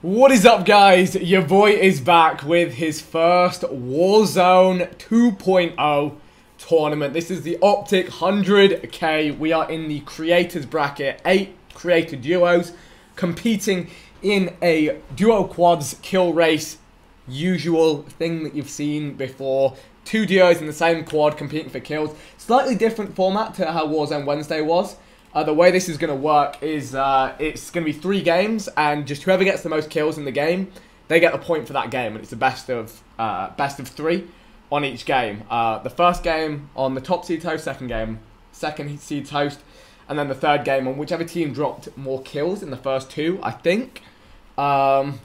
What is up guys? Your boy is back with his first Warzone 2.0 tournament. This is the Optic 100k. We are in the creators bracket, 8 creator duos competing in a duo quads kill race. Usual thing that you've seen before. Two duos in the same quad competing for kills. Slightly different format to how Warzone Wednesday was. Uh, the way this is going to work is uh, it's going to be three games, and just whoever gets the most kills in the game, they get a point for that game, and it's the best of uh, best of three on each game. Uh, the first game on the top seed host, second game second seed host, and then the third game on whichever team dropped more kills in the first two, I think. Um,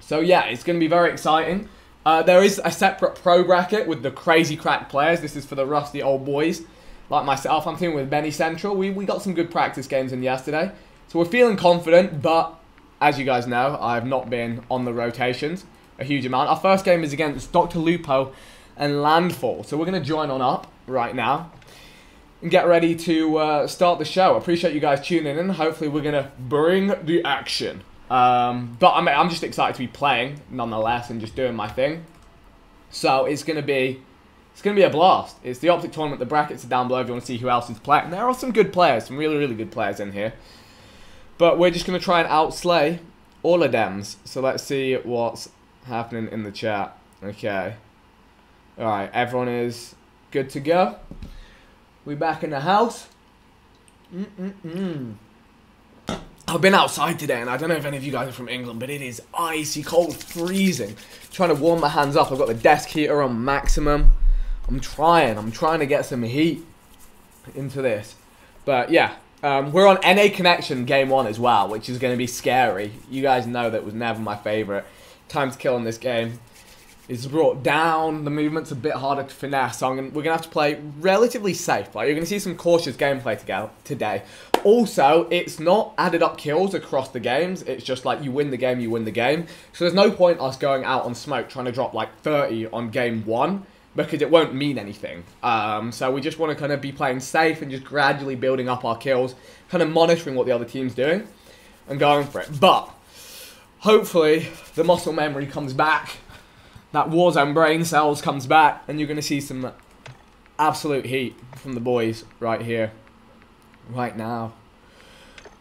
so yeah, it's going to be very exciting. Uh, there is a separate pro bracket with the crazy crack players. This is for the rusty old boys like myself, I'm teaming with Benny Central. We, we got some good practice games in yesterday. So we're feeling confident, but as you guys know, I have not been on the rotations a huge amount. Our first game is against Dr. Lupo and Landfall. So we're going to join on up right now and get ready to uh, start the show. I appreciate you guys tuning in. Hopefully we're going to bring the action. Um, but I'm, I'm just excited to be playing, nonetheless, and just doing my thing. So it's going to be it's going to be a blast. It's the Optic Tournament. The brackets are down below if you want to see who else is playing. There are some good players, some really, really good players in here. But we're just going to try and outslay all of them. So let's see what's happening in the chat. Okay. Alright, everyone is good to go. We back in the house. Mm -mm -mm. I've been outside today, and I don't know if any of you guys are from England, but it is icy cold, freezing. trying to warm my hands up. I've got the desk heater on maximum. I'm trying. I'm trying to get some heat into this. But yeah, um, we're on NA Connection game one as well, which is going to be scary. You guys know that was never my favorite. Time to kill in this game is brought down. The movement's a bit harder to finesse, so gonna, we're going to have to play relatively safe. Like You're going to see some cautious gameplay to today. Also, it's not added up kills across the games. It's just like you win the game, you win the game. So there's no point us going out on smoke trying to drop like 30 on game one because it won't mean anything. Um, so we just want to kind of be playing safe and just gradually building up our kills, kind of monitoring what the other team's doing and going for it. But hopefully the muscle memory comes back, that Warzone brain cells comes back, and you're going to see some absolute heat from the boys right here, right now.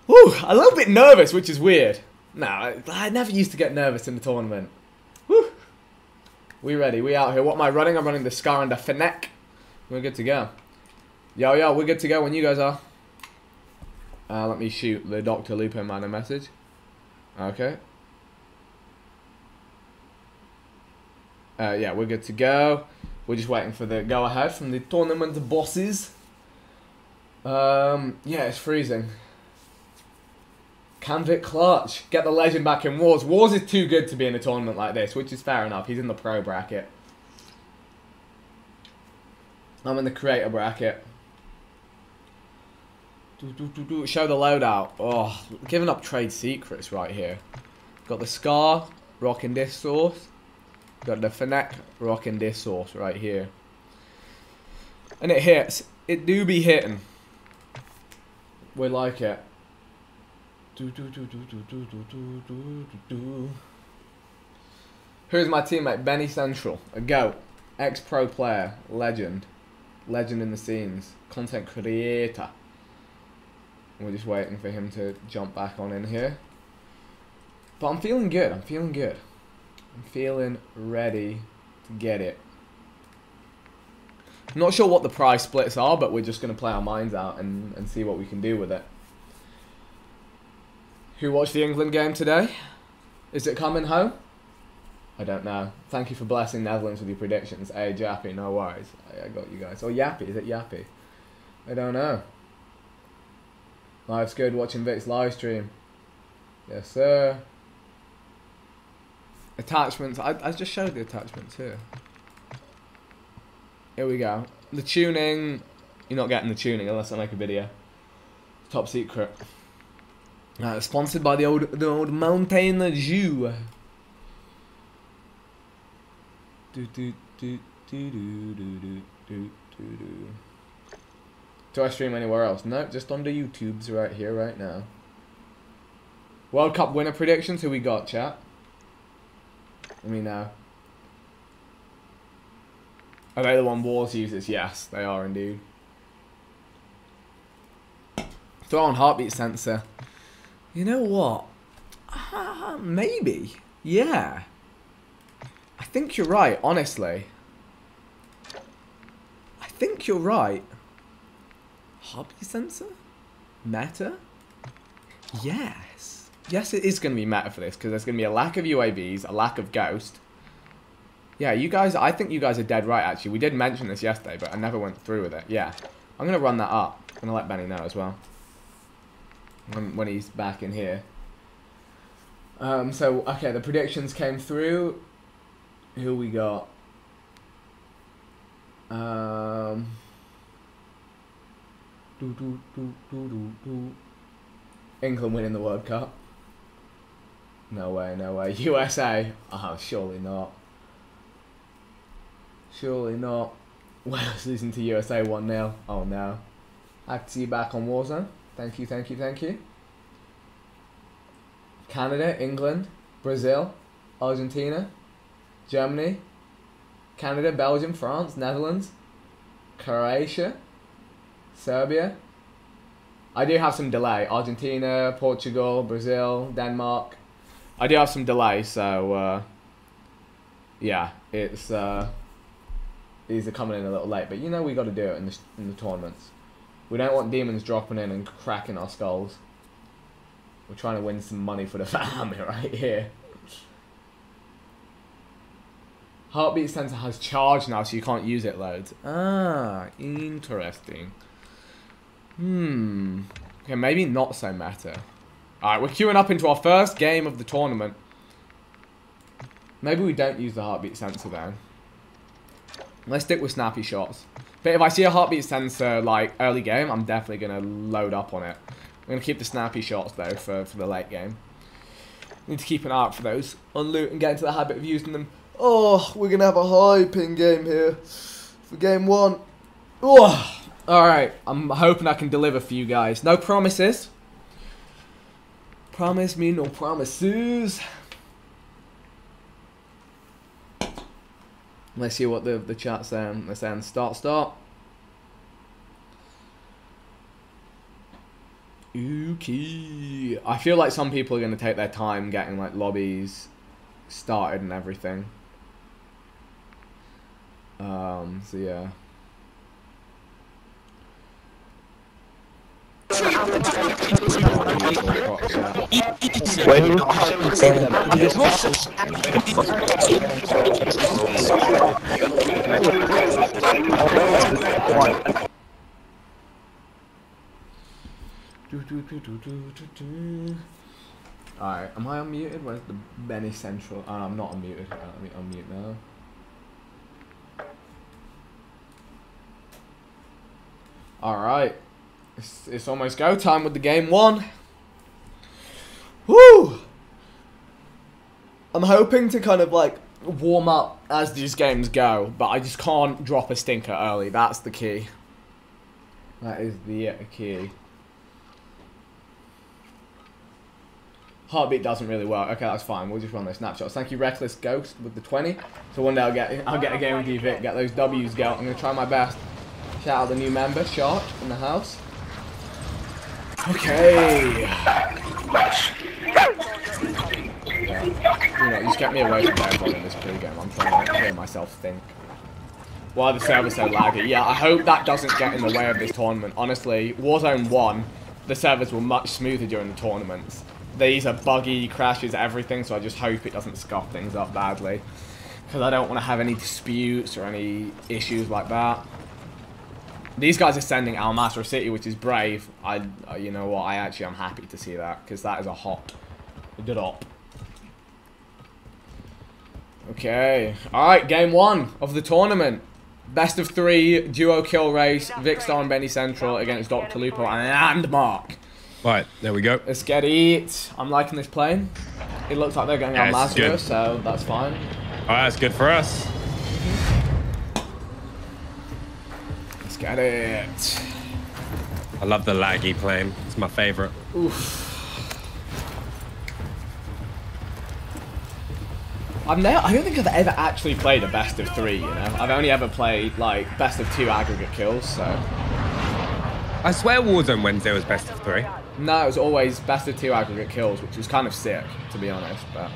Woo, a little bit nervous, which is weird. No, I never used to get nervous in the tournament. We ready. We out here. What am I running? I'm running the Scar and the Fennec. We're good to go. Yo, yo, we're good to go when you guys are. Uh, let me shoot the Dr. Lupo man a message. Okay. Uh, yeah, we're good to go. We're just waiting for the go-ahead from the tournament bosses. Um, yeah, it's freezing. Canvit Clutch. Get the legend back in Warsz. Warsz is too good to be in a tournament like this, which is fair enough. He's in the pro bracket. I'm in the creator bracket. Do, do, do. Show the loadout. Oh, giving up trade secrets right here. Got the Scar, rocking this source. Got the Fennec, rocking this source right here. And it hits. It do be hitting. We like it. Do, do, do, do, do, do, do, do, do, my teammate? Benny Central. A GOAT. Ex-pro player. Legend. Legend in the scenes. Content creator. We're just waiting for him to jump back on in here. But I'm feeling good. I'm feeling good. I'm feeling ready to get it. I'm not sure what the price splits are, but we're just going to play our minds out and, and see what we can do with it. Who watched the England game today? Is it coming home? I don't know. Thank you for blessing Netherlands with your predictions. Hey, Yappy, no worries. I, got you guys. Oh, Yappy, is it Yappy? I don't know. Life's good watching Vikk's live stream. Yes, sir. Attachments. I, I just showed the attachments here. Here we go. The tuning. You're not getting the tuning unless I make a video. Top secret. Uh, sponsored by the old the old Mountain Dew. Do, do, do, do, do, do, do, do, do. Do I stream anywhere else? No, just on the YouTubes right here, right now. World Cup winner predictions. Who we got, chat? Let me know. Are they the one Warsz uses? Yes, they are indeed. Throw on heartbeat sensor. You know what? Uh, maybe. Yeah. I think you're right, honestly. I think you're right. Hobby sensor? Meta? Yes. Yes, it is going to be meta for this, because there's going to be a lack of UAVs, a lack of Ghost. Yeah, you guys, I think you guys are dead right, actually. We did mention this yesterday, but I never went through with it. Yeah. I'm going to run that up. I'm going to let Benny know as well. When, when he's back in here. Um, so, okay, the predictions came through. Who we got? Um... Do, do, do, do, do, do. England winning the World Cup. No way, no way. USA? Oh, surely not. Surely not. Wales losing to USA 1 0. Oh no. I have to see you back on Warzone. Thank you, thank you, thank you. Canada, England, Brazil, Argentina, Germany, Canada, Belgium, France, Netherlands, Croatia, Serbia. I do have some delay. Argentina, Portugal, Brazil, Denmark. I do have some delay, so uh, yeah, it's uh, these are coming in a little late. But you know we got to do it in the, in the tournaments. We don't want demons dropping in and cracking our skulls. We're trying to win some money for the family right here. Heartbeat sensor has charge now, so you can't use it loads. Ah, interesting. Hmm. Okay, maybe not so meta. Alright, we're queuing up into our first game of the tournament. Maybe we don't use the heartbeat sensor then. Let's stick with snappy shots. But if I see a heartbeat sensor, like, early game, I'm definitely going to load up on it. I'm going to keep the snappy shots, though, for, for the late game. Need to keep an eye out for those on loot and get into the habit of using them. Oh, we're going to have a high ping game here for game one. Oh, alright. I'm hoping I can deliver for you guys. No promises. Promise me no promises. Let's see what the, the chat's saying. They're saying start, start. Okay. I feel like some people are going to take their time getting like lobbies started and everything. Um, so yeah. Alright, am I unmuted? Where's the Benny Central? Oh, I'm not unmuted. Right, let me unmute now. Alright. It's, it's almost go time with the game one. Woo! I'm hoping to kind of like warm up as these games go, but I just can't drop a stinker early. That's the key. That is the uh, key. Heartbeat doesn't really work. Okay, that's fine. We'll just run those snapshots. Thank you, Reckless Ghost, with the 20. So one day I'll get I'll get a game with you, Vikk. Get those W's go. I'm gonna try my best. Shout out the new member, Shark, in the house. Okay. Yeah. You know, just get me away from everyone in this pre-game. I'm trying to hear myself think. Why are the server's so laggy? Yeah, I hope that doesn't get in the way of this tournament. Honestly, Warzone 1, the servers were much smoother during the tournaments. These are buggy, crashes, everything, so I just hope it doesn't scuff things up badly. Because I don't want to have any disputes or any issues like that. These guys are sending Al Mazrah City, which is brave. I, uh, you know what, I actually am happy to see that, because that is a hot drop. Okay, alright, game one of the tournament. Best of three, duo kill race, Vikkstar and Benny Central against Dr. Lupo and Mark. Right, there we go. Let's get it. I'm liking this plane. It looks like they're going on Yeah, it's Masra, so that's fine. Oh, that's good for us. Got it. I love the laggy plane. It's my favorite. Oof. I I don't think I've ever actually played a best of three, you know? I've only ever played, like, best of two aggregate kills, so... I swear Warzone Wednesday was best of three. No, it was always best of two aggregate kills, which was kind of sick, to be honest, but...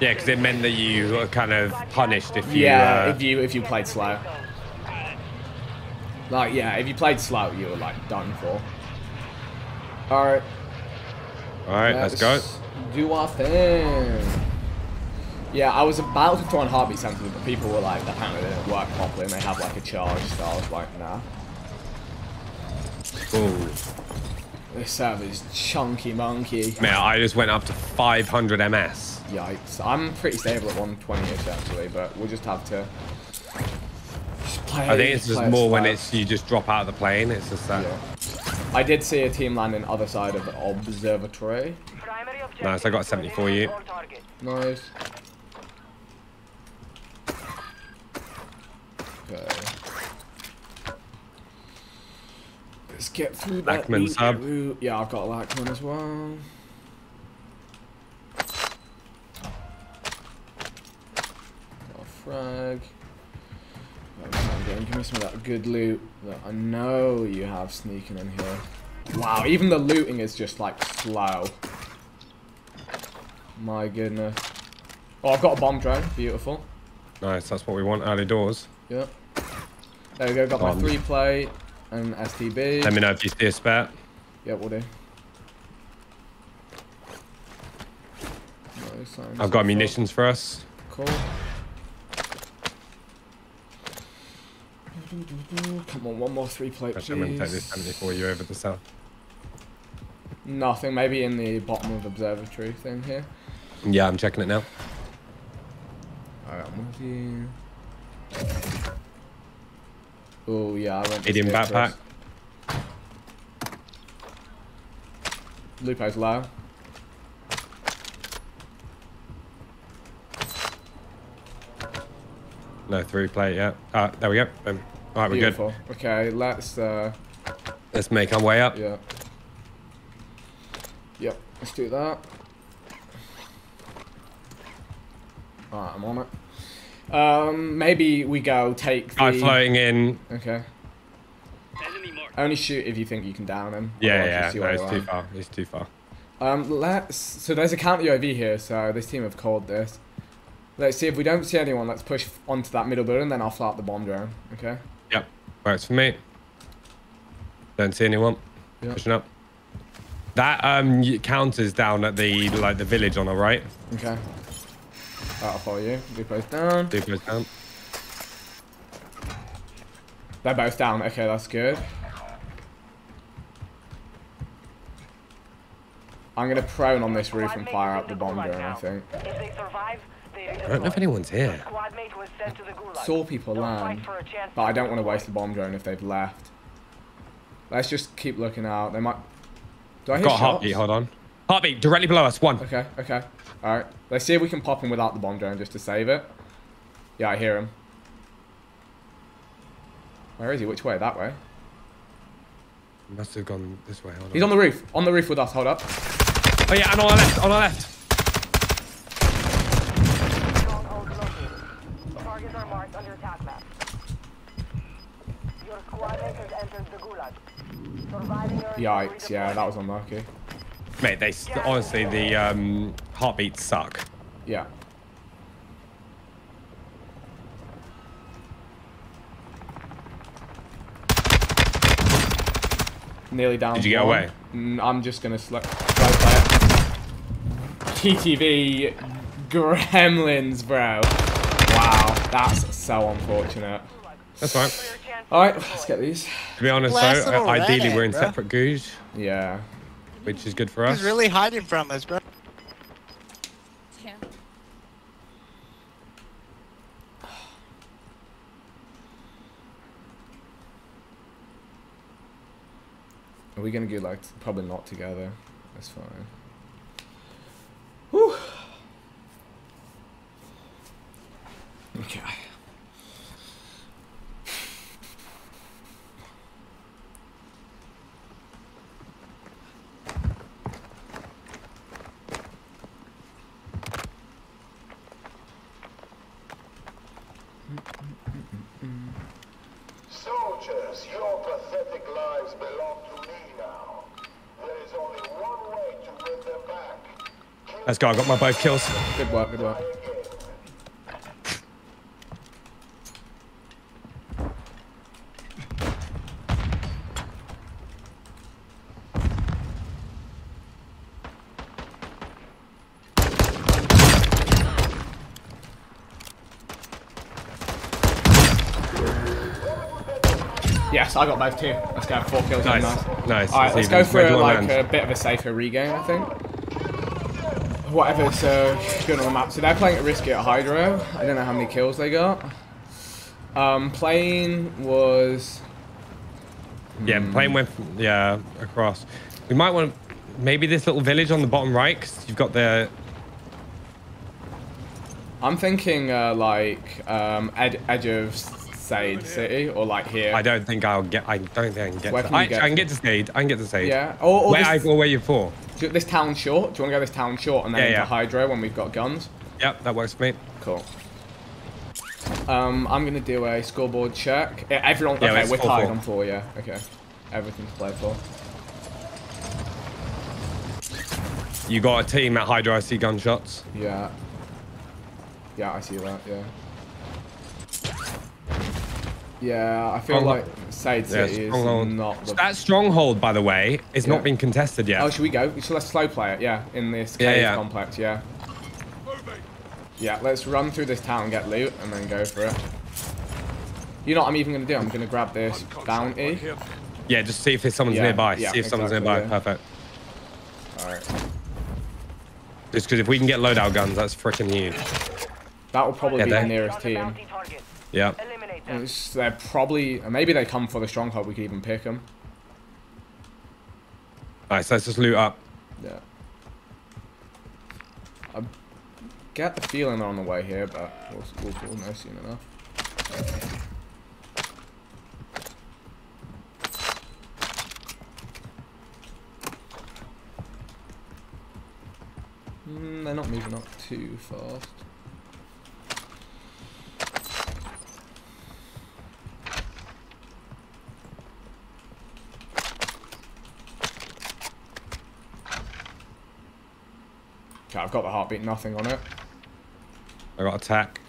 Yeah, because it meant that you were kind of punished if you... Yeah, uh... if you if you played slow. Like, yeah, if you played slow, you were, like, done for. Alright. All right, let's go. Do our thing. Yeah, I was about to throw on heartbeat sensors, but people were like, apparently they didn't work properly and they have like a charge, so I was like, nah. Ooh. This server's chunky monkey. Man, I just went up to 500 MS. Yikes. I'm pretty stable at 120ish actually, but we'll just have to I think it's just more when it's you just drop out of the plane. It's just that. Yeah. I did see a team landing other side of the observatory. Nice, I got a 74u. Nice. Okay. Let's get through that. Lachmann loot sub. route. Yeah, I've got a Lachmann as well. Got a frag. Man, Give me some of that good loot that I know you have sneaking in here. Wow, even the looting is just like slow. My goodness. Oh, I've got a bomb drone. Beautiful. Nice, that's what we want early doors. Yep. There we go. Got my um, three plate and STB. Let me know if you see a spare. Yep, we'll do. I've got munitions for us. Cool. Come on, one more three plate, I'm going to take please. this 74 you over the south. Nothing. Maybe in the bottom of observatory thing here. Yeah, I'm checking it now. Alright, I'm with you. Oh yeah, I went. to Medium backpack. Lupo's low. No three plate yeah. Ah, there we go. Boom. All right, we're good. Okay, let's. uh Let's make our way up. Yeah. Yep. Let's do that. Alright, I'm on it. Um, maybe we go take the. Guy floating in. Okay. Only shoot if you think you can down him. Yeah, yeah. No, it's too far. It's too far. Um, let's. So there's a counter UAV here, so this team have called this. Let's see if we don't see anyone. Let's push onto that middle building, then I'll fly up the bomb drone. Okay. Yep. Works for me. Don't see anyone. Yep. Pushing up. That um counters down at the like the village on the right. Okay. I'll follow you. We both down. Duplo's down. They're both down. Okay, that's good. I'm gonna prone on this roof and fire up the bomb drone. I think. If they survive, they I don't know if anyone's here. Squad mate was sent to the gulag. Saw people Don't land, fight for a chance but I don't want to waste the bomb drone if they've left. Let's just keep looking out. They might. Do I hear Got a shots? heartbeat. Hold on. Heartbeat directly below us. One. Okay, okay. Alright. Let's see if we can pop him without the bomb drone just to save it. Yeah, I hear him. Where is he? Which way? That way? Must have gone this way. Hold on. He's on the roof. On the roof with us. Hold up. Oh yeah, and on our left. On our left. Stronghold located. Targets are marked on your attack map. Your squad mate has entered the gulag. Surviving earns you Yikes, yeah, that was unlucky. Mate, they honestly the um heartbeats suck. Yeah. Nearly down. Did you get one. away? Mm, I'm just gonna slow. TTV gremlins, bro. Wow, that's so unfortunate. That's fine. Clear All right, let's get these. To be honest, Last though, little ideally redhead, we're in bro. separate gouge, Yeah. which is good for us. He's really hiding from us, bro. Yeah. Are we gonna get like probably not together? That's fine. Whew. Okay. soldiers, your pathetic lives belong to me now. There is only one way to win them back. Kill Let's go. I got my both kills. Good work, good work. Yes, I got both too. Let's go. Four kills. Nice. Nice. Nice. All right, let's even. go for Where do you wanna like land? a bit of a safer regain, I think. Whatever's uh, good on the map. So they're playing at risky at Hydro. I don't know how many kills they got. Um, plane was Yeah, plane went yeah across. We might want maybe this little village on the bottom right because you've got the I'm thinking uh, like um, ed- edge of Sa'id City or like here. I don't think I'll get. I don't think I can get. Where To, can I, get I can to? get to Sa'id. I can get to Sa'id. Yeah. Or, or Where I this, or where you for? Do- this town short. Do you want to go this town short and then Yeah, into yeah. Hydro when we've got guns? Yep, that works for me. Cool. Um, I'm gonna do a scoreboard check. Everyone. Yeah, okay, we're four, tied four. on four. Yeah. Okay. Everything's played for. You got a team at Hydro. I see gunshots. Yeah. Yeah, I see that. Yeah. Yeah, I feel Stronghold. like Sa'id Yeah, City is not the. That stronghold, by the way, is Yeah. not being contested yet. Oh, should we go? So let's slow play it. Yeah, in this Yeah, cave yeah. complex. Yeah. Yeah, let's run through this town, get loot, and then go for it. You know what I'm even gonna do? I'm gonna grab this bounty. yeah, just see if there's someone's Yeah, nearby. yeah, see if someone's nearby. yeah. Perfect. Alright. Just because if we can get loadout guns, that's freaking huge. That will probably Yeah, be they- the nearest Found the team. Yeah. Eliminate them. It's, they're probably maybe they come for the stronghold. We could even pick them. Nice. Let's just loot up. Yeah. I get the feeling they're on the way here, but we'll, we'll, we'll know soon enough. Mm, they're not moving up too fast. Okay, I've got the heartbeat, nothing on it. I got attack.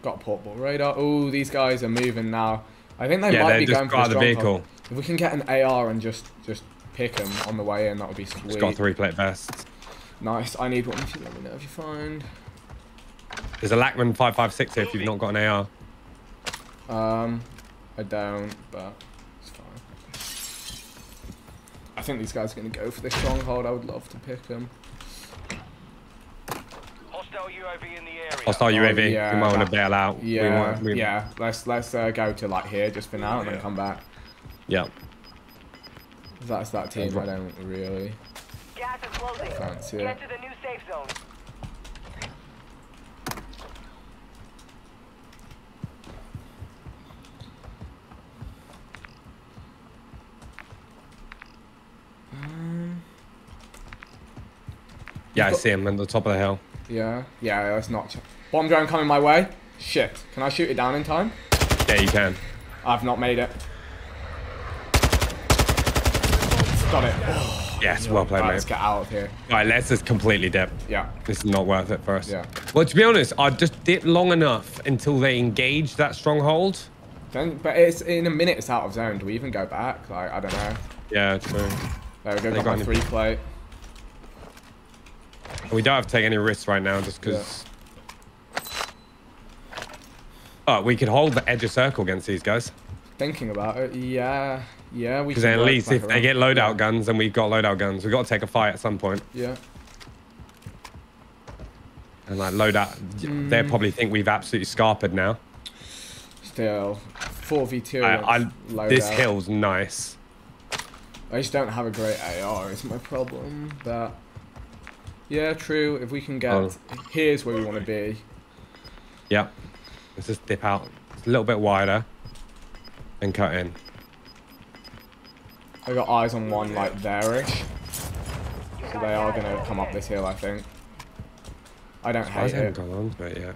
Got portable radar. Oh, these guys are moving now. I think they Yeah, might be just going for the out of the stronghold. vehicle. If we can get an AR and just just pick them on the way in, that would be sweet. Just got three plate vests. Nice. I need one. If you let me know if you find. There's a Lachmann 556 here if you've not got an AR. Um, I don't, but it's fine. I think these guys are gonna go for this stronghold. I would love to pick them. Hostile UAV in the area. Hostile UAV. Oh, yeah, we might want to bail out. We Yeah, want- we- yeah. Let's let's uh, go to like here just for now and then come back. Yeah. That's that team, I don't really. Gas is closing. Fancy Get to the new safe zone. Yeah, I see him on the top of the hill. Yeah, yeah. That's not. Bomb drone coming my way. Shit. Can I shoot it down in time? Yeah, you can. I've not made it. Got it. Yes, well played, Right, mate. let's get out of here. All right, let's just completely dip. Yeah. This is not worth it for us. Yeah. Well, to be honest, I'd just dip long enough until they engage that stronghold. Then, but it's in a minute. It's out of zone. Do we even go back? Like I don't know. Yeah, true. There we go. They Got got my three plate. We don't have to take any risks right now just because. Oh, we could hold the edge of circle against these guys. Thinking about it. Yeah. Yeah. We. Because at least if they get loadout Yeah. guns, then we've got loadout guns. We've got to take a fight at some point. Yeah. And like loadout, Mm. they probably think we've absolutely scarpered now. Still. Four v two. I, I, this hill's nice. I just don't have a great AR. Is my problem. But. Yeah, true. If we can get Oh. here's where we want to be. Yep. Let's just dip out It's a little bit wider and cut in. I got eyes on one like there-ish. So they are gonna come up this hill, I think. I don't hate I haven't it. gone on to it yet.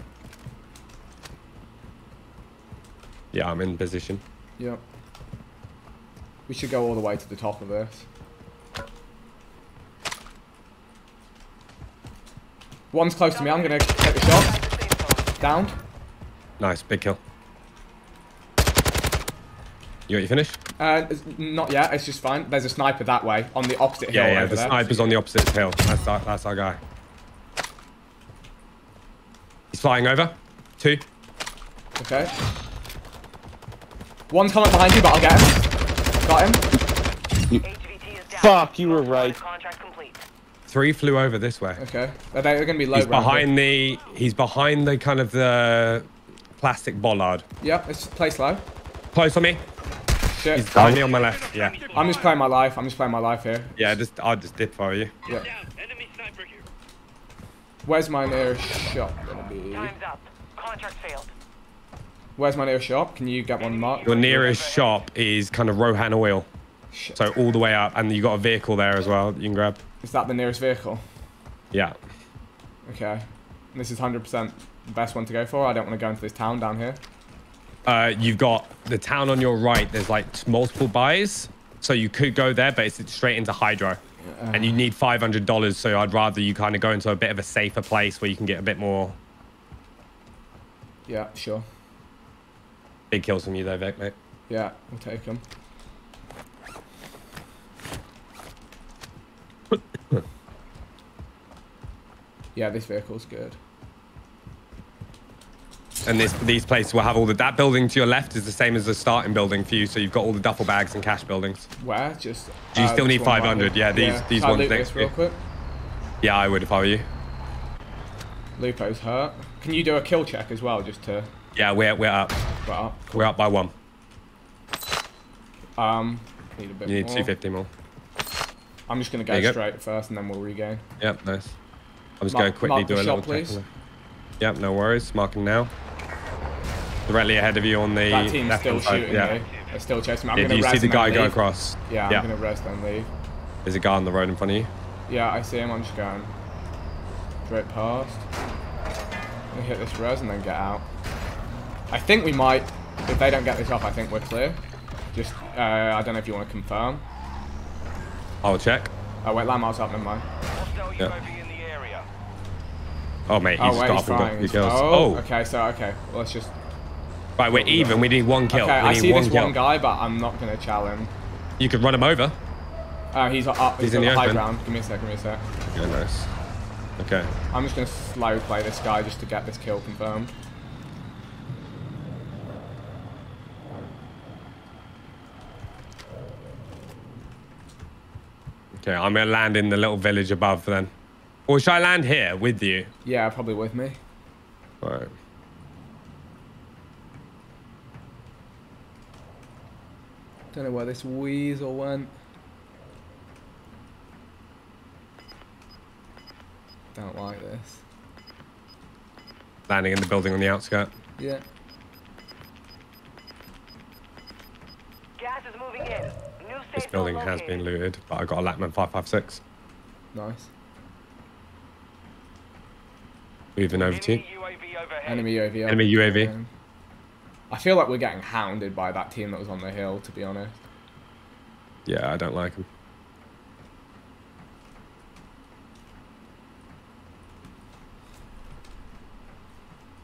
Yeah, I'm in position. Yep. We should go all the way to the top of this. One's close to me. I'm gonna take the shot. Downed. Nice, big kill. You got your finish? Uh, not yet. It's just fine. There's a sniper that way on the opposite hill Yeah, yeah. over The there. sniper's on the opposite hill. That's our, that's our guy. He's flying over. Two. Okay. One's coming behind you, but I'll get him. Got him. HVT is down. Fuck, you were right. Contract complete. Three flew over this way. Okay. They're, they're gonna be low. He's behind the. He's behind the kind of the plastic bollard. Yep. It's play slow. Close on me. Shit. He's behind me on my left. Yeah. I'm just playing my life. I'm just playing my life here. Yeah. Just I'll just dip for you. Yeah. Where's my nearest shop gonna be? Time's up. Contract failed. Where's my nearest shop? Can you get one marked? Your nearest shop is kind of Rohan Oil. Shit. So all the way up, and you got a vehicle there as well that you can grab. Is that the nearest vehicle? Yeah. Okay. This is 100% the best one to go for. I don't want to go into this town down here. Uh, you've got the town on your right. There's like multiple buys, so you could go there, but it's straight into Hydro, and you need five hundred dollars. So I'd rather you kind of go into a bit of a safer place where you can get a bit more Yeah, sure. big kills from you, though, Vikk, mate. Yeah, we'll take them. Yeah, this vehicle's good. And this these places will have all the that building to your left is the same as the starting building for you. So you've got all the duffel bags and cash buildings. Where? Just. Do you uh, still need one right 500? here. Yeah, these- these Shall I ones next this real quick. Yeah, I would if I were you. Lupo's hurt. Can you do a kill check as well, just to Yeah, we're we're up. right up? We're up by one. Um, need a bit You need more. 250 more. I'm just gonna go you go. straight first, and then we'll regain. Yep, nice. I'm just Mark- going to quickly do a little shop, check. please. on the- Yep, no worries. Marking now. Directly ahead of you on the That team's left still hand side. shooting Yeah. me. They're still chasing me. I'm Yeah, gonna you res see the guy then go leave. across? Yeah, Yeah. I'm gonna rest then leave. There's a guy on the road in front of you. Yeah, I see him. I'm just going straight past. We hit this res and then get out. I think we might. If they don't get this off, I think we're clear. Just, uh, I don't know if you want to confirm. I'll check. Oh wait, landmarks up. Never mind. Yeah. UAV in the area. Oh, mate, Oh he's wait, just got he's up and got He's- Oh, Oh, okay. So okay, well, let's just. right, we're even. We need one kill. Okay, I see one this kill. one guy, but I'm not gonna challenge. You could run him over. Uh, he's up. He's, He's in on the the high open. ground. Give me a sec. Give me a sec. Yeah, nice. Okay. I'm just gonna slow play this guy just to get this kill confirmed. Okay, I'm going to land in the little village above then. Or should I land here with you? Yeah, probably with me. Right. Don't know where this weasel went. Don't like this. Landing in the building on the outskirt. Yeah. Gas is moving in. New safe This zone building has been looted, but I got a Lachmann 556. Nice. Moving over to you. Enemy UAV. Enemy UAV. Enemy UAV. Um, I feel like we're getting hounded by that team that was on the hill, to be honest. Yeah, I don't like him.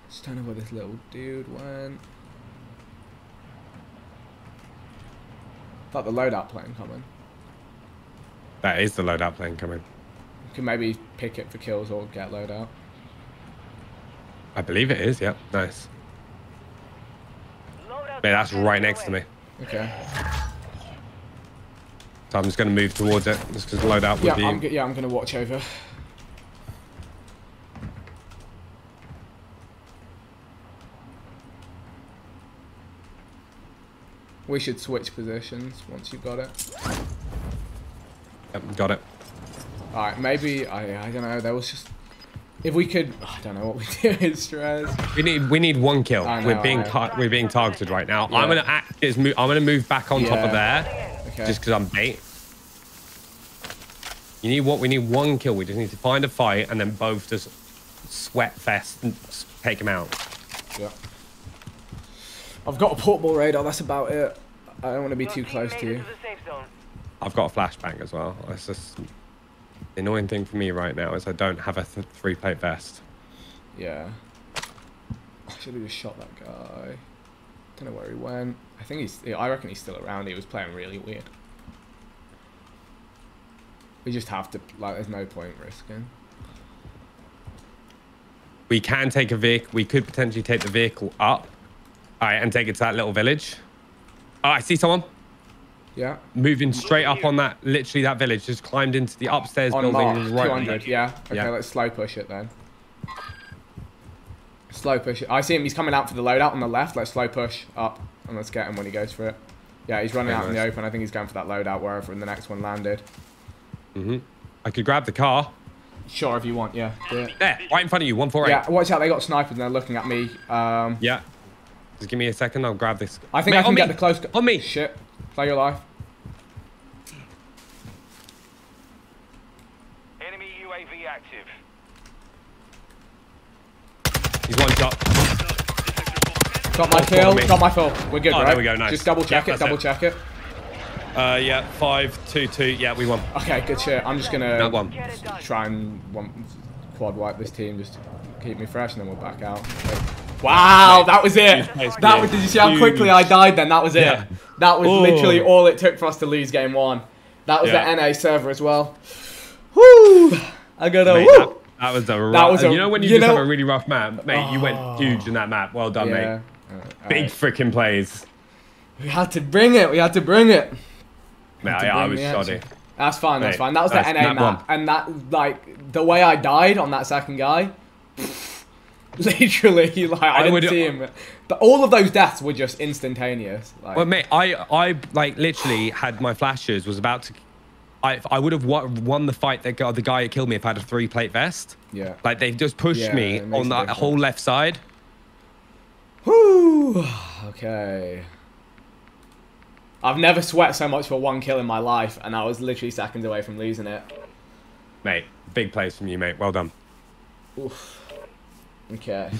Just don't know where this little dude went. Thought the loadout plane coming. That is the loadout plane coming. We can maybe pick it for kills or get loadout. I believe it is, yep. Nice. Loadout Mate, that's right next to me. Okay. So I'm just going to move towards it, just because loadout would Yeah, be... I'm, yeah, I'm gonna watch over. We should switch positions once you've got it. Yep, got it. Alright, maybe, I, I don't know, there was just... If we could, I don't know what we do in stress. We need we need one kill. I we're being I- tar- we're being targeted right now. Yeah. I'm gonna act as mo- I'm gonna move back on top of Yeah. there, Okay. just because I'm bait. You need what? We need one kill. We just need to find a fight and then both just sweat fest and take him out. Yeah. I've got a portable radar. That's about it. I don't want to be Your too close to you. to the safe zone. I've got a flashbang as well. It's just the annoying thing for me right now is I don't have a th- three plate vest. Yeah. I should have just shot that guy. Don't know where he went. I think he's. I reckon he's still around. He was playing really weird. We just have to. Like, there's no point risking. We can take a vehicle. We could potentially take the vehicle up, all right, and take it to that little village. Oh, I see someone Yeah. moving straight up on that, literally that village. Just climbed into the upstairs On building mark. right. 200. Yeah. Okay, Yeah. let's slow push it then. Slow push it. I see him. He's coming out for the loadout on the left. Let's slow push up and let's get him when he goes for it. Yeah, he's running out in the open. I think he's going for that loadout wherever in the next one landed. hmm I could grab the car. Sure, if you want. Yeah. Do. There, right in front of you, 148. Yeah. Watch out. They got snipers and they're looking at me. Um. Yeah. Just give me a second. I'll grab this. I think Mate, I can get me. the close. On me. Shit. Play your life. Enemy UAV active. He's one shot. Got my Oh, kill. Got my fill. We're good, Oh, right? there we go, nice. Just double check Yeah, it. Double it. check it. Uh, yeah, five, two, two. Yeah, we won. Okay, good shit. I'm just gonna That one. Get try and one, quad wipe this team just to keep me fresh, and then we'll back out. Wow, that was it. That was. Did you see how quickly I died? Then that was it. Yeah. That was Oh. literally all it took for us to lose game one. That was Yeah. the NA server as well. Woo! I gotta Mate, woo. that, that was a rough. That was a- you know when you, you just know- have a really rough map, mate. You Oh. went huge in that map. Well done, yeah. mate. Uh, Big alright. freaking plays. We had to bring it. We had to bring it. Mate, to I, I was shoddy. That's fine. That's fine. That was the NA map map, one. and that like the way I died on that second guy. Literally, like I, didn't would- see uh, him. But all of those deaths were just instantaneous. Like, Well, mate, I, I like literally had my flashes. Was about to. I, I would have won, won the fight that got the guy that killed me if I had a three plate vest. yeah. Like they just pushed Yeah, me on that whole left side. Whew. Okay. I've never sweat so much for one kill in my life, and I was literally seconds away from losing it. Mate, big plays from you, mate. Well done. Oof. Okay.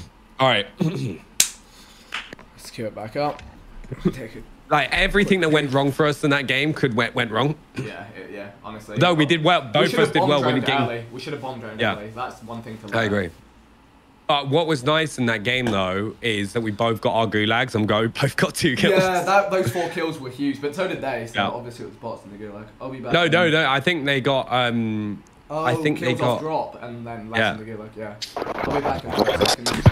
All right. Let's queue it back up. It. like everything that went wrong for us in that game could went went wrong. Yeah, yeah. Honestly. No, we did well. Both of us did well when we did. We should have bombed droned Yeah. early. That's one thing to learn. I agree. But what was nice in that game though is that we both got our gulags and go both got two kills. Yeah, that, those four kills were huge, but so did they. So Yeah. obviously it was bots and they go like, I'll be back. No, no, no. I think they got. um Oh, I think they kills off got. drop and then less Yeah. in the go like, yeah. I'll be back in five seconds.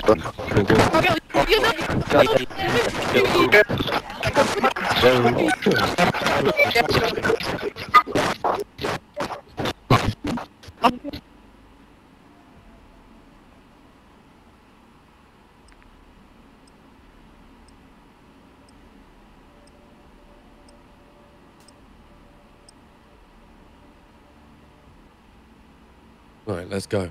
Cool, cool. All right, let's go.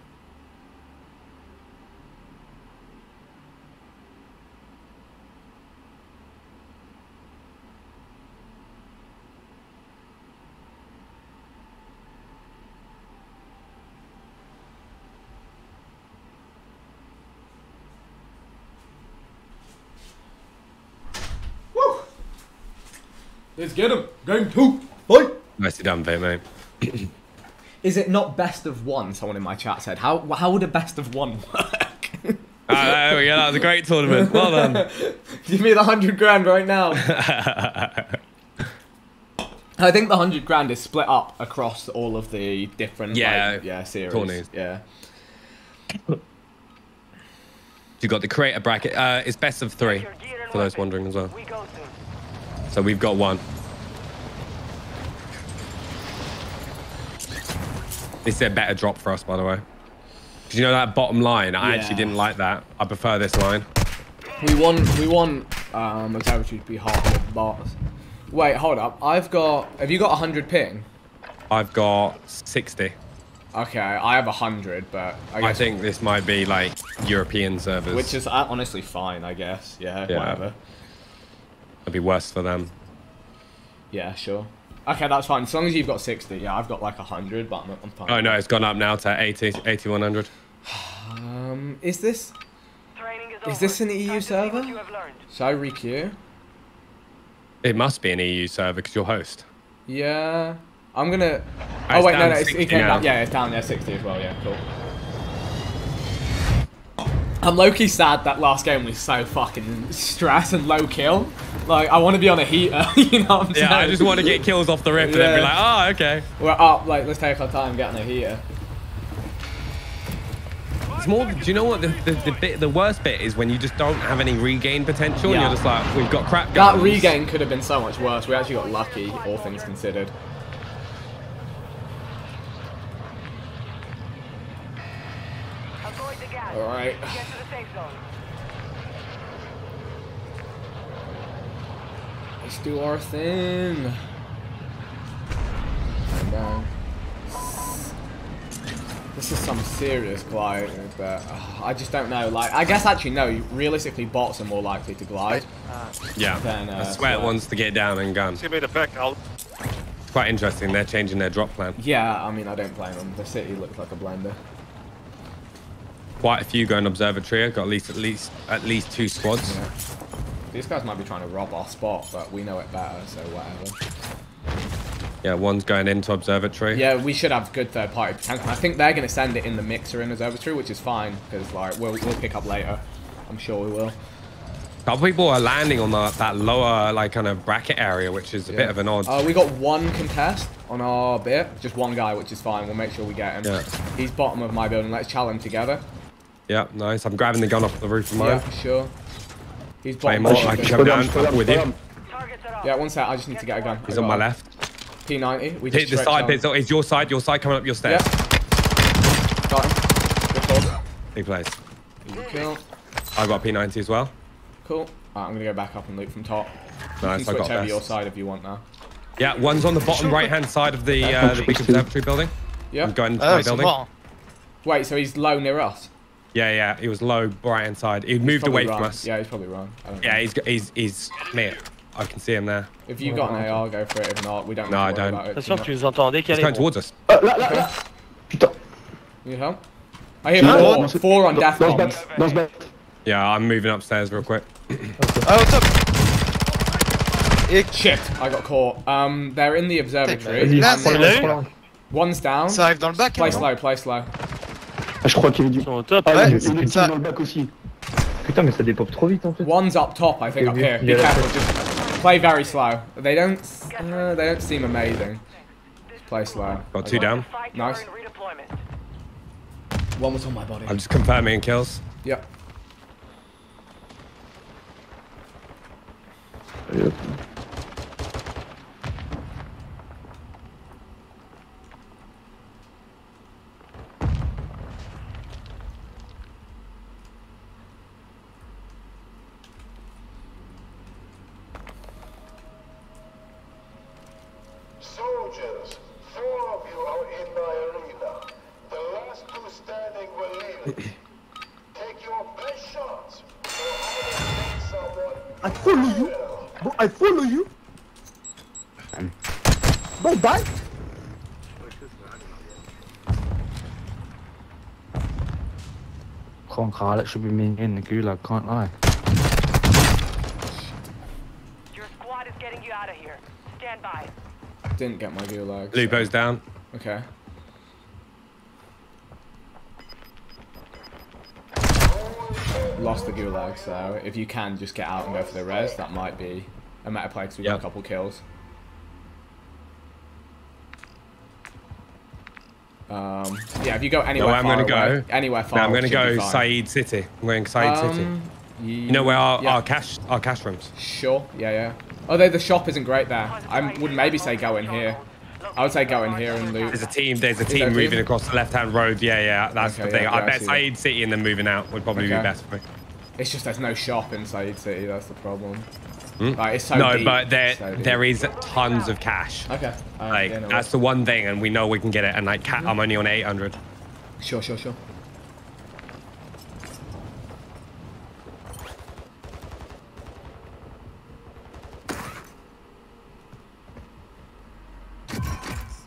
Woo! Let's get him. Game two. Fight. Nicely done, mate. Is it not best of one? Someone in my chat said. How how would a best of one work? Ah, there we go. That was a great tournament. Well done. Give me the hundred grand right now. I think the hundred grand is split up across all of the different Yeah, like, yeah series. tourneys. Yeah. You've got the creator bracket. Uh, it's best of three, Your gear and for those wondering as well. We go soon. So we've got one. This is a better drop for us, by the way. Because you know that bottom line, I actually didn't like that. I prefer this line. We want we want um a territory to be with bots. Wait, hold up. I've got. Have you got hundred ping? I've got 60. Okay, I have hundred, but I, I think this might be like European servers. which is uh, honestly fine. I guess. Yeah. Yeah. Whatever. It'd be worse for them. Yeah. Sure. Okay, that's fine. As long as you've got sixty. Yeah, I've got like hundred, but I'm, I'm fine. Oh no, it's gone up now to 80, 8100. Um, is this? Training is is, Is this an EU Time server? what you. Should I requeue? It must be an EU server because you're host. Yeah. I'm gonna. Ah, Oh wait, no, no, it's, it came now. down. Yeah, it's down there, 60 as well. Yeah, cool. I'm low-key sad that last game was so fucking stress and low kill. Like, I want to be on a heater, you know what I'm saying? Yeah, I just want to get kills off the rip and then be like, oh, okay. We're up, like, let's take our time getting a heater. It's more. Do you know what the, the, the bit? The worst bit is when you just don't have any regain potential, and you're just like, we've got crap That regain could have been so much worse. We actually got lucky, all things considered. Avoid the gas. Alright. Get to the safe zone. Let's do our thing. Calm. This is some serious glide, but uh, I just don't know. Like, I guess actually no. Realistically, bots are more likely to glide. Yeah. Then, uh, the sweat sweat. wants to get down and gun. Give me the back out. It's quite interesting. They're changing their drop plan. Yeah, I mean, I don't blame them. The city looks like a blender. Quite a few going observatory. I've got at least at least at least two squads. Yeah. These guys might be trying to rob our spot, but we know it better, so whatever. Yeah, one's going into observatory. Yeah, we should have good third party potential. I think they're going to send it in the mixer in observatory, which is fine because like we'll we'll pick up later. I'm sure we will. Couple people are landing on the, that lower like kind of bracket area, which is a bit of an odd. Uh, we got one contest on our bit, just one guy, which is fine. We'll make sure we get him. Yeah. He's bottom of my building. Let's challenge together. Yeah, nice. I'm grabbing the gun off the roof of mine. Yeah, for sure. He's Play bottom. more. I can building. come down up with you. Targets are up. Yeah, one sec. I just need to get a gun. He's on my him. left. P90. We just Hit the side on. bit. It's your side. Your side coming up your Yeah. stairs. Got him. Good call. Big place. Kill. I got P90 as well. Cool. Alright, I'm gonna go back up and loot from top. Nice. You I can switch got over your side if you want now. Yeah, one's on the bottom right hand side of the uh, the big observatory building. Yeah. I'm going to Ah, my ils sont building. Wait, so he's low near us? Yeah, yeah. He was low right hand side. He He's moved probably away from us. Yeah, he's probably wrong. I don't Yeah, know. he's he's he's mate. I can see him there. If you've got an AR, go for it. If not, we don't. No, I don't. About it Bien too sûr que tu much. les entendais He's qu'elle going towards us. Ah, là, là, là Putain Need help? I hear four, dans four on dans- death Dans bombs. bat, dans. Yeah, I'm moving upstairs real quick. Ah, au top Shit, I got caught. Um, they're in the observatory. Vas-y, Là, c'est prends-le, là. prends-le. One's down. Ça arrive dans le bac, Play slow, play slow. Ah, je crois qu'il est du. Ils sont au top. Ah, Ouais, c'est ça. dans le bac aussi. Putain, mais ça dépop trop vite en fait. One's up top, I think, up here. Be careful. Just play very slow. They don't. Uh, they don't seem amazing. Play slow. Got two down. Nice. One was on my body. I'm just confirming kills. Yep. Gewoon gehaald, should be me in the gulag, can't lie. Your squad is getting you out of here. Stand by. Didn't get my gulag. so- Lupo's down. Okay. Lost the gulag, so if you can just get out and go for the res, that might be a meta play because we got a couple kills. Um, yeah, if you go anywhere I'm far gonna go. anywhere far Now I'm going to go. Sa'id City. I'm going City. Um, You know where our, yeah. our cash our cash rooms? Sure, yeah, yeah. Although the shop isn't great there. I would maybe say go in here. I would say go in here and loot. There's a team. There's a team a moving team? across the left-hand road. Yeah, yeah. That's Okay, the thing. yeah, I yeah, bet. Sa'id City and then moving out would probably Okay. be best for me. It's just there's no shop in inside City. That's the problem. Like it's so no, deep, but there so there is tons of cash. Okay. alright, Like yeah, no that's the one thing, and we know we can get it. And like, cat, I'm only on 800. Sure, sure, sure.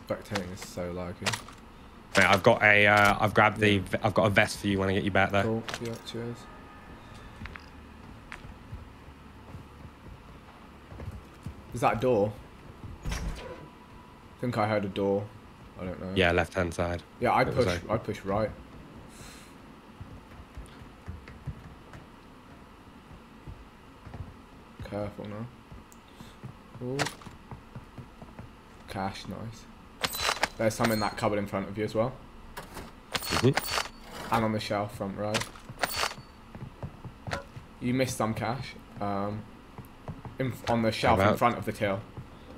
Spectating is so laggy. Mate, I've got a, uh, I've grabbed the, I've got a vest for you when I get you back there. Cool. Yeah, cheers. Is that a door? I think I heard a door. I don't know. Yeah, left hand side. Yeah, I'd push. I'd push right. Careful now. Ooh. Cash, nice. There's some in that cupboard in front of you as well, Mhm. and on the shelf front right. You missed some cash. Um, in, on the shelf in front of the till.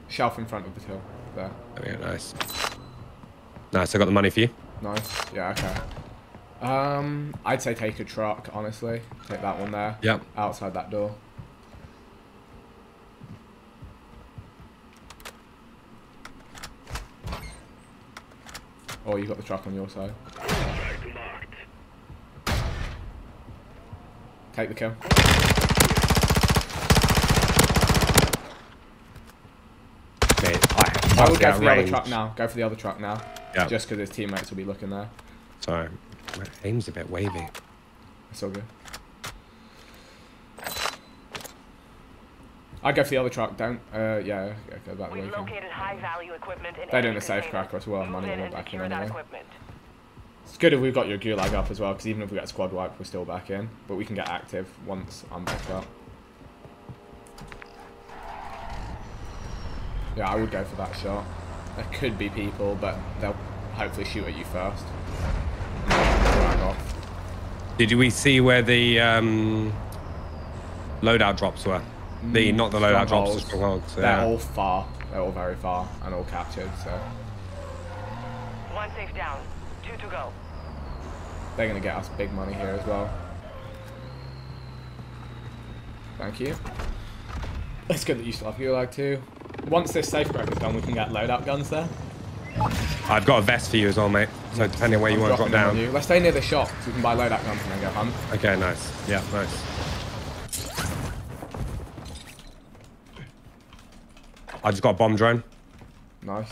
Shelf in front of the till. There. There we go, nice. Nice, I got the money for you. Nice. Yeah, okay. Um, I'd say take a truck, honestly. Take that one there. Yep. Outside that door. Oh, you got the truck on your side. Take the kill. Mate, I, I would go out for the other truck now. Go for the other truck now. Yeah. Just because his teammates will be looking there. Sorry. My aim's a bit wavy. It's all good. I'd go for the other truck. Don't. Uh, yeah. yeah go back the way We've located high value equipment in They're doing enemy a safe containers. cracker as well, Move money in will and back in anyway. equipment. It's good if we've got your gulag up as well, because even if we get squad wipe, we're still back in. But we can get active once I'm back up. Yeah, I would go for that shot. There could be people, but they'll hopefully shoot at you first. Drag off. Did we see where the um, loadout drops were? The not the loadout drops, the Strongholds. strongholds. They're Yeah. all far. They're all very far and all captured, so One safe down. Two to go. they're gonna get us big money here as well. Thank you. It's good that you still have gulag too. Once this safe crack is done, we can get loadout guns there. I've got a vest for you as well, mate. So depending on where you I'm want to drop dropping them on down. You. Let's stay near the shop so we can buy loadout guns and then go hunt. Okay, nice. Yeah, nice. I just got a bomb drone. Nice.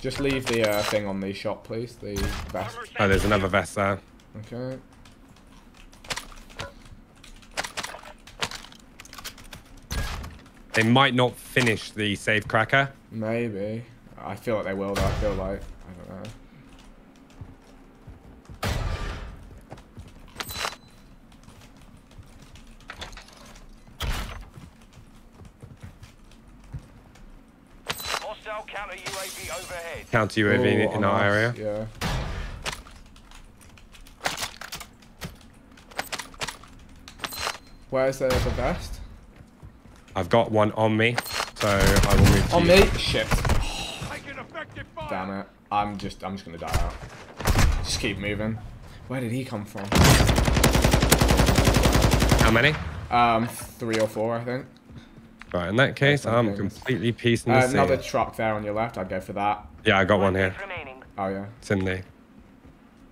Just leave the uh, thing on the shop, please. The vest. Oh, there's another vest there. Okay. They might not finish the safe cracker. Maybe. I feel like they will though. I feel like. I don't know. Hostile counter UAV overhead. Counter UAV in on our us, area. Yeah. Where's the, the vest? I've got one on me, so I will move to On you. me? Shit. Taking effective fire. Damn it. I'm just I'm just gonna die out. Just keep moving. Where did he come from? How many? Um, three or four, I think. Right, in that case, I'm things. completely piecing Uh, this another in. truck there on your left. I'd go for that. Yeah, I got one here. remaining. Oh yeah. It's in there.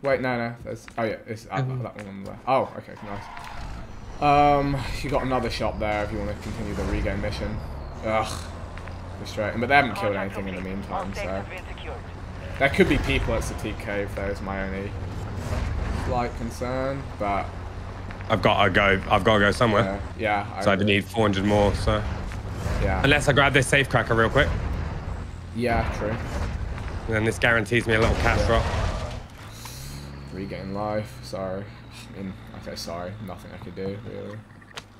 Wait, no, no. There's. Oh yeah, it's uh, that one on the left. Oh, okay, nice. Um, you got another shop there if you want to continue the regain mission. Ugh, frustrating. But they haven't killed anything in the meantime, so has there could be people at Sattiq Cave. There is my only slight concern, but I've got to go. I've got to go somewhere. yeah. I so I agree. need 400 more. So Yeah. unless I grab this safe cracker real quick, Yeah, true. then this guarantees me a little cash drop. Regain life. Sorry. I mean, okay, sorry. Nothing I could do really.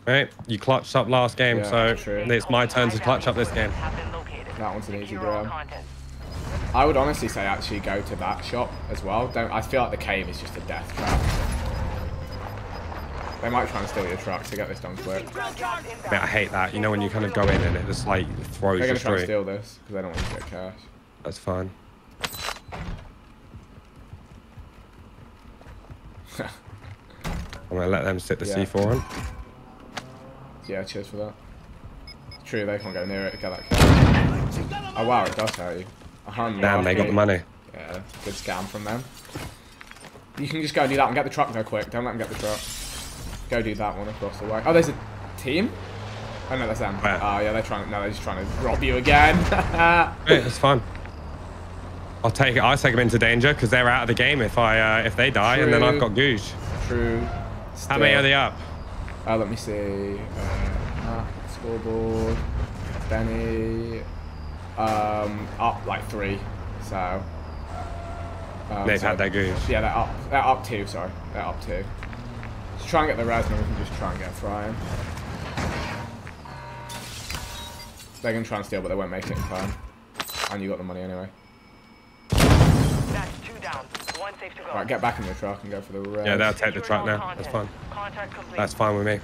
Right, you clutched up last game, Yeah, so true. it's my turn to clutch up this game. Have been located. That one's an easy grab. I would honestly say actually go to that shop as well. Don't. I feel like the cave is just a death trap. They might try and steal your truck to get this done quick. Ground jobs inbound. Mate, I hate that. You know when you kind of go in and it just like throws They're you gonna try and steal this because they don't want to get cash. That's fine. I'm gonna let them sit the Yeah. C4 on. Yeah, cheers for that. True, they can't go near it to get that cash. Oh wow, it does hurt you. Damn, they got the money. Yeah, good scam from them. You can just go do that and get the truck there quick. Don't let them get the truck. Go do that one across the way. Oh, there's a team? Oh no, that's them. Where? Oh yeah, they're trying to, no, they're just trying to rob you again. Hey, it's fine. I'll take it. I'll take them into danger because they're out of the game if I uh, if they die, and then I've got Googe. True. How many are they up? Uh, let me see. Uh, ah, Scoreboard. Benny. Um, up like three. So. Um, They've so- had their goose. Yeah, they're up. They're up two. Sorry, they're up two. Let's try and get the res, and then we can just try and get frying. They're gonna try and steal, but they won't make it in time. And you got the money anyway. That's two down. One safe to go. Right, get back in the truck and go for the res. Yeah, they'll take the truck now. content. That's fine. Contact complete. That's fine with me.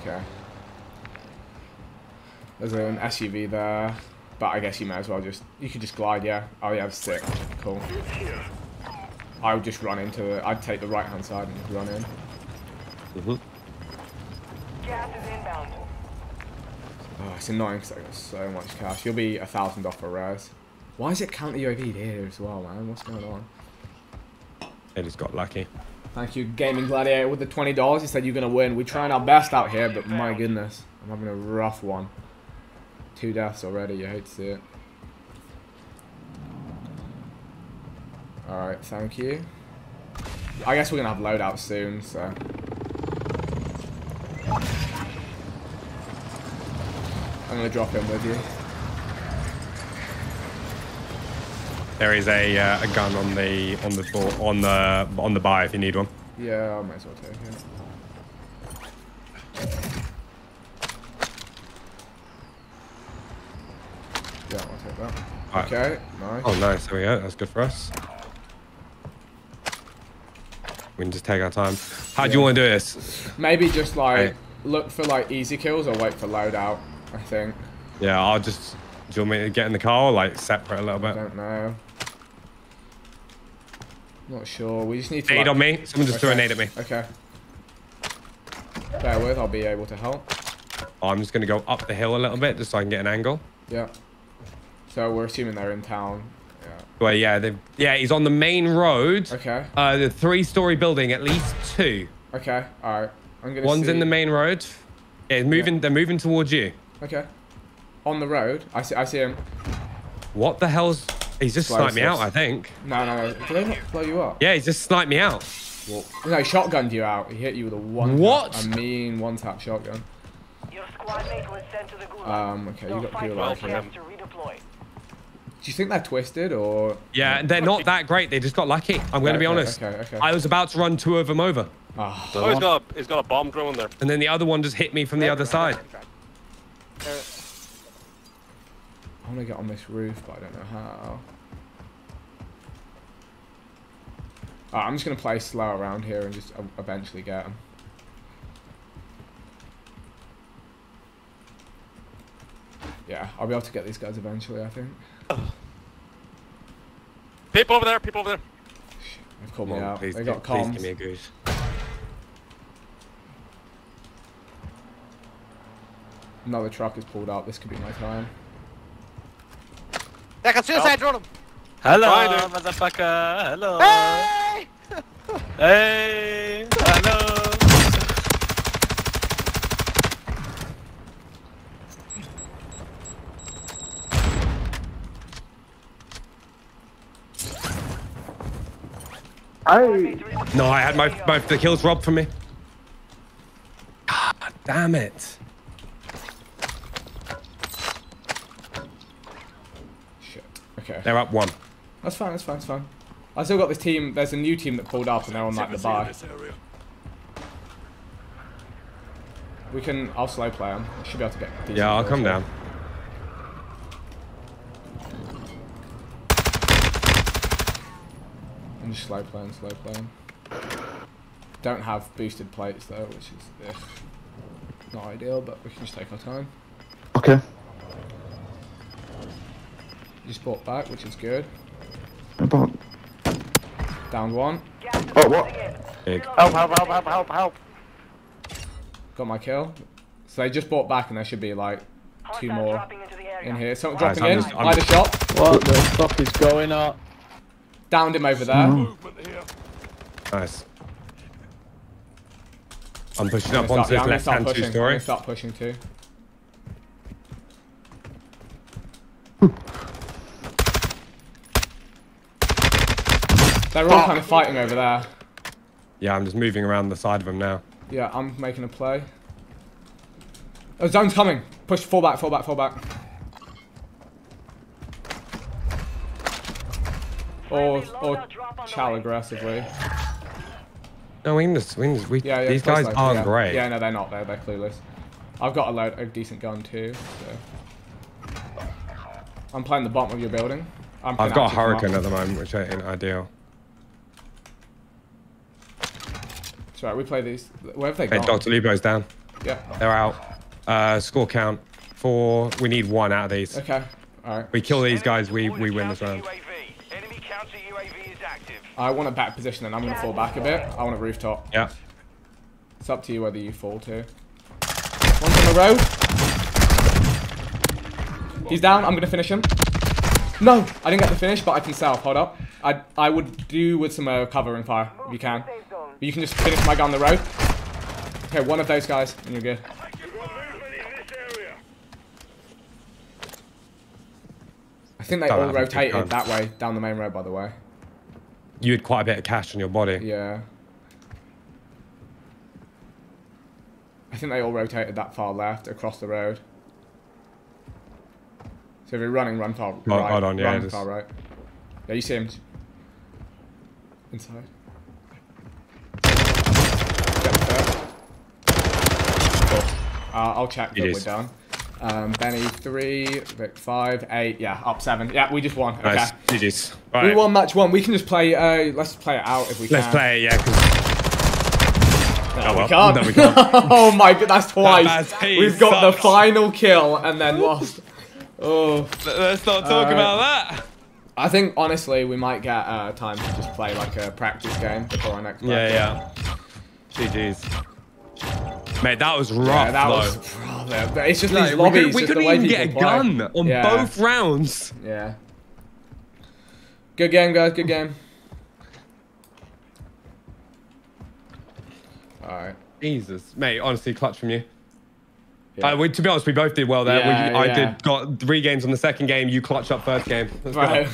Okay. There's an SUV there, but I guess you may as well just you could just glide. Yeah. Oh yeah, sick. Cool. I would just run into it. I'd take the right hand side and run in. Mm-hmm. Gas is inbound. Oh, it's annoying because I got so much cash. You'll be a thousand off for res. Why is it counter UAV here as well, man? What's going on? They just got lucky. Thank you, Gaming Gladiator, with the twenty dollars. He said you're gonna win. We're trying our best out here, but my goodness, I'm having a rough one. Two deaths already. You hate to see it. All right, thank you. I guess we're gonna have loadout soon, so. I'm gonna drop in with you. There is a uh, a gun on the on the on the on the buy if you need one. Yeah, I might as well take it. Yeah, I'll take that. Alright. Okay, nice. Oh, nice. There we go. That's good for us. We can just take our time. How do you want to do this? Maybe just like Right. look for like easy kills or wait for loadout. I think. Yeah, I'll just. Do you want me to get in the car or like separate a little bit? I don't know. Not sure. We just need to. Nade like- on me. Someone just threw a Okay, nade at me. Okay. Bear with. I'll be able to help. I'm just gonna go up the hill a little bit just so I can get an angle. Yeah. So we're assuming they're in town. Yeah. Well, yeah, they yeah, he's on the main road. Okay. Uh, the three-story building, at least two. Okay. All right. I'm gonna. One's in the main road. Yeah, moving. They're moving towards you. Okay. On the road. I see. I see him. What the hell's? He's just Slow sniped me out. I think. No, no, no. Did they not blow you up? Yeah, he's just sniped me out. No, he shotgunned you out. He hit you with a one. What? A mean one-tap shotgun. Your squad mate was sent to the gulag. Um. Okay. You got fight gulag for here. to redeploy. Do you think they're twisted or? Yeah, they're not that great. They just got lucky. I'm going to be Okay, honest. okay, okay. I was about to run two of them over, Ah, Oh, he's got a, he's got a bomb growing there. and then the other one just hit me from the other side. I want to get on this roof, but I don't know how. Alright, I'm just gonna play slow around here and just eventually get them. Yeah, I'll be able to get these guys eventually. I think. People over there, people over there. They've called Come me on, out. please, they gi- got please give me a goose. Another truck is pulled up. This could be my time. I got suicide drone him. Hello, Try motherfucker. Hello. Hey! Hey. Hello. I No, I had my both the kills robbed from me. God damn it. Shit. Okay. They're up one. That's fine. That's fine. That's fine. I still got this team. There's a new team that pulled up and they're on like the buy. We can. I'll slow play them. Should be able to get. decent Yeah, I'll come here. down. I'm just slow playing, slow playing. Don't have boosted plates though, which is ugh, not ideal, but we can just take our time. okay. Just bought back, which is good. About Down one. Oh, what? Big. Help, help, help, help, help, help. Got my kill. So they just bought back, and there should be like two more dropping into the area. in here. Someone Guys, dropping I'm in. just- I'm Light a shot. What the fuck is going on? Downed him over there. Movement here. Nice. I'm pushing I'm up onto start, yeah, this I'm gonna left start hand two pushing. I'm story. gonna start pushing too. They're all kind of fighting over there. Yeah, I'm just moving around the side of them now. Yeah, I'm making a play. Oh, zone's coming. Push, fall back, fall back, fall back. Or, or chow aggressively. No, we can just, we can just, we, Yeah, yeah. these guys slow, aren't yeah. great. Yeah, no, they're not. They're, they're clueless. I've got a load, a decent gun too. So. I'm playing the bottom of your building. I'm I've got a hurricane at the moment, which ain't ideal. That's right. We play these. Where have they Okay, gone? Dr. Lubo's down. Yeah. They're out. Uh, score count. Four. We need one out of these. Okay. All right. We kill these guys, we, we win this round. UAV. Enemy counter UAV is active. I want a back position and I'm gonna fall back a bit. I want a rooftop. Yeah. It's up to you whether you fall to. One's on the road. He's down. I'm gonna finish him. No, I didn't get the finish, but I can self. Hold up. I I would do with some uh, cover and fire if you can. But you can just finish my guy on the road. Okay, one of those guys, and you're good. I think they Don't all have a big rotated that way down the main road, by the way. You had quite a bit of cash on your body. Yeah. I think they all rotated that far left across the road. So if you're running, run far right. hold on, yeah, run far right. Yeah, you see him. Inside. Get there. Cool. Uh, I'll check that we're done. Um, Benny three, Vikk five, eight. Yeah, up seven. Yeah, we just won. Okay. Nice. GG's. We won match one. We can just play. Uh, let's play it out if we can. Let's play it, yeah. 'cause- No, well, we can't. no, we can't. oh my god, that's twice. team We've got the final kill and then lost. Oh, Let's not talk Alright. about that. I think honestly we might get uh, time to just play like a practice game before our next. Yeah, yeah. GG's. Mate, that was rough, Yeah, that was. bro, they're- It's just Like, these we couldn't, we couldn't even get a play. gun on Yeah. both rounds. Yeah. Good game, guys. Good game. All right. Jesus, mate, honestly, clutch from you. Yeah. Uh, we, to be honest, we both did well there. Yeah, we, I did got three games on the second game. You clutched up first game. Let's go.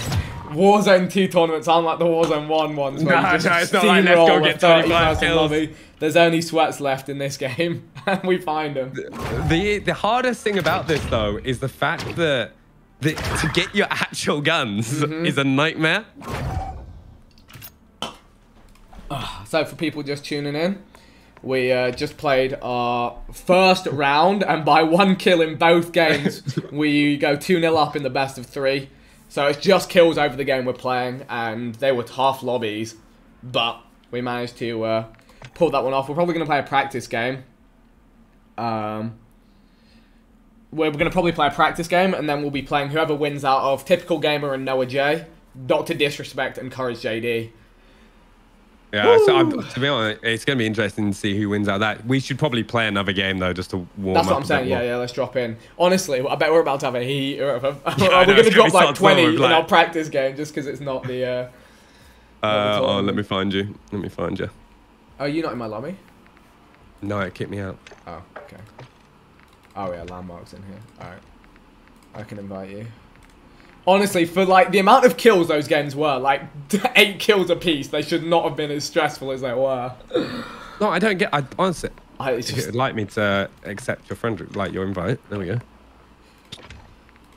Right. Warzone 2 tournaments aren't like the Warzone 1 ones where Nah, you just no, it's not like, let's go get 25 kills. lobby. There's only sweats left in this game, and we find them. The the hardest thing about this though is the fact that the, to get your actual guns Mm-hmm. is a nightmare. So for people just tuning in, we uh, just played our first round, and by one kill in both games, we go 2-0 up in the best of three. So it's just kills over the game we're playing, and they were tough lobbies, but we managed to uh, pull that one off. We're probably going to play a practice game. Um, we're going to probably play a practice game, and then we'll be playing whoever wins out of Typical Gamer and Noah J, Dr. Disrespect, and Courage JD. Yeah, so I'm, to be honest, it's going to be interesting to see who wins out of that. We should probably play another game though, just to warm That's up. what I'm saying. Yeah, yeah. Let's drop in. Honestly, I bet we're about to have a heat. We're I know, going to gonna drop like 20 in our practice game just because it's not the. Uh... Uh, oh, let me find you. Let me find you. Oh, you're not in my lobby. No, it kicked me out. Oh, okay. Oh yeah, landmarks in here. All right, I can invite you. Honestly, for like the amount of kills those games were, like eight kills a piece, they should not have been as stressful as they were. No, I don't get. I honestly, I, it's if just you'd like me to accept your friend, like your invite. There we go.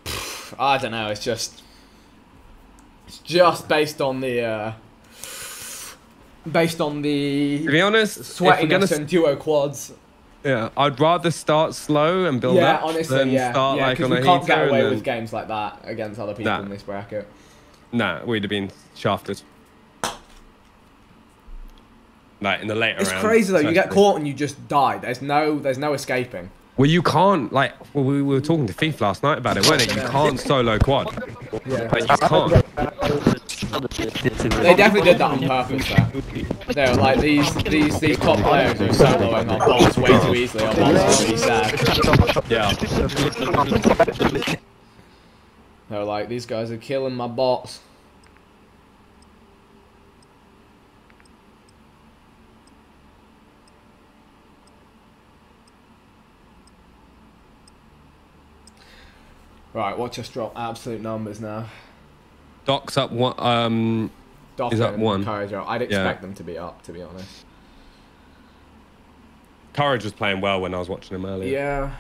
I don't know. It's just it's just based on the uh, based on the. To be honest, sweatiness gonna, and duo quads. Yeah, I'd rather start slow and build yeah, up honestly, than yeah, start yeah, like on we a can't get away and with games like that against other people Nah. in this bracket. Nah, we'd have been shafted. Like in the later It's rounds, crazy though. You get caught and you just die. There's no, there's no escaping. Well, you can't like. Well, we were talking to Thief last night about it, weren't it? You can't solo quad. Yeah. Like you can't. They definitely did that on purpose though. They were like these, these, these top players are soloing on bots way too easily. On bots really sad. Yeah. They were like, these guys are killing my bots. Right, watch us drop absolute numbers now. Doc's up one. Um, Doc is up one. Courage are, I'd expect yeah. them to be up, to be honest. Courage was playing well when I was watching him earlier. Yeah.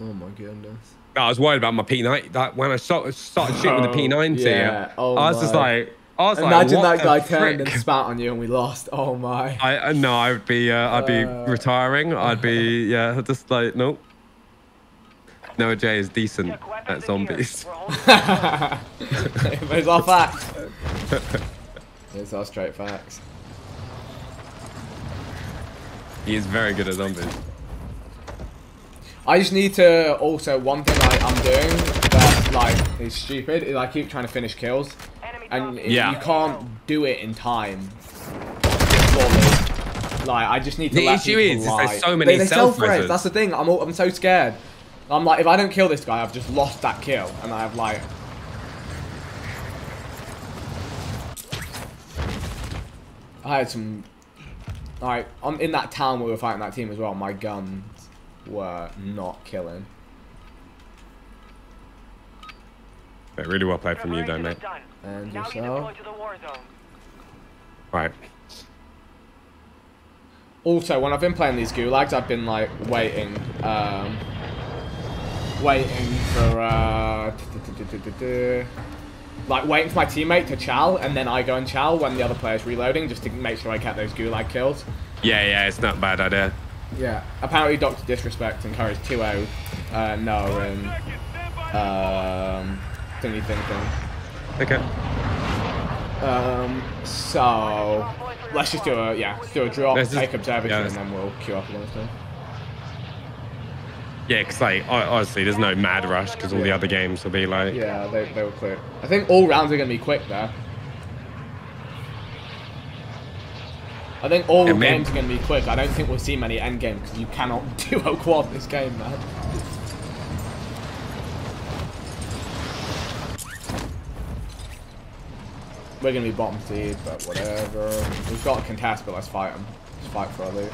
Oh my goodness. I was worried about my P9. That when I started, started shooting oh, with the P90, yeah. oh I was my. just like, I was Imagine like, that guy the turned and spat on you and we lost. Oh my. I uh, no, I would be, uh, I'd be Uh, retiring. I'd be, yeah, just like nope. Noah J is decent at zombies. gear. We're holding Those are facts. Those are straight facts. He is very good at zombies. I just need to also one thing I, I'm doing that like is stupid is I keep trying to finish kills enemy and Yeah. you can't do it in time. Like I just need to. The let issue is, is there's so many they, they self-reses. That's the thing. I'm all, I'm so scared. I'm like if I don't kill this guy, I've just lost that kill, and I have like. I had some. Alright, I'm in that town where we were fighting that team as well. My guns were not killing. But really well played from you, though, mate. Done. And Now you yourself. deploy to the war zone. Right. Also, when I've been playing these gulags, I've been like waiting, um, waiting for, uh, like waiting for my teammate to chow, and then I go and chow when the other player's reloading, just to make sure I get those gulag kills. Yeah, yeah, it's not a bad idea. Yeah. Apparently, Doctor Disrespect encouraged 2-0, uh, Noah and um, thingy thing thing. Okay. Um, so let's just do a yeah, do a drop, Let's just- take observatory, yeah, and then we'll queue up against them. Yeah, because like hon- honestly, there's no mad rush because all the other games will be like. Yeah, they, they were quick. I think all rounds are going to be quick there. I think all Yeah, games are going to be quick. I don't think we'll see many end games because you cannot duo quad this game, man. We're going to be bottom seed, but whatever. We've got a contest, but let's fight them. Let's fight for a loot.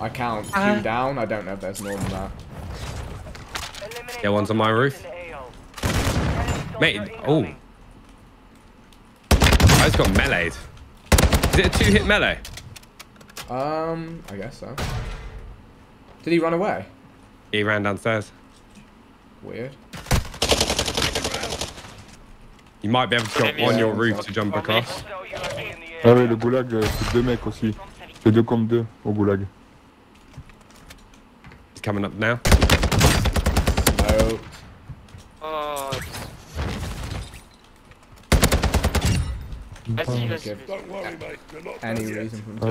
I count two down. I don't know if there's more than that. Yeah, one's on my roof. in the AO. Enemy Mate, oh. I just got meleeed. Is it a two-hit melee? Um, I guess so. Did he run away? He ran downstairs. Weird. You might be able to jump on your roof to jump across. Ah ouais, le goulag, euh, c'est deux mecs aussi. C'est deux contre deux au goulag. He's coming up now. No. Oh, give any reason for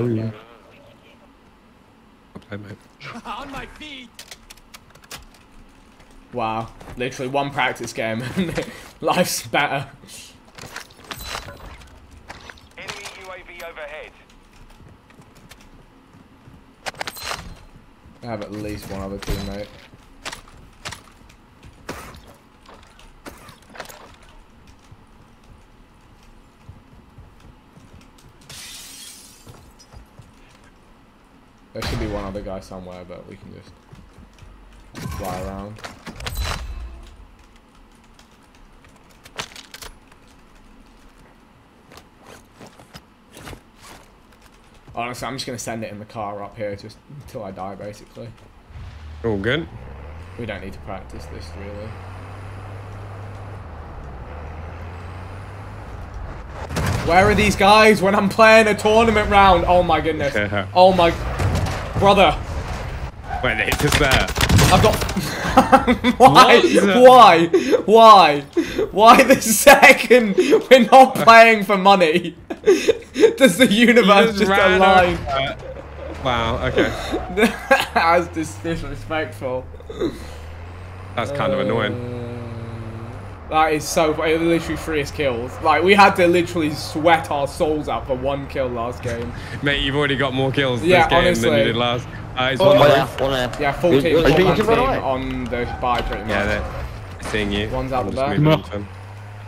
Ah. Wow. Literally one practice game and life's better. Enemy UAV overhead. I have at least one other teammate. There should be one other guy somewhere, but we can just fly around. Honestly, I'm just gonna send it in the car up here just until I die, basically. All good. We don't need to practice this, really. Where are these guys when I'm playing a tournament round? Oh my goodness. Oh my... Brother. Wait, it's just there. I've got... Why? Why? Why? Why the second we're not playing for money? Does the universe just ran align? Wow, okay. That's dis- disrespectful. That's kind of annoying. Uh, That is so funny. Literally freest kills. Like, we had to literally sweat our souls out for one kill last game. Mate, you've already got more kills Yeah, this game than you did last. Uh, it's Oh, one yeah. more. yeah, one there. Yeah, full team, full one team run away? on the buy pretty much. Yeah, they're seeing you. One's out I'm the back. moving No. on to them.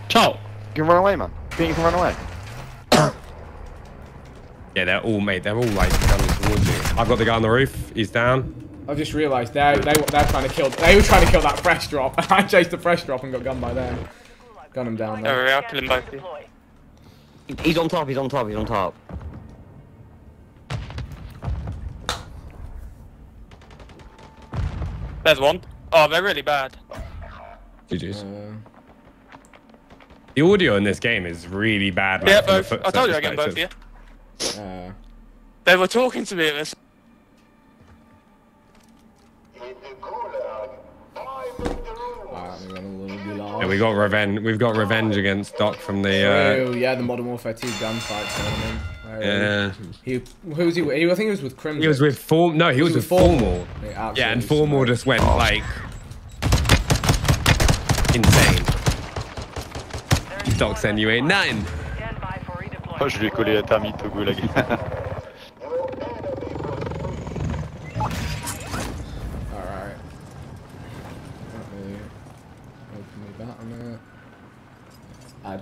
Ciao. You can run away, man. You think you can run away? Yeah, they're all, mate, they're all like coming towards you. I've got the guy on the roof. He's down. I've just realised they they they're trying to kill. They were trying to kill that fresh drop. I chased the fresh drop and got gunned by them. Gun him down there. we are killing both. Deploy. He's on top, he's on top, he's on top. There's one. Oh, they're really bad. GG's. Uh, The audio in this game is really bad. like, Yeah, from both. I told you I get both of you. uh, They were talking to me at this. In the gulag, I make the rules. alright, we're gonna little be long. Yeah, we got revenge. We've got revenge against Doc from the. Uh, True, yeah, the Modern Warfare 2 gunfight tournament. yeah. He, who was he? with? I think he was with Crimson. He was with form. No, he was, with Formal. Yeah, Yeah, and Formal smoked. just went like insane. Doc saying you ain't nothing. Stand by for redeployment. Oh, je lui ai collé la thermite au goulag. Your enemy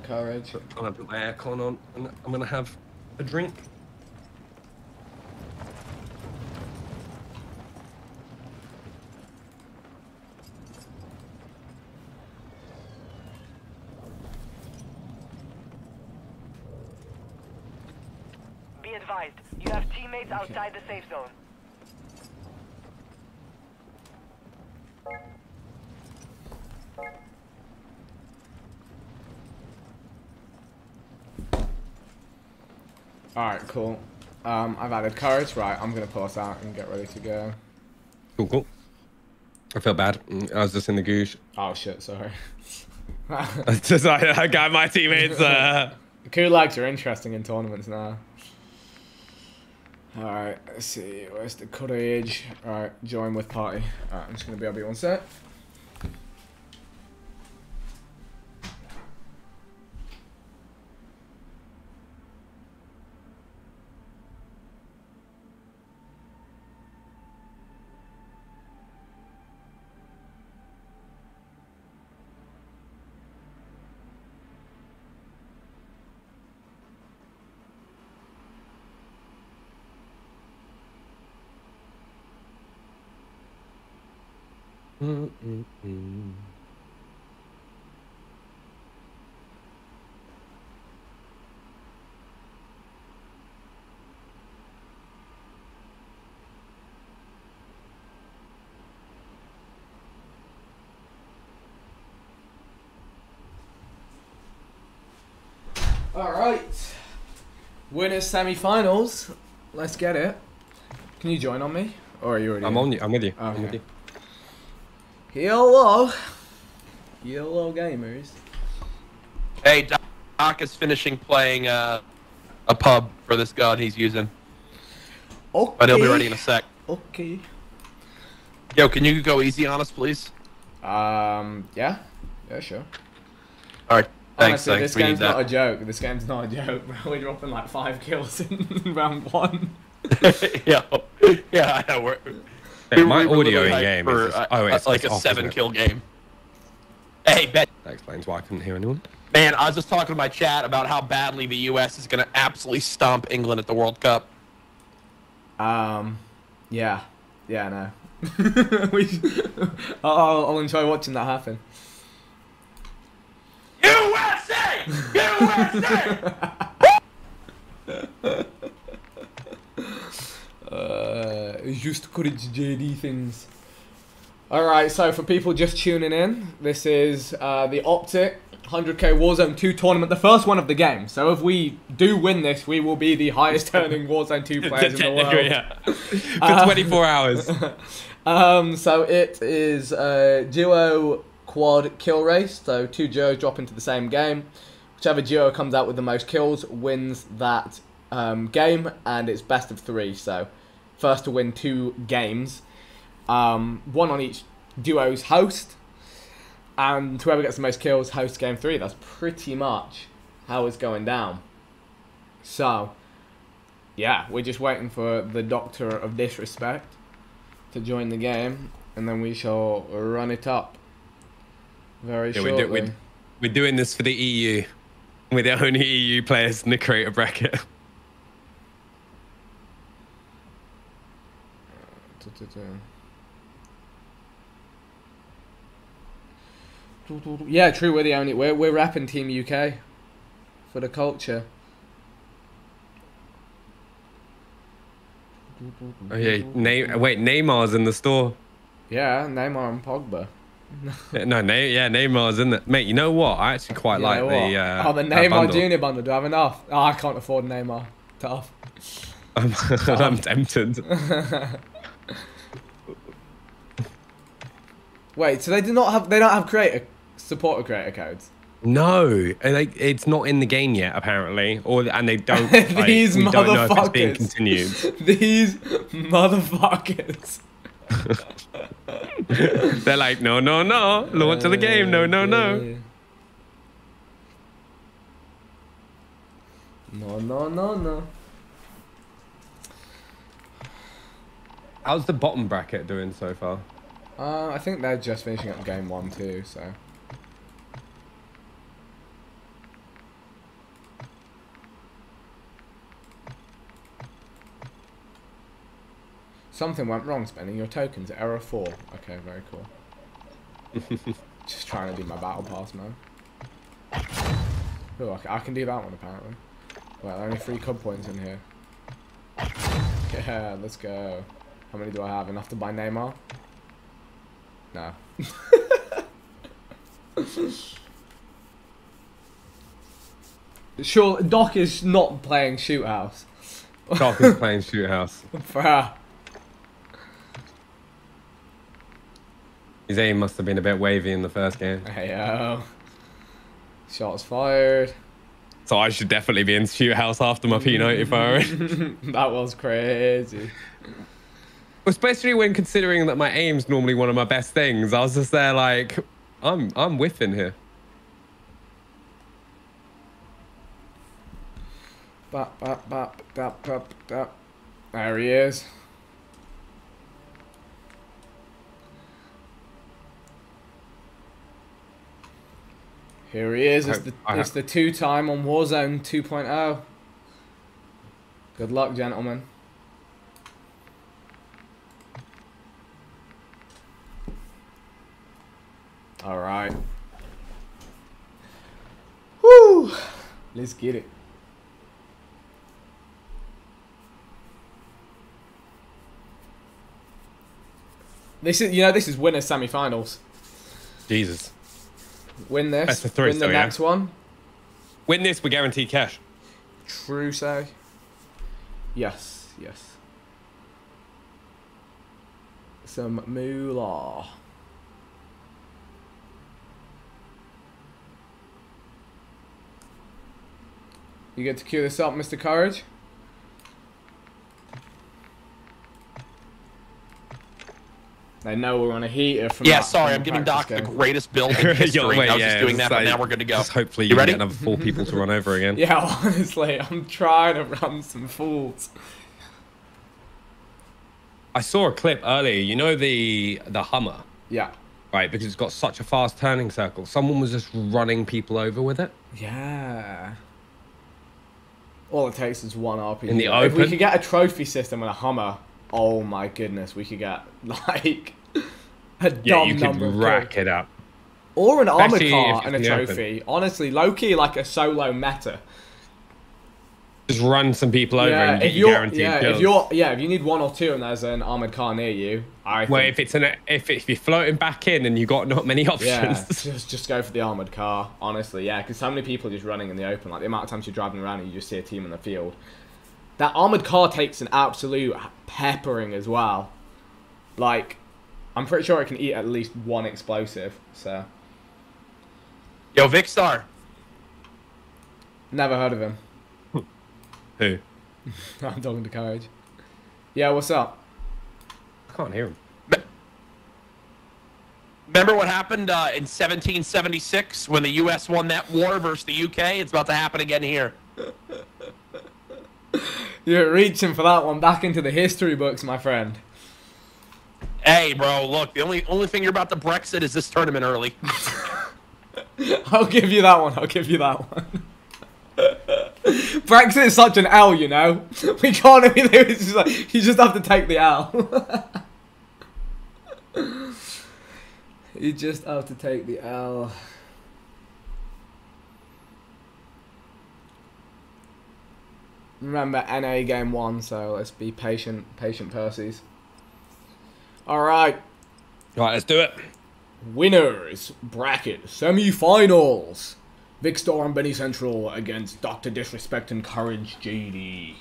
Add courage. I'm gonna put my aircon on and I'm gonna have a drink. Be advised, you have teammates outside the safe zone. Alright, cool. Um, I've added courage. Right, I'm gonna pause out and get ready to go. Cool, cool. I feel bad. Mm, I was just in the goosh. Oh shit, sorry. just I, I got my teammates. Uh, Kulags are interesting in tournaments now. Alright, let's see. Where's the courage? Alright, join with party. Alright, I'm just gonna be able to one set. Mm-hmm. Alright. Winners semi-finals. Let's get it. Can you join on me? Or are you already I'm in? on you. I'm with you. I'm with you. Hello. Hello, gamers. Hey, Doc, Doc is finishing playing uh, a pub for this gun he's using, Okay. but he'll be ready in a sec. Okay. Yo, can you go easy on us, please? Um, yeah. Yeah, sure. All right, thanks, Honestly, thanks. this We game's not a joke. This game's not a joke, bro. We're dropping like five kills in round one. yeah, yeah, I know. We're, Yeah, we- my we were audio in game for, is just, oh, it's like it's a off, seven-kill game. Hey, Ben, That explains why I couldn't hear anyone. man, I was just talking to my chat about how badly the U.S. is going to absolutely stomp England at the World Cup. Um, yeah. Yeah, no. we, I'll, I'll enjoy watching that happen. USA! USA! Uh, it's just courage JD things. Alright, so for people just tuning in, this is uh, the Optic 100k Warzone 2 tournament, the first one of the game. So if we do win this, we will be the highest earning Warzone 2 players in the world. Yeah. For 24 hours. Um, so it is a duo quad kill race. So two duos drop into the same game. Whichever duo comes out with the most kills wins that um, game, and it's best of three. So first to win two games, um, one on each duo's host, and whoever gets the most kills hosts game three. That's pretty much how it's going down. So, yeah, we're just waiting for the Doctor of Disrespect to join the game, and then we shall run it up very Yeah, shortly. we're, do- we're, we're doing this for the EU. We're the only EU players in the creator bracket. Yeah, true. We're the only. We're we're rapping Team UK for the culture. Oh, yeah, Ney- wait, Neymar's in the store. Yeah, Neymar and Pogba. No, Ne- yeah, Neymar's in it. Mate, you know what? I actually quite You like the. Uh, oh, the Neymar. Junior bundle. Do I have enough? Oh, I can't afford Neymar. Tough. I'm, I'm tempted. Wait, so they do not have they don't have creator supporter creator codes. No, and they, it's not in the game yet, apparently, or and they don't. like, These we don't know if it's being motherfuckers. continued. These motherfuckers. They're like, no, no, no, launch of the game, no, no, no. No, no, no, no. How's the bottom bracket doing so far? Uh, I think they're just finishing up game one too, so. Something went wrong spending your tokens. Error 4. Okay, very cool. Just trying to do my battle pass, man. Oh, I, I can do that one apparently. Well, only three cub points in here. Yeah, let's go. How many do I have? Enough to buy Neymar? No. sure, Doc is not playing Shoot House. Doc is playing Shoot House. Bruh. His aim must have been a bit wavy in the first game. Hey, yo. Shots fired. So I should definitely be in Shoot House after my P90 firing. that was crazy. Especially when considering that my aim's normally one of my best things. I was just there like, I'm I'm whiffing here. Bop, bop, bop, bop, bop, bop. There he is. Here he is. It's the, it's the two time on Warzone 2.0. Good luck, gentlemen. All right. Woo! Let's get it. This is, you know, this is winners semi-finals. Jesus. Win this. That's of three, win the so yeah. next one. Win this, we guaranteed cash. True say. Yes, yes. Some moolah. You get to cue this up, Mr. Courage? They know we're on a heater from Yeah, sorry, I'm giving practice Doc the greatest build in history. Yo, wait, I was yeah, just doing that, it's but now we're good to go. Just hopefully you, You ready? get another four people to run over again. Yeah, honestly, I'm trying to run some fools. I saw a clip earlier. You know the the Hummer, Yeah. right? Because it's got such a fast turning circle. Someone was just running people over with it. Yeah. All it takes is one RPG. In the If we could get a trophy system and a Hummer, oh my goodness, we could get like a dumb Yeah, you could number of rack kills. it up. Or an armored car and a the open. trophy. Honestly, low key like a solo meta. Just run some people over yeah, and get if you you're guaranteed yeah, kills. if you're yeah, if you need one or two and there's an armored car near you, I Well, if it's an if if you're floating back in and you got not many options. yeah, just just go for the armored car. Honestly, yeah, because so many people are just running in the open. Like the amount of times you're driving around and you just see a team in the field. That armored car takes an absolute peppering as well. Like, I'm pretty sure it can eat at least one explosive. So Yo, Vikkstar. never heard of him. Who? I'm talking to Courage. Yeah, what's up? I can't hear him. Remember what happened uh, in 1776 when the U.S. won that war versus the U.K.? It's about to happen again here. You're reaching for that one back into the history books, my friend. Hey, bro, look, the only only thing you're about to Brexit is this tournament early. I'll give you that one. I'll give you that one. Brexit is such an L, you know. We can't even. It's just like, you just have to take the L. you just have to take the L. Remember NA game one, so let's be patient, patient Percy's. All right, Right, let's do it. Winners bracket semi-finals. Vikkstar and BennyCentral against Dr. Disrespect and CouRageJD.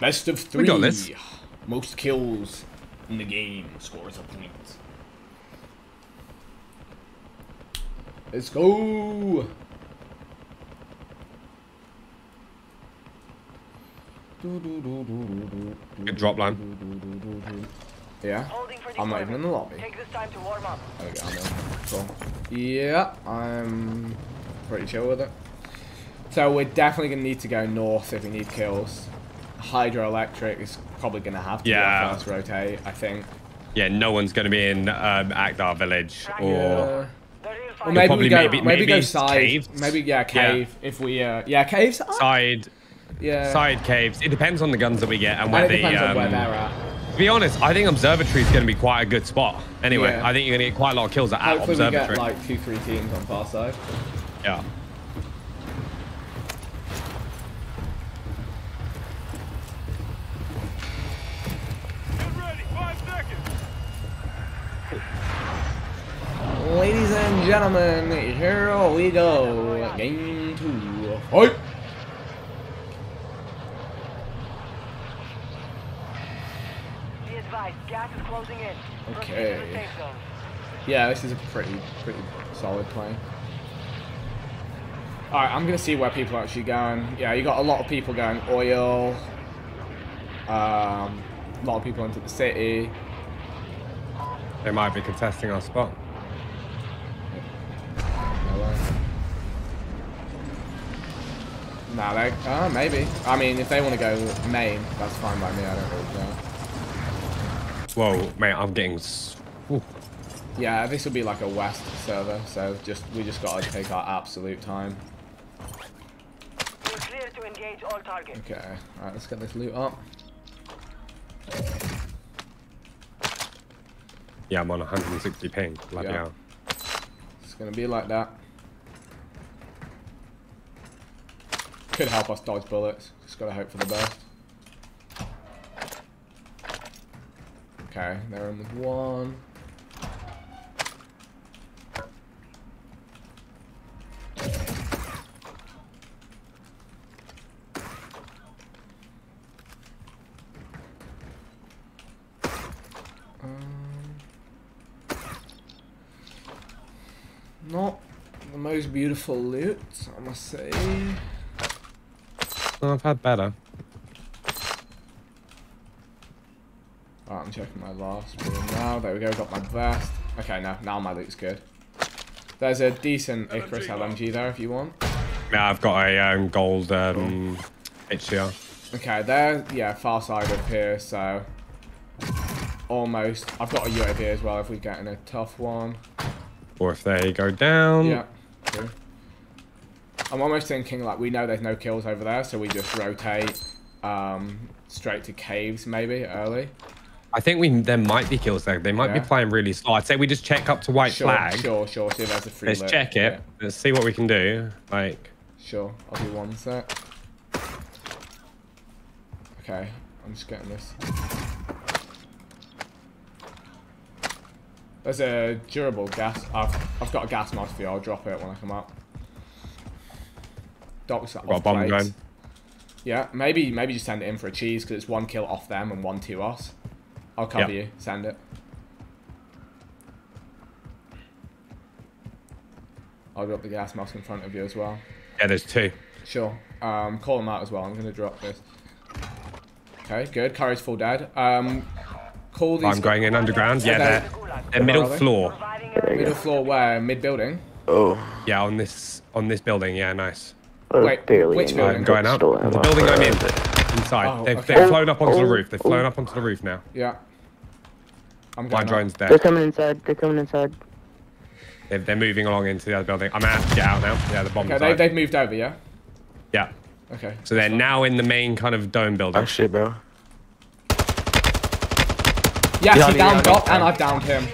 Best of three. We got this. Most kills in the game scores a point. Let's go. Good drop line. Yeah. I'm not even in the lobby. Take this time to warm up. Okay, I'm in. Cool. Yeah, I'm pretty chill with it. So we're definitely gonna need to go north if we need kills. Hydroelectric is probably gonna have to Yeah. be our first rotate, I think. Yeah, no one's going to be in um, Akhdar village or. Yeah. Or maybe probably we go, maybe- maybe, go side. caves. Maybe yeah, cave. If we uh, yeah, caves. Side, yeah. side caves. It depends on the guns that we get and And where it the. depends on where um, they're at. To be honest, I think observatory is going to be quite a good spot. Anyway, Yeah. I think you're going to get quite a lot of kills at Hopefully we observatory. get like two, three teams on far side. Yeah. Ladies and gentlemen, here we go. Game two. Fight! Be advised, gas is closing in. Proceed to the Okay. Yeah, this is a pretty, pretty solid play. Alright, I'm gonna see where people are actually going. Yeah, you got a lot of people going oil. Um, a lot of people into the city. They might be contesting our spot. Nah, they, uh, maybe. I mean, if they want to go main, that's fine by me. I don't really care. Whoa, mate, I'm getting. Ooh. Yeah, this will be like a west server, so just we just gotta take our absolute time. You're clear to engage all targets. Okay, alright, let's get this loot up. Yeah, I'm on 160 ping. Bloody Yeah. hell. It's gonna be like that. Could help us dodge bullets. Just gotta hope for the best. Okay, they're in with one. Not the most beautiful loot, I must say. Oh, I've had better. Alright, I'm checking my last room now. There we go, got my vest. Okay, no, now my loot's good. There's a decent Icarus LMG there if you want. Yeah, I've got a um, gold um, HCR. Okay, they're, yeah, far side of here, so... Almost. I've got a UAV as well if we get in a tough one. Or if they go down. Yeah, true. I'm almost thinking, like, we know there's no kills over there, so we just rotate um, straight to caves, maybe, early. I think we there might be kills there. They might Yeah. be playing really slow. I'd say we just check up to white Sure, flag. sure, sure. See if there's a free Let's loot. check it. Yeah, Let's see what we can do. Like, sure, I'll do one sec. Okay, I'm just getting this. There's a durable gas. I've, I've got a gas mask for you. I'll drop it when I come up. Doc's got, got a off bomb going. Yeah, maybe maybe just send it in for a cheese because it's one kill off them and one to us. I'll cover Yep. you. Send it. I'll drop the gas mask in front of you as well. yeah, there's two. Sure. Um, call them out as well. I'm gonna drop this. Okay, good. Curry's full dead. Um, call these. I'm going in underground. Yeah, Okay. they're, they're middle are they? floor. Providing. Middle floor where? Mid building. Oh, Yeah, on this on this building. Yeah, nice. Oh, Wait, barely. which building? I'm going up. The building I'm in. Oh, inside. Oh, they've, okay. they've flown up onto the Oh, roof. They've flown oh. up onto the roof now. Yeah. I'm My going. up. drone's They're coming inside. They're coming inside. They're, they're moving along into the other building. I'm out. Get out now. Yeah, the bomb Okay, they, they've moved over. Yeah. Yeah. Okay. So they're now in the main kind of dome building. Oh shit, bro. Yes, Yeah, he yeah, downed yeah. Doc, and I've downed him.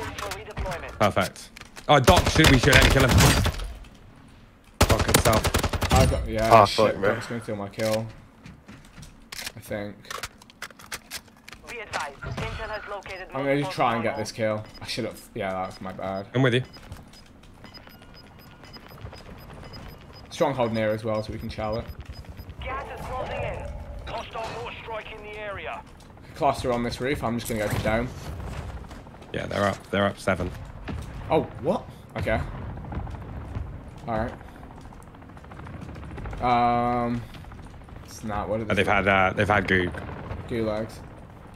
Perfect. Oh, Doc, should we should kill him? Doc itself. I got. Yeah. Ah, shit, fuck, bro. Doc's gonna steal my kill. I think. Be advised, Intel has located located I'm gonna just try and get this kill. I should have. Yeah, that's my bad. I'm with you. Stronghold near as well, so we can chow it. Gas is closing in. Hostile mortar strike in the area. Cluster on this roof. I'm just gonna go to dome. Yeah, they're up. They're up seven. Oh, what? Okay. Alright. Um. Snap, what are they? they've had uh, they've had goo. Gulags.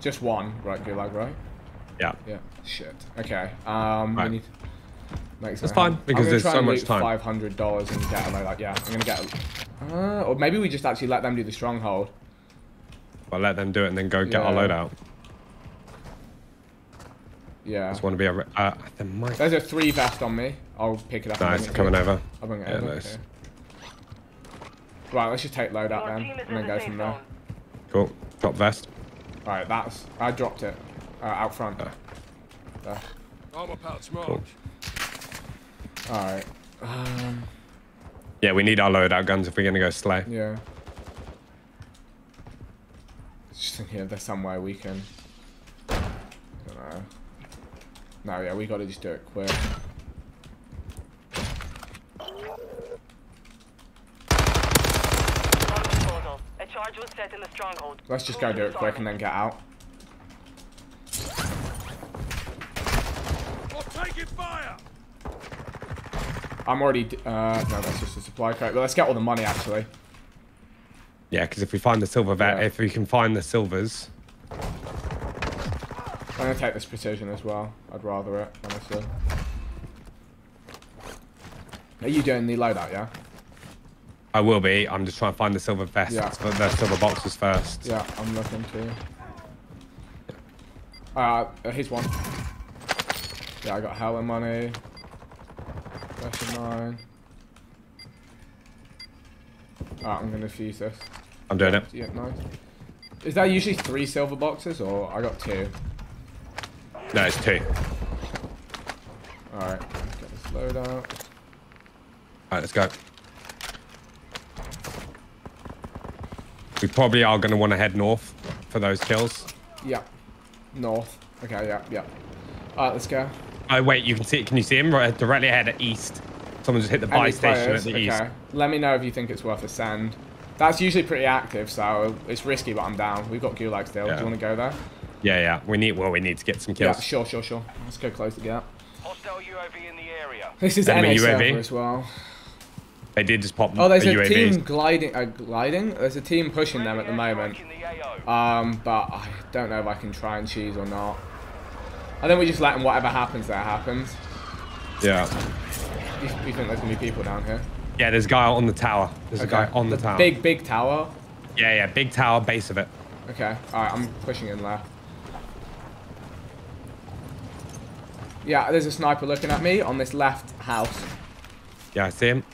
Just one, right? Gulag, right? Yeah. Yeah. Shit. Okay. Um. Right. We need. Make That's fine, because there's so much time. Five hundred dollars and get them like yeah. I'm gonna get. Uh, or maybe we just actually let them do the stronghold. I'll let them do it and then go get our Yeah. loadout. Yeah. Just want to be a. re- Uh, there might. There's a three vest on me. I'll pick it up. Nice, bring it coming over. I'll bring it Yeah, over. nice. okay. Right, let's just take load out then, and then go from there. Cool. Drop vest. Alright, that's. I dropped it. Uh, out front. Uh. There. Armor pouch. Cool. Alright. Um, Yeah, we need our loadout guns if we're gonna go slay. yeah. Just thinking if there's somewhere we can. I don't know. No, yeah, we gotta just do it quick. On disposal. A charge was set in the stronghold. Let's just go do it quick and then get out. I'm. I'm already. d- Uh, no, that's just a supply crate. But let's get all the money actually. Yeah, because if we find the silver vet, Yeah. if we can find the silvers, I'm gonna take this precision as well. I'd rather it, honestly. Are you doing the loadout, yeah? I will be. I'm just trying to find the silver vests, Yeah. for the silver boxes first. Yeah, I'm looking too. Uh, here's one. Yeah, I got hell and money. That's mine. Alright, I'm gonna fuse this. I'm doing it. Yeah, nice. Is that usually three silver boxes, or I got two? No, it's two. Alright, let's get this load out. Alright, let's go. We probably are going to want to head north for those kills. Yeah. North. Okay, yeah, yeah. Alright, let's go. Oh, wait, you can see Can you see him right directly ahead at east? Someone just hit the buy Any station at players? the east. Let me know if you think it's worth a send. That's usually pretty active, so it's risky, but I'm down. We've got Gulag still. Yeah. Do you want to go there? Yeah, yeah. We need, well, we need to get some Yeah, kills. sure, sure, sure. Let's go close the gap. Hostile UAV in the area. This is Enemy UAV. server as well. They did just pop Oh, there's a, UAVs. team gliding. Uh, gliding? There's a team pushing them at the moment. In the AO. Um, but I don't know if I can try and cheese or not. I think we just let them. Whatever happens, there happens. Yeah. You, you think there's gonna be people down here? Yeah, there's a guy on the tower. There's a guy Okay. on the, tower. Big, big tower. Yeah, yeah. Big tower, base of it. Okay. All right. I'm pushing in there. Yeah, there's a sniper looking at me on this left house. Yeah, I see him.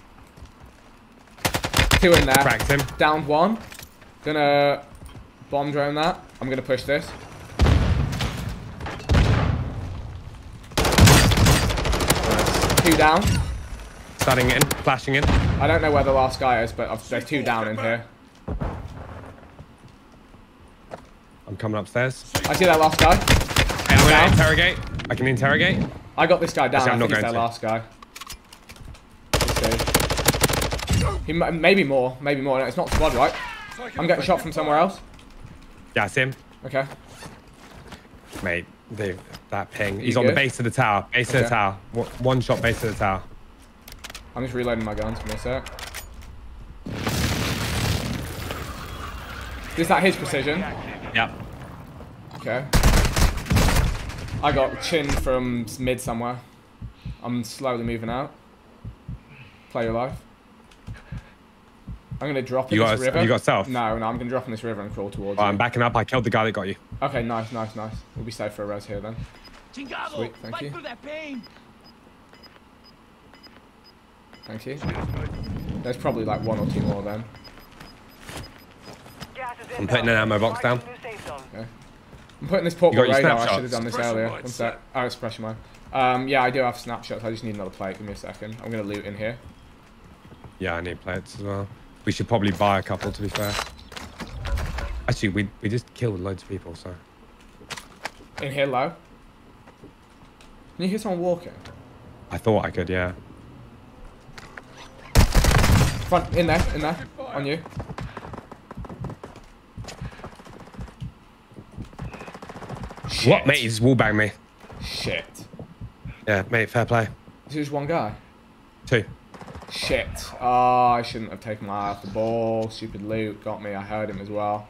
Two in there. Cracked him. Downed one. Gonna bomb drone that. I'm gonna push this. Two down. Starting in, flashing in. I don't know where the last guy is, but I've, there's two down in here. I'm coming upstairs. I see that last guy. Hey, I'm Down. gonna interrogate. I can interrogate. I got this guy down. Actually, I'm I not going their to. last guy. He maybe more, maybe more. No, it's not squad, right? I'm getting shot from somewhere else. Yeah, I see him. Okay. Mate, they, that ping. You He's on the base of the tower. Base of the tower. One- One shot base of the tower. I'm just reloading my guns. Give me a sec. Is that his precision? Yep. Okay. I got chin from mid somewhere. I'm slowly moving out. Play your life. I'm gonna drop in You this got- river. you got stealth? No, no, I'm gonna drop in this river and crawl towards Oh, you. I'm backing up. I killed the guy that got you. Okay, nice, nice, nice. We'll be safe for a res here then. Sweet, thank you. Thank you. There's probably like one or two more then. Gas I'm putting an ammo box down. New safe zone. Okay. I'm putting this portable You got radar. I should have done this Suppression earlier. mine One set. sec. Oh, it's suppression mine. Um, yeah, I do have snapshots. I just need another plate. Give me a second. I'm gonna loot in here. Yeah, I need plates as well. We should probably buy a couple, to be fair. Actually, we, we just killed loads of people, so... In here low. Can you hear someone walking? I thought I could, yeah. Front, in there, in there, on you. Shit. What, mate? He's wallbanged me. Shit. Yeah, mate, fair play. Is it just one guy? Two. Shit. Oh, I shouldn't have taken my eye off the ball. Stupid loot got me. I heard him as well.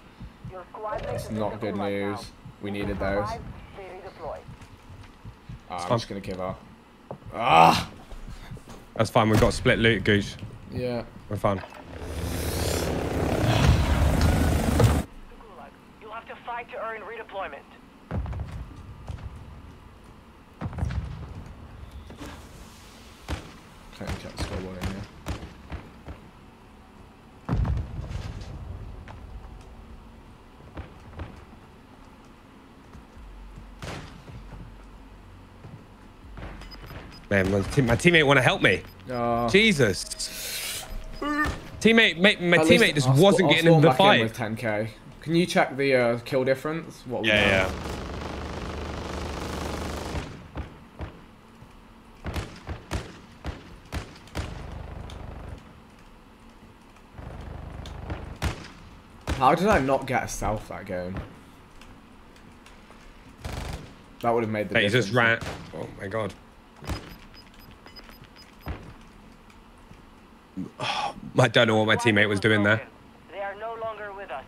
Your squad mates That's not good news. We needed those. survive, they redeploy. Ah, I'm just gonna give up. Ah! That's fine. We've got split loot, Gooch. Yeah. We're fine. You'll have to fight to earn redeployment. Can't even check the scoreboard in here. Man, my, te- my teammate want to help me. Oh. Jesus. Teammate, mate, my At teammate just I'll wasn't I'll getting in the fight. with 10k. Can you check the uh, kill difference? What we Yeah, yeah. How did I not get a south that game? That would have made the Mate, he just ran. Oh my god. Oh, I don't know what my teammate was doing there. They are no longer with us.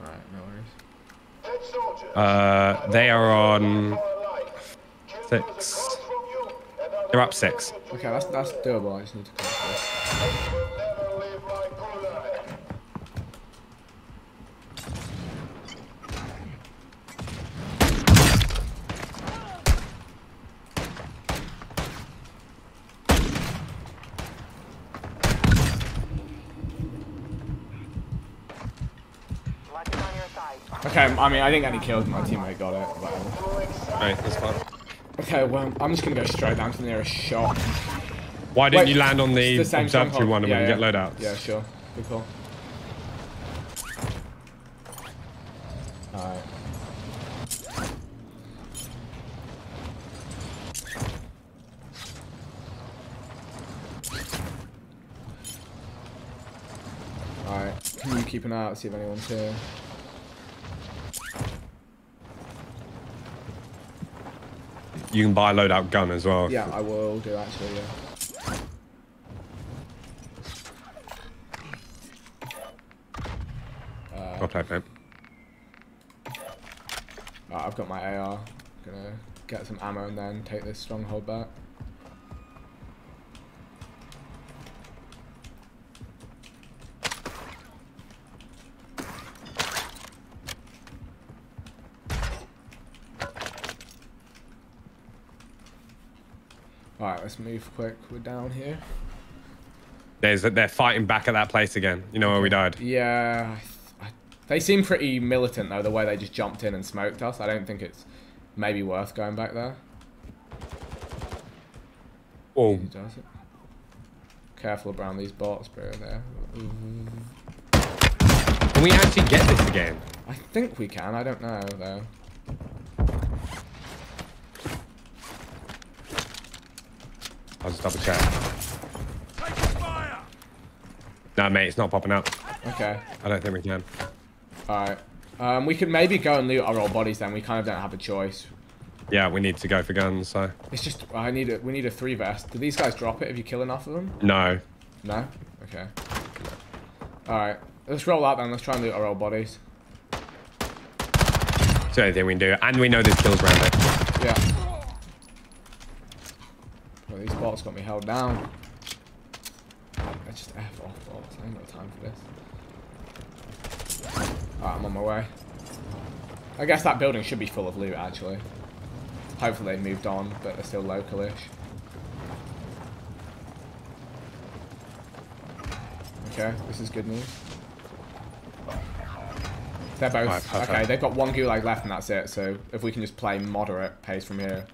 Alright, no worries. Dead soldiers. Uh, they are on For life. Kill those six. across from you, and I'll They're up six. Okay, that's that's doable. I just need to come up with You will never leave my gulag. Luck is on your side. Okay, I mean, I didn't get any kills. My teammate got it. Whatever. Right, that's fine. Okay, well, I'm just gonna go straight down to the nearest shop. Why didn't Wait, you land on the, the observatory one and yeah, we yeah. get loadouts? Yeah, sure. Good call. Alright. Alright, can you keep an eye out, see if anyone's here? You can buy a loadout gun as well. Yeah, I will do actually, yeah. Played, mate. Right, I've got my AR. Gonna get some ammo and then take this stronghold back. Alright, let's move quick. We're down here. There's, they're fighting back at that place again. You know where we died? Yeah, I, I, they seem pretty militant though, the way they just jumped in and smoked us. I don't think it's maybe worth going back there. Oh, does it? Careful around these bots, bro. There. can we actually get this again? I think we can. I don't know though. I'll just double check. No, mate, it's not popping up. Okay. I don't think we can. Alright. Um, we could maybe go and loot our old bodies then. We kind of don't have a choice. Yeah, we need to go for guns, so. It's just I need a we need a three vest. Do these guys drop it if you kill enough of them? No. No. Okay. All right. Let's roll out then. Let's try and loot our old bodies. It's the only thing we can do. And we know there's kills around it. Yeah. Bots got me held down. I just F off bots. I ain't got time for this. Alright, I'm on my way. I guess that building should be full of loot, actually. Hopefully they've moved on, but they're still localish. Okay, this is good news. They're both... Perfect. okay, they've got one gulag left and that's it, so if we can just play moderate pace from here.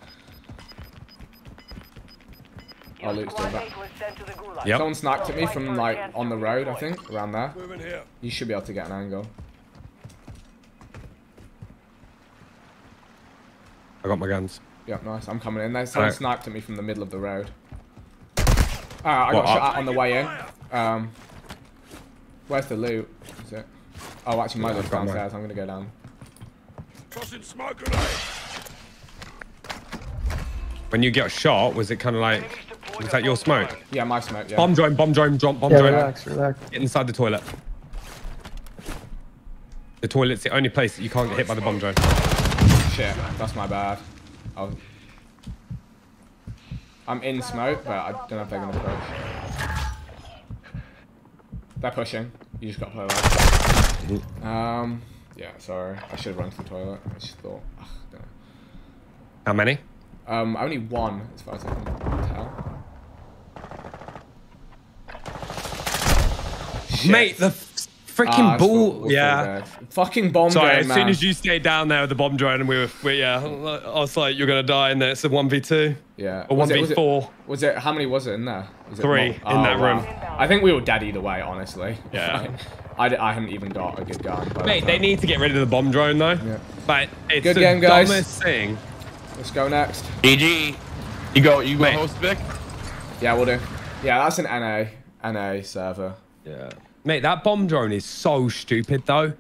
Sent to the gulag. Yep. Someone sniped at me from like on the road, I think, around there. You should be able to get an angle. I got my guns. Yep, nice. I'm coming in there. Someone Alright. sniped at me from the middle of the road. Alright, I got What, shot at on the way in. Um, where's the loot? Is it? Oh, actually, my Yeah, loot's I've downstairs. I'm gonna go down. Tossing smoke grenade. When you get shot, was it kind of like, was that your smoke? Yeah, my smoke. Yeah. Bomb drone, bomb drone, drop, bomb Yeah, drone. relax, relax. Get inside the toilet. The toilet's the only place that you can't get hit by the bomb drone. Shit, that's my bad. I'll... I'm in smoke, but I don't know if they're gonna push. They're pushing. You just got to play that. Um, yeah, sorry. I should have run to the toilet. I just thought. Ugh, don't know. How many? Um, only one, as far as I can tell. Mate, the freaking Ah, ball. we're yeah. Fucking bomb Sorry, drone, as man. soon as you stayed down there with the bomb drone and we were, we, yeah, I was like, you're gonna die, and then it's a one v two. Yeah. Or Was one it- v was it- four. Was it? How many was it in there? Was it Three mul- in that room. I think we were dead either way, honestly. Yeah. I, d- I hadn't even got a good gun. by Mate, they need to get rid of the bomb drone though. Yeah. But it's Good the game, guys. dumbest thing. Let's go next. GG. You go. You go Mate. host Vikk. Yeah, we'll do. Yeah, that's an NA NA server. Yeah. Mate, that bomb drone is so stupid though.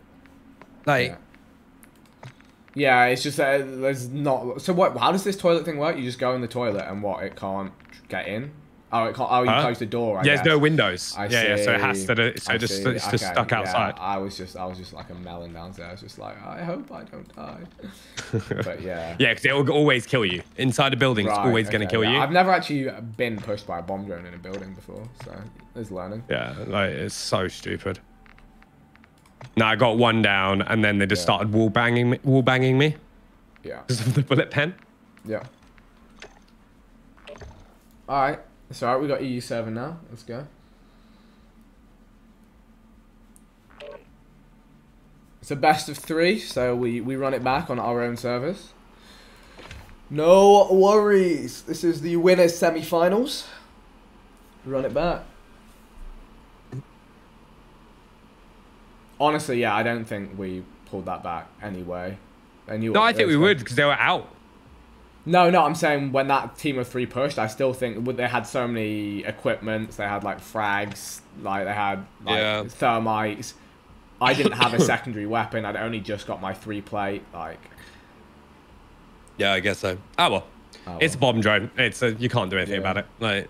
Like, Yeah. Yeah, it's just uh, there's not. So what? How does this toilet thing work? You just go in the toilet and what? It can't get in. Oh, it can't. Oh, you Huh? close the door. I there's guess. no windows. I yeah, yeah, so it has to. So I just, see. it's just Okay, stuck yeah, outside. I was just, I was just like a melon downstairs, I was just like I hope I don't die. but yeah. Yeah, because it will always kill you. Inside a building, it's Right, always going to kill yeah. you. I've never actually been pushed by a bomb drone in a building before, so it's learning. Yeah, like it's so stupid. No, I got one down, and then they just Yeah. started wall banging me. Wall banging me Yeah. because of the bullet pen. Yeah. All right. It's all right. We got EU seven now. Let's go. It's a best of three, so we we run it back on our own servers. No worries. This is the winners semi-finals. Run it back. Honestly, yeah, I don't think we pulled that back anyway. No, I think we would because they were out. No, no, I'm saying when that team of three pushed, I still think they had so many equipments. They had like frags, like they had like Yeah. thermites. I didn't have a secondary weapon. I'd only just got my three plate. Like, Yeah, I guess so. Ah well, Oh, it's a bomb drone. It's a, you can't do anything Yeah. about it. Like,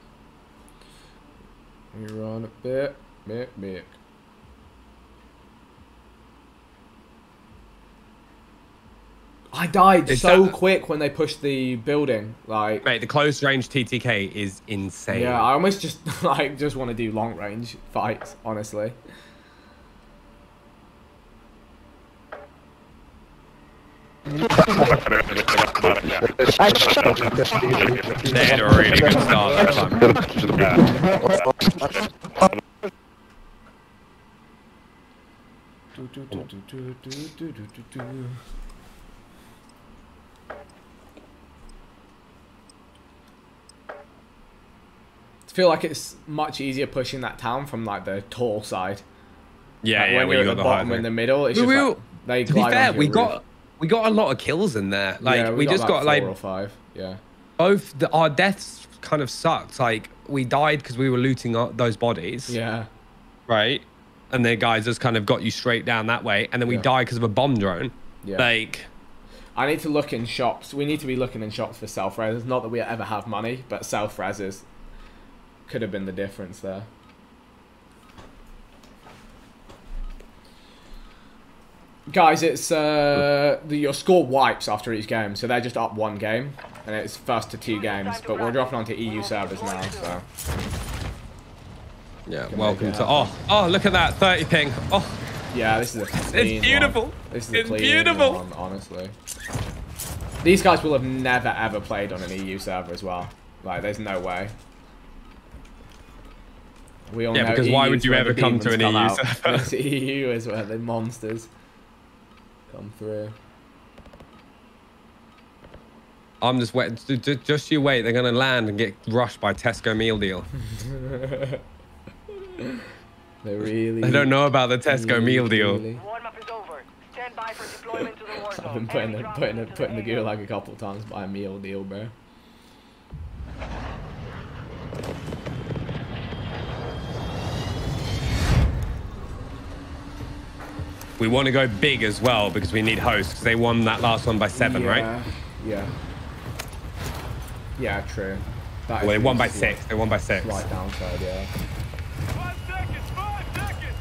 we run a bit, bit, bit. I died Is so that- quick when they pushed the building. Like, mate, the close range TTK is insane. yeah, I almost just like just want to do long range fights. Honestly. they had a really good start that time. Do, do, do, do, do, do, do, do, do, feel like it's much easier pushing that town from like the tall side. Yeah, Like, yeah. when where you're you at got the bottom thing. in the middle, it's We just will- like, they To be glide fair, we your got roof. we got a lot of kills in there. Like yeah, we, just about got like four or five. Yeah. both the, our deaths kind of sucked. Like we died because we were looting our, those bodies, Yeah. right? And the guys just kind of got you straight down that way, and then we Yeah. died because of a bomb drone. Yeah. Like, I need to look in shops. We need to be looking in shops for self res. Not that we ever have money, but self reses could have been the difference there. Guys, it's uh, the, your score wipes after each game, so they're just up one game, and it's first to two games. But we're dropping onto EU servers now, so yeah, Can welcome to. Oh, oh, look at that 30 ping. Oh, yeah, this is a clean beautiful. One. This is a It's beautiful. one, honestly. These guys will have never ever played on an EU server as well. Like, there's no way. We all Yeah, know because why would you ever come to demons an EU out. server? It's EU is where the monsters come through. I'm just waiting. ju- ju- Just you wait. They're gonna land and get rushed by Tesco meal deal. They really. They don't know about the Tesco really, meal deal. really- Warm up is over. Stand by by for deployment to the war zone. I've been putting the dropping putting the putting the AO. gulag a couple of times by a meal deal, bro. We want to go big as well because we need hosts because they won that last one by seven, right? Yeah, Yeah. Yeah, true. That Well, they won by six. They won by six. Slight downside, yeah. Five seconds, five seconds.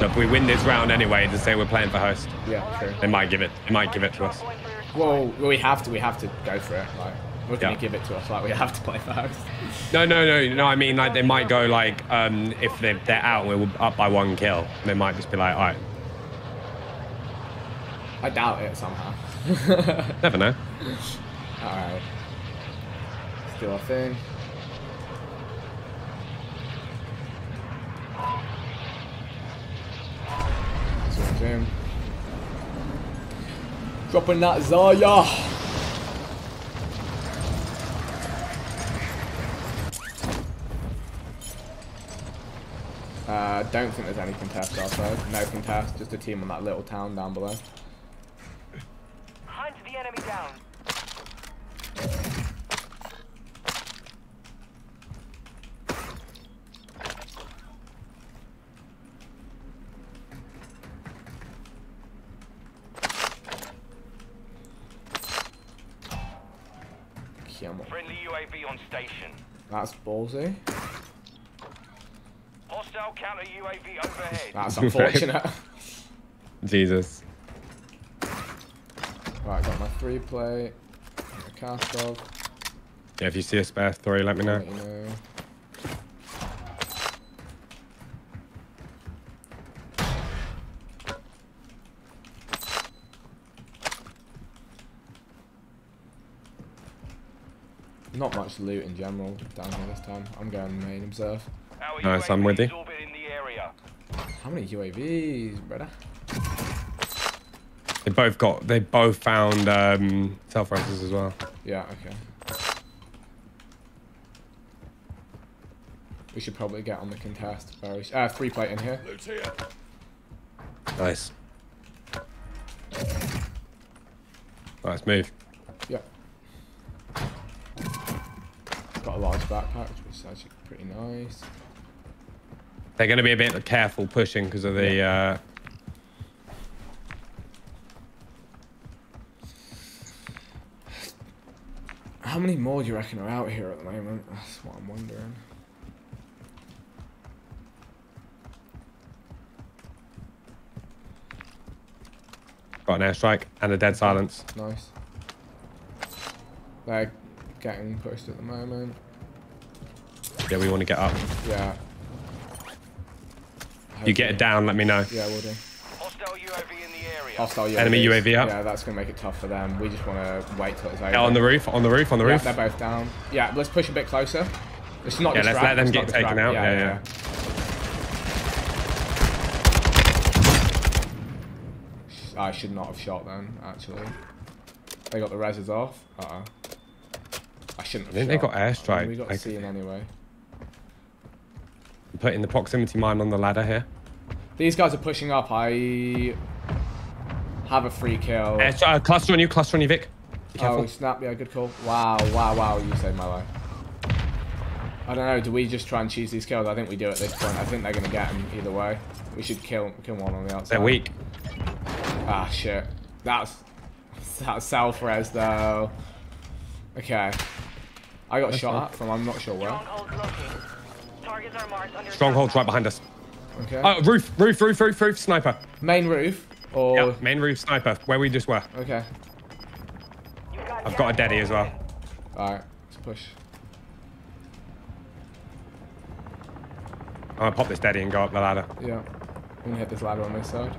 So if we win this round anyway, to say we're playing for host, Yeah, true. they might give it. They might give it to us. Point for your Well, we have to. We have to go for it. Like, we're gonna Yeah. give it to us. Like, we have to play first. No, no, no, no. I mean, like they might go like, um, if they're, they're out, and we're up by one kill. They might just be like, all right, I doubt it somehow. never know. All right. Let's do our thing. Zooms in. Dropping that Zaya. Uh, don't think there's any contest outside. No contest, just a team on that little town down below. Hunt the enemy down. Friendly UAV on station. That's ballsy. Hostile counter UAV overhead. That's unfortunate. Jesus. right, got my three play, My cast off. Yeah, if you see a spare three, let me know. Let you know. Not much loot in general down here this time. I'm going main observe. Nice, I'm with you. UAV the area. How many UAVs, brother? They both got. They both found um, self races as well. Yeah, okay. We should probably get on the contest. Very uh, three plate in here. Here. Nice. Nice move. Yep. Got a large backpack, which is actually pretty nice. They're going to be a bit careful pushing because of the. Uh, How many more do you reckon are out here at the moment? That's what I'm wondering. got an airstrike and a dead silence. Nice. They're getting pushed at the moment. Yeah, we want to get up. Yeah. You get it down, let me know. Yeah, we'll do. Hostile UAV in the area. Hostile UAVs. Enemy UAV up. Yeah, that's gonna make it tough for them. We just want to wait till it's over. Yeah, on the roof, on the roof, on the Yeah, roof. they're both down. Yeah, let's push a bit closer. Let's not Yeah, let's let them let's get not taken distract. out. Yeah, yeah. I should not have shot then, actually. They got the reses off. Uh oh. I shouldn't have I think they got airstrike. We got Like- seen anyway. Putting the proximity mine on the ladder here. These guys are pushing up. I have a free kill. Air, uh, cluster on you, cluster on you, Vikk. Be careful. Oh, snap. Yeah, good call. Wow, wow, wow. You saved my life. I don't know. Do we just try and cheese these kills? I think we do at this point. I think they're going to get them either way. We should kill kill one on the outside. They're weak. Ah, shit. That's that's self res though. Okay. I got That's shot at from I'm not sure where. Strongholds located. Targets are marked under Stronghold's attack. right behind us. Okay. Oh, roof, roof, roof, roof, roof, sniper. Main roof or Yeah, main roof sniper, where we just were. okay. Got I've got a gas daddy as well. All right. Let's push. I'm gonna pop this daddy and go up the ladder. Yeah. I'm gonna hit this ladder on this side.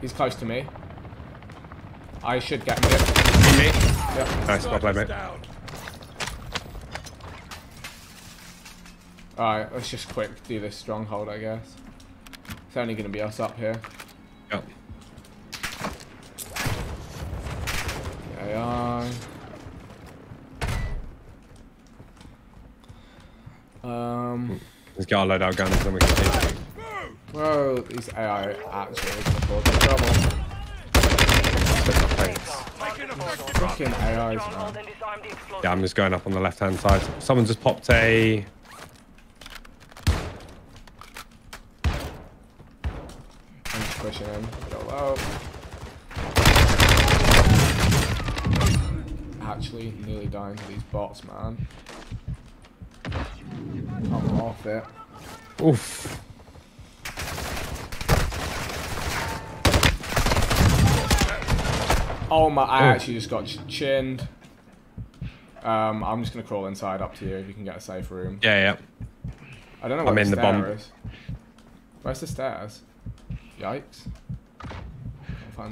He's close to me. I should get him. Me? Yeah. Nice, well played, mate. Down. Alright, let's just quick do this stronghold, I guess. It's only gonna be us up here. Yeah. AI. Um, Let's get our loadout guns, then we can see. Bro, these AI actually isn't causing trouble. Fucking AIs, man. Yeah, I'm just going up on the left hand side. Someone just popped a. I'm just pushing him. Go low. Actually, nearly dying to these bots, man. I'm off it. Oof. Oh my! I Oh. actually just got ch- chinned. Um, I'm just gonna crawl inside. Up to you if you can get a safe room. Yeah, yeah. I don't know where I'm the, in the bomb. is. Where's the stairs? Yikes.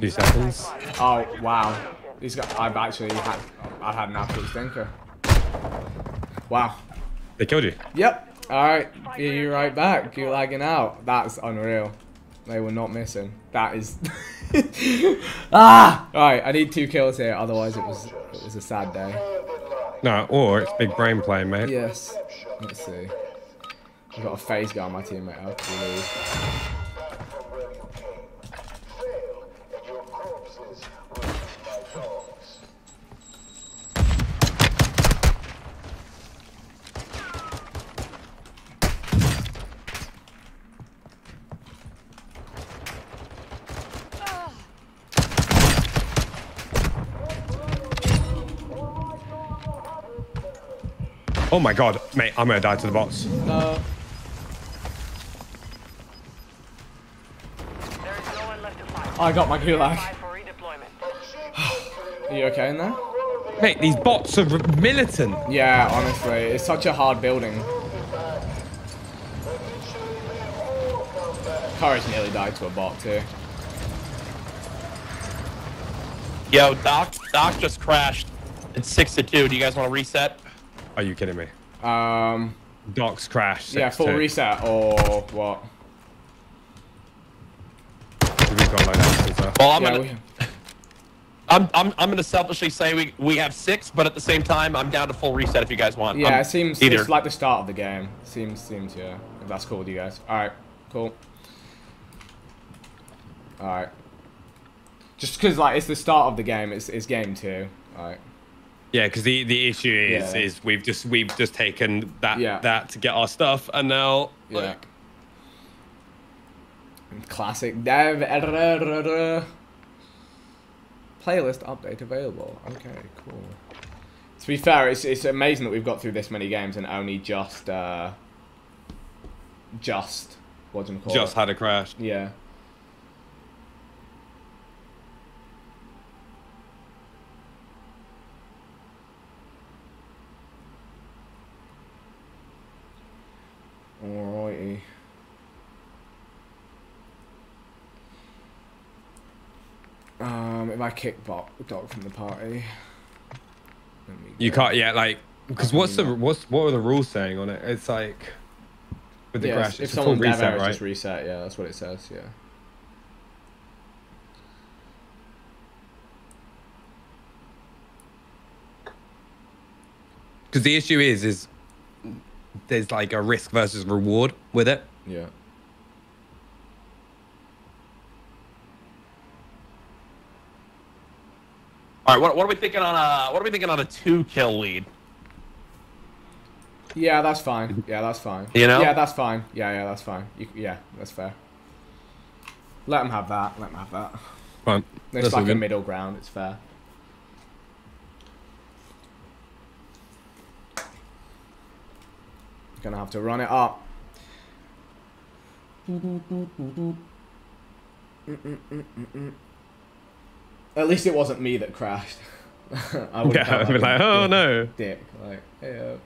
Two seconds. Oh wow! These guys. I've actually had. I had an absolute stinker. Wow. They killed you. Yep. All right. Yeah, you're right back. You're lagging out. That's unreal. They were not missing. That is. ah. All right. I need two kills here. Otherwise, it was it was a sad day. No, or it's big brain play, mate. Yes. Let's see. I've got a phase guy on my teammate. Can we lose? from where you came. Fail, and your corpses will be my dogs. Oh my god, mate, I'm gonna die to the bots. No. There is no one left to fight. I got my gulag. Five. Are you okay in there? Mate, these bots are militant. Yeah, honestly, it's such a hard building. Courage nearly died to a bot too. Yo, Doc, Doc just crashed. It's six to two. Do you guys want to reset? Are you kidding me? Um, Docs crash. yeah, full 6-2. reset or what? We've got loadouts and stuff. Well, I'm yeah, gonna, we, I'm, I'm, I'm gonna selfishly say we, we have six, but at the same time, I'm down to full reset if you guys want. yeah, I'm it seems either. it's like the start of the game. Seems seems yeah. If that's cool with you guys. All right, cool. All right. Just because like it's the start of the game, it's it's game two. All right. Yeah, because the, the issue is Yeah. is we've just we've just taken that Yeah. that to get our stuff, and now Yeah. like, Classic dev. Playlist update available. Okay, cool. To be fair, it's it's amazing that we've got through this many games and only just uh just what do you call just it? had a crash. Yeah. Alrighty. Um, if I kick Doc from the party, let me You can't, yeah, like because what's the what's what are the rules saying on it? It's like with the Yeah, crash, if it's someone reset, right? just reset. Yeah, that's what it says. Yeah. Because the issue is is there's like a risk versus reward with it. Yeah. All right, what, what are we thinking on a what are we thinking on a two kill lead? Yeah, that's fine. Yeah, that's fine. You know? Yeah, that's fine. Yeah, yeah, that's fine. You, yeah, that's fair. Let them have that. Let them have that. Fine. It's That's like a good. middle ground. It's fair. Gonna have to run it up. At least it wasn't me that crashed. I would Yeah, I'd be like, oh no. dick. Like, hey, uh,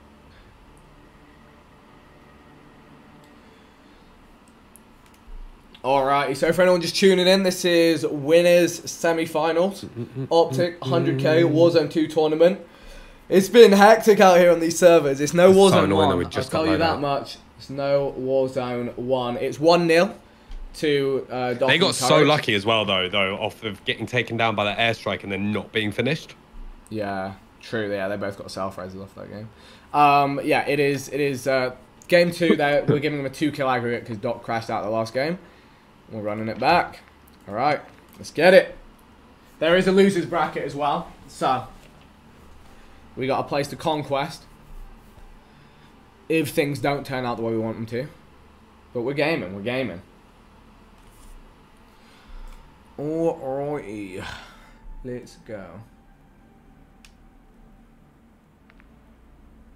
Alrighty, so for anyone just tuning in, this is winners semi-finals, Optic 100k Warzone 2 tournament. It's been hectic out here on these servers. It's no so Warzone that 1. I'll tell you that loadout. much. It's no Warzone 1. It's 1-0 to uh, They got so Courage. lucky as well, though, though, off of getting taken down by the airstrike and then not being finished. Yeah, true. Yeah, they both got self raises off that game. Um, yeah, it is. It is uh, game two, there we're giving them a two kill aggregate because Doc crashed out the last game. We're running it back. All right, let's get it. There is a losers bracket as well, so we got a place to conquest if things don't turn out the way we want them to. But we're gaming. We're gaming. Alrighty, let's go.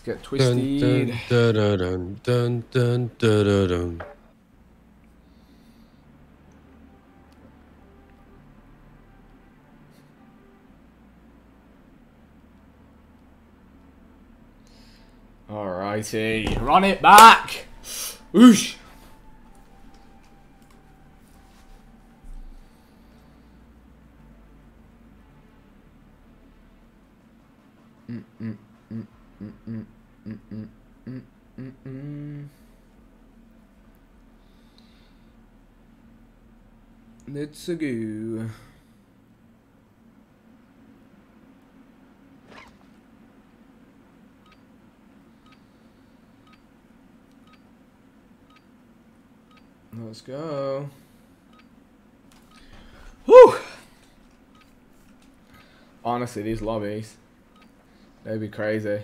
Let's get twisted. dun, dun, dun, dun, dun, dun, dun, dun. Alrighty, run it back. Oosh. Mm, mm, mm, mm, mm, mm, mm, mm. Let's go. Let's go. Whew! Honestly, these lobbies, they'd be crazy.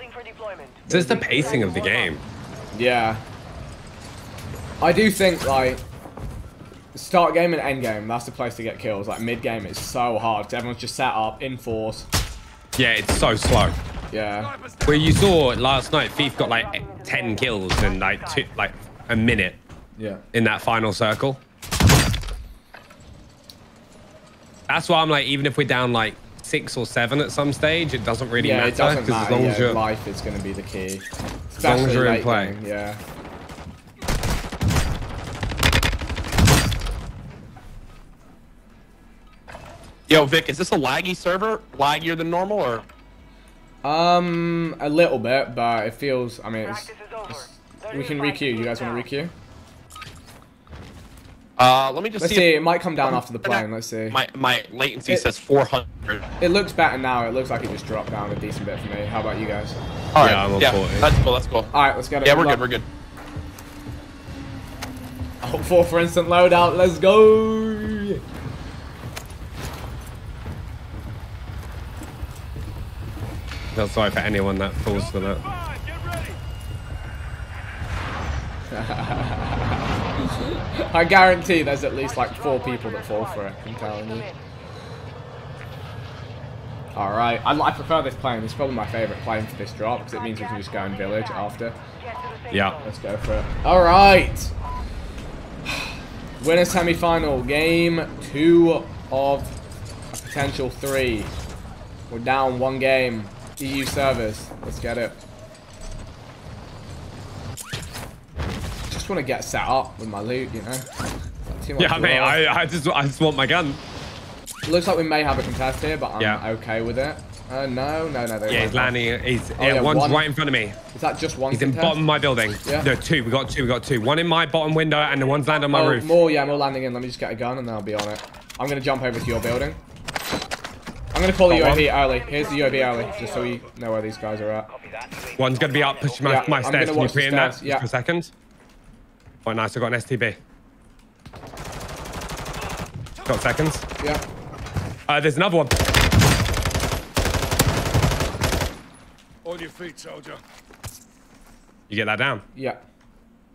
Holding for deployment. It's just the pacing of the game. Yeah. I do think, like, start game and end game, that's the place to get kills. Like, mid game is so hard because everyone's just set up in force. Yeah, it's so slow. Yeah. Where you saw last night, Thief got like 10 kills in like two, like a minute Yeah. in that final circle. That's why I'm like, even if we're down like six or seven at some stage, it doesn't really yeah, matter. it doesn't 'cause matter. as long as yeah, you're, life is going to be the key. as long as you're in play. game, Yeah. Yo, Vikk, is this a laggy server? Laggier than normal, or? Um, a little bit, but it feels. I mean, it's, it's- we can requeue. You guys want to requeue? Uh, let me just Let's see. see. if- It might come down after the plane. Let's see. My my latency It- says 400. It looks better now. It looks like it just dropped down a decent bit for me. How about you guys? All right, Yeah, I'm on yeah, 40. that's cool. That's cool. All right, let's get it. Yeah, we're good. We're good. Oh, four for instant loadout. Let's go. feel sorry for anyone that falls for that. I guarantee there's at least like four people that fall for it. I'm telling you. All right, I, I prefer this plane. It's probably my favorite plane for this drop because it means we can just go in village after. Yeah. Let's go for it. All right. Winner semi-final, game two of a potential three. We're down one game. EU service. Let's get it. Want to get set up with my loot, you know. Yeah, mate, draw. I, I just I just want my gun. Looks like we may have a contest here, but I'm Yeah. okay with it. Uh, no, no, no. Yeah, he's landing. He's Oh, yeah, yeah, one's one- right in front of me. Is that just one He's in bottom of my building. Yeah. No, two. We got two. We got two. One in my bottom window, and the one's landing on my oh, roof. more, yeah, more landing in. Let me just get a gun and then I'll be on it. I'm gonna jump over to your building. I'm gonna call the Got UAV early. Here's the UAV early, just so we know where these guys are at. One's gonna be up pushing my, Yeah, my stairs. Can you watch pre in that yeah. for a second? Oh, nice. I got an STB. Got seconds. Yeah. Uh, there's another one. On your feet, soldier. You get that down. Yeah.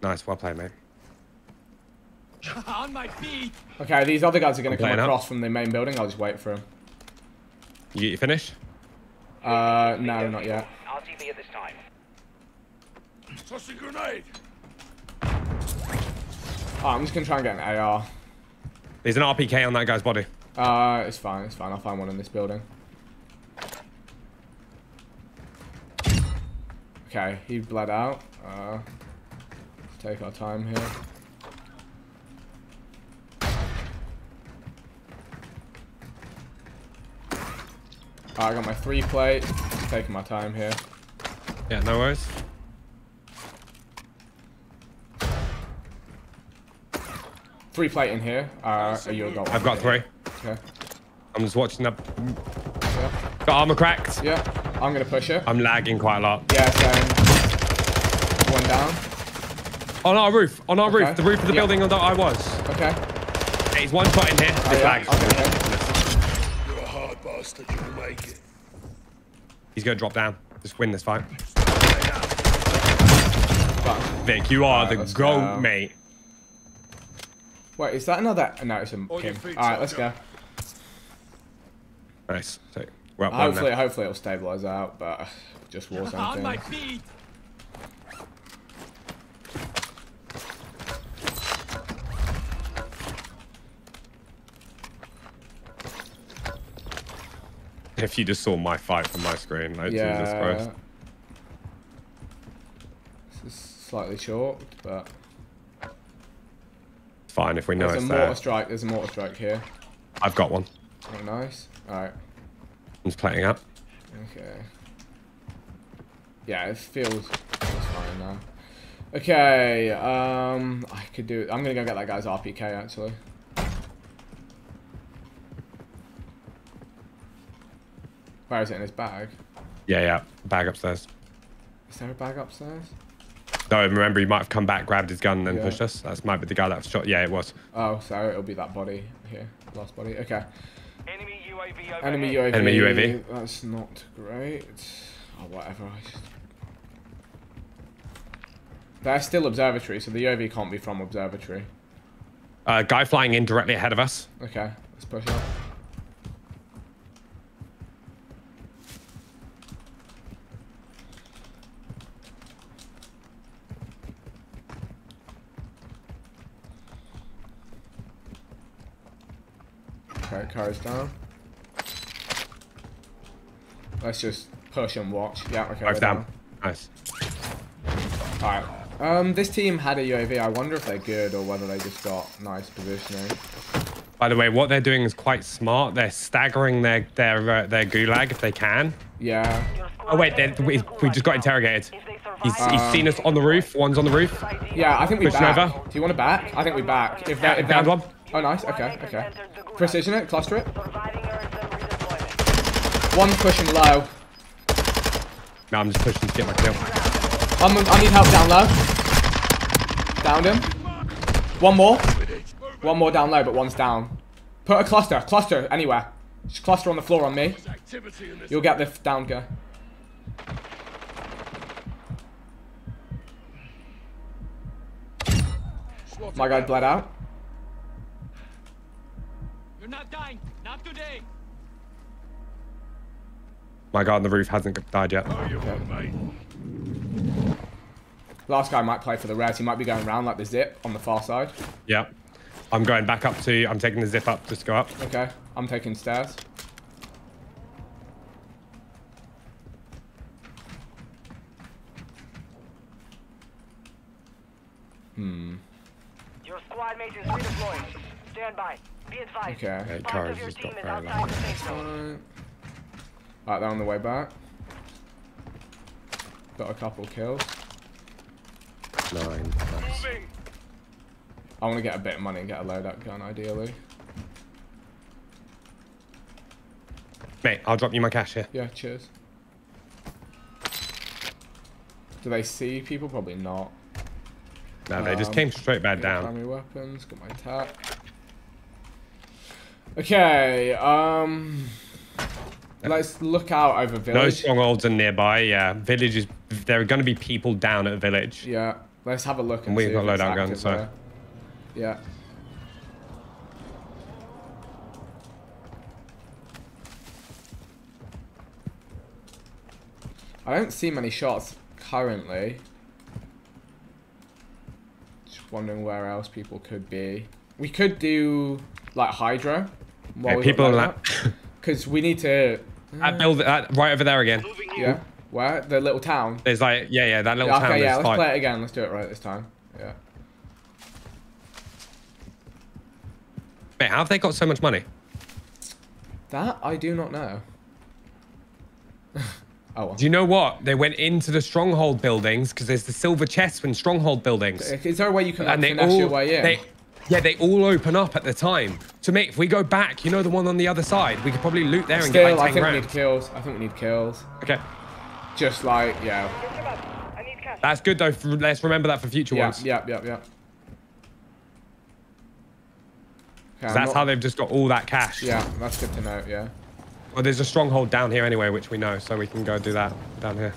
Nice. Well played, mate. On my feet. Okay, these other guys are gonna come playing up. across from the main building. I'll just wait for them. You get your finish? Uh, no, not yet. RTV at this time. Toss a grenade. Oh, I'm just gonna try and get an AR. There's an RPK on that guy's body. Uh, it's fine, it's fine. I'll find one in this building. Okay, he bled out. Uh, let's take our time here. I got my three plate. Taking my time here. Yeah, no worries. Three plate in here. Uh, you got? I've got three. Okay. I'm just watching that. Yeah. Got armor cracked. Yeah. I'm gonna push it. I'm lagging quite a lot. Yeah, same. One down. On our roof. On our Okay. roof. The roof of the Yeah. building that I was. Okay. Hey, he's one foot in here. Oh, This yeah. lag. Okay, okay. You're a hard bastard. You'll make it. He's gonna drop down. Just win this fight. Fuck. Vikk, you are Alright, the goat, go. mate. Wait, is that another? No, it's a On Kim. Alright, let's go. Nice. So, well, well Hopefully, now. hopefully it'll stabilize out, but just Warzone thing. feet. If you just saw my fight from my screen, like Jesus Christ. This is slightly short, but Fine if we know there's a mortar there. strike. There's a mortar strike here. I've got one. Oh, nice. All right. I'm just plating up. Okay. Yeah, it feels, feels fine now. Okay, um, I could do. I'm gonna go get that guy's RPK actually. Where is it in his bag? Yeah, yeah. Bag upstairs. Is there a bag upstairs? No, remember he might have come back, grabbed his gun, and then Yeah. pushed us. That's might be the guy that shot. Yeah, it was. Oh, so it'll be that body here, last body. Okay. Enemy UAV overhead. Enemy UAV. Enemy UAV. That's not great. Oh, whatever. I just... They're still observatory, so the UAV can't be from observatory. Uh, guy flying in directly ahead of us. Okay, let's push up. Okay, car's down. Let's just push and watch. Yeah, okay. Both we're down. Nice. Alright. Um, this team had a UAV. I wonder if they're good or whether they just got nice positioning. By the way, what they're doing is quite smart. They're staggering their their uh, their gulag if they can. Yeah. Oh wait, we, we just got interrogated. He's, he's Um, seen us on the roof. One's on the roof. Yeah, I think we Pushing back. over. Do you want to back? I think we back. If that, if Down that, one. Oh, nice. Okay, okay. Precision it, cluster it. One pushing low. No, I'm just pushing to get my kill. I'm, I need help down low. Downed him. One more. One more down low, but one's down. Put a cluster, cluster anywhere. Just cluster on the floor on me. Activity in this. You'll get the down guy. My guy bled out. You're not dying. Not today. My guy on the roof hasn't died yet. Oh, you won't, mate. Last guy might play for the res. He might be going around like the zip on the far side. Yeah. I'm going back up to. I'm taking the zip up just go up. Okay, I'm taking stairs. Hmm. Your squad mate is redeploying. Stand by. Be advised. Okay. Okay, cars just got is very outside low. the safe zone. Alright. Alright, they're on the way back. Got a couple kills. Nine. Nice. I want to get a bit of money and get a loadout gun, ideally. Mate, I'll drop you my cash here. Yeah, cheers. Do they see people? Probably not. No, they just Um, came straight back down. Got down. Primary weapons, got my attack. Okay, um... Let's look out over No village. strongholds are nearby. Yeah, village is. There are going to be people down at village. Yeah, let's have a look and And we've see got loadout guns, so- there. Yeah. I don't see many shots currently. Just wondering where else people could be. We could do like Hydro. Yeah, people are that. Because we need to. That build, that, right over there again. Yeah. Where? The little town? There's like, yeah, yeah, that little Yeah, town. okay, yeah, let's five. play it again. Let's do it right this time. Yeah. Wait, how have they got so much money? That I do not know. oh well. Do you know what? They went into the stronghold buildings because there's the silver chests in stronghold buildings. Is there a way you can like, and they finesse all, your way in? they, yeah, they all open up at the time. So, mate, if we go back, you know the one on the other side, we could probably loot there and Still, get like I 10 think we need kills. I think we need kills. Okay, Just like, yeah. I that's good though. For, let's remember that for future Yeah, ones. yeah, yeah, yeah. Okay, That's not- how they've just got all that cash. Yeah, that's good to know, yeah. Well, there's a stronghold down here anyway, which we know, so we can go do that down here.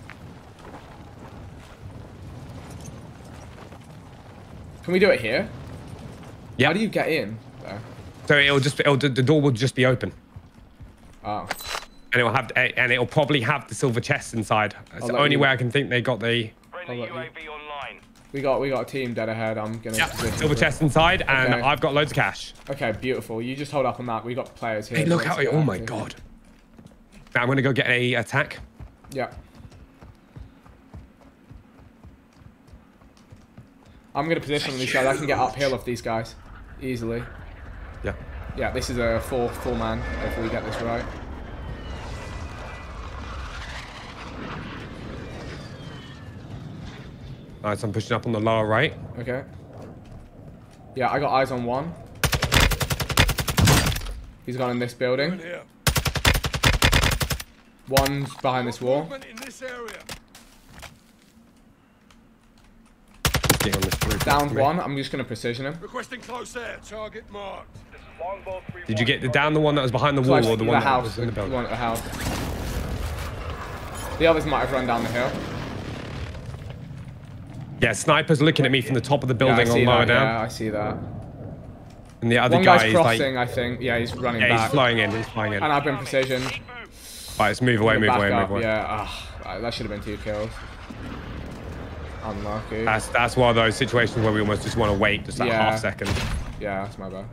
Can we do it here? Yeah. How do you get in? There? So it'll just, it'll, the door will just be open, Oh. and it'll have, eh, and it'll probably have the silver chests inside. That's I'll the only you- way I can think they got the Friendly I'll UAV online. We got we got a team dead ahead. I'm gonna yeah, position silver for- chest inside, and Okay. I've got loads of cash. Okay, beautiful. You just hold up on that. We got players here. Hey, look let's oh out! Oh my active. god! Now I'm gonna go get a attack. Yeah. I'm gonna position these guys. I can get uphill of these guys easily. Yeah. Yeah, this is a four four man. If we get this right. Nice. I'm pushing up on the lower right. Okay. Yeah, I got eyes on one. He's gone in this building. One's behind this wall. In this area. Get on this roof Down next to me. one. I'm just gonna precision him. Requesting close air. Target marked. Longbow 3 Did you get the down the one that was behind the wall Close or the to one the that house. was in the The building? one at the house. The others might have run down the hill. Yeah, sniper's looking at me from the top of the building see on lower that. down, Yeah, I see that. and the other One guy guy's is crossing, like, I think. Yeah, he's running yeah, back. he's flying in. He's flying in. And I've been precision. Right, let's move away, move away, up, move away. Yeah, ah, right, that should have been two kills. Unlucky. That's that's one of those situations where we almost just want to wait just that Yeah. half second. Yeah, that's my bad.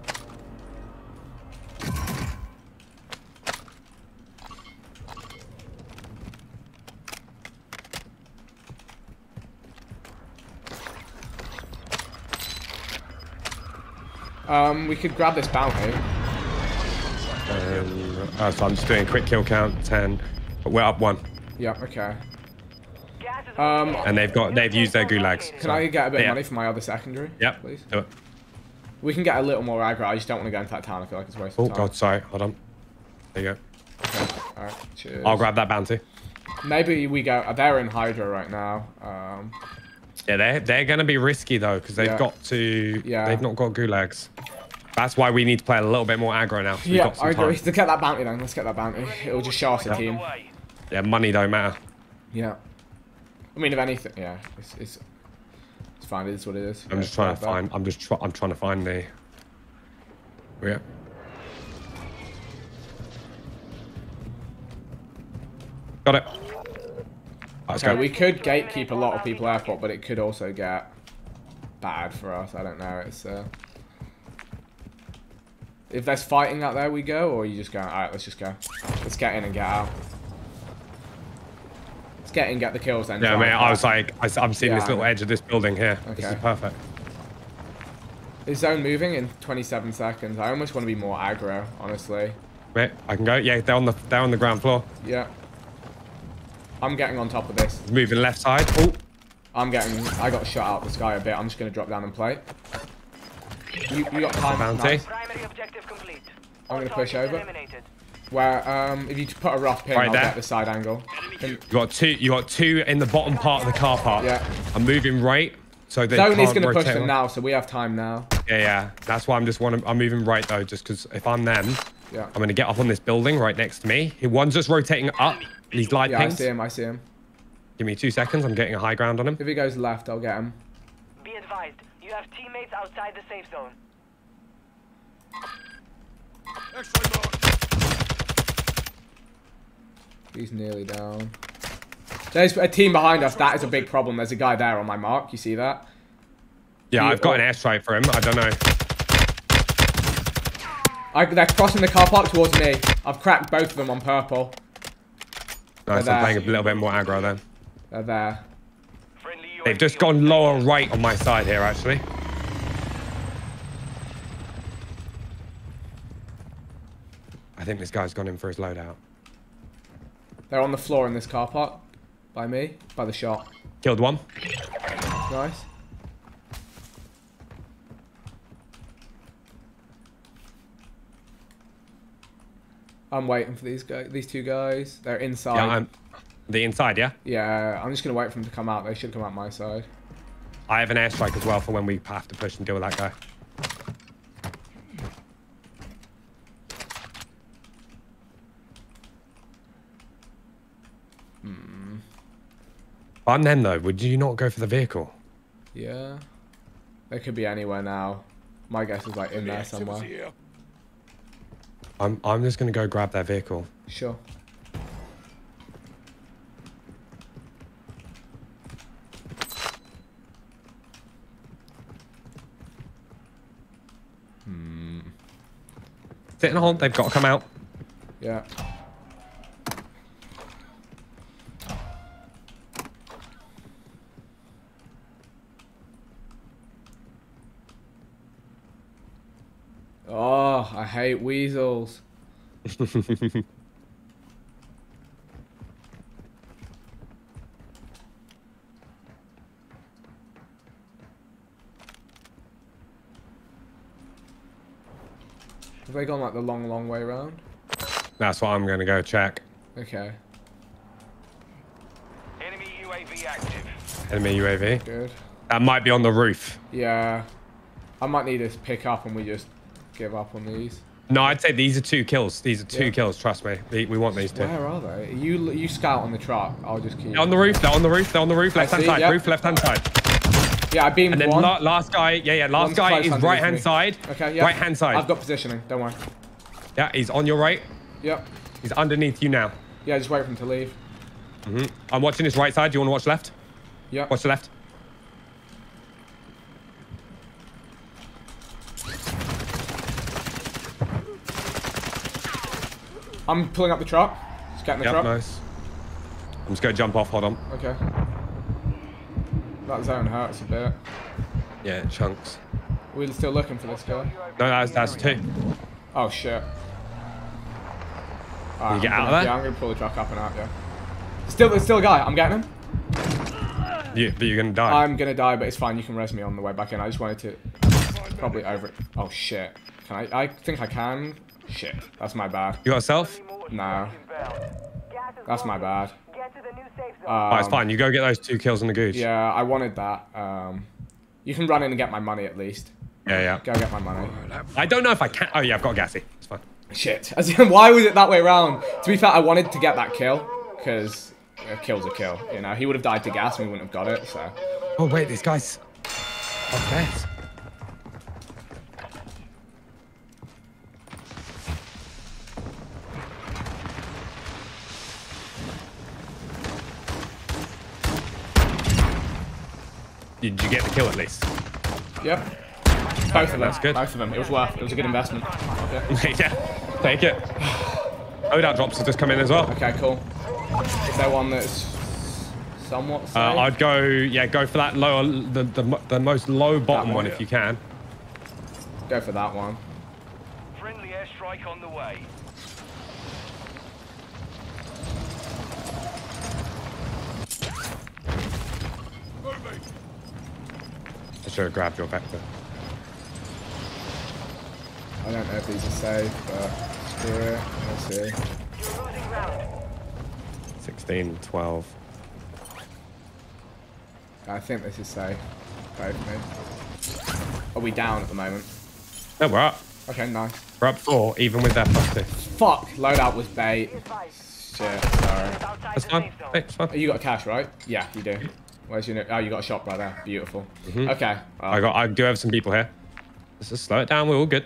Um, we could grab this bounty. Um, so I'm just doing quick kill count, ten. But we're up one, Yeah, okay. Gas is Um, and they've got they've used their gulags. Can I get a bit Yeah. of money for my other secondary? Yep. Please. Do it. We can get a little more aggro. I just don't want to go into that town. I feel like it's a waste Oh time. god, sorry. Hold on. There you go. Alright, cheers. I'll grab that bounty. Maybe we go. They're in Hydro right now. Um, Yeah, they're they're gonna be risky though because they've Yeah. got to. Yeah. They've not got gulags. That's why we need to play a little bit more aggro now. we've yeah, got some I agree. time. Let's get that bounty then. Let's get that bounty. It'll just show us a on team. Yeah, money don't matter. Yeah. I mean, if anything, yeah, it's it's, it's fine. It is what it is. I'm Yeah, just trying to bad. find. I'm just. Try, I'm trying to find the. Yeah. Got it. Let's Okay, go. we could gatekeep a lot of people airport, but it could also get bad for us. I don't know. It's uh, if there's fighting out there, we go, or you just go. All right, let's just go. Let's get in and get out. Let's get in, get the kills, then. Yeah, try mate. I was like, I, am seeing Yeah, this little edge of this building here. This is perfect. Is zone moving in 27 seconds? I almost want to be more aggro, honestly. Mate, I can go. Yeah, they're on the they're on the ground floor. Yeah. I'm getting on top of this. Moving left side. Oh, I'm getting. I got shot out the sky a bit. I'm just gonna drop down and play. You, you got time. Bounty. Nice. Primary objective complete. I'm gonna push over. eliminated. Where um, if you put a rough pin, Right I'll there. get the side angle. Can- you got two. You got two in the bottom part of the car park. Yeah. I'm moving right, so they Zone is can't gonna push rotate them on- now, so we have time now. Yeah, yeah. That's why I'm just want. I'm moving right though, just because if I'm them, Yeah. I'm gonna get up on this building right next to me. He- One's just rotating up. He's light Yeah, I see him. I see him. Give me two seconds. I'm getting a high ground on him. If he goes left, I'll get him. Be advised, you have teammates outside the safe zone. X-ray marked. He's nearly down. There's a team behind us. That is a big problem. There's a guy there on my mark. You see that? Yeah, He- I've got an airstrike for him. I don't know. I, they're crossing the car park towards me. I've cracked both of them on purple. Nice, I'm playing a little bit more aggro then. They're there. They've just gone lower right on my side here, actually. I think this guy's gone in for his loadout. They're on the floor in this car park. By me. By the shop. Killed one. Nice. I'm waiting for these guys. These two guys. They're inside. Yeah, I'm the inside, yeah? Yeah, I'm just gonna wait for them to come out. They should come out my side. I have an airstrike as well for when we have to push and deal with that guy. Hmm. On them though, would you not go for the vehicle? Yeah. They could be anywhere now. My guess is like in there somewhere. here. I'm I'm just gonna go grab their vehicle. Sure. Hmm. Sit and hold, they've got to come out. Yeah. Oh, I hate weasels. Have they gone like the long, long way around? That's what I'm gonna go check. Okay, Enemy UAV active. Enemy UAV. good. That might be on the roof. Yeah. I might need to pick up and we just give up on these. No, I'd say these are two kills. These are two Yeah. kills, trust me. We, we want these two. Where are they? You you scout on the truck. I'll just keep. They're on the roof, they're on the roof, they're on the roof, I left hand see, side, yep. roof, left hand side. Yeah, I beamed And then one. la- last guy, yeah, yeah, last One's guy is right hand me. side. Okay, yeah. Right hand side. I've got positioning. Don't worry. Yeah, he's on your right. Yep. He's underneath you now. Yeah, just wait for him to leave. hmm I'm watching his right side. Do you want to watch left? Yeah. Watch the left. I'm pulling up the truck. Just get in the Yep, truck. nice. I'm just going to jump off. Hold on. Okay. That zone hurts a bit. Yeah, chunks. We're still looking for this guy. No, that's, that's two. Oh shit. Alright, get I'm out of gonna- there? Yeah, I'm gonna pull the truck up and out. Yeah. Still, there's still a guy. I'm getting him. You, but you're going to die. I'm gonna die, but it's fine. You can res me on the way back in. I just wanted to probably over it. Oh shit. Can I? I think I can. Shit. That's my bad. you got a self? No. That's my bad. Get to the new safe zone. oh, it's Um, fine. You go get those two kills on the gooch. Yeah, I wanted that. Um, you can run in and get my money at least. Yeah, yeah. Go get my money. I don't know if I can. Oh, yeah, I've got a gassy. It's fine. Shit. In, why was it that way around? To be fair, I wanted to get that kill because a kill's a kill. You know, he would have died to gas and we wouldn't have got it. So Oh, wait, these guys. Oh, Did you get the kill at least? yep. Both of them. That's good. Both of them. It was worth. It was a good investment. Okay. yeah, take it. Loadout drops have just come in as well. Okay. Cool. Is there one that's somewhat safe? Uh, I'd go, yeah, go for that lower, the, the, the most low bottom one, one if you can. Go for that one. Friendly airstrike on the way. Should have grabbed your vector. I don't know if these are safe, but screw it. We'll see. You're losing ground. 16, 12. I think this is safe. Both me. Are we down at the moment? No, we're up. Okay, nice. We're up four, even with their plus two. Fuck! Loadout was bait. Shit, sorry. That's fine. Hey, fine. You got cash, right? Yeah, you do. Where's your... Oh, you got a shop right there. Beautiful. Mm-hmm. Okay. well. I got, I do have some people here. Let's just slow it down. We're all good.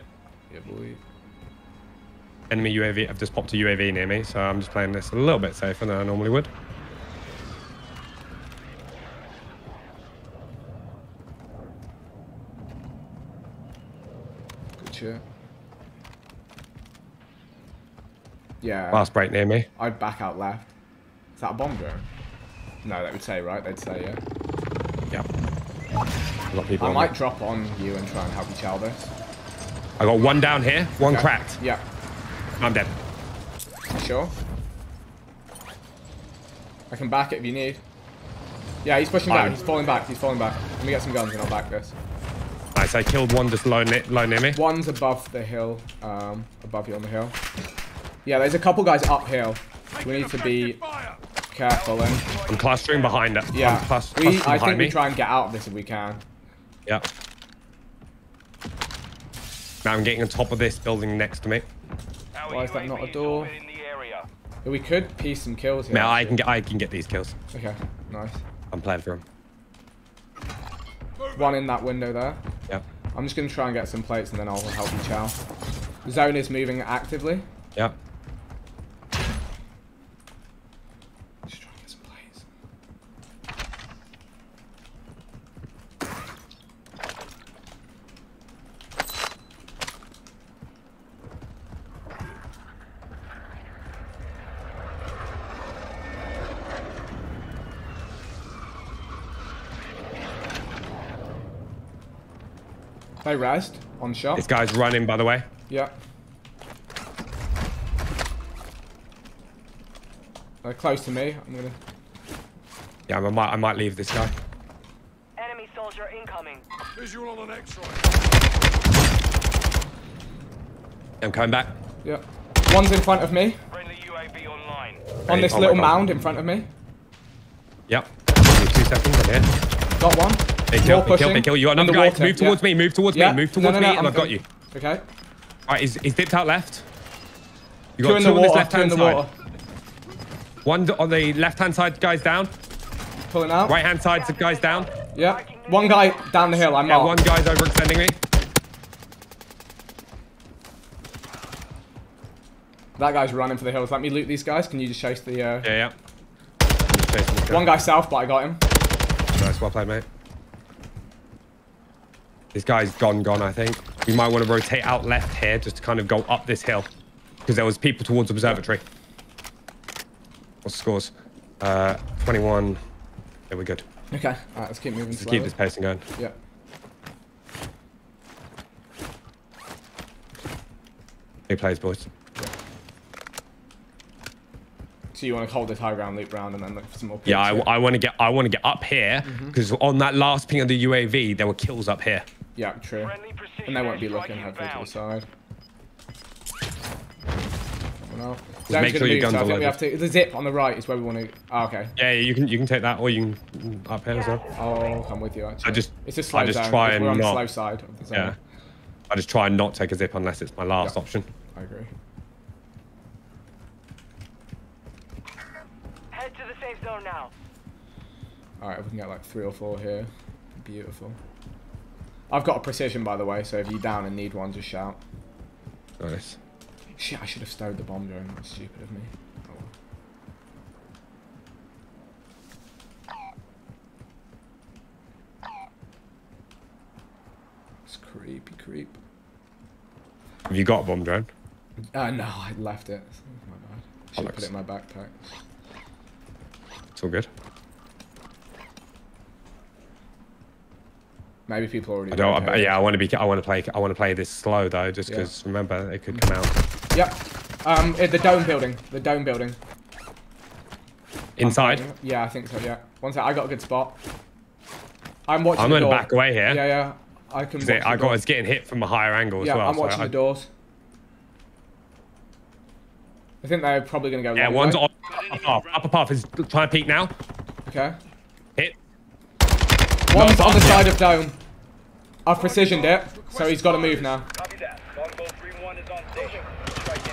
Yeah, boy. Enemy UAV. I've just popped a UAV near me, so I'm just playing this a little bit safer than I normally would. Good shit. Yeah. Last break near me. I'd back out left. Is that a bomb drone? No, they would say, right? They'd say, yeah. Yeah. A lot of people I might me. drop on you and try and help you chow this. I got one down here, one Okay. cracked. Yeah. I'm dead. You sure? I can back it if you need. Yeah, he's pushing back. I'm- He's falling back. He's falling back. Let me get some guns and I'll back this. Nice, I killed one just low, low near me. One's above the hill. Um, above you on the hill. Yeah, there's a couple guys uphill. We need to be careful then. I'm clustering behind it. Yeah. I'm clus- we, clustering I behind think me. we try and get out of this if we can. Yeah. Now I'm getting on top of this building next to me. Our Why is that not a door? orbiting the area. But we could piece some kills here. Now I can get I can get these kills. Okay, nice. I'm playing for them. One in that window there. Yep. I'm just gonna try and get some plates and then I'll help you chow. The zone is moving actively. Yep. They rest on shot. This guy's running, by the way. Yeah. They're close to me. I'm gonna. Yeah, I might I might leave this guy. Enemy soldier incoming. Visual on an X-ray. I'm coming back. Yeah. One's in front of me. Friendly UAV online. On Hey, this oh little mound in front of me. Yep. Two seconds. I'm here. Got one. Big kill, big kill, big kill. You got another guy. Move towards yeah. me. Move towards Yeah. me. Move towards no, no, me, and I've got you. Okay. All right, he's, he's dipped out left. You Two got in two the on this water. left in hand the side. water. One on the left hand side, guys down. Pulling out. Right hand side, guys down. Yeah. One guy down the hill. I'm Yeah, one guy's overextending me. That guy's running for the hills. Let me loot these guys. Can you just chase the? Uh... Yeah, yeah. I'm just chasing this guy. One guy south, but I got him. Nice, well played, mate. This guy's gone, gone, I think. We might want to rotate out left here just to kind of go up this hill. Because there was people towards observatory. What's the scores? Uh, 21. Yeah, we're good. Okay. All right. Let's keep moving Let's slowly. keep this pacing going. Yeah. Big plays, boys. So you want to hold this high ground, loop round, and then look for some more. Yeah, picks, I, want to get I want to get up here Mm-hmm. because on that last ping of the UAV there were kills up here. Yeah, true. And they won't be airstrike looking hopefully to the side. No. Just make sure your guns so I are think we loaded. have to. The zip on the right is where we want to. Oh, okay. Yeah, yeah, you can you can take that or you can up here as well. Oh, I'm with you actually. I just It's a slow I just zone. try We're on and the slow side of the zone. Yeah. I just try and not take a zip unless it's my last Yeah. option. I agree. Head to the safe zone now. All right, we can get like three or four here, beautiful. I've got a precision by the way, so if you're down and need one, just shout. Nice. Shit, I should have stowed the bomb drone. That's stupid of me. Oh. It's creepy, creep. Have you got a bomb drone? Uh, no, I left it. My bad. Should have put it in my backpack. It's all good. Maybe people already. I don't. I, yeah, I want to be. I want to play. I want to play this slow though, just Yeah. because remember it could come out Yep. Um, eh, the dome building. The dome building. inside. Yeah, I think so. Yeah. One sec. I got a good spot. I'm watching. I'm gonna back away here. Yeah, yeah. I can. it- I got. It's getting hit from a higher angle as Yeah, well. I'm so watching I- the doors. I think they're probably gonna go. Yeah, one's way. on upper path. Upper path is trying to peek now. Okay. Hit. One's on the side of dome. I've precisioned it, so he's got to move now. Copy that. Longbow 3-1 is on station. Strike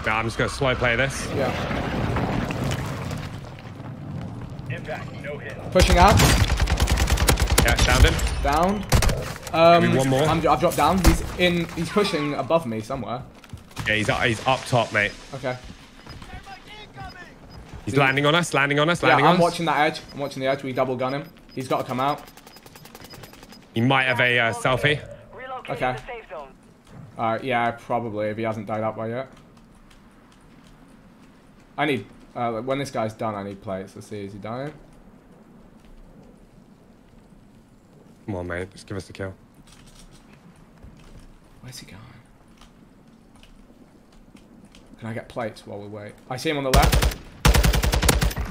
in. No, I'm just gonna slow play this. Yeah. Impact. No hit. Pushing out. Yeah, downed him. Down. Um, one more. I'm, I've dropped down. He's in. He's pushing above me somewhere. Yeah, he's he's up top, mate. Okay. He's landing on us. Landing on us. Landing yeah, Landing I'm on us. watching that edge. I'm watching the edge. We double gun him. He's got to come out. He might have a uh, selfie. Relocating Okay. the safe zone. Alright, yeah, probably if he hasn't died up by yet. I need, uh, when this guy's done, I need plates. Let's see, is he dying? Come on, mate. Just give us the kill. Where's he going? Can I get plates while we wait? I see him on the left.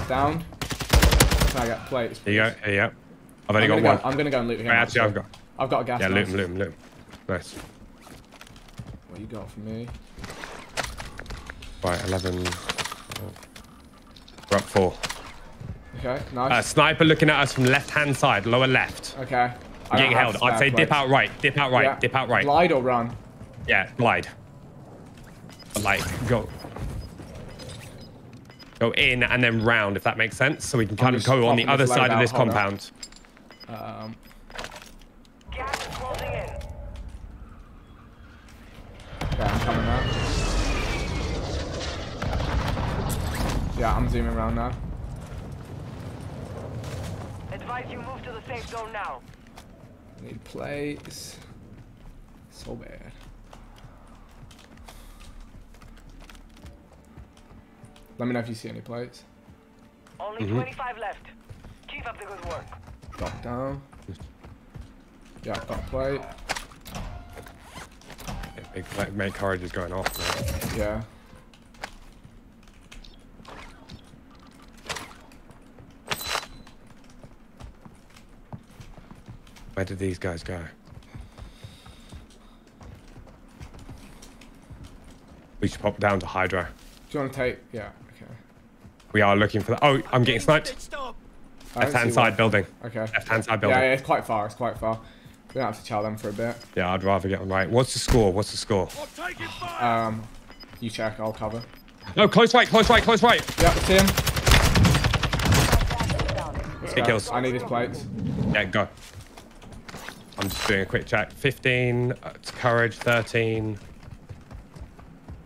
Down. Can I get plates? Here you go. please? Here you go. I've only I'm got one. Go, I'm gonna go and loot him. Wait, actually, I've got. I've got a gas Yeah, loot him, loot him, loot him. Nice. What you got for me? Right, 11. We're up four. Okay, Uh, nice. sniper looking at us from left hand side, lower left. okay. I Getting held. I'd say dip out right. Dip out right. Yeah. Dip out right. Glide or run? Yeah, glide. But, Like, go. Go in and then round, if that makes sense. So we can kind of go on the other side of this hold compound. Um, Gas is closing in. okay, I'm coming now. Yeah, I'm zooming around now. Advise you move to the safe zone now. Need plates. So bad. Let me know if you see any plates. Only Mm-hmm. 25 left. Keep up the good work. Drop down. Yeah, I've got a plate. Big, like, mate, courage is going off. Man. Yeah. Where did these guys go? We should pop down to Hydro. Do you want to take? Yeah. Okay. We are looking for the. Oh, I'm getting sniped. Left hand side one. building. Okay. Left hand side building. yeah, it's quite far. It's quite far. We don't have to chow them for a bit. Yeah, I'd rather get them right. What's the score? What's the score? Um, you check. I'll cover. No, close right, close right, close right. Yeah, see him. Let's Eight go. kills. I need his plates. Yeah, go. I'm just doing a quick check. 15, uh, it's courage, 13,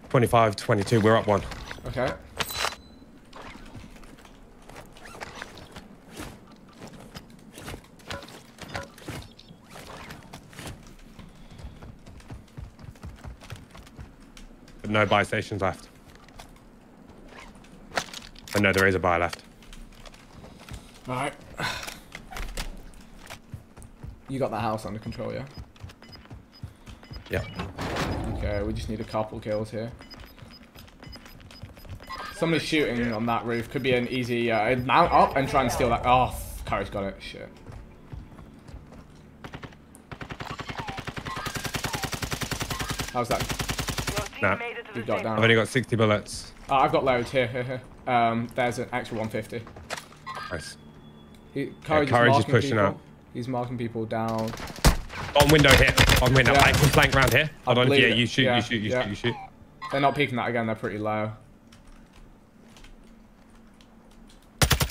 25, 22. We're up one. Okay. But no buy stations left. And no, there is a buy left. All right. You got that house under control, yeah? Yeah. Okay, we just need a couple kills here. Somebody's shooting on that roof. Could be an easy uh, mount up and try and steal that. Oh, Curry's got it. Shit. How's that? Nah. Made it to You the got down. I've only got 60 bullets. Oh, I've got loads here. here, here. Um, there's an extra 150. Nice. He, Courage, Courage is marking pushing people. out. He's marking people down. On window here. On window. Yeah. I can flank round here. Hold I on. believe Yeah, you shoot, Yeah, you shoot, you yeah. shoot, you shoot. They're not peeking that again. They're pretty low.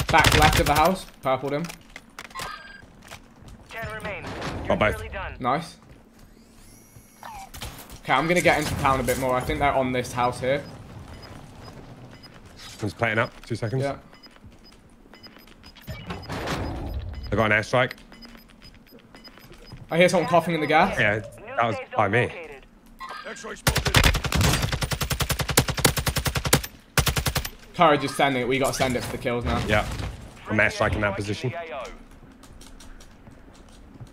Back left of the house. Purpled him. 10 remain. Got You're both. done. Nice. Okay, I'm gonna get into town a bit more. I think they're on this house here. One's playing up. Two seconds. Yeah. I got an airstrike. I hear someone coughing in the gas. Yeah, that was by me. located. X-ray spotted. Courage is sending it. We gotta send it for the kills now. Yeah. I'm airstrike in that position.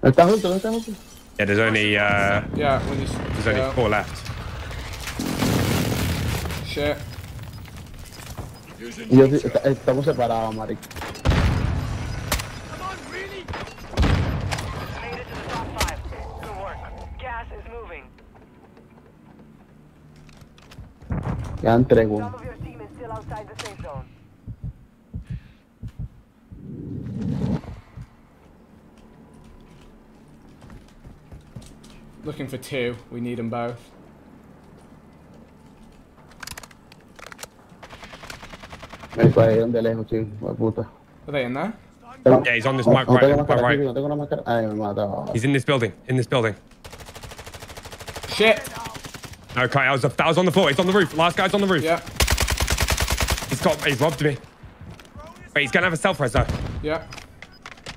¿Estás junto? ¿No estás junto? Yeah, there's only uh, Yeah, when you. there's only yeah. four left. Shit. Yo, estamos separados, marico. Made it to Looking for two. We need them both. Marico, ahí donde lejos, chico. hijo de puta. Are they in there? Yeah, he's on this No, mic right, right, right. chico, no tengo una máscara. Ay, me mata. He's in this building. In this building. Shit. Okay, I was that was on the floor. He's on the roof. Last guy's on the roof. Yeah. He's got. He robbed me. Wait, he's gonna have a self res though. Yeah.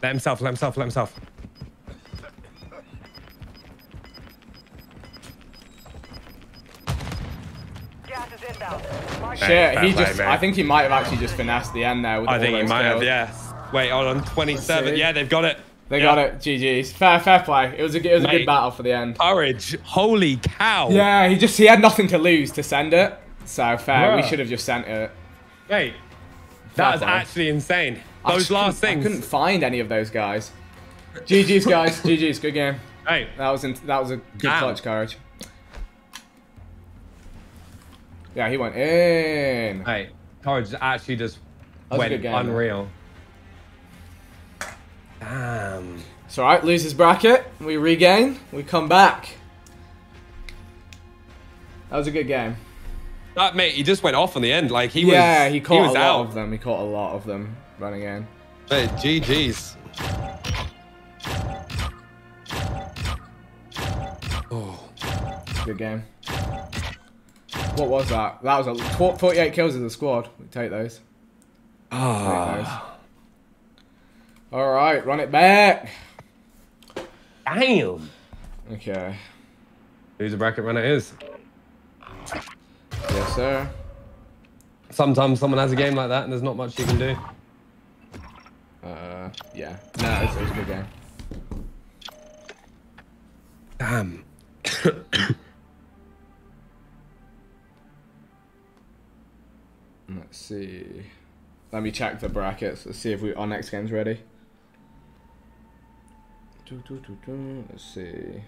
Let himself. Let himself. Let himself. Shit, he play, just. mate. I think he might have actually just finessed the end there with I all think he those might have, Yeah. Wait, hold on, 27. Yeah, they've got it. They Yeah. got it. GG's. Fair, fair play. It was a, it was a good battle for the end. Courage. Holy cow. Yeah, he just he had nothing to lose to send it. So fair. We should have just sent it. Mate, Fair that is play. actually insane. Those last couldn't- I things. couldn't find any of those guys. GG's guys. GG's. Good game. Hey, That was in, that was a good Damn. clutch courage. Yeah, he went in. hey, Courage actually just That was a went good game, man. unreal. Damn. It's alright, loses bracket. We regain. We come back. That was a good game. That mate, he just went off on the end. Like he was. yeah, he caught was a lot out. of them. He caught a lot of them running in. Hey, GG's. Oh, Good game. What was that? That was a 48 kills in the squad. We take those. Ah. All right, run it back. Damn. Okay. Who's a bracket runner is? Yes, sir. Sometimes someone has a game like that and there's not much you can do. Uh, yeah. No, it's, it was a good game. Damn. Mm, let's see. Let me check the brackets. Let's see if we our next game's ready. Let's see.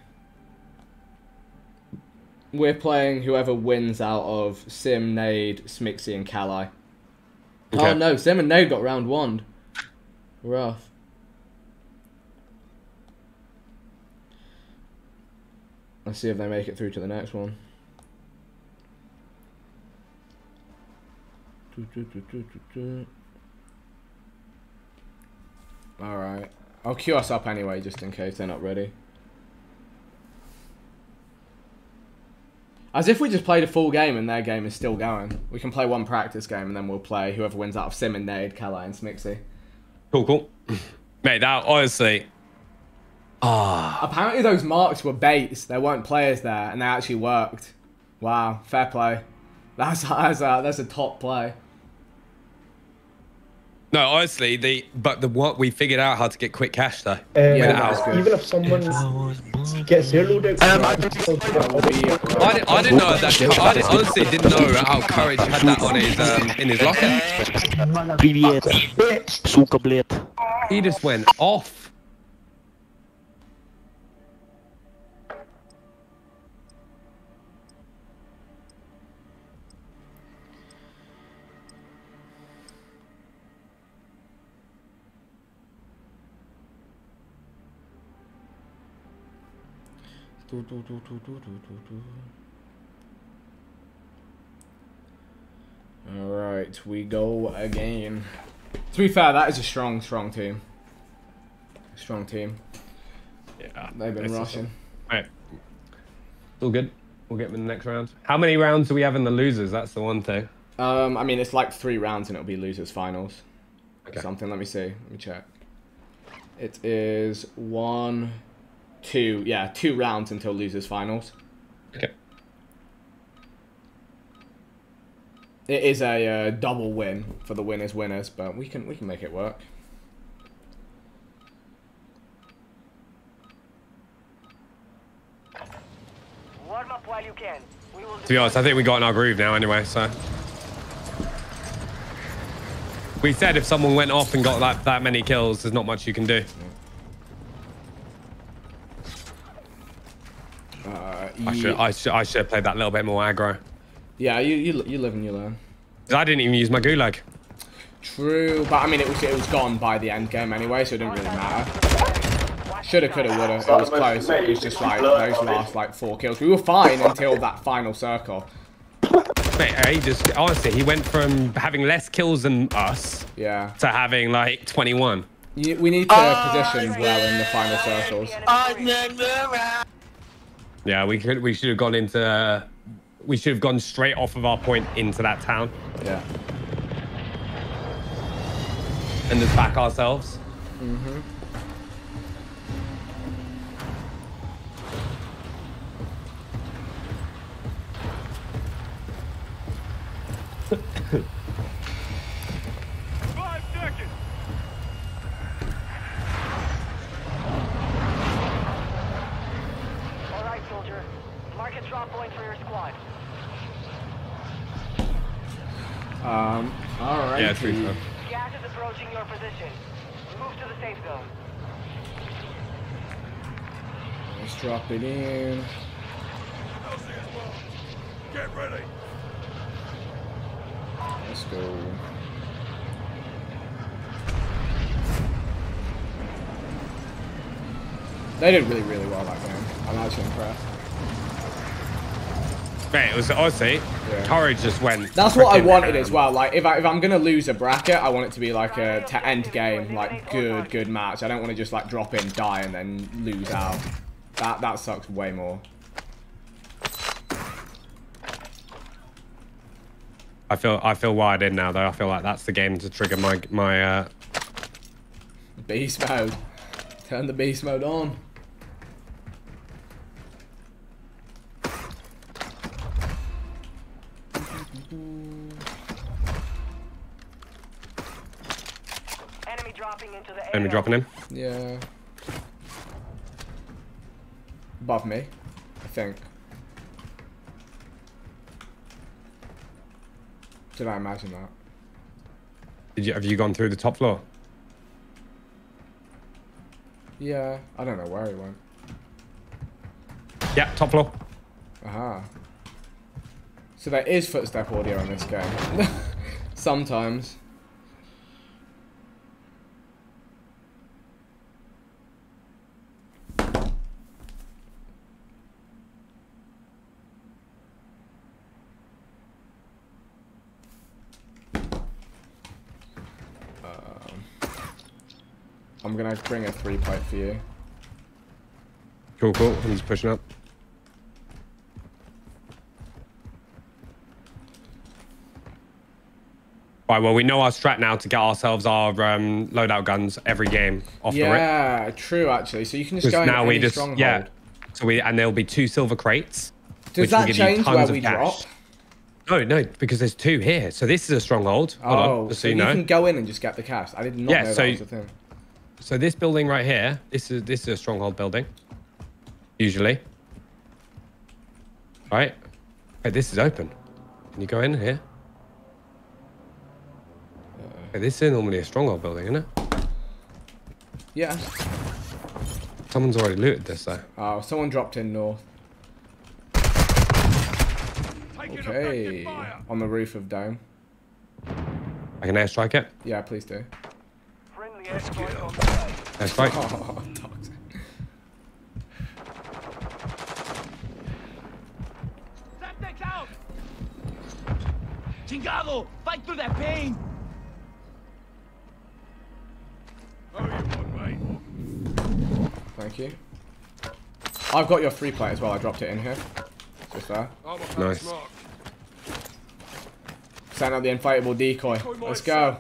We're playing whoever wins out of Sim, Nade, Smixy, and Kali. Oh no, Sim and Nade got round one. Rough. Let's see if they make it through to the next one. Alright. I'll queue us up anyway, just in case they're not ready. As if we just played a full game and their game is still going. We can play one practice game and then we'll play whoever wins out of Sim and Nade, and Smixy. Cool, cool. Mate, that honestly. Ah. Apparently those marks were baits. There weren't players there and they actually worked. Wow, fair play. That's that's a, that's a top play. No, honestly, the but the what we figured out how to get quick cash though. Um, Yeah, that's good. even if someone gets their loadout, Um, I, di- I didn't know that. I di- honestly didn't know how Courage had that on his um, in his locker. Привет, сука, блядь. He just went off. Alright, we go again. To be fair, that is a strong, strong team. Strong team. Yeah, They've been rushing. Right. All good. We'll get them in the next round. How many rounds do we have in the losers? That's the one thing. Um, I mean, it's like three rounds and it'll be losers finals. Okay. Something. Let me see. Let me check. It is one, two. Yeah, two rounds until losers finals. Okay. It is a uh, double win for the winners winners, but we can we can make it work. Warm up while you can. We will To be honest, I think we got in our groove now anyway, so. We said if someone went off and got that, that many kills, there's not much you can do. Uh, I should, I should, I should have played that little bit more aggro. Yeah, you you you live and you learn. 'Cause I didn't even use my gulag. True, but I mean it was it was gone by the end game anyway, so it didn't really matter. Shoulda, coulda, woulda. It was close. It was just like those last like four kills. We were fine until that final circle. Mate, he just, honestly, he went from having less kills than us Yeah. to having like 21. You, we need to position well in the final circles. Yeah, we could, we should have gone into, we should have gone straight off of our point into that town Yeah. and just back ourselves. Mm-hmm. Um, alright. Yeah, I think so. Gas is approaching your position. Move to the safe zone. Let's drop it in. Get ready. Let's go. They did really, really well that game. I'm actually impressed. Mate, it was honestly, Yeah. courage just went. That's what I wanted as well. Like, if, I, if I'm gonna lose a bracket, I want it to be like a to end game, like good, good match. I don't want to just like drop in, die, and then lose out. That that sucks way more. I feel I feel wired in now though. I feel like that's the game to trigger my my. Uh, Beast mode. Turn the beast mode on. Enemy dropping in. Yeah. Above me, I think. Did I imagine that? Did you have you gone through the top floor? Yeah, I don't know where he went. Yeah, top floor. Aha. So there is footstep audio in this game. Sometimes. I'm gonna bring a three pipe for you. Cool, cool. He's pushing up. Right, well, we know our strat now to get ourselves our um, loadout guns every game off the rip. Yeah, true actually. So you can just go in now we just stronghold. yeah. So we and there'll be two silver crates. Does that change where we drop? No, no, because there's two here. So this is a stronghold. Hold oh, on, so so you you can go in and just get the cash. I did not Yeah, know so- that was a thing. So this building right here, this is this is a stronghold building. Usually. Right? Wait, this is open. Can you go in here? Okay, this is normally a stronghold building, isn't it? Yeah. Someone's already looted this though. Oh, someone dropped in north. Okay. On the roof of dome. I can airstrike it. Yeah, please do. Friendly airstrike on the way. Airstrike. Oh, toxic. Septic's! Chingado! Fight through that pain! Oh, you want, mate? Thank you. I've got your free plate as well. I dropped it in here. Just there. Nice. smart. Send out the inflatable decoy. Let's go.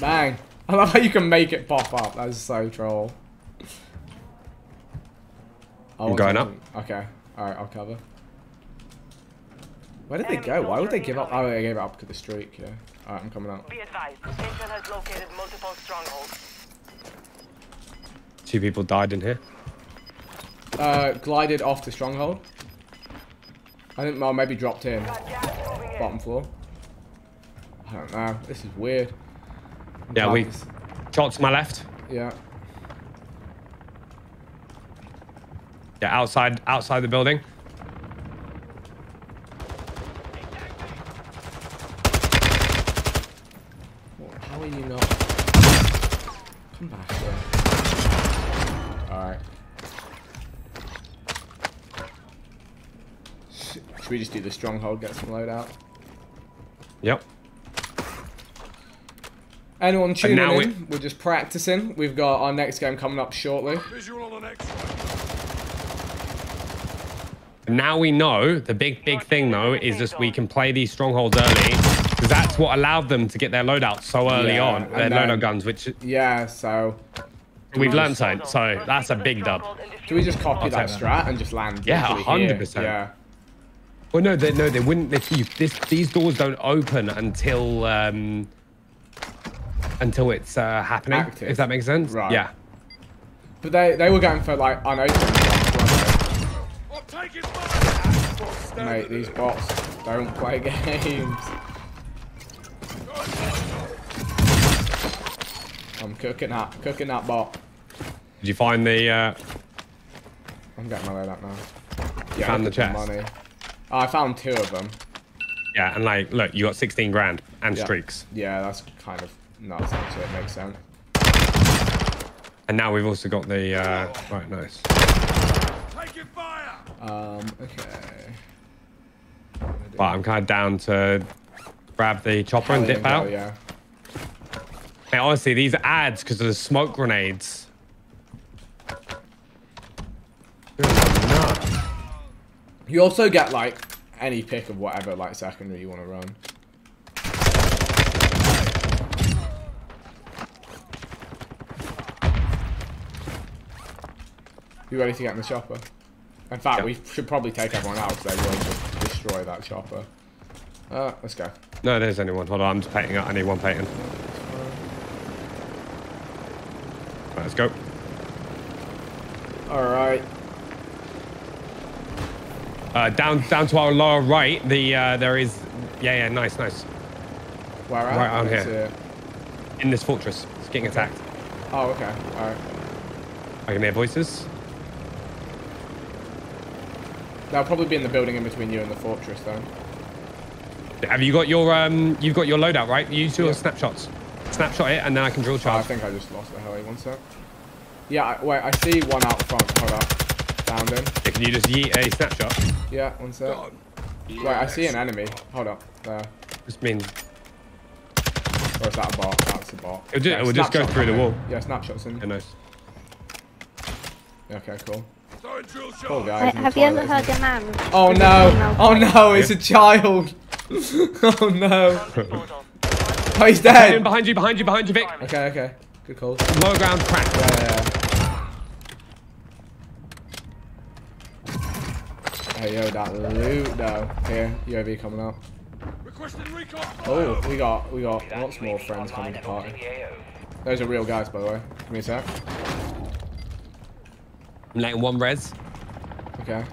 Bang. I love how you can make it pop up. That is so troll. I I'm going up. Okay. Alright, I'll cover. Where did they go? Why would they give up? Oh, they gave up to the streak, yeah. Alright, I'm coming out. Be advised, Intel has located multiple strongholds. Two people died in here. Uh, glided off the stronghold. I think, well, maybe dropped in. Got gas moving in. Bottom floor. I don't know. This is weird. Yeah, we shot to my left. Yeah. Yeah, outside outside the building. How are you not? Come back here. Alright. Should we just do the stronghold, get some load out? Yep. Anyone tuning now in? We're just practicing. We've got our next game coming up shortly. Visual on the next Now we know the big, big thing though is just we can play these strongholds early because that's what allowed them to get their loadouts so early Yeah, on, their then- loadout guns, which Yeah, so we've learned so. So that's a big dub. do we just copy that strat and just land? Yeah, literally 100%. Yeah. Well, no, they, no, they wouldn't. If you, this, these doors don't open until um, until it's uh, happening. Active. If that makes sense. Right. Yeah. But they they were going for like unopened. Mate, these bots don't play games. I'm cooking that, cooking that bot. Did you find the? Uh... I'm getting my load up now. Yeah, found the chest. Money. Oh, I found two of them. Yeah, and like, look, you got 16 grand and yeah. streaks. Yeah, that's kind of nuts. Actually, it makes sense. and now we've also got the. Uh, right, nice. Taking fire! Um, okay. But I'm kind of down to grab the chopper and dip yeah, out. Yeah. Hey, honestly, these ads because of the smoke grenades. Nuts. You also get like any pick of whatever like secondary you want to run. You ready to get in the chopper? In fact, Yeah. we should probably take everyone out because they will just destroy that chopper. Uh, let's go. No, there's anyone. one. Hold on, I'm just painting up. I need one painting. Right, let's go. All right. Uh, down, down to our lower right. The uh, there is. Yeah, yeah, nice, nice. Where at? Right on Let's here. In this fortress, it's getting attacked. Oh, okay. All right. I can hear voices. They'll probably be in the building in between you and the fortress, though. Have you got your um? You've got your loadout, right? You two Yeah. are snapshots. Snapshot it, and then I can drill Oh, I think I just lost the heli. One sec. Yeah, I, wait. I see one out front. Hold up. Found him. Yeah, can you just yeet a snapshot? Yeah, one sec. Wait, I see an enemy. Hold up. There. Just means Or is that a bot? That's a bot. It'll ju- Yeah, it will just go through the wall. Yeah, snapshots in. yeah, nice. Okay, cool. Throwing drill Cool shot. guys. Have you ever heard isn't a man? Oh no! Oh no! It's a child! oh no! Oh, he's Behind, dead! behind you, behind you, behind you, Vikk. Okay, okay. Good call. Low ground crack. Yeah, yeah, yeah. Hey, yo, that loot though. Here, UAV coming up. Requesting recon fire. Oh, we got, we got lots more friends coming to party. Those are real guys, by the way. Give me a sec. I'm letting one res. Okay.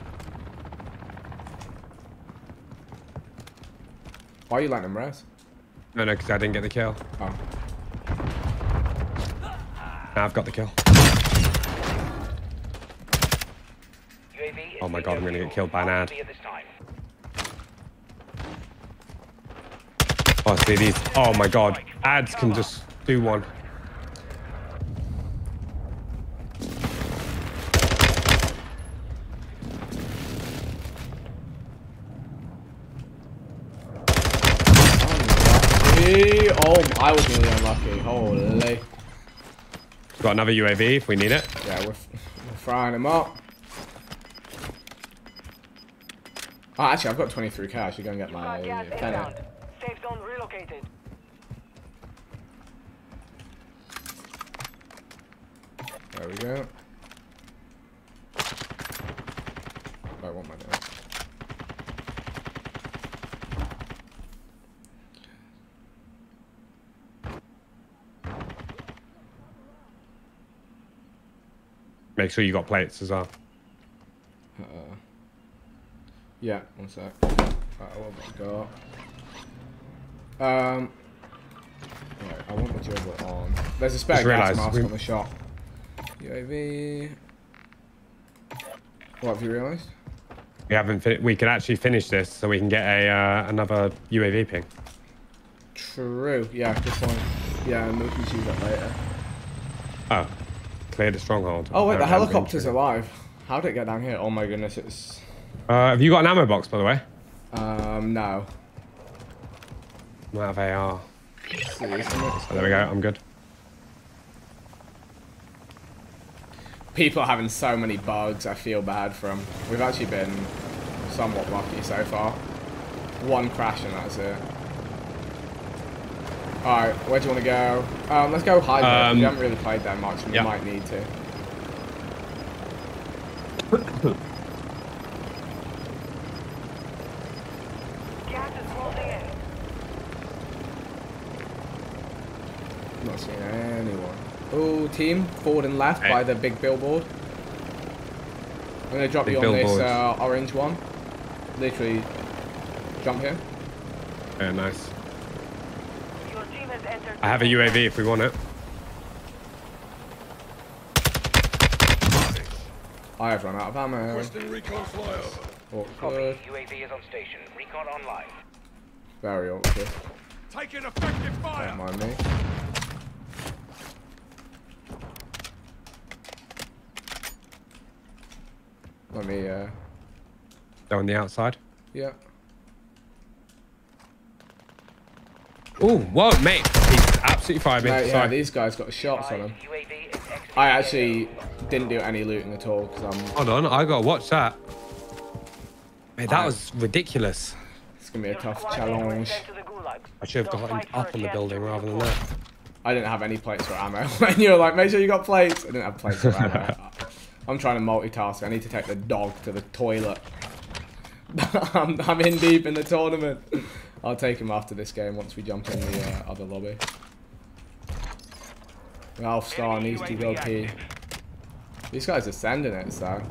Why are you letting them res? No, no, because I didn't get the kill. Oh. Now I've got the kill. Oh my god, I'm gonna get killed by an ad. Oh, see these. Oh my god. Ads can just do one. Unlucky. Oh, I was really unlucky. Holy. Got another UAV if we need it. Yeah, we're, we're frying him up. Oh, actually, I've got 23 cash. You're going to get my Gas Fennec. Safe zone relocated. There we go. Right, what am I doing? Make sure you got plates as well. Uh, yeah, one sec. Right, what have I got? Um, right, I want the on. There's a spare Just gas mask we- on the shop. UAV. What have you realised? We haven't. We can actually finish this so we can get a uh, another UAV ping. True. Yeah, good point. Yeah, and we can use that later. Oh, clear the stronghold. Oh wait, the it hasn't been helicopter's alive. How did it get down here? Oh my goodness, it's. Uh, have you got an ammo box, by the way? Um, no. Might have AR. See. Oh, there we go. I'm good. People are having so many bugs. I feel bad for them. We've actually been somewhat lucky so far. One crash and that's it. Alright, where do you want to go? Um, let's go high. Um, we haven't really played that much and yeah. we might need to. Gas is closing in. Not seeing anyone. Oh, team, forward and left Hey. by the big billboard. I'm gonna drop Big you on this uh, orange one. Literally, jump here. Yeah, nice. I have a UAV if we want it. I have run out of ammo. Requesting recon flyover. Awkward. Copy. UAV is on station. Recon online. Very awkward. Taking effective fire. Don't mind me. Let me. Uh... They're on the outside. Yeah. Ooh, whoa, mate. He absolutely fine. mate. Mate, yeah, Sorry. these guys got shots on them. I actually didn't do any looting at all because I'm. Hold on, I gotta watch that. Mate, that I- was ridiculous. It's gonna be a tough challenge. I should have gotten up on the building rather than that. I didn't have any plates for ammo. and you were like, make sure you got plates. I didn't have plates for ammo. I'm trying to multitask. I need to take the dog to the toilet. I'm, I'm in deep in the tournament. I'll take him after this game once we jump in the uh, other lobby. Ralph Star needs to go pee. These guys are sending it, so.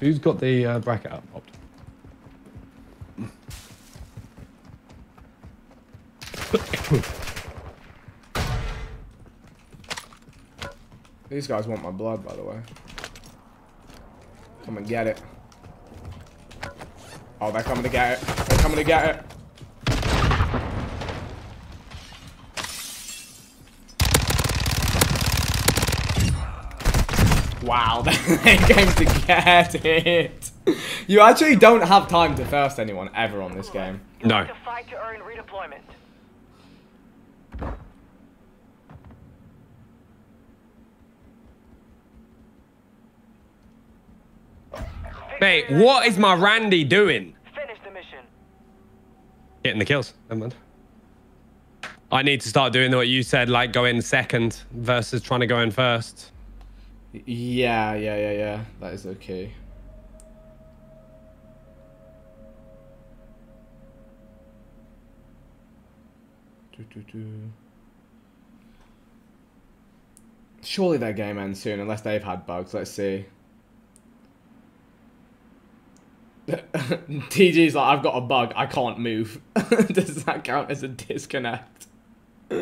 Who's got the uh, bracket up? Popped? These guys want my blood, by the way. Come and get it. Oh, they're coming to get it. They're coming to get it. Wow, they came to get it. You actually don't have time to first anyone ever on this game. No. To fight to earn redeployment. Mate, what is my Randy doing? Finish the mission. Getting the kills. Never mind. I need to start doing what you said, like go in second versus trying to go in first. Yeah, yeah, yeah, yeah. That is okay. Do, do, do. Surely their game ends soon, unless they've had bugs. Let's see. TG's like, I've got a bug. I can't move. Does that count as a disconnect? uh.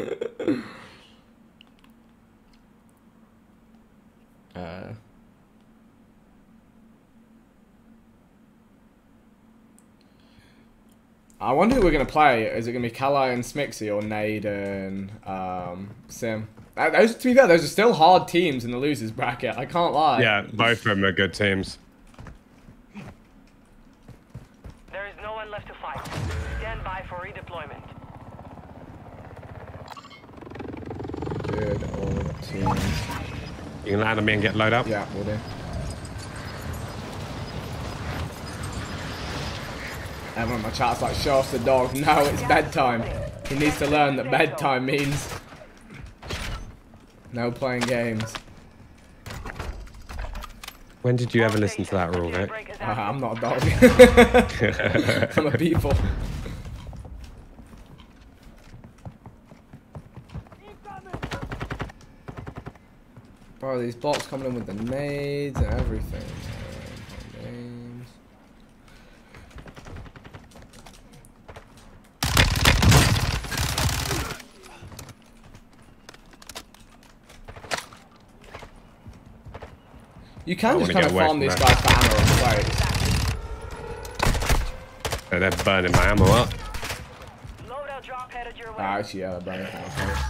I wonder who we're gonna play. Is it gonna be Kali and Smixy or Nade and um, Sim? Uh, Those, to be fair, those are still hard teams in the losers bracket. I can't lie. Yeah, both of them are good teams. There is no one left to fight. Stand by for redeployment. Good old teams. You can land on me and get load up. Yeah, we'll do. Everyone in my chat's like, show us the dog. No, it's bedtime. He needs to learn that bedtime means no playing games. When did you ever listen to that rule, Vikk? Uh, I'm not a dog. I'm a people. Bro, these bots coming in with the nades and everything. man. No. You I can just kind of away farm from these that. guys for ammo and plates. So they're burning my ammo up. Loadout drop headed your. Ah, actually, yeah, burning my plates.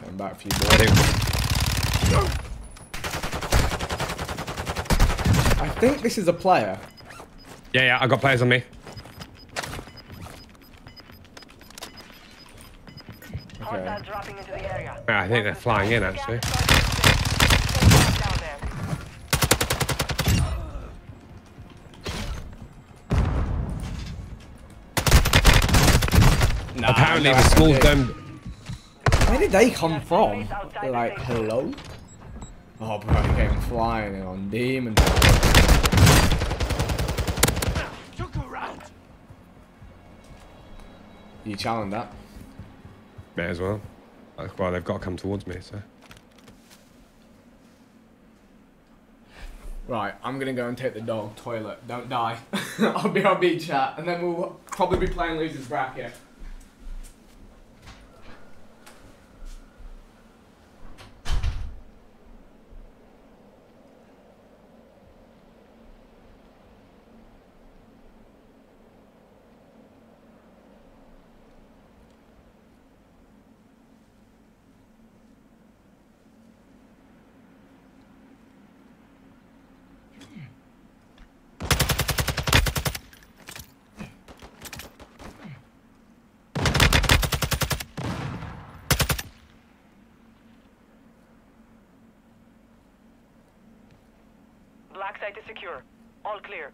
Coming back for you, boy. I think this is a player. Yeah, yeah, I got players on me. Okay. Into the area. Yeah, I think they're flying in actually. Nah, Apparently no, the I small did. dome. Where did they come from? Like, hello? Oh, bro, he came flying in on demon. Took a round. You challenge that? May as well. Well, they've got to come towards me, so. Right, I'm gonna go and take the dog toilet. Don't die. I'll be on beach chat, and then we'll probably be playing losers bracket. Black site is secure. All clear.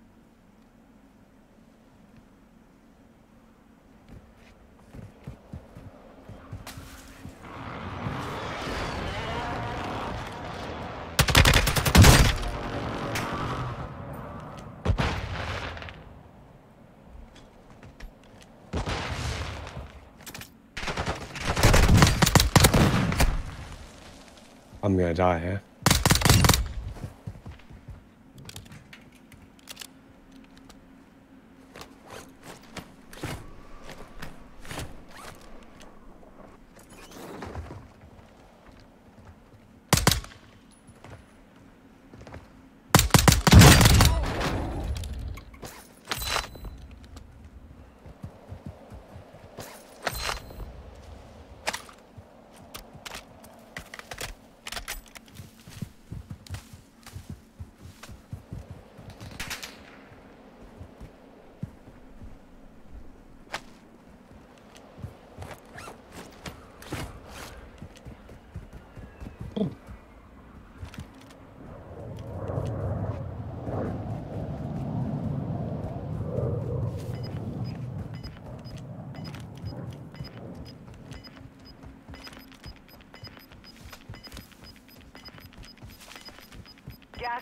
I'm gonna die here.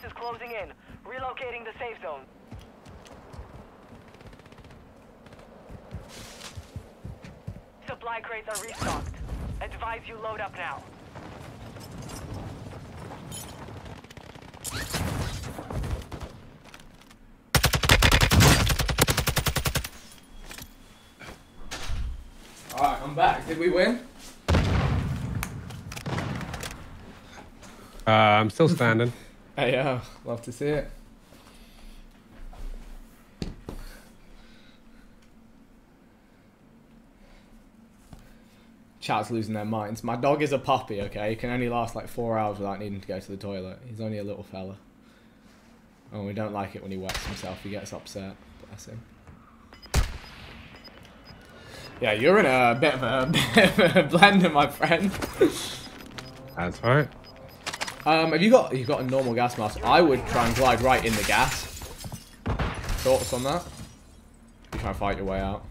Gas is closing in. Relocating the safe zone. Supply crates are restocked. Advise you load up now. Alright, I'm back. Did we win? Uh, I'm still standing. Hey, uh, love to see it. Chat's losing their minds. My dog is a puppy, okay? He can only last like four hours without needing to go to the toilet. He's only a little fella. Oh, we don't like it when he wets himself. He gets upset. Bless him. Yeah, you're in a bit of a, bit of a blender, my friend. That's right. Um, have you got you've got a normal gas mask? I would try and glide right in the gas. Thoughts on that? You try and fight your way out.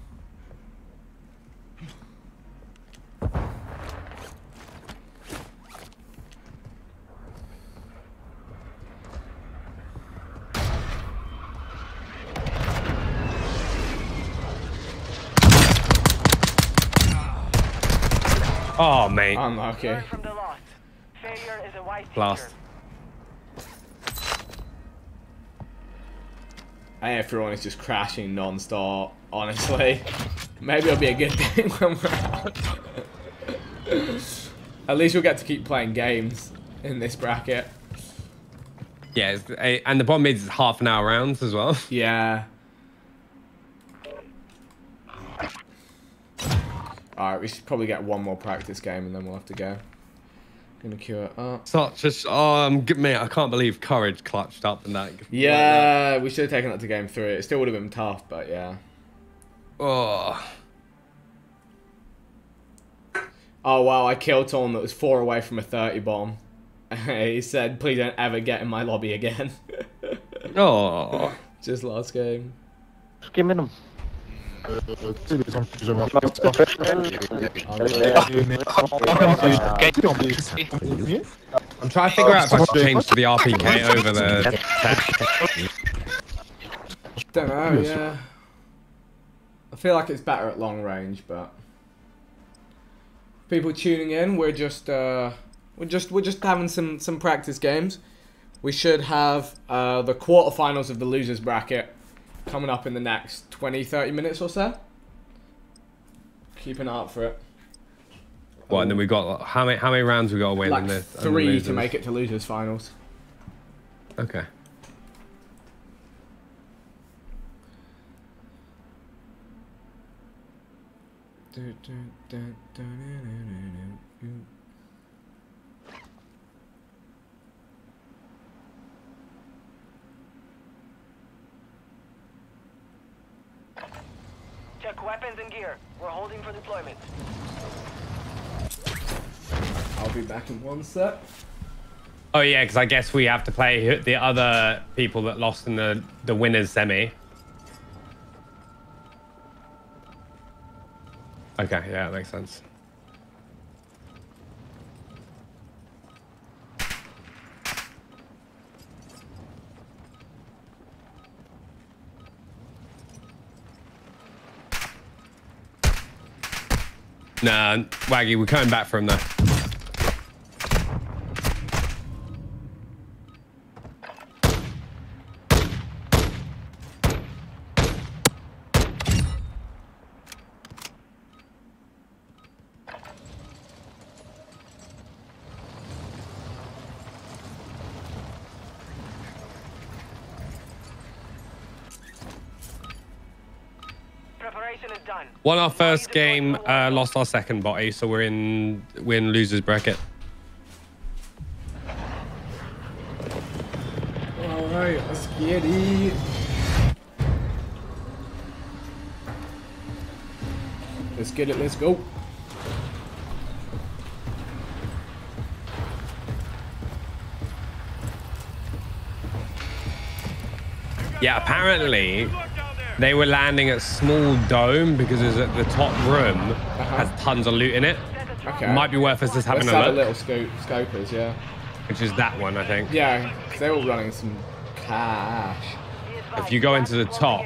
Oh, mate. Unlucky. Learn from the loss. Failure is a wise Blast. And everyone is just crashing non-stop. Honestly, maybe it'll be a good thing when we're out. At least you'll get to keep playing games in this bracket. Yeah, eh, and the problem is half an hour rounds as well. Yeah. Alright, we should probably get one more practice game and then we'll have to go. Gonna queue it up. Such a, sh- oh, um, g- mate, I can't believe Courage clutched up in that. Yeah, we should have taken that to game three. It still would have been tough, but yeah. Oh. Oh wow, I killed someone that was four away from a 30 bomb. he said, please don't ever get in my lobby again. Oh. Just last game. Give me them. I'm trying to figure out if I should change to the RPK over the. Don't know, yeah. I feel like it's better at long range, but people tuning in, we're just uh, we're just we're just having some some practice games. We should have uh, the quarterfinals of the losers bracket coming up in the next 20, 30 minutes or so. Keep an eye out for it. What? And then we got how many? How many rounds we got to win? Like in the, in the three to make it to losers finals. Okay. Check weapons and gear. We're holding for deployment. I'll be back in one sec. Oh yeah, because I guess we have to play the other people that lost in the the winners semi. Okay, yeah, that makes sense. Nah, Waggy, we're coming back from there. Preparation is done. Won our first game, uh, lost our second body, so we're in we're in losers bracket. Alright, let's get it. Let's get it, let's go. Yeah, apparently they were landing at small dome because it's at the top room uh-huh. has tons of loot in it. Okay. Might be worth us just having Let's a have a look, little scope, scopers, yeah. which is that one, I think. Yeah, 'cause they're all running some cash. If you go into the top,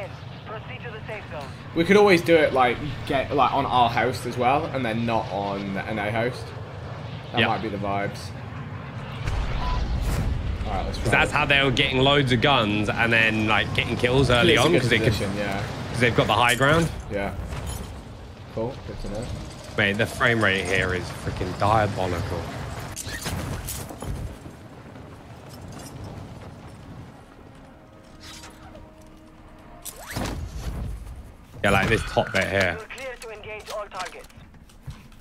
We could always do it like get like on our host as well, and then not on an A host. That Yep. might be the vibes. Alright, let's 'cause try that's how they were getting loads of guns and then like getting kills early on because they could, yeah. Cause they've got the high ground. Yeah. Cool, good to know. Mate, the frame rate here is freaking diabolical. Yeah, like this top bit here. Clear to engage all targets.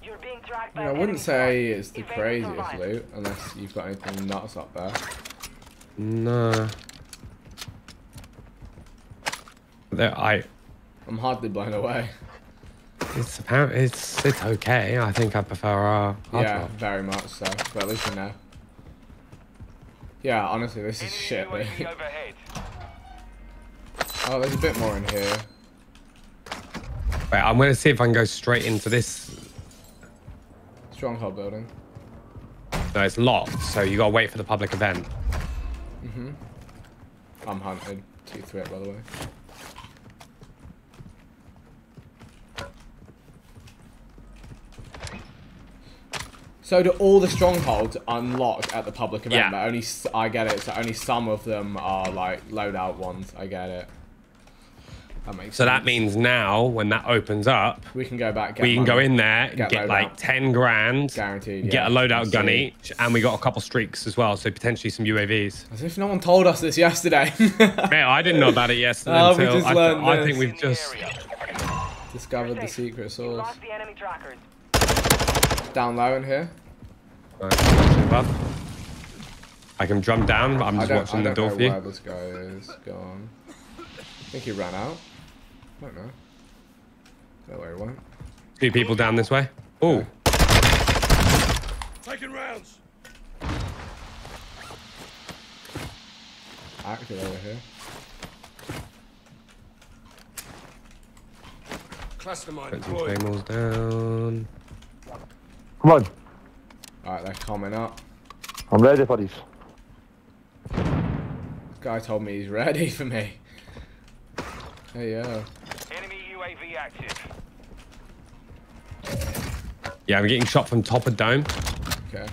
You're being tracked by Yeah, I wouldn't say it's the craziest loot, unless you've got anything nuts up there. No. There, I. I'm hardly blown away. It's apparent. It's it's okay. I think I prefer our. our yeah, drop. very much so. But at least you know. Yeah, honestly, this is shit oh, there's a bit more in here. Wait, I'm gonna see if I can go straight into this. Stronghold building. No, it's locked, so you gotta wait for the public event. Hmm I'm hunted. Two threat, by the way. So do all the strongholds unlock at the public event? Yeah. But only s- I get it. So only some of them are like loadout ones. I get it. That makes So sense. that means now, when that opens up, we can go back. We can go in there, get get, loadout. like 10 grand, Guaranteed. get a loadout gun each, and we got a couple streaks as well, so potentially some UAVs. As if no one told us this yesterday. Mate, I didn't know about it yesterday Oh, we until just I, learned I this. think we've just. Discovered the secret source. The enemy. Down low in here. Right. I can drum down, but I'm just watching the don't door for you. where this guy is gone. I think he ran out. I don't know. No way, he went. Two people down this way. Oh, Taking rounds. Active over here. Cluster mine put some deployed. down. Come on. Alright, they're coming up. I'm ready for this. This guy told me he's ready for me. Hey yo. Enemy UAV active. Yeah, I'm getting shot from top of dome. Okay.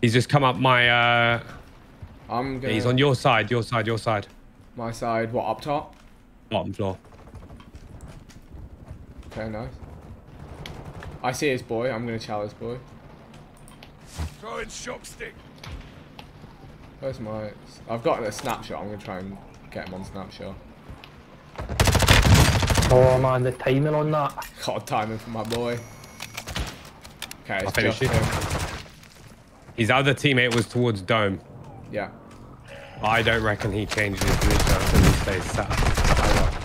He's just come up my. uh I'm gonna. He's on your side, your side, your side. my side. What up top? Bottom floor. Okay, nice. I see his boy. I'm gonna chow his boy. Throwing shock stick. Where's my? I've got a snapshot. I'm gonna try and get him on snapshot. Oh man, the timing on that. Got timing for my boy. Okay, I'll it's finish just him. His other teammate was towards dome. Yeah. I don't reckon he changed his position until he stays sat.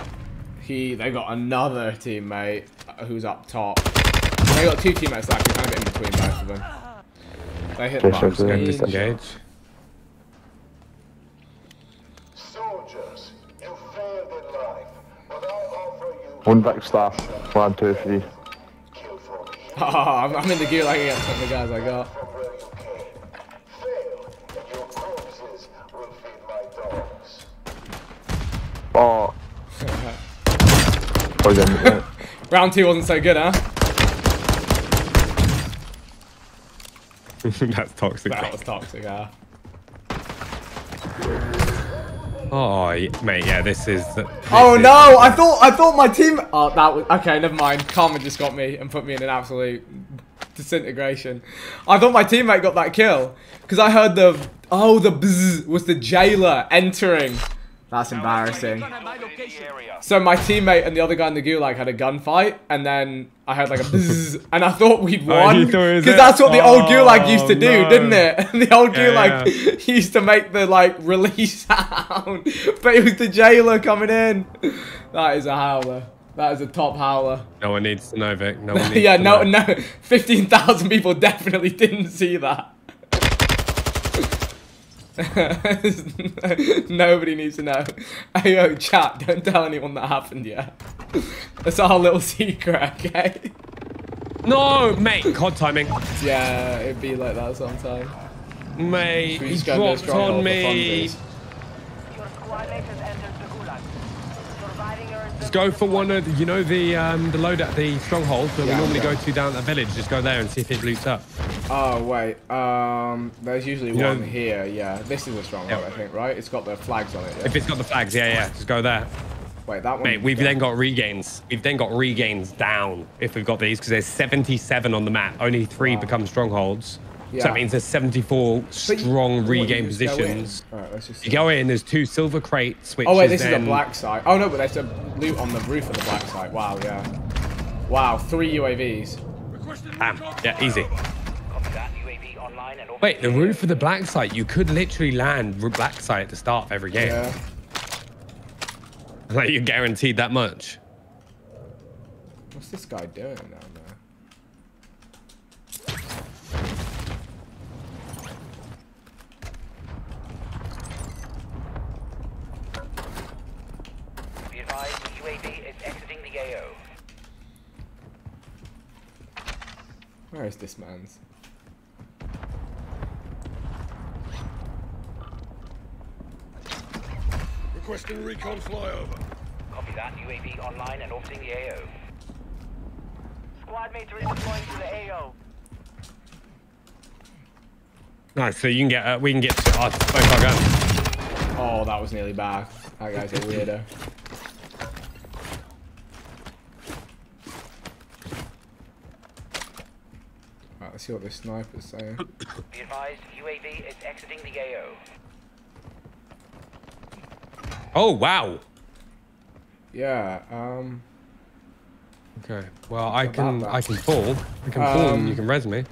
He. They got another teammate who's up top. They got two teammates left. We're kind of in between both of them. They hit the Okay, sure, One back staff. One, two, three. Oh, I'm, I'm in the gear like against some of the guys I got. from where you came. Fail, and your corpses will feed my dogs. Oh. Oh, yeah. Round two wasn't so good, huh? That's toxic. That was toxic, huh? Oh, mate, yeah, this is. this Oh is- no! I thought I thought my team. Oh, that was okay. Never mind. Karma just got me and put me in an absolute disintegration. I thought my teammate got that kill because I heard the oh the bzz was the jailer entering. That's embarrassing. So my teammate and the other guy in the gulag had a gunfight, and then I heard like a bzz, and I thought we'd Oh, won because thought it was it? that's what the old oh, gulag used to Oh, do, no. didn't it? And the old Yeah, gulag used to make the like release sound, but it was the jailer coming in. That is a howler. That is a top howler. No one needs to know, Vic. No one needs yeah, to no, know. no, fifteen thousand people definitely didn't see that. Nobody needs to know. Hey, yo, chat, don't tell anyone that happened yet. That's our little secret, okay? No, mate, COD timing. Yeah, it'd be like that sometime. Mate, Should we he just go to the dropped stronghold on for me. funsies? Your squad mate has entered the gulag. Surviving earns Let's them go for one of the, you know the um the load at the stronghold that Yeah, we normally okay. go to down at the village. Just go there and see if it loots up. Oh, wait. Um, there's usually You know- one here, yeah. This is a stronghold, Yeah. I think, right? It's got the flags on it, yeah. If it's got the flags, yeah, yeah, just go there. Wait, that one. Mate, we've then got regains. We've then got regains down if we've got these because there's 77 on the map. Only three Wow. become strongholds. So that means there's 74 strong regain just go in? positions. Let's just You go in, there's two silver crates, which Oh wait, is this is then... the black site. Oh no, but there's a loot on the roof of the black site. Wow, yeah. Wow, three UAVs. Bam. Ah, yeah, easy. Copy that. UAV online and Wait, the roof of the black site, you could literally land black site at the start of every game. Yeah. Like, you're guaranteed that much. What's this guy doing down there? Be advised, UAV is exiting the AO. Where is this man's? Requesting recon flyover. Copy that. UAV online and orbiting the AO. Squad mates redeploying to the AO. Nice, so you can get, uh, we can get to our, both our guns. Oh, that was nearly bad. That guy's a weirdo. Let's see what this sniper's saying. Be advised, UAV is exiting the AO. Oh, wow. Yeah, um... Okay, well, I can. I can fall. I can fall and Um, you can res me.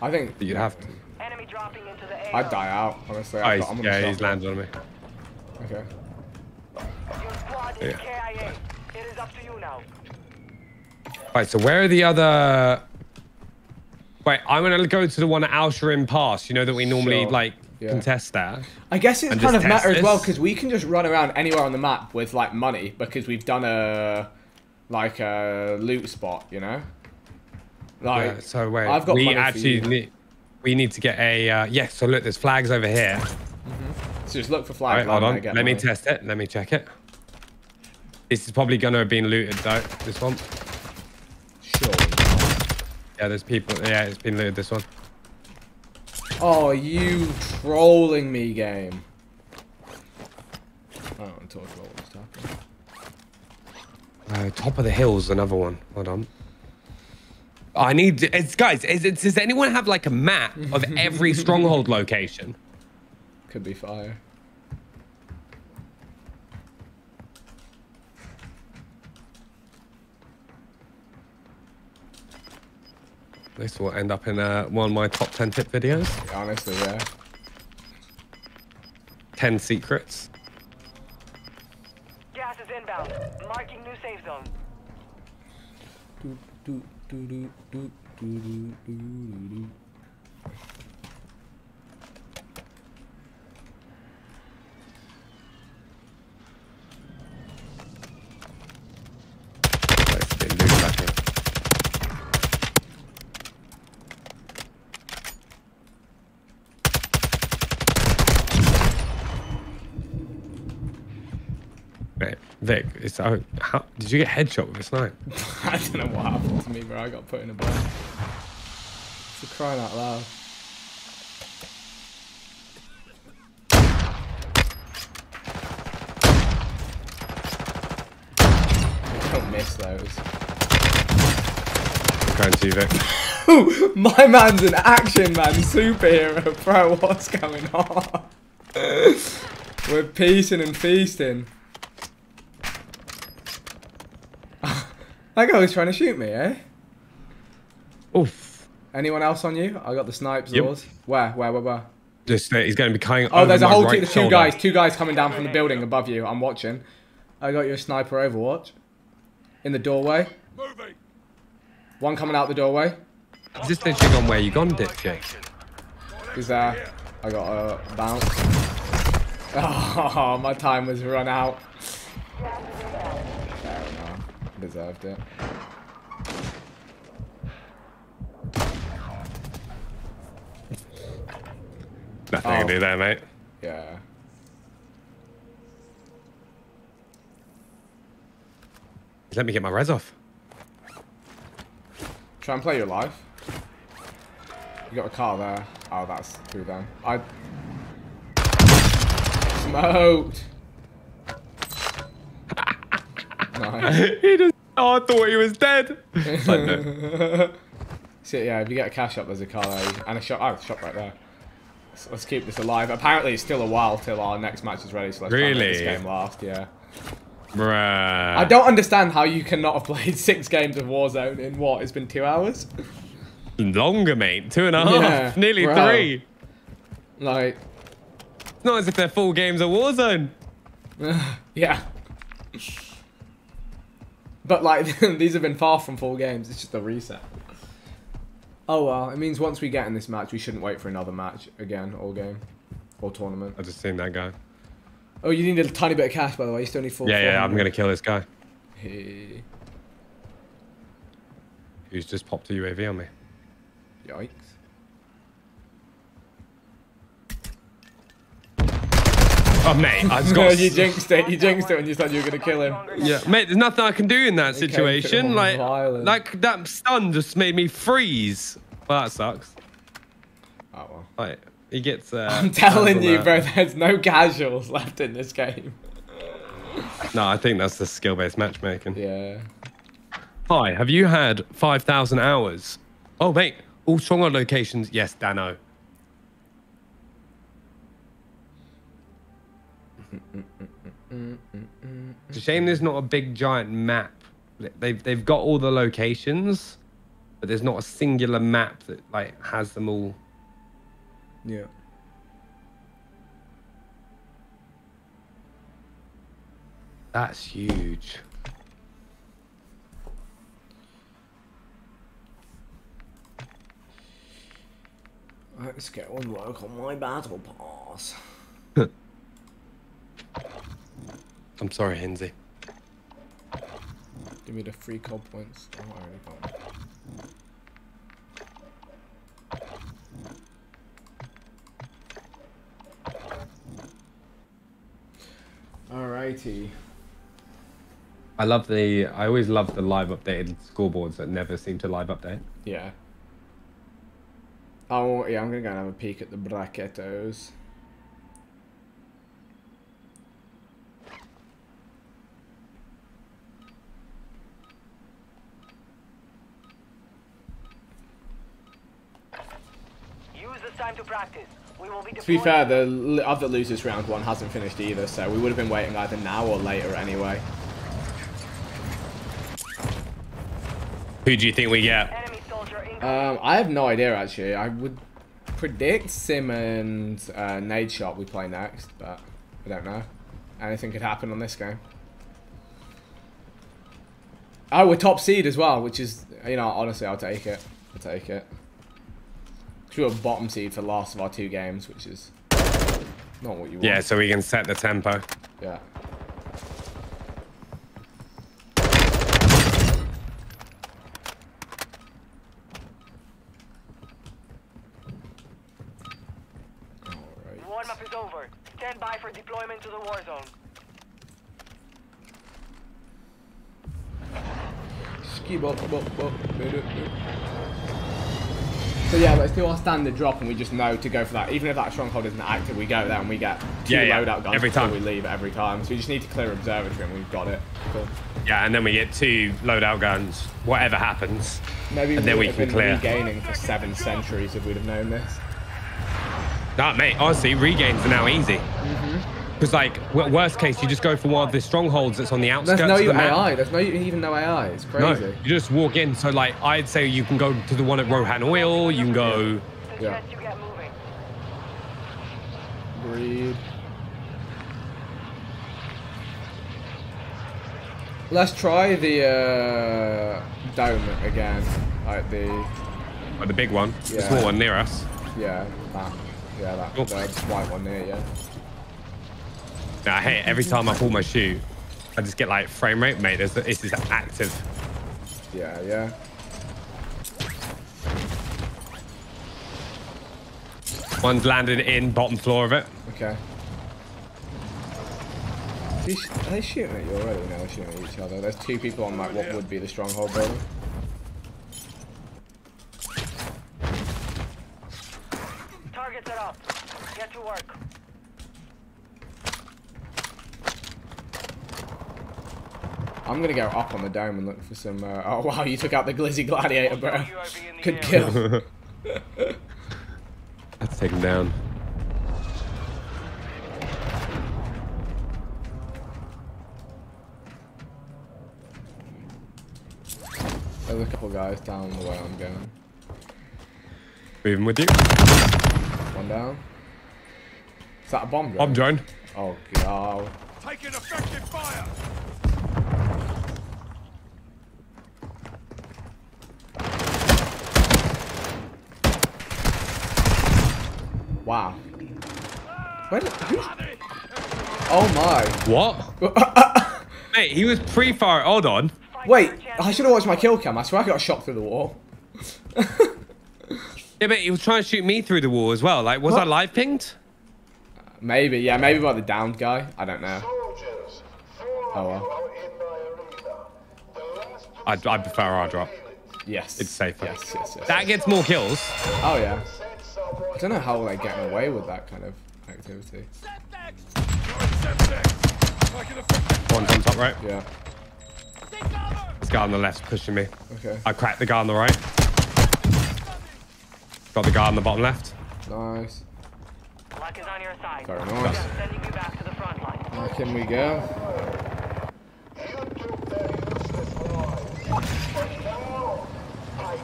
I think... But you'd have to. Enemy dropping into the AO. I'd die out, honestly. Oh, I've he's, got, I'm yeah, the he's landed on me. Okay. Your squad is KIA. It is up to you now. Right, so where are the other... Wait, I'm going to go to the one at Al Sharim Pass. You know that we normally, Sure. like, Yeah. contest there. I guess it's kind of just test meta as well because we can just run around anywhere on the map with like money because we've done a like a loot spot, you know. Like, yeah, so wait, I've got we money for you. need... We need to get a... Uh, yes, so look, there's flags over here. So just look for flags. right, hold on. there, get Let me test it. Let me check it. This is probably going to have been looted, though, this one. Yeah, there's people. Yeah, it's been looted. This one. Oh, you trolling me, game. I don't want to talk about what's happening. Uh, top of the hills, another one. Hold on. I need, it's, guys. Is it, does anyone have like a map of every stronghold location? Could be fire. This will end up in uh, one of my top 10 tip videos. Honestly, yeah. 10 secrets. Gas is inbound. Marking new safe zone. Do, do, do, do, do, do, do, do, do. Let's get loot back in. Wait, Vic, it's oh, how did you get headshot with a snipe? I don't know what happened to me, bro. I got put in a bed. For crying out loud. I don't miss those. Going to you, Vic. Ooh, my man's an action man, superhero, bro. What's going on? We're piecing and feasting. That guy was trying to shoot me, eh? Oof. Anyone else on you? I got the snipes. Yep. Yours. Where? Where? Where? Where? Just uh, he's going to be coming. Oh, there's a whole right team. There's two guys. Two guys coming down from the building above you. I'm watching. I got your sniper Overwatch. In the doorway. One coming out the doorway. Is this literally gone where you gone, dipshit? Is there? I got a bounce. Oh, my time was run out. Deserved it. Nothing I can Oh. do there, mate. Yeah. Let me get my res off. Try and play your life. You got a car there. Oh, that's through them. I smoked. nice. Oh, I thought he was dead. It's like, no. So yeah, if you get a cash up, there's a car there and a shop. Oh, a shop right there. So let's keep this alive. Apparently, it's still a while till our next match is ready. So let's and make this game last. Yeah. Bruh. I don't understand how you cannot have played six games of Warzone in what? It's been two hours. Longer, mate. Two and a half. Yeah, Nearly bro. three. Like, It's not as if they're full games of Warzone. yeah. But like, these have been far from full games. It's just a reset. Oh well, it means once we get in this match, we shouldn't wait for another match again, all game, or tournament. I just seen that guy. Oh, you need a tiny bit of cash, by the way. You still need four. Yeah, yeah, I'm gonna kill this guy. Hey. Who's just popped a UAV on me. Yikes. Oh, mate, I just got. you jinxed it. You jinxed it when you said you were gonna kill him. Yeah, mate, there's nothing I can do in that situation. Like, violent. like that stun just made me freeze. Well, that sucks. Oh well. Like, he gets. Uh, I'm telling you, that. bro. There's no casuals left in this game. No, I think that's the skill-based matchmaking. Yeah. Hi, have you had 5,000 hours? Oh, mate, all stronghold locations. Yes, Dano. Mm, mm, mm, it's a shame there's not a big giant map. They've they've got all the locations, but there's not a singular map that like has them all. Yeah. That's huge. Let's get one work on my battle pass. I'm sorry, Hinsey. Give me the free cold points. Oh, I already got them. Alrighty. I love the. I always love the live updated scoreboards that never seem to live update. Yeah. Oh, yeah, I'm gonna go and have a peek at the bracketos. Use this time to practice. We will be To be fair, the other losers round one hasn't finished either, so we would have been waiting either now or later anyway. Who do you think we get? Enemy soldier in Um, I have no idea actually. I would predict Sim and uh, Nadeshot we play next, but I don't know. Anything could happen on this game. Oh, we're top seed as well, which is, you know, honestly, I'll take it. I'll take it. 'Cause we were bottom seed for the last of our two games, which is not what you want. Yeah, so we can set the tempo. Yeah. Warm up is over. Stand by for deployment to the war zone. Ski bop, bop, bop, do. Yeah, let's do our standard drop and we just know to go for that. Even if that stronghold isn't active, we go there and we get two Yeah, yeah, loadout guns every time. we leave every time. So we just need to clear observatory and we've got it. Cool. Yeah, and then we get two loadout guns, whatever happens. Maybe and then we can have been clear. regaining for seven centuries if we'd have known this. Nah, mate, honestly, regains are now easy. Mm-hmm. Because, like, w- worst case, you just go for one of the strongholds that's on the outskirts There's outskirts no of the map. AI. There's no even no AI. It's crazy. No, crazy. you just walk in. So, like, I'd say you can go to the one at Rohan Oil. You can go. Yeah. Agreed. Let's try the uh, dome again. Like the Oh, the big one, Yeah. the small one near us. yeah that yeah that Oh. the white one there yeah. Now, I hate it. every time I pull my shoe, I just get like frame rate, mate. This, this is active. Yeah, yeah. One's landed in bottom floor of it. Okay. Are they shooting at you already? No, they're shooting at each other. There's two people on like what would be the stronghold building. Targets are up. Get to work. I'm gonna go up on the dome and look for some. Uh, oh wow, you took out the Glizzy Gladiator, bro. Good kill. Let's take him down. There's a couple guys down the way I'm going. Moving with you. One down. Is that a bomb drone? Bomb drone. Oh god. Taking effective fire! Wow. Where did, who's... Oh my. What? Mate, he was pre-fire. Hold on. Wait, I should have watched my kill cam. I swear I got shot through the wall. Yeah, but he was trying to shoot me through the wall as well. Like, was I live pinged? Maybe, yeah, maybe by the downed guy. I don't know. Oh well. I'd, I'd prefer our drop. Yes. It's safer. Yes, yes, yes. That gets more kills. Oh yeah. I don't know how they're getting away with that kind of activity. One's on top right. Yeah. This guy on the left's pushing me. Okay. I cracked the guy on the right. Got the guy on the bottom left. Nice. Luck is on your side. Very nice. Sending you back to the front line. Where can we go?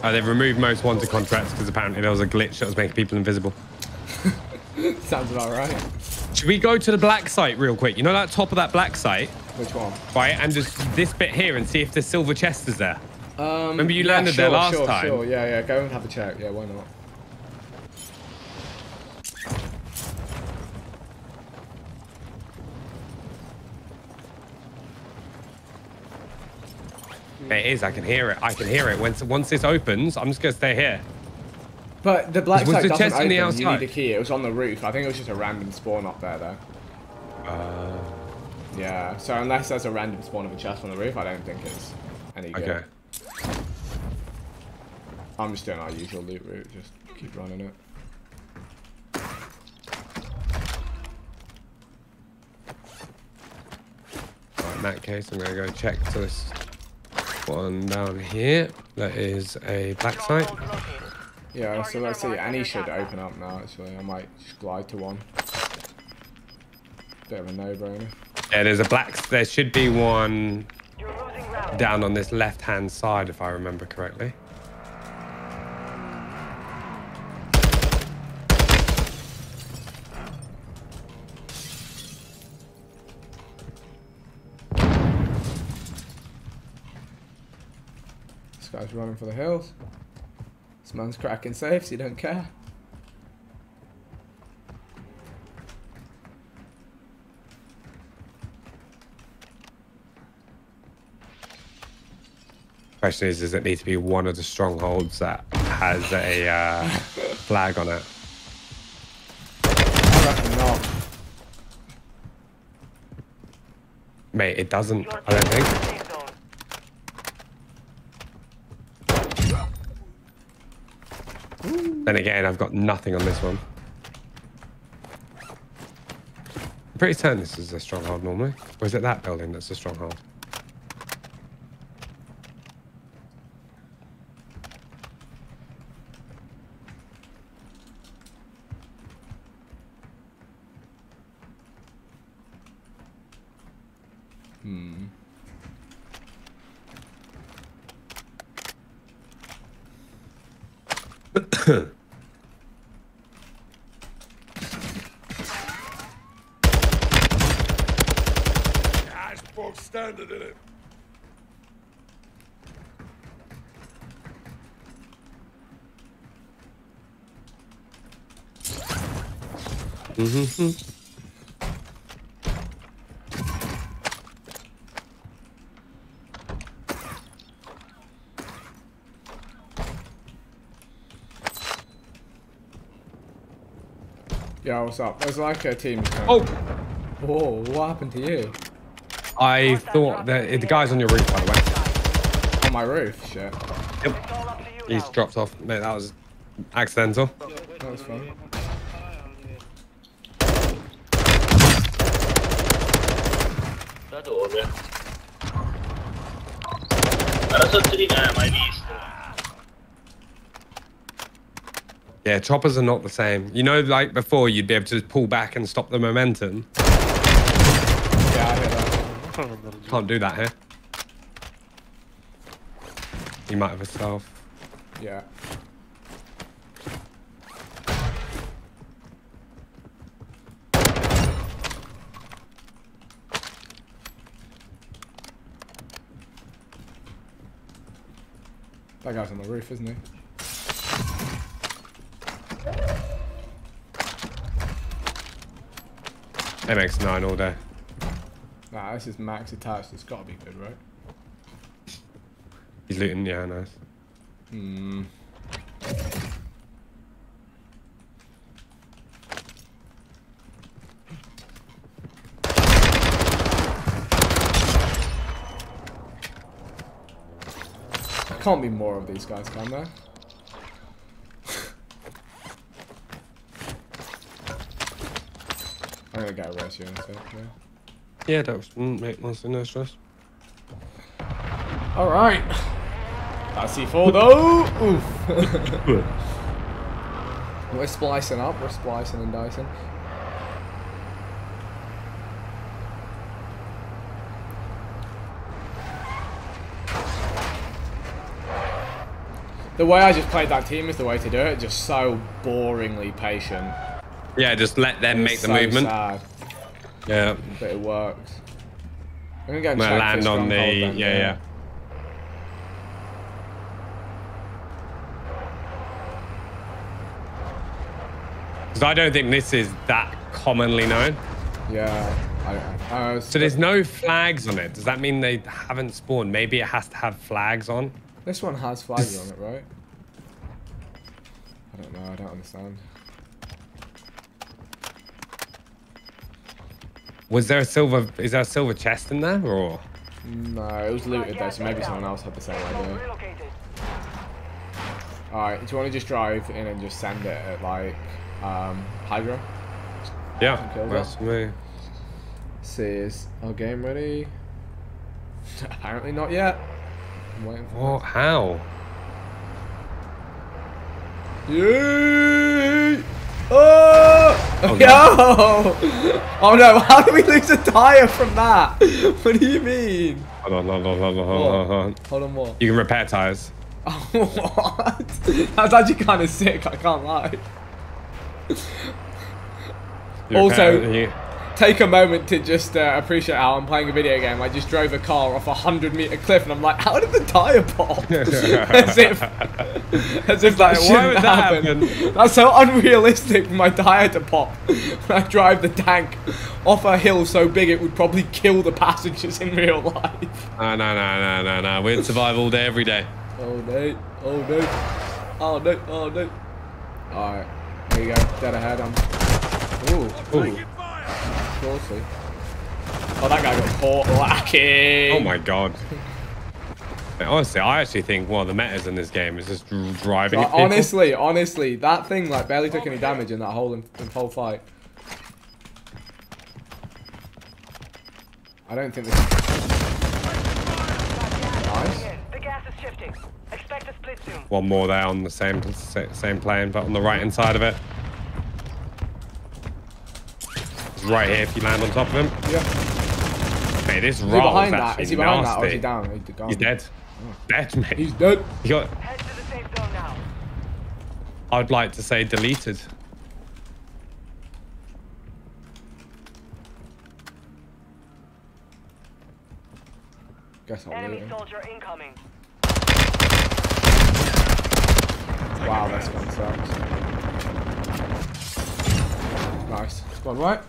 Uh, they've removed most wanted contracts because apparently there was a glitch that was making people invisible. Sounds about right. Should we go to the black site real quick? You know that top of that black site? Which one? Right, and just this bit here and see if the silver chest is there. Um, Remember you yeah, landed there sure, last sure, time? Sure, yeah, yeah. Go and have a check. Yeah, why not? It is. I can hear it. I can hear it. Once once this opens, I'm just gonna stay here. But the black Was site the doesn't chest open. the You outside? need a key. It was on the roof. I think it was just a random spawn up there, though. Uh, Yeah. So unless there's a random spawn of a chest on the roof, I don't think it's any good. Okay. I'm just doing our usual loot route, just keep running it. Right, in that case, I'm going to go check to this one down here. That is a black site. Yeah, so let's see. Any should open up now, actually. I might just glide to one. Bit of a no-brainer. Yeah, there's a black. There should be one down on this left-hand side, if I remember correctly. Guy's running for the hills. This man's cracking safes, he don't care. Question is, does it need to be one of the strongholds that has a uh, flag on it? I reckon not. Mate, it doesn't. I don't think. Then again, I've got nothing on this one. I'm pretty certain this is a stronghold normally. Or is it that building that's a stronghold? Hmm. Iceberg standard in it. Mm-hmm. Yo, what's up? There's like a team. Oh! Whoa, what happened to you? I thought that the guy's on your roof, by the way. On my roof? Shit. Yep. He's dropped off. Mate, that was accidental. That was fun. Da dove? Era sotto di me, mai visto. Yeah, choppers are not the same. You know, like before, you'd be able to pull back and stop the momentum. Yeah, I hear that. Can't do that here. You might have a stealth. Yeah. That guy's on the roof, isn't he? MX9 all day. Nah, this is max attached. It's gotta be good, right? He's looting, yeah, nice. Hmm. Can't be more of these guys, can there? I'm gonna get a rest here in a sec, yeah. Yeah, that was mm, mate, honestly, no stress. Alright. That's C4 though! Oof. we're splicing up, we're splicing and dicing. The way I just played that team is the way to do it, just so boringly patient. Yeah, just let them It's make the so movement. sad, Yeah. but it works. I'm gonna go and I'm land on the then, yeah, yeah. Because I don't think this is that commonly known. Yeah. I So there's no flags on it. Does that mean they haven't spawned? Maybe it has to have flags on. This one has flags on it, right? I don't know, I don't understand. Was there a silver? Is there a silver chest in there, or? No, it was looted though, so maybe someone else had the same idea. Alright, do you want to just drive in and just send it at like um, Hydro? Yeah, that's that. me. See, is our game ready? Apparently not yet. I'm waiting for What? How? Yay! Oh! Oh, Yo! Oh no, how did we lose a tyre from that? What do you mean? Hold on, hold on, hold on, hold on, hold on. Hold on, what? You can repair tires. what? That's actually kind of sick, I can't lie. You Also- Take a moment to just uh, appreciate how I'm playing a video game. I just drove a car off a 100 meter cliff and I'm like, how did the tyre pop? as if, as if that Like, why shouldn't would that happen. happen? That's so unrealistic for my tyre to pop when I drive the tank off a hill so big it would probably kill the passengers in real life. No, no, no, no, no, no. We'd survive all day, every day. Oh no, oh no, oh no, oh no. Alright, there you go, dead ahead. I'm. Ooh, ooh. Closely. Oh, that guy got caught lacking. Oh my god. Honestly, I actually think one of the metas in this game is just driving. Like, honestly, honestly, that thing like barely took any damage in that whole in, in whole fight. I don't think this. Nice. The gas is shifting. Expect a split soon. One more there on the same same plane, but on the right hand side of it. It's right here if you land on top of him. Yeah. Mate, this Is he roll is behind that? actually Is he behind nasty. that or is he down? He's gone. He's dead. Oh. Dead, mate. He's dead. He got, Head to the safe zone now. I'd like to say deleted. Guess I'll Enemy leave soldier incoming. Wow, that's gun sucks. Nice. Squad right.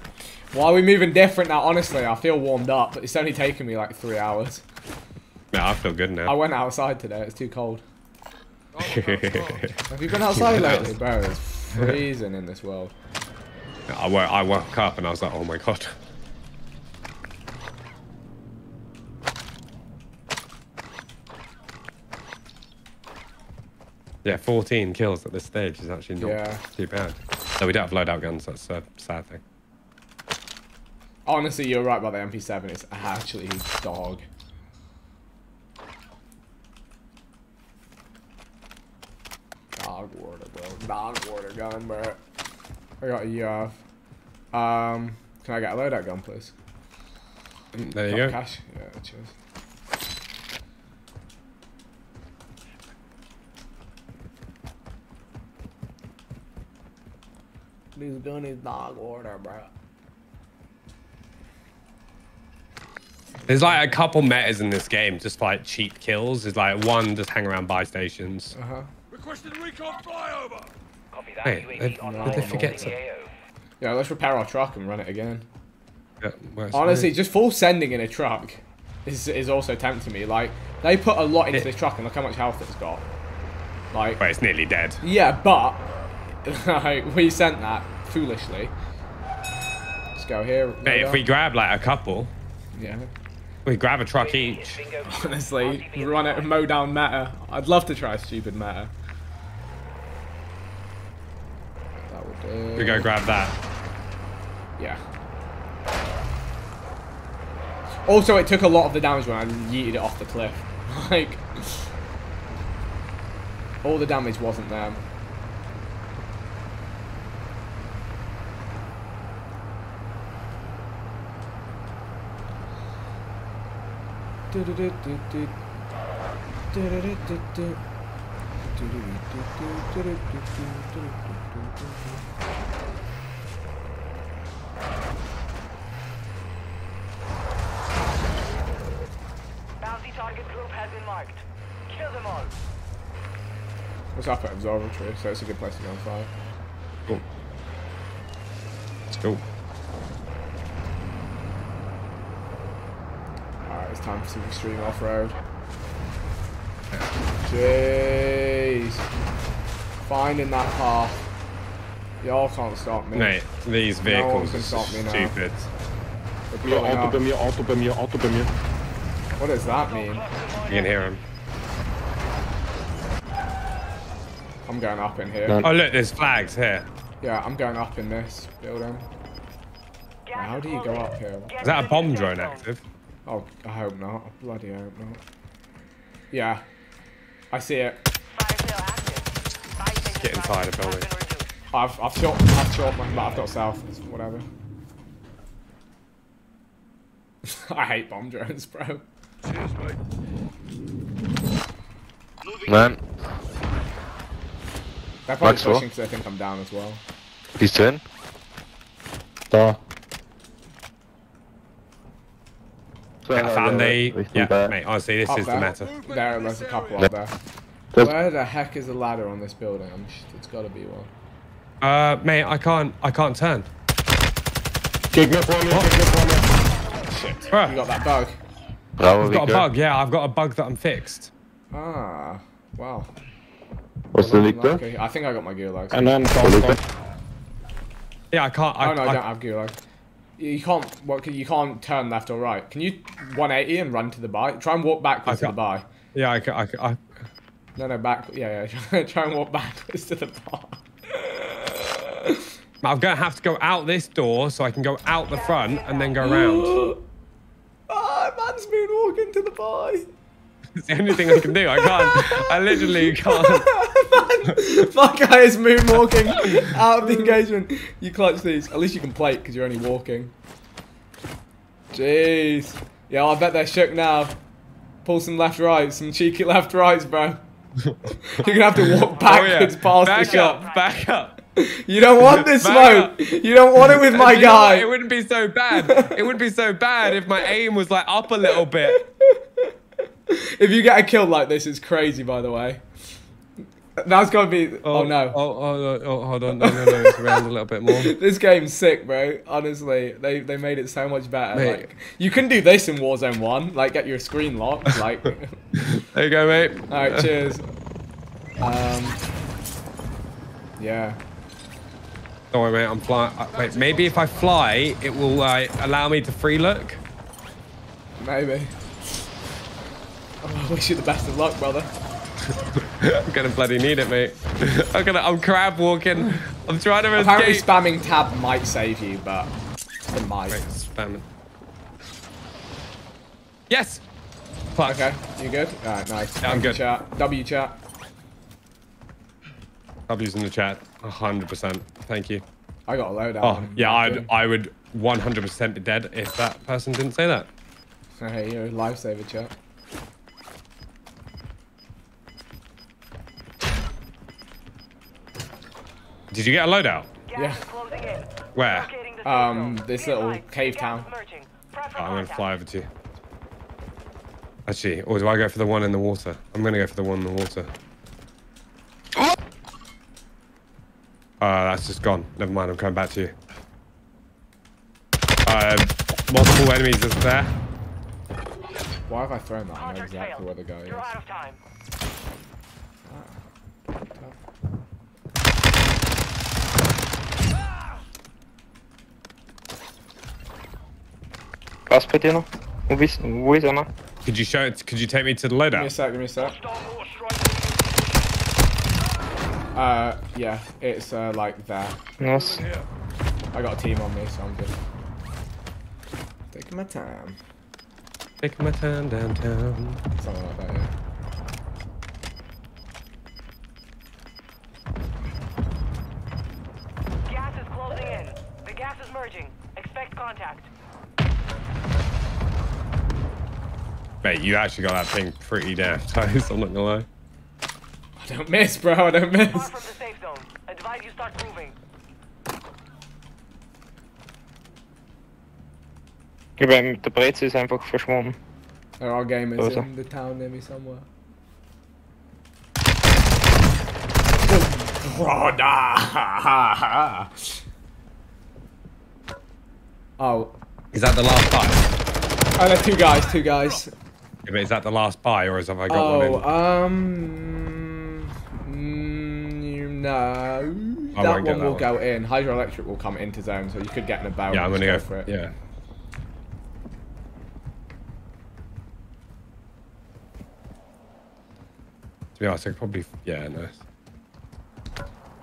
Why are we moving different now? Honestly, I feel warmed up, but it's only taken me like three hours. Yeah, I feel good now. I went outside today. It's too cold. Have you been outside lately, bro? It's freezing in this world. I woke, I woke up and I was like, oh my god. Yeah, 14 kills at this stage is actually not Yeah. too bad. So we don't have loadout guns, that's a sad thing. Honestly, you're right about the MP7. It's actually dog. Dog water, bro. Dog water gun, bro. I got a off. Um, can I get a loadout gun, please? There you Got go. Cash? Yeah, cheers. This gun is dog water, bro. There's like a couple metas in this game, just like cheap kills. There's like one, just hang around buy stations. Uh huh. Requesting recon flyover. Copy that. Hey, UAV they- did they forget orbiting the Yeah, let's repair our truck and run it again. Yeah, Honestly, me? just full sending in a truck is is also tempting me. Like they put a lot into It- this truck, and look how much health it's got. Like, Well, it's nearly dead. yeah, but like, we sent that foolishly. Let's go here. load Mate, if we grab like a couple, yeah. We grab a truck each. Honestly, run it mow down meta. I'd love to try stupid meta. That would do. We go grab that. Yeah. Also, it took a lot of the damage when I yeeted it off the cliff. like, all the damage wasn't there. Bounty target group has been marked. Kill them all. What's up at Observatory? So it's a good place to go and fire. Cool. Let's go. Alright, it's time for some extreme off-road. Jeez. Finding that path. Y'all can't stop me. Mate, these vehicles can are stop me now. stupid. They're Mir auto up. bei mir, auto bei mir, auto bei mir. What does that mean? You can hear him. I'm going up in here. Oh look, there's flags here. Yeah, I'm going up in this building. Now, how do you go up here? Is that a bomb drone active? Oh, I hope not. I bloody hope not. Yeah. I see it. Get inside the building. I've, I've shot, I've shot, my, but I've got south, it's whatever. I hate bomb drones, bro. Cheers, mate. Man, They're probably Maxwell? pushing because they think I'm down as well. he's in. Da. I found a. Yeah, mate. Honestly, this Up is the there. meta. There, there's a couple up there. Where the heck is the ladder on this building? I'm sh- it's gotta be one. Uh, mate, I can't. I can't turn. Kick me for me, kick me for me. Shit. Bruh. You got that bug? Bravo, I've got a bug. Yeah, I've got a bug that I'm fixed. Ah, wow. What's the Well, leak there? I think I got my gear legs. And then Yeah, I can't. I, oh no, I, I, don't have gear legs. You can't. What? can- You can't turn left or right. Can you 180 and run to the buy? Try and walk backwards to the buy. yeah, I, ca- I, ca- I, No, no, back. Yeah, yeah. Try and walk backwards to the bar. I'm gonna have to go out this door so I can go out the front and then go around. Ah, man's moonwalking to the buy. It's the only thing I can do. I can't. I literally can't. Fuck guy is moonwalking out of the engagement. You clutch these. At least you can plate because you're only walking. Jeez. Yeah, I bet they're shook now. Pull some left rights, some cheeky left rights, bro. You're gonna have to walk backwards oh, yeah. past back the shop. up, back up. You don't want this smoke. You don't want it with my And you know what? guy. It wouldn't be so bad. It wouldn't be so bad if my aim was like up a little bit. If you get a kill like this, it's crazy, by the way. That's gotta be. Oh, no. Oh, oh, oh, oh, hold on. No, no, no. It's around a little bit more. this game's sick, bro. Honestly, they they made it so much better. Mate. Like you can do this in Warzone One, like get your screen locked. Like, There you go, mate. All right. cheers. Um, yeah. Don't worry, mate. I'm flying. Uh, wait, maybe if I fly, it will uh, allow me to free look. Maybe. I wish you the best of luck, brother. I'm gonna bloody need it, mate. I'm gonna. I'm crab walking. I'm trying to Apparently, escape. spamming tab might save you, but it might. Wait, spamming. Yes. Fuck. Okay, you good? All right, nice. Yeah, I'm good. Chat. W chat. W's in the chat. 100%. Thank you. I got a loadout. Oh, yeah, I'd, I would 100% be dead if that person didn't say that. Hey, you're a lifesaver, chat. Did you get a loadout? Yeah. Where? Um, this little cave town. Oh, I'm gonna fly over to you. Actually, or do I go for the one in the water? I'm gonna go for the one in the water. Oh, that's just gone. Never mind, I'm coming back to you. Um, multiple enemies is there. Why have I thrown that? I know exactly where the guy is. You're out of time. Aspetta no. Ho visto, vuoi? Could you show it? Could you take me to the Give me a loadout? sec, give me a sec. Uh, yeah, it's uh, like there. Nice. I got a team on me, so I'm good. Taking my time. Taking my time downtown. Something like that, yeah. Gas is closing in. The gas is merging. Expect contact. Mate, you actually got that thing pretty damn close. I'm not gonna lie. I don't miss, bro. I don't miss. Far from the safe zone. Advise you start moving. Ich bin mit der Breze ist einfach verschwunden. There are gamers Also. in the town near me somewhere. Brother! oh. Is that the last buy? Oh, there's two guys, two guys. Yeah, but is that the last buy, or is have I got one Oh, in? um. mm, no. I that one that will one. go in. Hydroelectric will come into zone, so you could get in a barrel. yeah, I'm gonna go for it. Yeah. To be honest, I could probably. Yeah, nice.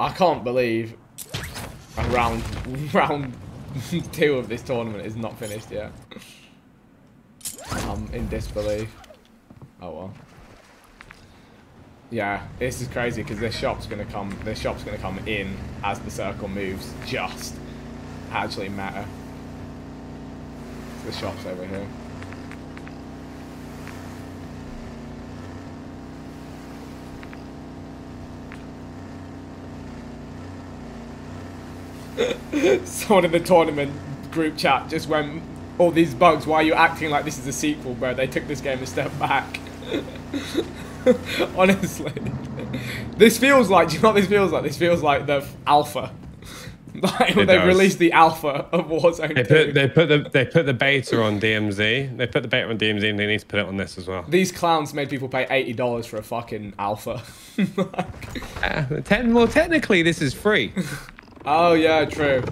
I can't believe round round two of this tournament is not finished yet. I'm in disbelief. Oh well. Yeah, this is crazy because this shop's gonna come. This shop's gonna come in as the circle moves. Just actually matter. The shop's over here. Someone in the tournament group chat just went, all these bugs, why are you acting like this is a sequel, bro? They took this game a step back. Honestly. This feels like, do you know what this feels like? This feels like the alpha. Like It they released the alpha of Warzone They 2. they put the they put the beta on DMZ. They put the beta on DMZ, and they need to put it on this as well. These clowns made people pay $80 for a fucking alpha. Uh, ten, well, technically, this is free. oh, yeah, true.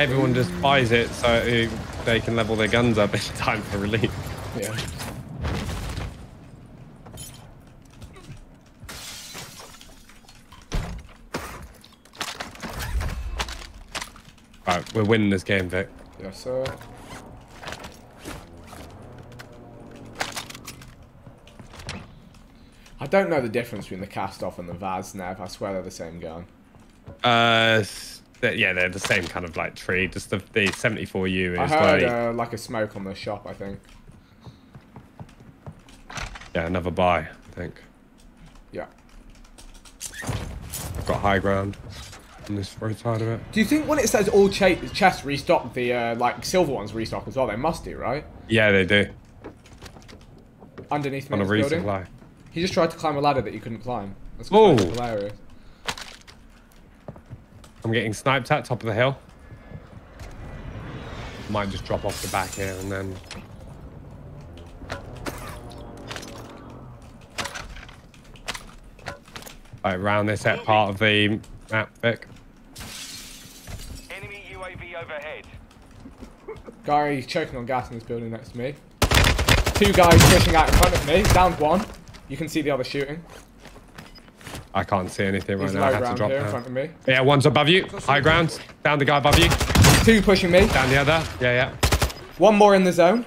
Everyone just buys it so they can level their guns up in time for release. Yeah. Right, we're winning this game, Vic. Yes, sir. I don't know the difference between the Kastov and the Vaznev. I swear they're the same gun. Uh, yeah, they're the same kind of like tree. Just the, the 74U is heard like uh, like a smoke on the shop, I think. yeah another buy. I think Yeah. I've got high ground on this right side of it. Do you think when it says all cha chests restock, the uh, like silver ones restock as well? They must do, right? Yeah, they do. Underneath me On a building. resupply. He just tried to climb a ladder that you couldn't climb. That's hilarious. I'm getting sniped at top of the hill. Might just drop off the back here and then. Right, round this at part of the map, Vic. Enemy UAV overhead. Guy choking on gas in this building next to me. Two guys pushing out in front of me. Down one. You can see the other shooting. I can't see anything right He's now. I low have to drop here in down. front of me. Yeah, one's above you. High ground. Down the guy above you. Two pushing me. Down the other. Yeah, yeah. One more in the zone.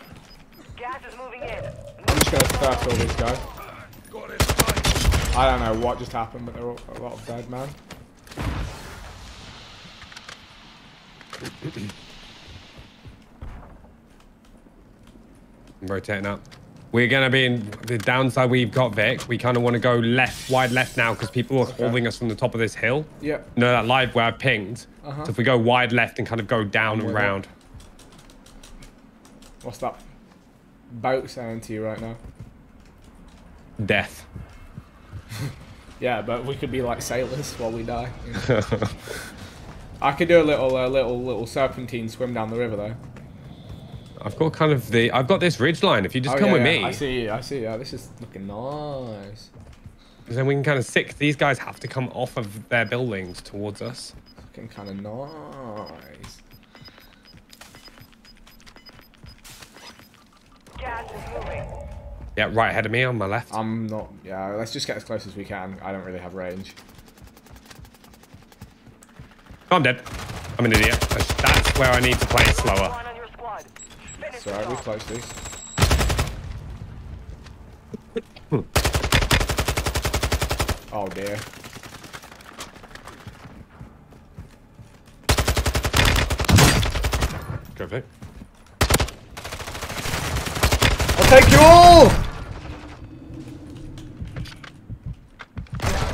Gas is moving in. I'm just gonna first all these guys. I don't know what just happened, but there were a lot of dead, man. I'm rotating up. We're gonna be in the downside we've got, Vic. We kind of want to go left, wide left now because people are holding us from the top of this hill. Yeah. You know that live where I pinged. Uh-huh. So if we go wide left and kind of go down and round. What's that boat saying to you right now? Death. Yeah, but we could be like sailors while we die. you know. I could do a little, uh, little, little serpentine swim down the river though. I've got kind of the. I've got this ridge line. If you just Oh, come yeah, with yeah, me, I see. I see. Yeah, oh, this is looking nice. then we can kind of sick. These guys have to come off of their buildings towards us. Looking kind of nice. Gas is moving. Yeah, right ahead of me on my left. I'm not. Yeah, let's just get as close as we can. I don't really have range. Oh, I'm dead. I'm an idiot. That's- That's where I need to play it slower. So alright, we close these. Oh dear. Go Vic. I'll take you all!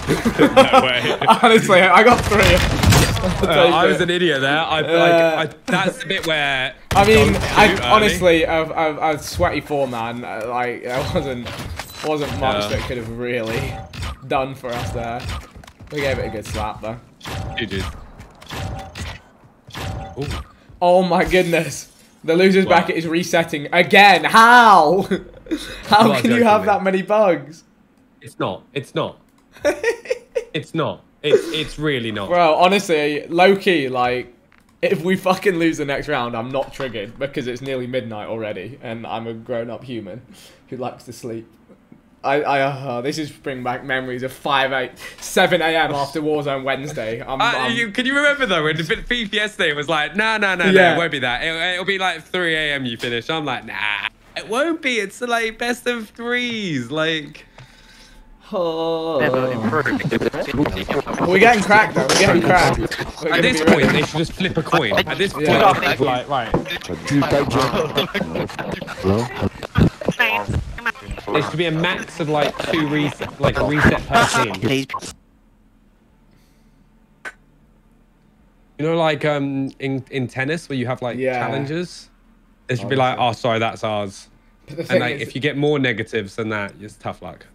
no way. Honestly, I got three. Uh, I was an idiot there. I, like, I, that's the bit where. I mean, I, honestly, a, a, a sweaty four man, uh, like there wasn't wasn't much Yeah. that could have really done for us there. We gave it a good slap though. You did. Ooh. Oh my goodness, the losers Wow. bracket is resetting again. How? How can you have that many bugs? It's not. It's not. it's not. It's it's really not. Bro, honestly, low key, like, if we fucking lose the next round, I'm not triggered because it's nearly midnight already, and I'm a grown-up human who likes to sleep. I, I, uh, this is bringing back memories of 5, 8, 7 a.m. after Warzone Wednesday. I'm, Uh, I'm- you, can you remember though when the FIFA yesterday was like, no, no, no, Yeah. it won't be that. It'll, it'll be like 3 a.m. you finish. I'm like, nah, it won't be. It's like best of threes. Like, We're getting cracked though. We're getting cracked. We're at this point, ready. they should just flip a coin. At this point, Yeah. it's like, right. There should be a max of like two reset, like a reset per team. You know, like um in in tennis where you have like Yeah. challenges. They should be like, oh, sorry, that's ours. And like, is- if you get more negatives than that, it's tough luck.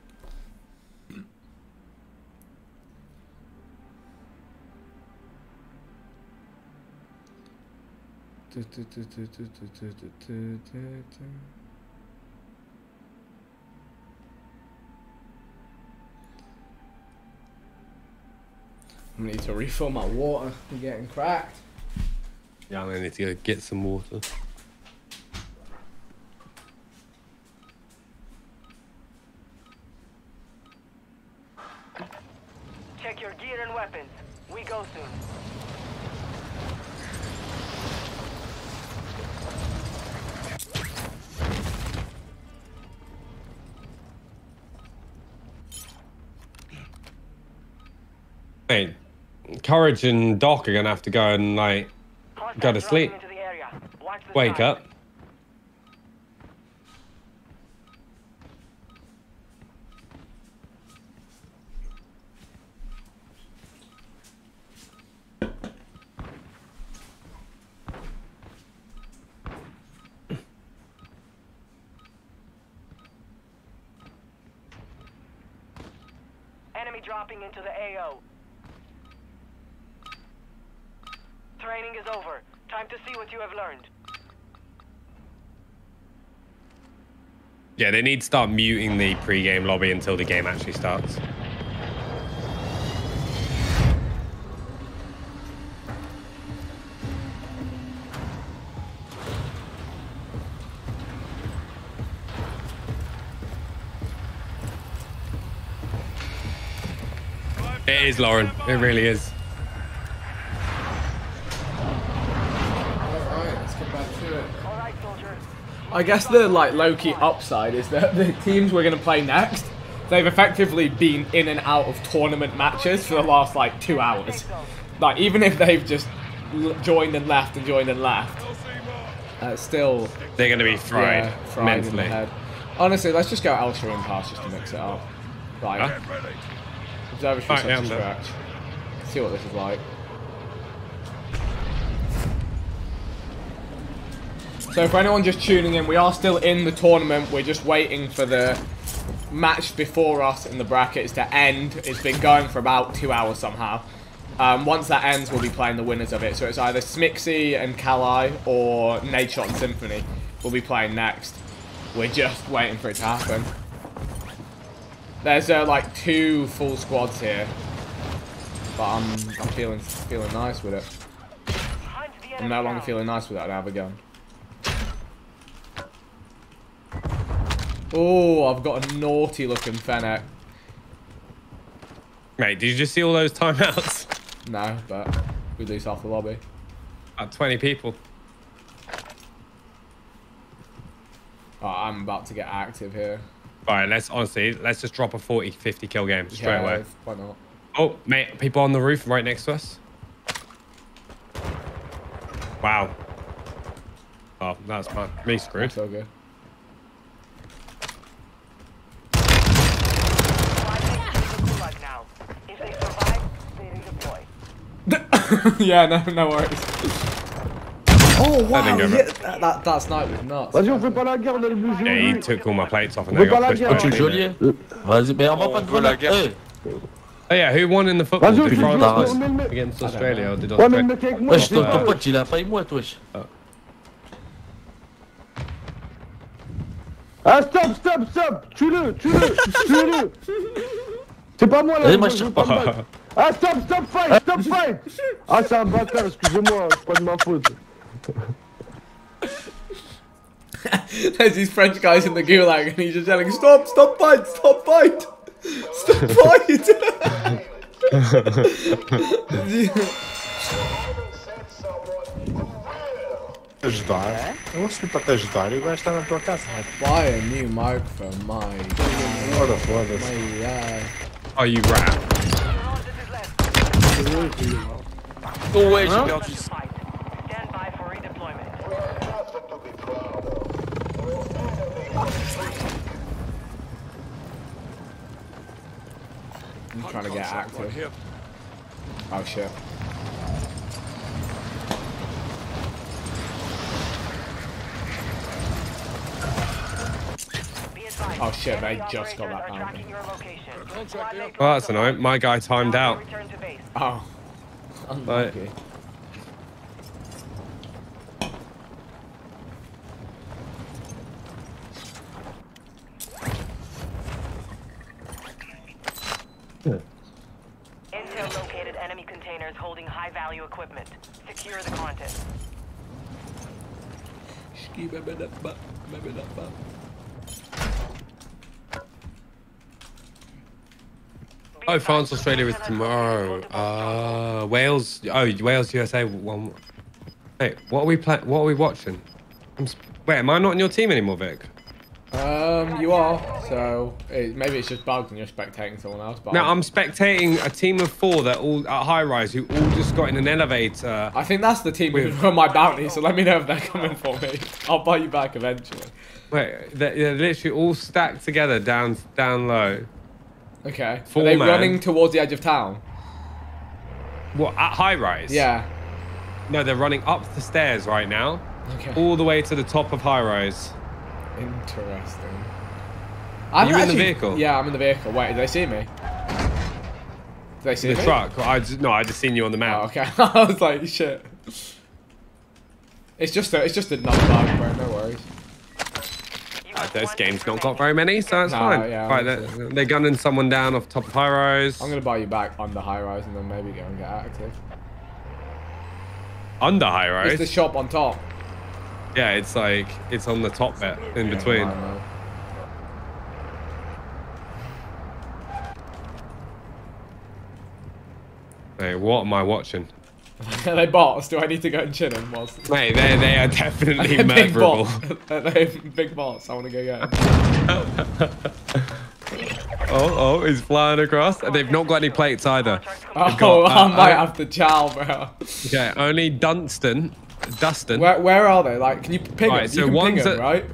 I need to refill my water. I'm getting cracked. Yeah, I'm gonna need to go get some water. Check your gear and weapons. We go soon. Hey, Courage and Doc are gonna have to go and like go to sleep. Wake up. Enemy dropping into the AO. Training is over. Time to see what you have learned. Yeah, they need to start muting the pre-game lobby until the game actually starts. It is, Lauren. It really is. Alright, let's get back to it. I guess the like low-key upside is that the teams we're gonna play next, they've effectively been in and out of tournament matches for the last like two hours. Like even if they've just l- joined and left and joined and left, uh, still They're going to be fried, yeah, fried mentally. Honestly, let's just go Al Sharim pass just to mix it up. Like, Huh? observatory such yeah, stretch. See what this is like. So for anyone just tuning in, we are still in the tournament. We're just waiting for the match before us in the brackets to end. It's been going for about two hours somehow. Um, once that ends, we'll be playing the winners of it. So it's either Smixy and Kali or Nadeshot and Symfuhny. We'll be playing next. We're just waiting for it to happen. There's uh, like two full squads here, but I'm I'm feeling feeling nice with it. I'm no longer feeling nice with it. I have a gun. Oh, I've got a naughty looking Fennec. Mate, did you just see all those timeouts? No, but we lose half the lobby. About 20 people. Oh, I'm about to get active here. All right, let's honestly, let's just drop a 40, 50 kill game straight Yeah, away. Why not? Oh, mate, people on the roof right next to us. Wow. Oh, that's fun. Me screwed. So good. yeah, no, no worries. Oh wow, didn't go yeah, that, that, that snipe was nuts. Vas-y, on fait pas la guerre, on a le bleu Yeah, he took all my plates off and On they got pushed guerre. back. Tu es. Vas-y, mais on va pas te voler. Hey. Oh yeah, who won in the football? Vas-y, on fait France jouer, lose on met le mec. against Australia or did Ouais, mais Australia? mec avec moi. Wesh, ton, ton pote, il a failli moi, wesh. Oh. Ah, stop, stop, stop Tue-le, tue-le, tue-le C'est pas moi là, je moi, je pas tire me battre. Ah, stop, stop, fight, stop, fight Ah, c'est un bâtard, excusez-moi, c'est pas de ma faute. There's these French guys in the gulag, and he's just yelling, "Stop! Stop fight! Stop fight! Stop fight!" Ajudar? Eu não sei pra te ajudar, eu gosto de estar na tua casa. né? Buy a new microphone, my. Ora, foda-se. My, uh, Oh, you rat. Always Huh? Belgian. Stand by for redeployment. I'm trying to get active. Oh shit. Oh shit, they just got that bounty. Well, that's annoying. My guy timed out. Oh. Right. Unlucky. Intel located enemy containers holding high-value equipment. Secure the content. Oh, France, Australia is tomorrow. Uh, Wales. Oh, Wales, USA. One. Wait, what are we play? What are we watching? I'm, wait, am I not in your team anymore, Vic? Um, you are. So it, maybe it's just bugs and you're spectating someone else. But No, I'm spectating a team of four that all at high rise who all just got in an elevator. I think that's the team who's on my bounty. So let me know if they're coming for me. I'll buy you back eventually. Wait, they're, they're literally all stacked together down down low. Okay. Four Are they man. running towards the edge of town? What at high rise? Yeah. No, they're running up the stairs right now, Okay. all the way to the top of high rise. Interesting. Are you in the vehicle? Yeah, I'm in the vehicle. Wait, did they see me? Did they see In the me? truck. I just, no, I just seen you on the map. Oh, okay. I was like, shit. It's just a, it's just a number, bro. No worries. Uh, this game's not got very many, so it's No, fine. yeah, right, they're, they're gunning someone down off top of high rise. I'm gonna buy you back on the high rise and then maybe go and get active. Under high rise. It's the shop on top. Yeah, it's like it's on the top bit in between. Hey, what am I watching? Are they bots? Do I need to go and chill them? Whilst... Mate, they they are definitely big bots. Are they big bots. I want to go get. Oh, oh, he's flying across. And they've not got any plates either. Oh, got, I uh, might uh, have to chow, bro. Okay, only Dunstan, Dustin. Where, where are they? Like, can you ping Right, them? so you can ping one's them, right?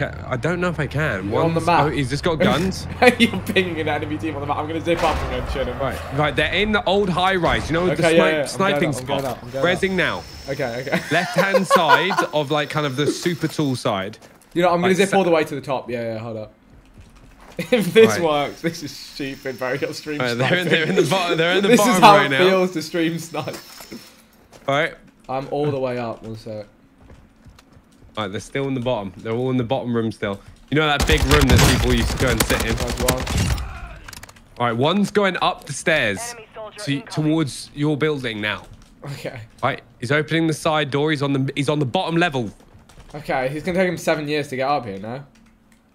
I don't know if I can. You're on the map. Oh, he's just got guns. You're pinging an enemy team on the map. I'm gonna zip up and go chill them. Right, right. They're in the old high rise. You know the Okay, sni- yeah, yeah, sniping going up, spot. up, Rezzing now. Okay, okay. Left hand side of like kind of the super tall side. You know, I'm gonna zip all the way to the top. Yeah, yeah, hold up. If this Right. works, this is stupid. You're stream Right, they're in- they're in the bottom- they're in the this bottom is how right it now. feels to stream snipe. All right. I'm all the way up. One sec. All right, they're still in the bottom. They're all in the bottom room still. You know that big room that people used to go and sit in. All right, one's going up the stairs to, towards your building now. Okay. Right, he's opening the side door. He's on the he's on the bottom level. Okay, he's gonna take him seven years to get up here now.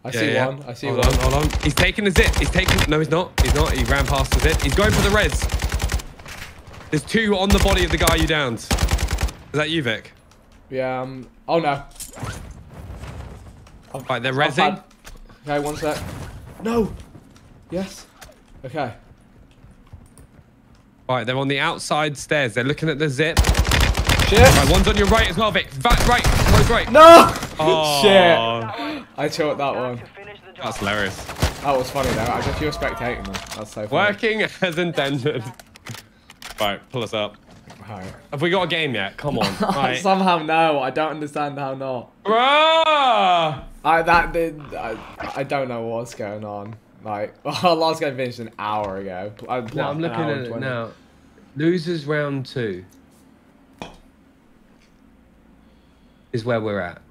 I Yeah, see yeah. one. I see hold one. On, hold on. He's taking the zip. He's taking. No, he's not. He's not. He ran past the zip. He's going for the reds. There's two on the body of the guy you downed. Is that you, Vic? Yeah. Um. Oh no. Right, they're resing. Okay, one sec. No. Yes. Okay. Right, they're on the outside stairs. They're looking at the zip. Shit. Right, one's on your right as well, Vic. Back right. Close right. No. Oh. Shit. I choked that one. That's hilarious. That was funny though. I guess you were spectating them. That's so funny. Working as intended. Right, pull us up. Right. Have we got a game yet? Come on. Right. Somehow no. I don't understand how not. Bruh! I that did. I, I don't know what's going on. Like our last game finished an hour ago. I, uh, No, I'm looking at and it now. Losers round two is where we're at.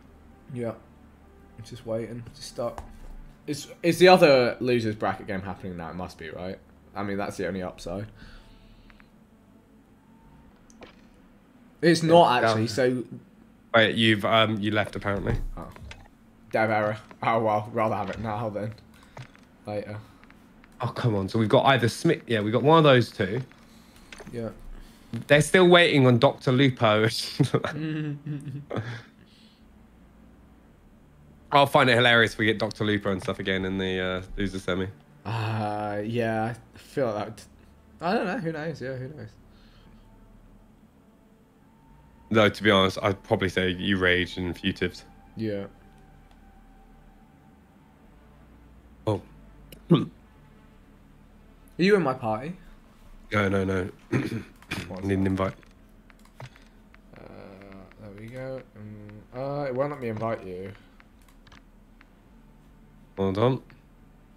Yeah. I'm just waiting to start. Is is the other losers bracket game happening now? It must be right. I mean that's the only upside. It's not actually. So Wait, you've um you left apparently. Oh. Dev error. Oh well, rather have it now than later. Oh come on! So we've got either Smith. Yeah, we've got one of those two. Yeah. They're still waiting on Doctor Lupo. I'll find it hilarious if we get Doctor Lupo and stuff again in the uh, loser semi. Uh, yeah, I feel like that. I don't know. Who knows? Yeah, who knows? Though to be honest, I'd probably say you rage and futives. Yeah. Oh. Are you in my party? No, no, no. I need an invite. Uh, there we go. Um, uh, it won't let me invite you. Hold on.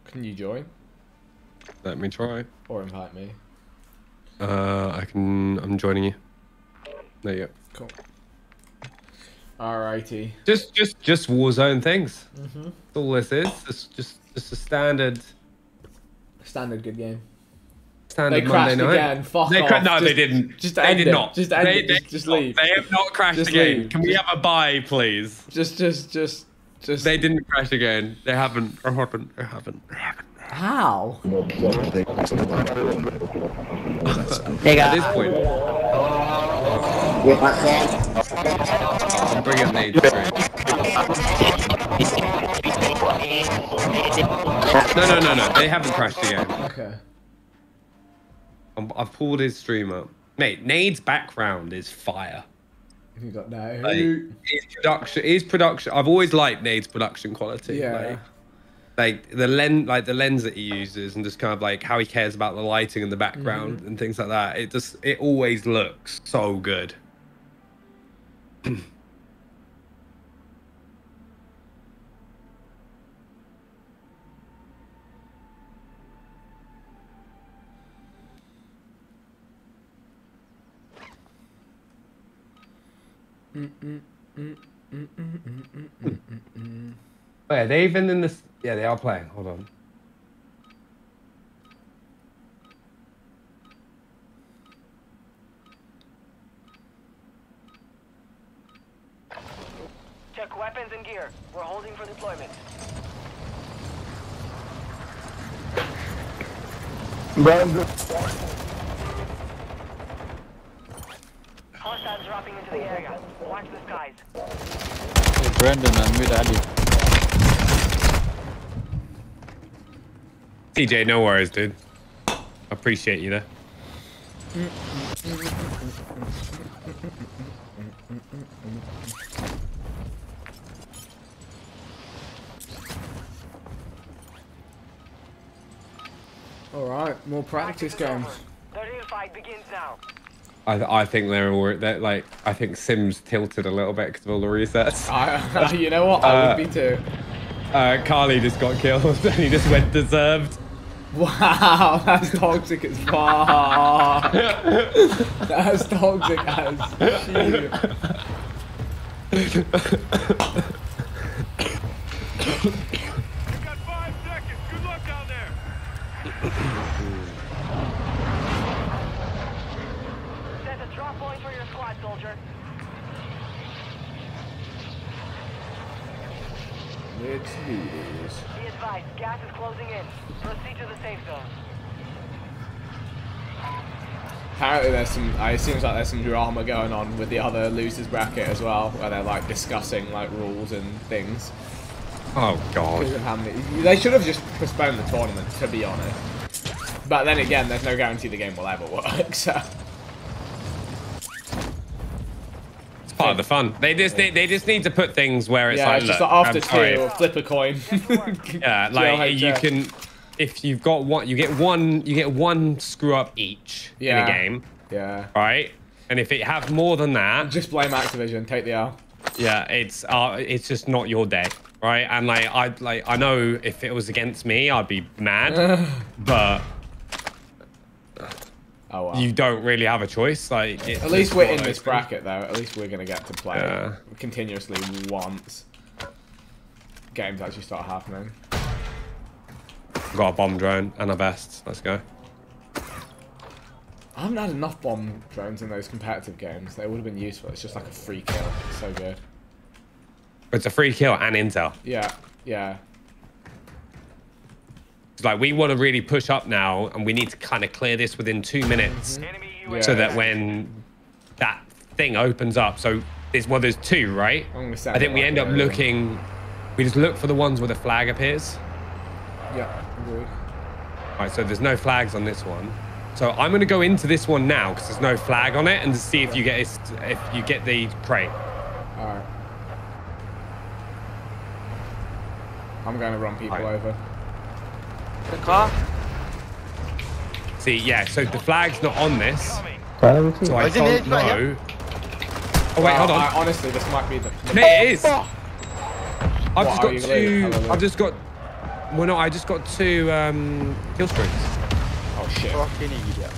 Can you join Let me try. or invite me? Uh, I can. I'm joining you. There you go. Cool. Alrighty. Just, just, just Warzone things. Mhm. That's all this is. Just, just, just a standard, Standard good game. standard They crashed Monday night. again. Fuck they off. no, Just- they didn't. just they did it. not. Just end they, it. They, Just- just leave. They have not crashed Just again. leave. Can we have a buy, please? Just, just, just, just. They didn't crash again. They haven't. They haven't. They haven't. They haven't. How? At this point. I'm bringing up Nate. No, no, no, no. They haven't crashed again. Okay. I'm, I've pulled his stream up. Mate, Nade's background is fire. You got no. Like, his production, his production. I've always liked Nade's production quality. Yeah. Like, like the lens, like the lens that he uses, and just kind of like how he cares about the lighting and the background Mhm. and things like that. It just, it always looks so good. Oh, Wait, are they even in this? Yeah, they are playing. Hold on. Check weapons and gear. We're holding for deployment. Hostiles dropping into the area. Watch the skies. Brandon, I'm with Ali. TJ, no worries, dude. Appreciate you there. Mm, mm, mm, All right, more practice games. The real fight begins now. I, I think they're all they're like I think Sims tilted a little bit because of all the resets. I, you know what? I Uh, would be too. Uh, Carly just got killed and he just went deserved. Wow, that's toxic as fuck. that's toxic as shit. Set a drop point for your squad, soldier. Let's do this. Be advised, gas is closing in. Proceed to the safe zone. Apparently, there's some. uh, It seems like there's some drama going on with the other losers bracket as well, where they're like discussing like rules and things. Oh god. Because of how many, they should have just postponed the tournament, to be honest. But then again, there's no guarantee the game will ever work. So It's part of the fun. They just they, they just need to put things where it's yeah, like it's just look, like after I'm sorry. two, flip a coin. Yeah, like you can if you've got one you get one you get one screw up each Yeah. in a game. Yeah. Right? And if it have more than that Just blame Activision, take the L. Yeah, it's uh, it's just not your day, right? And like I like I know if it was against me, I'd be mad, but Oh wow. you don't really have a choice. Like At least we're in this bracket though. At least we're gonna get to play Yeah. continuously once games actually start happening. Got a bomb drone and a vest. Let's go. I haven't had enough bomb drones in those competitive games. They would have been useful. It's just like a free kill. It's so good. It's a free kill and intel. Yeah, yeah. It's like we want to really push up now, and we need to kind of clear this within two minutes, Yeah. so that when that thing opens up, so it's well, there's two, right? I'm gonna send I think we end up there. looking. We just look for the ones where the flag appears. Yeah, agreed. Right, so there's no flags on this one. So I'm gonna go into this one now because there's no flag on it, and to see if you get if you get the crate. Alright. I'm going to run people Alright. over. The car? See, yeah. So the flag's not on this, so I Isn't it don't right know. Oh wait, hold on. I- honestly, this might be the. the There it is. I've What, just got two. hallelujah. I've just got. Well, no, I just got two um, kill streaks. Oh shit. Fucking idiot.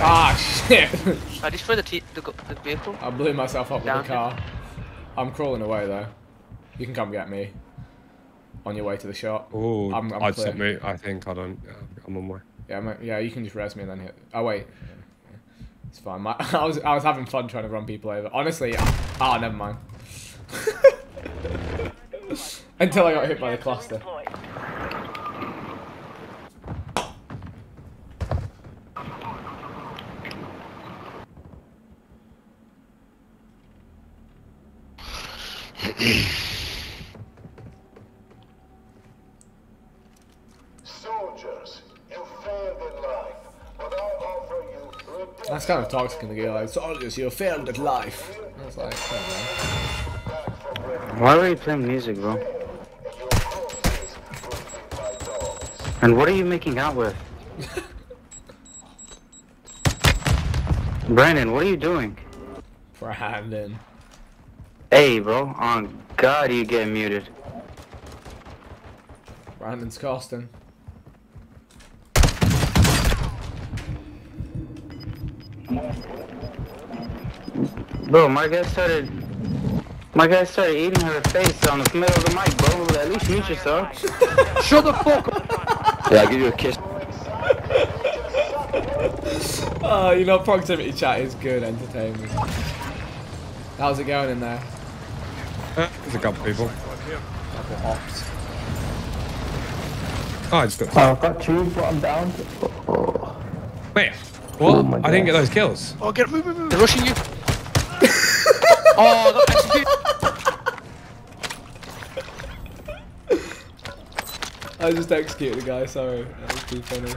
Ah shit. I destroyed the, the, go- the vehicle. I blew myself up with the car. I'm crawling away though. You can come get me. On your way to the shop. Oh, I'm, I'm I'd clear. submit. I think. Hold on. Yeah, I'm on my. Yeah, ma- yeah, you can just res me and then hit. Oh wait, it's fine. My, I was I was having fun trying to run people over. Honestly, ah, never mind. Until I got hit by the cluster. Soldiers, you failed in life, but I offer you redemption. That's kind of toxic in the game. Like, soldiers, you failed at life. I was like, oh, Why were you playing music, bro? And what are you making out with? Brandon, what are you doing? Brandon. Hey, bro, on God, you get muted. Brandon's costing. Bro, my guy started. My guy started eating her face on the middle of the mic, bro. At least mute yourself. Shut the fuck up! Yeah, I'll give you a kiss. Oh, you know, proximity chat is good entertainment. How's it going in there? Uh, there's a couple people. Couple ops. Oh, I just got. Oh, I've got two, but I'm down. Wait, what? Oh my I didn't get those kills. Oh, get move, move, move. They're rushing you. oh, I got executed. I just executed a guy, sorry. That was too funny.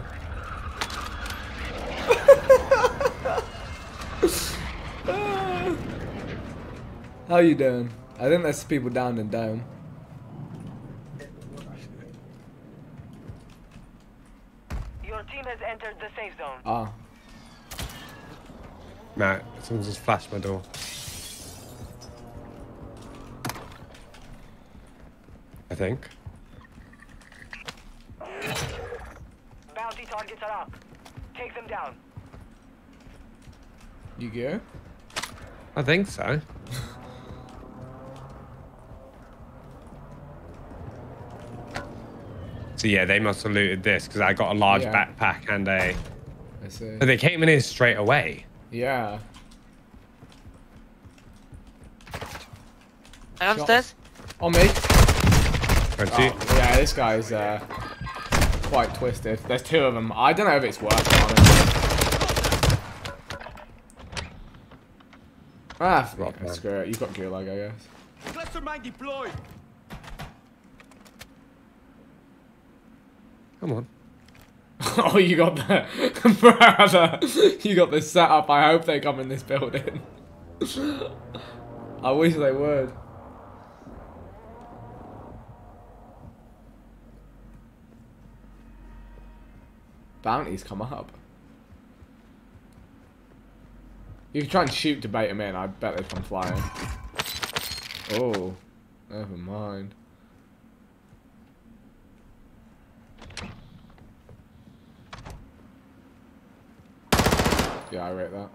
How you doing? I think there's people down and down. Your team has entered the safe zone. Ah. Matt, someone just flashed my door. I think. Bounty targets are up. Take them down. You go? I think so. So yeah, they must have looted this because I got a large Yeah. backpack and a. I see. So they came in here straight away. Yeah. Downstairs? On me. Right, Oh, yeah, this guy's uh, quite twisted. There's two of them. I don't know if it's working on him. Ah, Rock yeah, screw it. You've got gear Gulag, I guess. Cluster mine deployed. Come on. oh, you got the brother. You got this set up. I hope they come in this building. I wish they would. Bounties come up. You can try and shoot to bait them in. I bet they come flying. Oh, never mind. Yeah, I rate that.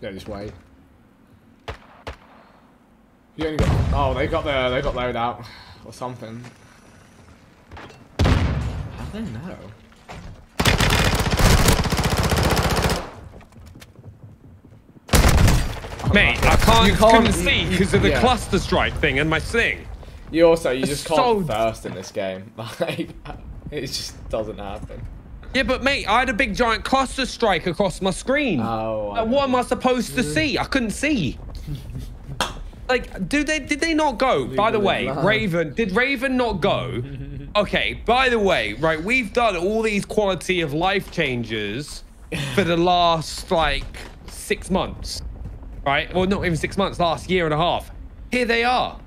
Yeah, just wait. You only got. Oh, they got the they got load out or something. How do they know? Mate, oh, I can't, You can't- couldn't see because of the yeah. cluster strike thing and my sling. You also you just can't so- thirst in this game. Like it just doesn't happen. Yeah, but mate, I had a big giant cluster strike across my screen. Oh. Like, what am I supposed to see? I couldn't see. Like, do they? Did they not go? by the way, alone. Raven, did Raven not go? Okay. By the way, right, we've done all these quality of life changes for the last like six months, right? Well, not even six months. Last year and a half. Here they are.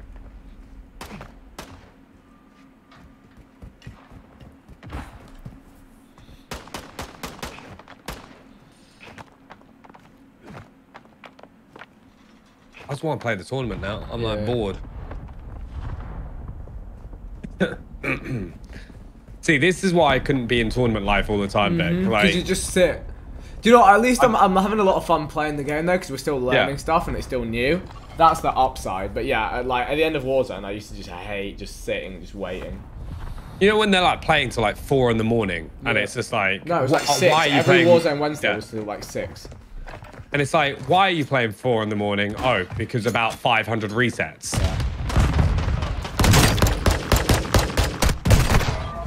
I just want to play the tournament now. I'm like bored. See, this is why I couldn't be in tournament life all the time, Beck. Because Like, you just sit. Do you know? At least I'm, I'm having a lot of fun playing the game though, because we're still learning Yeah. stuff and it's still new. That's the upside. But yeah, at, like at the end of Warzone, I used to just hate just sitting, just waiting. you know when they're like playing till like four in the morning, and it's just like, No, it was like six. why are you Every playing? Warzone Wednesday Yeah. was till like six. And it's like, why are you playing four in the morning? Oh, because about 500 resets.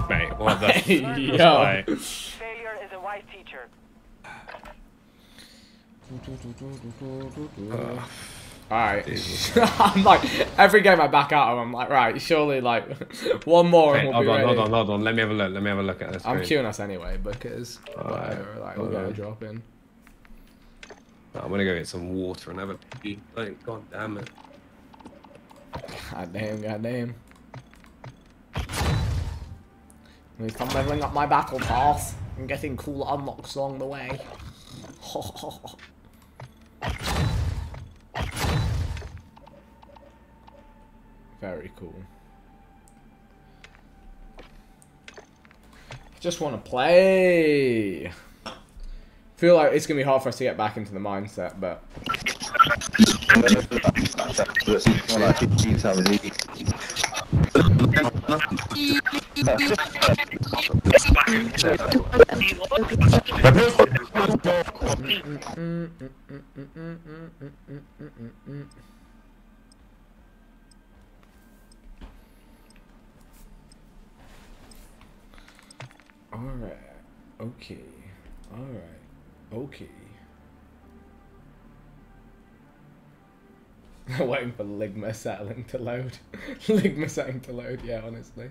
Mate, what the? f- Yo. like- Failure is a wise teacher. Alright. I'm like, every game I back out of, I'm like, right, surely like, one more and we'll hold be on, ready. hold on, hold on. Let me have a look. Let me have a look at this. I'm queuing us anyway, because whatever, like, we'll hold go drop in. I'm gonna go get some water and have a pee. Like, God damn it. God damn, god damn. I'm leveling up my battle pass and getting cool unlocks along the way. Very cool. Just want to play. Feel like it's gonna be hard for us to get back into the mindset, but Alright. Okay. Alright. Okay. Waiting for Ligma settling to load. Ligma settling to load, yeah, honestly.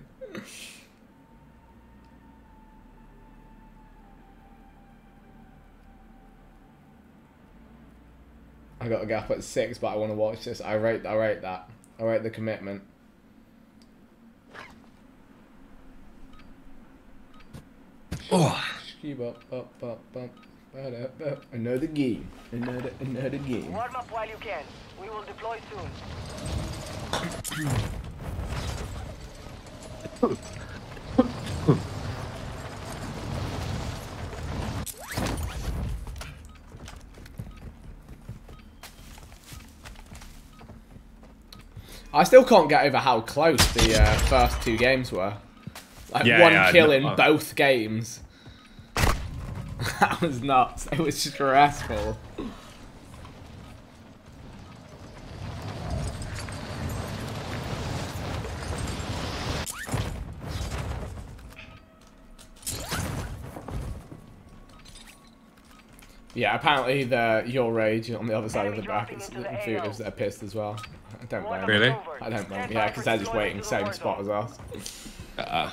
I got a gap at six, but I want to watch this. I rate, I rate that. I rate the commitment. Oh. Keep up, up, up, up. Another game. Another, another game. Warm up while you can. We will deploy soon. I still can't get over how close the uh, first two games were. Like Yeah, one yeah, kill no, in uh, both games. that was nuts. It was stressful. Yeah, apparently the your rage on the other side of the brackets infuriates they're pissed as well. I don't blame them. Really? I don't blame them. Yeah, because they're just waiting same spot as us. Uh,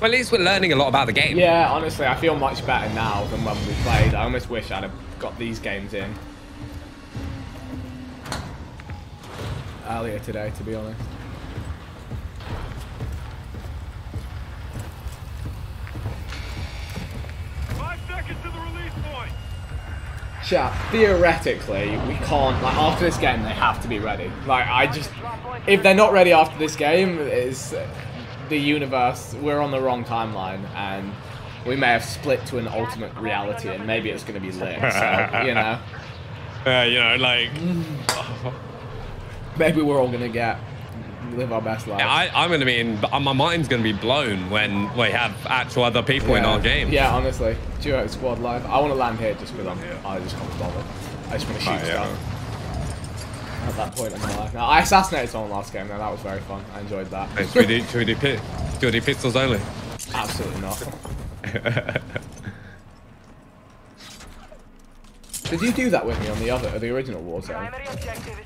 well, at least we're learning a lot about the game. Yeah, honestly, I feel much better now than when we played. I almost wish I'd have got these games in earlier today, to be honest. Five seconds to the release point. Chat, theoretically, we can't, like, after this game, they have to be ready. Like, I just, if they're not ready after this game, is the universe, we're on the wrong timeline, and we may have split to an ultimate reality, and maybe it's going to be lit, so, you know. Uh, you know, like. Maybe we're all gonna get live our best lives. I, I'm gonna be in. uh, My mind's gonna be blown when we have actual other people in our game. Yeah, honestly. Duo squad life. I want to land here just because I'm here. I just can't bother. I just want to shoot Oh, yeah. stuff. At that point in my life. Now, I assassinated someone last game, though. That was very fun. I enjoyed that. Hey, Should we do, should we do, pit, should we do pistols only? Absolutely not. Did you do that with me on the other, the original Warzone?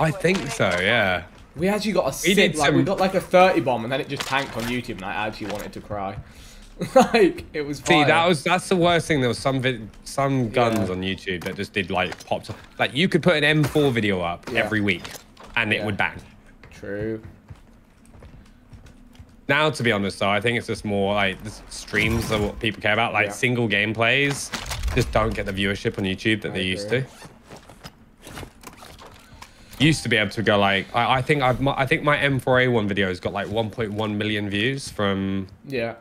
I think so, yeah. We actually got a We sick, did like we got like a 30 bomb and then it just tanked on YouTube and I actually wanted to cry. like it was See, fire. that was that's the worst thing. There was some some guns on YouTube that just did like popped up. Like you could put an M4 video up Yeah. every week, and it Yeah. would bang. True. Now, to be honest, though, I think it's just more like the streams are what people care about. Like Yeah. single gameplays just don't get the viewership on YouTube that they used to. Used to be able to go like I, I think I've my, I think my M4A1 video has got like 1.1 million views from Yeah.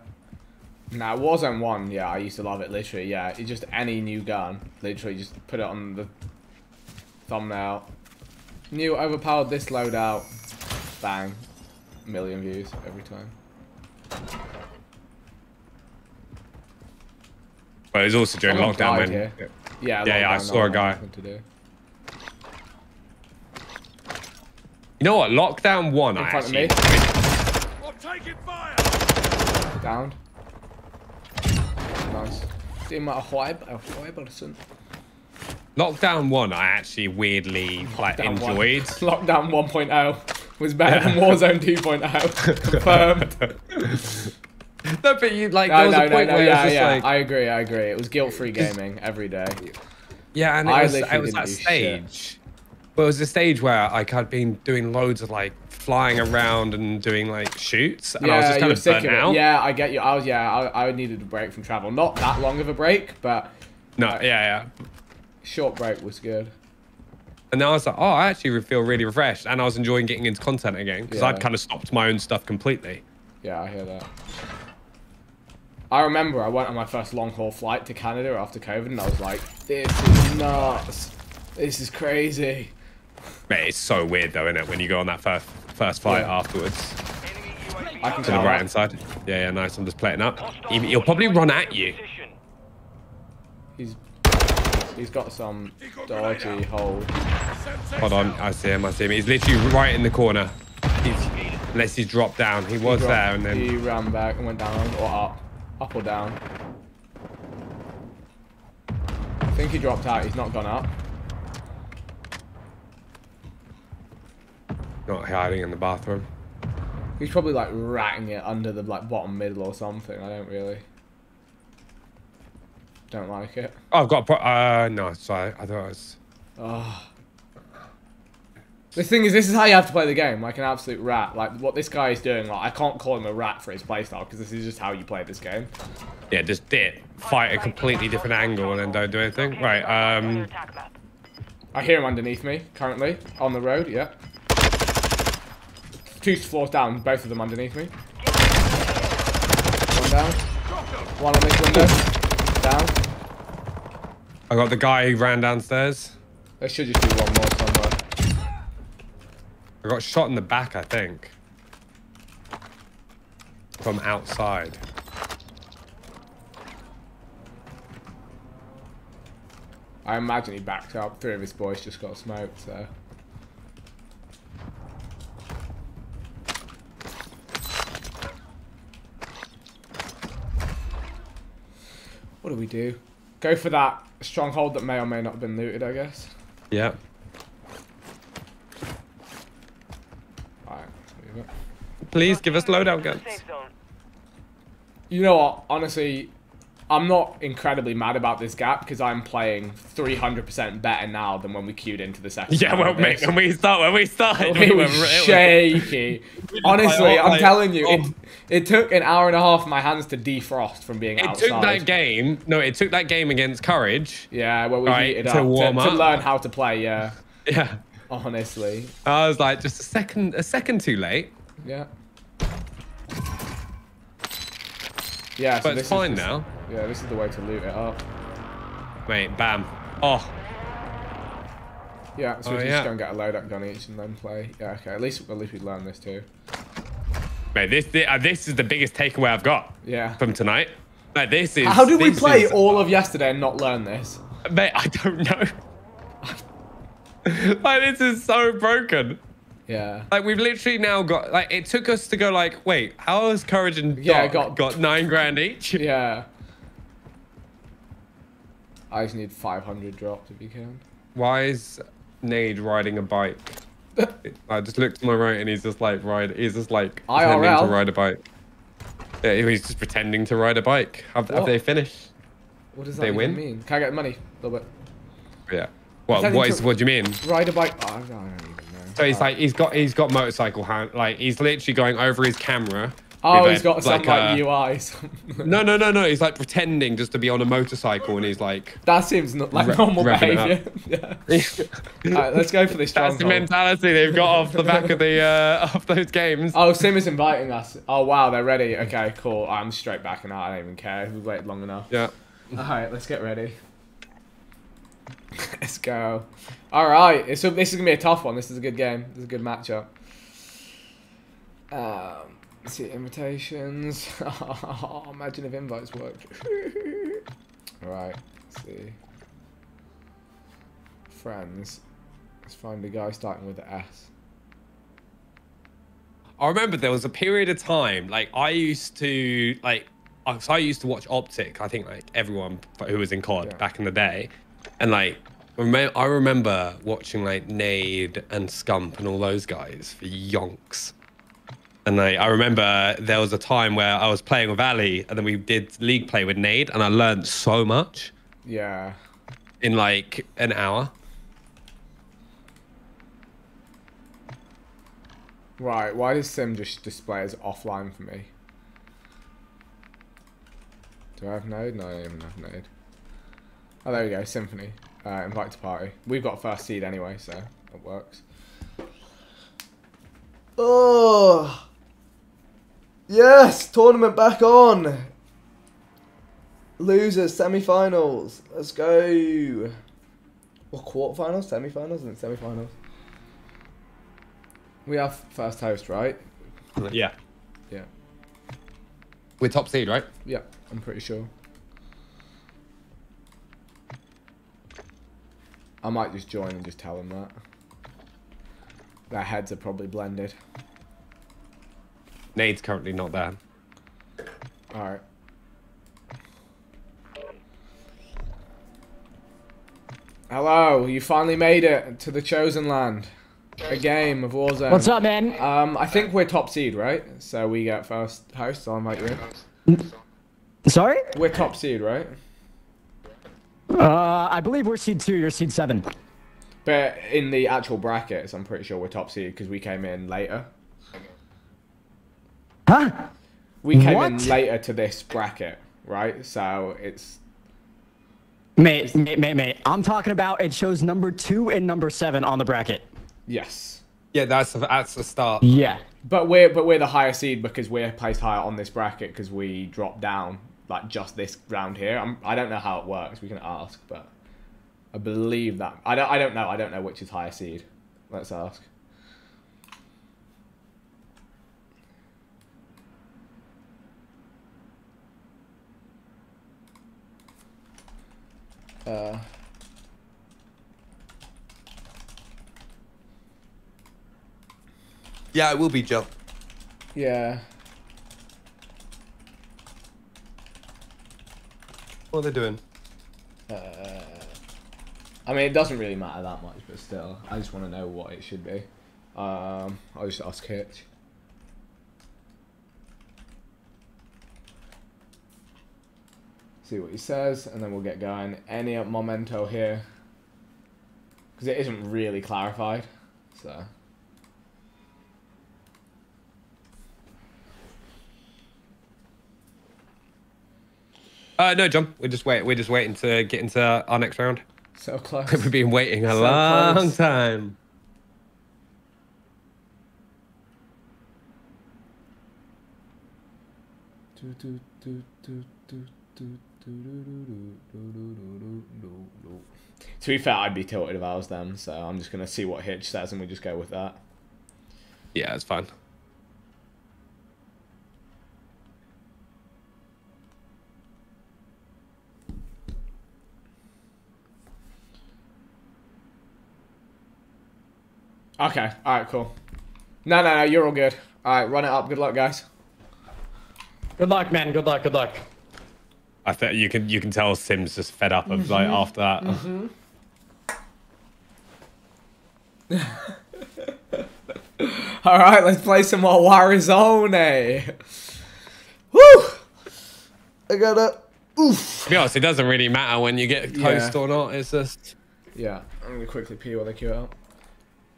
Nah, Warzone 1, yeah, I used to love it, literally, yeah. It's just any new gun, literally just put it on the thumbnail. New overpowered this loadout, bang, million views every time. But it was also during Someone lockdown died when here. Yeah, yeah, yeah, I saw a guy. to do. You know what? Lockdown one, In I front of actually. me. Down. Dem a Heuber, a Heuberson. Lockdown one, I actually weirdly like Lockdown one. enjoyed. Lockdown 1.0 was better than Warzone 2.0. Confirmed. no, but you like No, there was no, a no, point no, where it was yeah, yeah. like I agree, I agree. It was guilt-free gaming every day. yeah, and it I was, it was that do shit. stage. But it was the stage where like I'd been doing loads of like flying around and doing like shoots, and I was just kind of sick burnt of it. out. Yeah, I get you. I was, yeah, I, I needed a break from travel. Not that long of a break, but No, yeah, yeah. short break was good. And then I was like, oh, I actually feel really refreshed, and I was enjoying getting into content again because Yeah. I'd kind of stopped my own stuff completely. Yeah, I hear that. I remember I went on my first long haul flight to Canada after COVID, and I was like, "This is nuts. This is crazy." Mate, it's so weird though, isn't it? When you go on that first first fight Yeah. afterwards. I can To the right hand side. Yeah, yeah, nice. I'm just plating up. He, he'll probably run at you. He's he's got some dodgy hold. Hold on, I see him. I see him. He's literally right in the corner. He's, unless he's dropped down. He was He there, and then he ran back and went down or up, up or down. I think he dropped out. He's not gone up. Not hiding in the bathroom. He's probably like ratting it under the like bottom middle or something. I don't really. Don't like it. Oh, I've got. A pro- uh, no, sorry. I thought it was. Oh. The thing is, this is how you have to play the game, like an absolute rat. Like what this guy is doing, like I can't call him a rat for his playstyle because this is just how you play this game. Yeah, just did fight a completely different angle and then don't do anything. Right. Um. I hear him underneath me currently on the road. Yeah. Two floors down, both of them underneath me. One down. One on this window. Down. I got the guy who ran downstairs. There should just be one more somewhere. I got shot in the back, I think. From outside. I imagine he backed up. Three of his boys just got smoked, so. What do we do? Go for that stronghold that may or may not have been looted, I guess. Yeah. Alright. Please give us loadout guns. You know what? Honestly, I'm not incredibly mad about this gap because I'm playing 300% better now than when we queued into the second. Yeah, well, mate, when we start, when we started, It we were was it was- shaky. We Honestly, I'm like, telling you, it, oh. it took an hour and a half for my hands to defrost from being It outside. It took that game. No, it took that game against Courage. Yeah, where we right, heated to up warm to, up. to learn how to play. Yeah, Yeah. honestly, I was like, just a second, a second too late. yeah, yeah. so But it's fine just- now. Yeah, this is the way to loot it up. Wait, bam. Oh, Yeah, so Oh, we can yeah. just go and get a loadout gun each and then play. Yeah, okay. At least at least we learned this too. Mate, this this, uh, this is the biggest takeaway I've got. Yeah. From tonight. Like this is. How did we play is- all of yesterday and not learn this? Mate, I don't know. like this is so broken. Yeah. Like we've literally now got like it took us to go like wait how has courage and Yeah, got- got nine grand each? Yeah. I just need 500 dropped if you can. Why is Nade riding a bike? I just looked to my right and he's just like ride. He's just like pretending to ride a bike. Yeah, he's just pretending to ride a bike. Have, have they finished? What does that They win? mean? Can I get money? A little bit. Yeah. What? Pretending What to? What do you mean? Ride a bike. Oh, I don't even know. So he's like he's got he's got motorcycle hand like he's literally going over his camera. Oh, he's got some like, a- UIs. No, no, no, no. He's like pretending just to be on a motorcycle, and he's like. that seems not like Re- normal behavior. yeah. Let's go for this That's the mentality they've got off the back of the uh, of those games. Oh, Sim is inviting us. Oh wow, they're ready. Okay, cool. I'm straight backing out. I don't even care. We've waited long enough. Yeah. Alright, let's get ready. let's go. Alright, so this is gonna be a tough one. This is a good game. This is a good matchup. Um, let's see invitations. Oh, imagine if invites worked. right, let's see. Friends. Let's find a guy starting with the S. I remember there was a period of time like I used to like I- so I used to watch Optic. I think like everyone who was in COD back in the day, and like I remember watching like Nade and Scump and all those guys for yonks. And like, I remember there was a time where I was playing with Ali, and then we did league play with Nade, and I learned so much Yeah. in like an hour. Right, why does Sim just display as offline for me? Do I have Node? No, I don't even have Node. Oh, there we go, Symfuhny. Uh, invite to party. We've got first seed anyway, so it works. Oh! Yes! Tournament back on! Losers, semi-finals. Let's go! Or quarterfinals, semi-finals, and semi-finals. We have first host, right? Yeah. Yeah. We're top seed, right? Yeah, I'm pretty sure. I might just join and just tell them that. Their heads are probably blended. Nade's currently not there. Alright. Hello, you finally made it to the chosen land. A game of Warzone. What's up, man? Um, I think we're top seed, right? So we get first host, so I'll invite you in. Sorry? We're top seed, right? Uh, I believe we're seed two. You're seed seven. But in the actual brackets, I'm pretty sure we're top seed because we came in later. Huh? We came What? in later to this bracket, right? So it's Mate, mate, mate, mate. I'm talking about it shows number two and number seven on the bracket. yes. Yeah, that's that's the start. Yeah. But we're but we're the higher seed because we're placed higher on this bracket because we dropped down like just this round here. I'm, I don't know how it works. We can ask, but I believe that I don't I don't know. I don't know which is higher seed. Let's ask. Uh, Yeah, it will be Joe. yeah. What are they doing? Uh, I mean, it doesn't really matter that much, but still, I just want to know what it should be. Um, I'll just ask Hitch. See what he says, and then we'll get going. Any memento here? Because it isn't really clarified, so. Uh, no, John. We're just wait. We're just waiting to get into our next round. So close. We've been waiting a So long close. time. Do, do, do, do, do, do, To be fair, I'd be tilted if I was them, so I'm just gonna see what Hitch says and we just go with that. Yeah, it's fine. Okay, alright, cool. No, no, no, you're all good. Alright, run it up. Good luck, guys. Good luck, man. Good luck. Good luck. I think you can you can tell Sim's just fed up of like Mhm. after that. Mhm. Alright, let's play some more Warzone. Woo! I gotta. Oof. To be honest, it doesn't really matter when you get Yeah. or not. It's just Yeah, I'm gonna quickly pee while they queue out.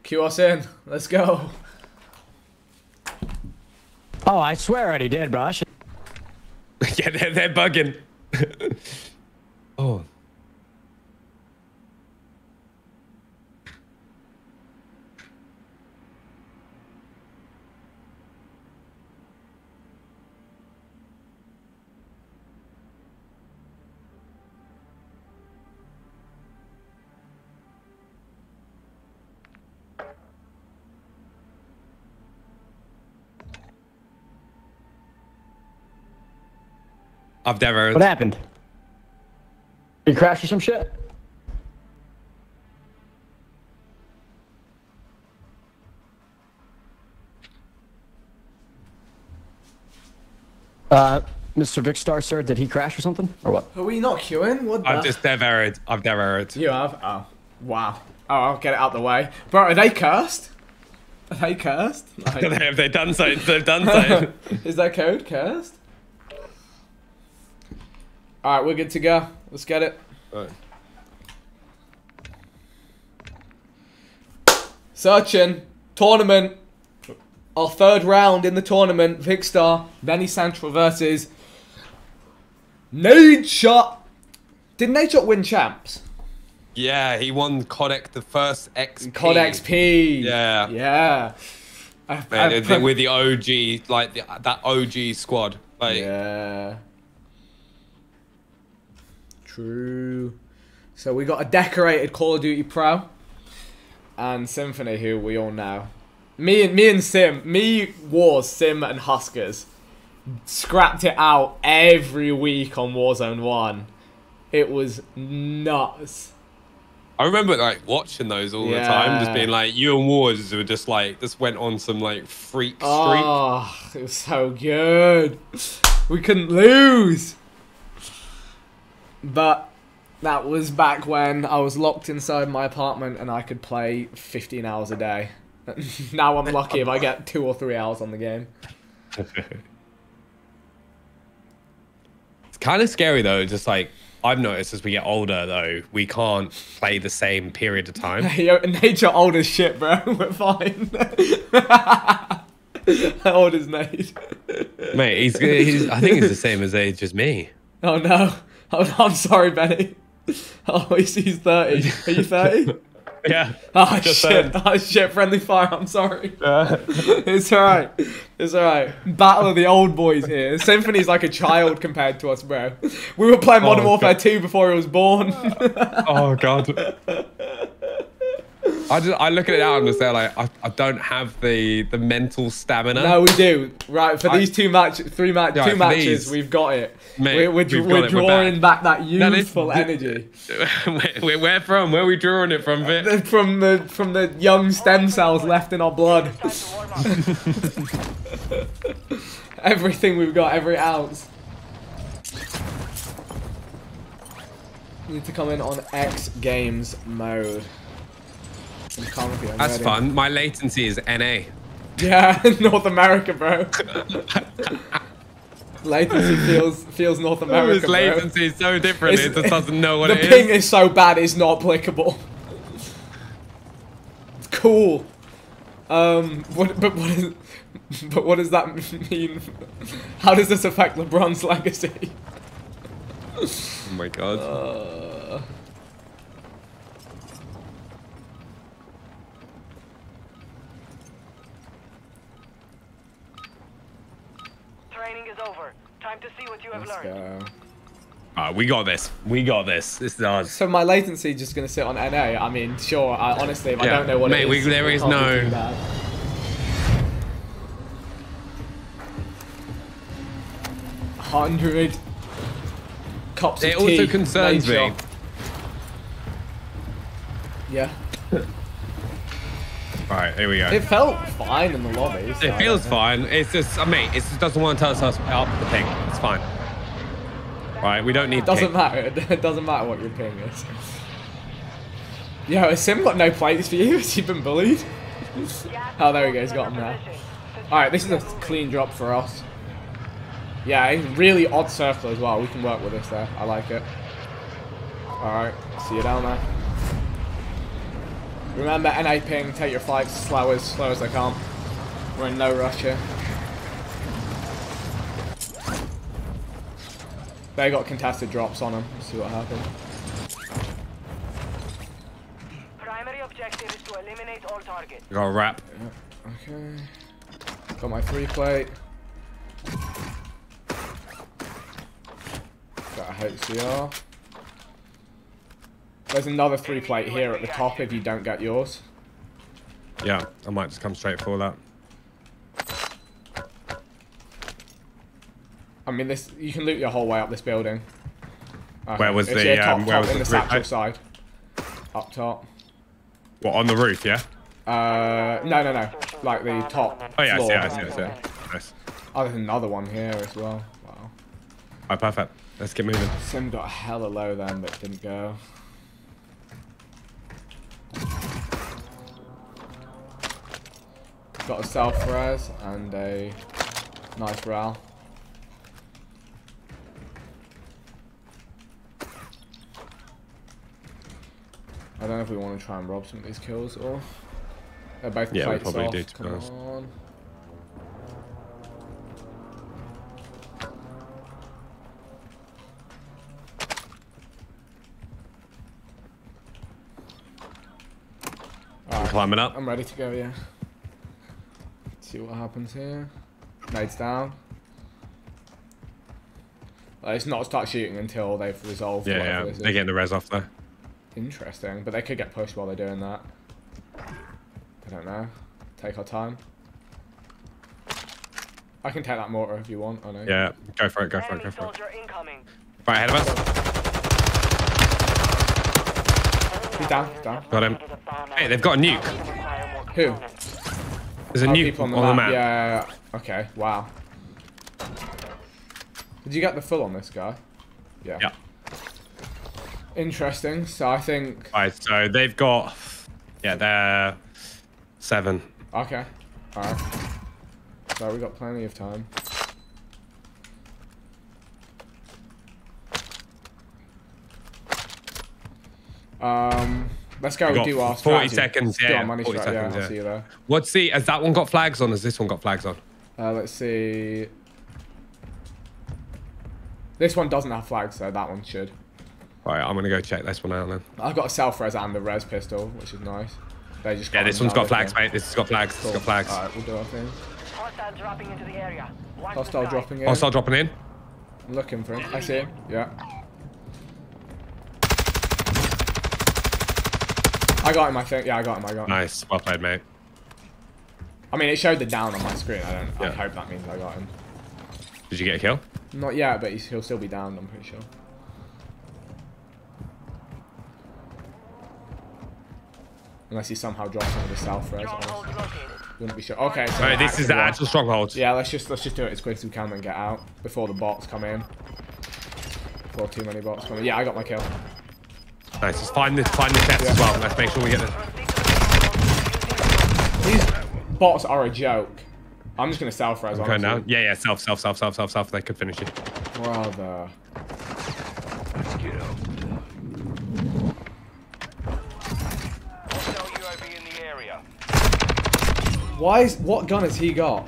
Queue us in. Let's go. Oh, I swear I already did, bro. I should... yeah, they're, they're bugging. oh. I've never. What happened? You crashed or some shit? Uh, Mr. Vikkstar, sir, did he crash or something? Or what? Are we not queuing? What the? I've just dev errored. I've dev errored. You have? Oh. Wow. Oh, I'll get it out the way. Bro, are they cursed? Are they cursed? Like- Have they done so? They've done so. Is that code cursed? Alright, we're good to go. Let's get it. Searching. Tournament. Our third round in the tournament. Vikkstar. Benny Central versus Nature. Did Nature win champs? Yeah, he won Codex the first XP. COD XP. Yeah. Yeah. I, Man, I- with the OG, like the, that OG squad. Like, yeah. True. So we got a decorated Call of Duty Pro and Symfuhny, who we all know. Me and me and Sim, me Warsz, Sim and HusKerrs scrapped it out every week on Warzone One. It was nuts. I remember like watching those all the time, just being like, you and Warsz were just like, just went on some like freak streak. Oh, it was so good. We couldn't lose. But that was back when I was locked inside my apartment and I could play 15 hours a day. now I'm lucky if I get two or three hours on the game. It's kind of scary though. Just like I've noticed as we get older, though, we can't play the same period of time. Yo, Nature old as shit, bro. We're fine. How old is Nade? Mate, he's, he's I think he's the same as age as me. Oh no. Oh, I'm sorry, Benny. Oh, he's, he's 30. Are you 30? Yeah. Oh shit! saying. Oh shit! Friendly fire. I'm sorry. Uh. it's alright. It's alright. Battle of the old boys here. Symfuhny's like a child compared to us, bro. We were playing Modern Oh, Warfare God. 2 before he was born. Oh god. I just I look at it now and just say like I, I don't have the the mental stamina. no, we do. Right for I- these two match, three match, Yeah, two matches, these. we've got it. Mate, we're we're, got we're it, we're drawing back that youthful energy where, where, where from? Where are we drawing it from, Vikk? from the from the young stem cells left in our blood. Everything we've got, every ounce. Need to come in on X Games mode. I'm That's ready. fun. My latency is NA. Yeah, North America, bro. latency feels feels North America. Latency is so different. It's- it just doesn't know what the it is. ping is so bad it's not applicable. It's cool. Um, what, but what is, but what does that mean? How does this affect LeBron's legacy? Oh my god. Uh, Training is over. Time to see what you have let's learned. go. Alright, we got this. We got this. This is ours. So my latency just gonna sit on NA. I mean, sure. I, honestly, if I don't know what mate, it we- is, it is can't be no- Hundred cups It of also tea. concerns main me. shot. Yeah. Right, here we go. It felt fine in the lobby. so- It feels fine. It's just, I mean, it just doesn't want to tell us how to up the ping. It's fine. Right, we don't need It doesn't ping. matter. It doesn't matter what your ping is. Yo, has Sim got no plates for you? Has he been bullied? oh, there we go, he goes. Got him now. Alright, this is a clean drop for us. Yeah, a really odd circle as well. We can work with this there. I like it. Alright, see you down there. Remember, NA ping, take your flights slow as, slow as they can. We're in no rush here. They got contested drops on them. Let's see what happens. Primary objective is to eliminate all targets. Got a wrap. Okay. Got my three plate. Got a HCR. There's another three plate here at the top if you don't get yours. Yeah, I might just come straight for that. I mean, this you can loot your whole way up this building. Okay. Where was It's the, top, um, where top, was in the the satchel side? Up top. What, on the roof, yeah? Uh, no, no, no. Like the top Oh, yeah, I see, I see, I see. Nice. Oh, there's another one here as well. Wow. Alright, perfect. Let's get moving. Sim got hella low then, but didn't go. Got a self res and a nice RAAL. I don't know if we want to try and rob some of these kills or they're both Yeah, we probably off. do, Come honest. On. Alright, climbing up. I'm ready to go, yeah. see what happens here. Nades down. It's not start shooting until they've resolved Yeah, yeah. They're getting the res off there. Interesting, but they could get pushed while they're doing that. I don't know. Take our time. I can take that mortar if you want. I know. Yeah, go for it, go for it, go for it. Soldier incoming. Right ahead of us. He's down. He's down. Got him. Hey, they've got a nuke. Who? There's a Oh, nuke people on the, map. Yeah. Okay. Wow. Did you get the full on this guy? Yeah. Yeah. Interesting. So I think. Alright, so they've got, yeah, they're seven. Okay. Alright. So we got plenty of time. Um, let's go We've do our 40 strategy. seconds, Do yeah, our money 40 strat- seconds, yeah, yeah. I'll see you there. What's the, has that one got flags on? Has this one got flags on? Uh, let's see. This one doesn't have flags, so that one should. Right, I'm gonna go check this one out then. I've got a self res and a res pistol, which is nice. They just Yeah, this one's got flags, way. mate. This has got flags. It's Cool. got flags. Alright, we'll do our thing. Hostile dropping into the area. Watch the Hostile sky. dropping in. Hostile dropping in. I'm looking for him. I see him. Yeah. I got him, I think. Yeah, I got him. I got him. Nice, well played, mate. I mean, it showed the down on my screen. I don't. I hope that means I got him. Did you get a kill? Not yet, but he's, he'll still be down. I'm pretty sure. Unless he somehow drops into the south res. honestly. Wouldn't be sure. Okay. So Right, this is the one. actual stronghold. Yeah, let's just let's just do it as quick as we can and get out before the bots come in. Before too many bots come in. Yeah, I got my kill. Nice. Just find this, find the chest as well. Let's make sure we get this. These bots are a joke. I'm just gonna self res. I'm going down. Yeah, yeah. Self, self, self, self, self, self. They could finish you. Brother. Let's get out. Hostile UAV in the area. Why is what gun has he got?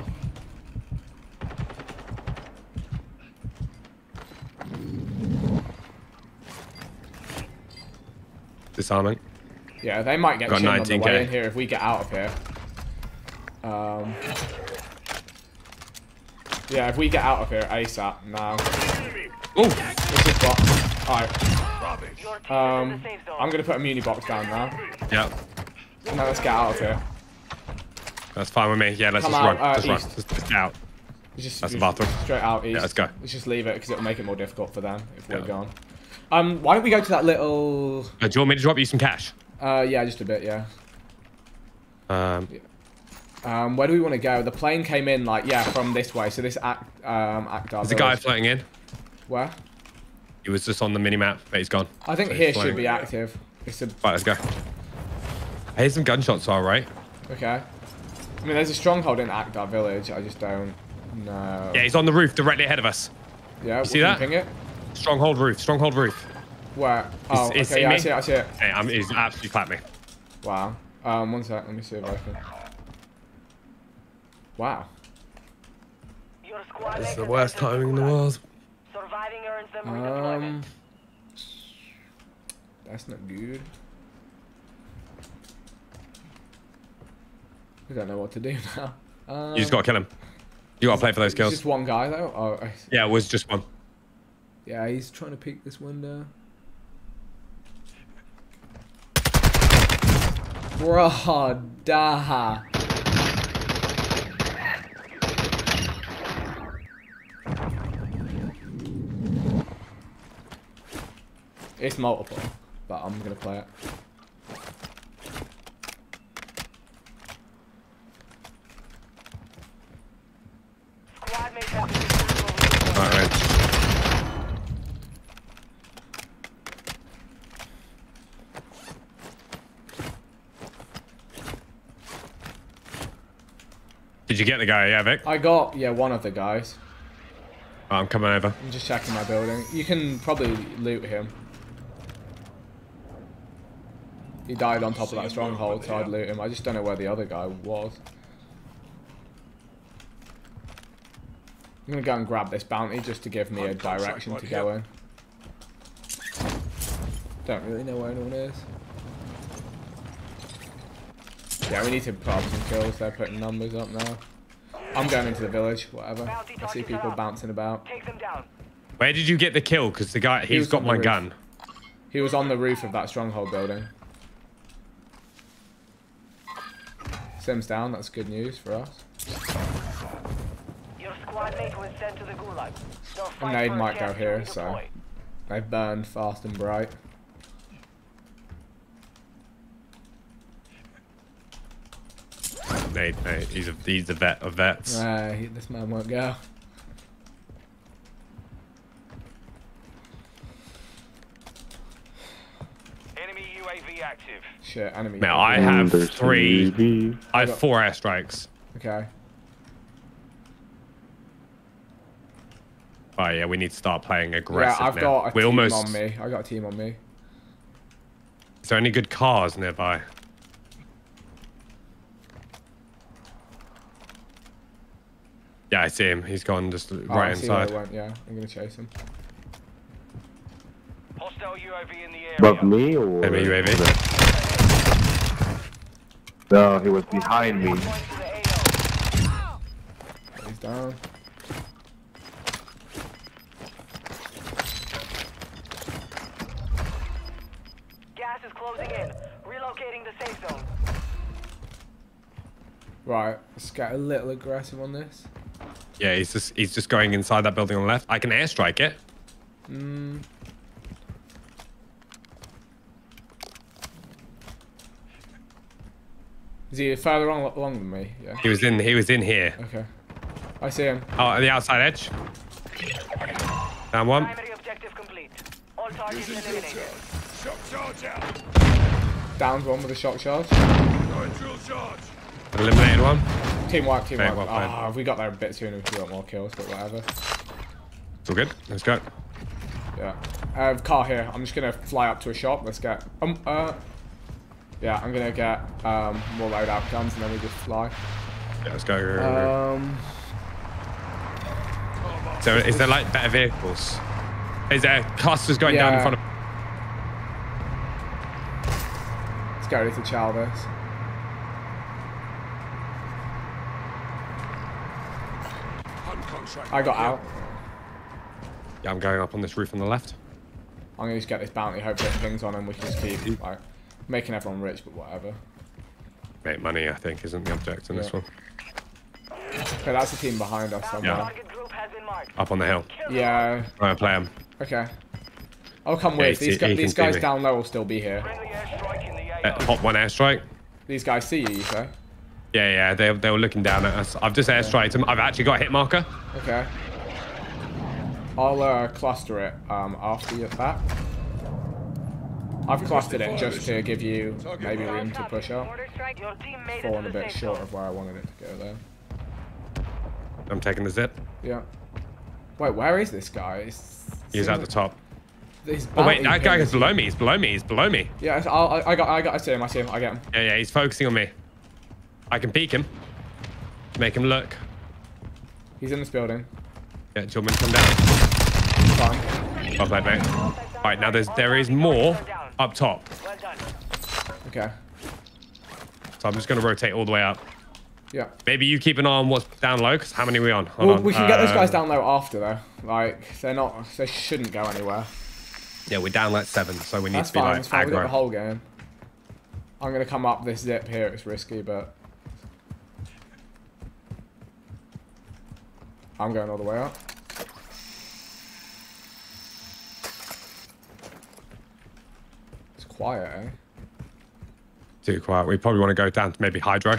Disarming. Yeah, they might get Got chinned on the way in here if we get out of here. Um, Yeah, if we get out of here ASAP now. Oh! This is what. Alright. Um, I'm gonna put a muni box down now. Yeah. Now let's get out of here. That's fine with me. Yeah, let's Come just out, run. uh, just run. east. Just, just get out. Just, That's the bathroom. Straight out east. Yeah, let's go. Let's just leave it because it'll make it more difficult for them if we're gone. Um, why don't we go to that little? Uh, do you want me to drop you some cash? Uh, yeah, just a bit, yeah. Um, Um, where do we want to go? The plane came in like yeah from this way. So this act um act there's a guy floating in. Where? He was just on the mini map, but he's gone. I think So here should be active. It's a Right, let's go. I hear some gunshots, all right. okay. I mean, there's a stronghold in Akhdar village. I just don't know. Yeah, he's on the roof directly ahead of us. Yeah. You see that? Ping it. Stronghold roof. Stronghold roof. Where? He's- Oh, he's okay. seen Yeah, I see it. I see it. Hey, I'm, he's absolutely clapped me. Wow. Um, one sec. Let me see if I can. Wow. Your squad This is the worst timing in the world. Surviving earns them redeployment. Um, that's not good. I don't know what to do now. Um, You just gotta kill him. You gotta play for those kills. Just one guy though. Oh, Yeah, it was just one. Yeah, he's trying to peek this window. Bro, da. It's multiple, but I'm gonna play it. Squad mates have been All right. Did you get the guy? Yeah, Vikk. I got yeah one of the guys. Oh, I'm coming over. I'm just checking my building. You can probably loot him. He died on top of that stronghold, so I'd loot him. I just don't know where the other guy was. I'm gonna go and grab this bounty just to give me a direction to go in. Don't really know where anyone is. Yeah, we need to put up some kills. They're putting numbers up now. I'm going into the village, whatever. I see people bouncing about. Take them down. Where did you get the kill? Because the guy, He he's was got my roof. gun. He was on the roof of that stronghold building. Sims down, that's good news for us. Your squad mate was sent to the Gulag. They'll A fight nade might go here, so redeploy. they burned fast and bright. Nade, Nade, he's a he's a vet of vets. Uh, he- this man won't go. Enemy UAV active. Shit, enemy. Now I have three. I have four airstrikes. Okay. Oh yeah, we need to start playing aggressive. Yeah, I've now. got a we team almost. on me. I got a team on me. Is there any good cars nearby? Yeah, I see him. He's gone just Oh, right I see where inside. he went, Yeah, I'm gonna chase him. Hostile UAV in the area. Above me or? Enemy UAV. No, he was behind me. Oh, he's down. Gas is closing in. Relocating the safe zone. Right, let's get a little aggressive on this. Yeah, he's just he's just going inside that building on the left. I can airstrike it. Mm. Is he further on, along than me? Yeah. He was in he was in here. Okay. I see him. Oh, on the outside edge. Down one. Primary objective complete. All targets eliminated. Shock charge out. Downed one with a shock charge. Going drill charge. Eliminated one. Team wipe, team Okay, wipe. well. Ah, we got there a bit sooner if we got more kills, but whatever. It's all good. Let's go. Yeah. I Uh, car here. I'm just gonna fly up to a shop. Let's get. Um. Uh. Yeah, I'm gonna get um more loadout guns and then we just fly. Yeah, let's go. go, go, go. Um. so is there like better vehicles? Is there clusters going down in front of? Let's go to chow I got out. Yeah, I'm going up on this roof on the left. I'm gonna just get this bounty, hope that things on, and we can just keep like making everyone rich, but whatever. Make money, I think, isn't the object in this one. Okay, that's the team behind us somewhere. Yeah. Up on the hill. Yeah. Right, play him. Okay. I'll come Yeah, with. These, gu- these guys down low will still be here. Uh, hot one airstrike. These guys see you, you say? Yeah, yeah, they, they were looking down at us. I've just airstriked them. I've actually got a hit marker. Okay. I'll uh, cluster it um, after you that. I've clustered it just to give you maybe room to push up. Falling a bit short of where I wanted it to go there. I'm taking the zip. Yeah. Wait, where is this guy? It's, He's at the top. He's Oh wait, that guy is below me. He's below me. He's below me. Yeah, I'll, I, I got, I got, I see him, I see him, I get him. Yeah, yeah, he's focusing on me. I can peek him. Make him look. He's in this building. Yeah, do you want me to come down? Fine. Well played, mate. Right, now there's there is more up top. Okay. So I'm just gonna rotate all the way up. Yeah. Maybe you keep an eye on what's down low, because how many are we on? Hold Well, on. we can get those Uh, guys down low after though. Like they're not, they shouldn't go anywhere. Yeah, we're down like seven, so we need That's to be fine. like That's fine. We got the whole game. I'm gonna come up this zip here. It's risky, but I'm going all the way up. It's quiet, eh? Too quiet. We probably want to go down to maybe hydro.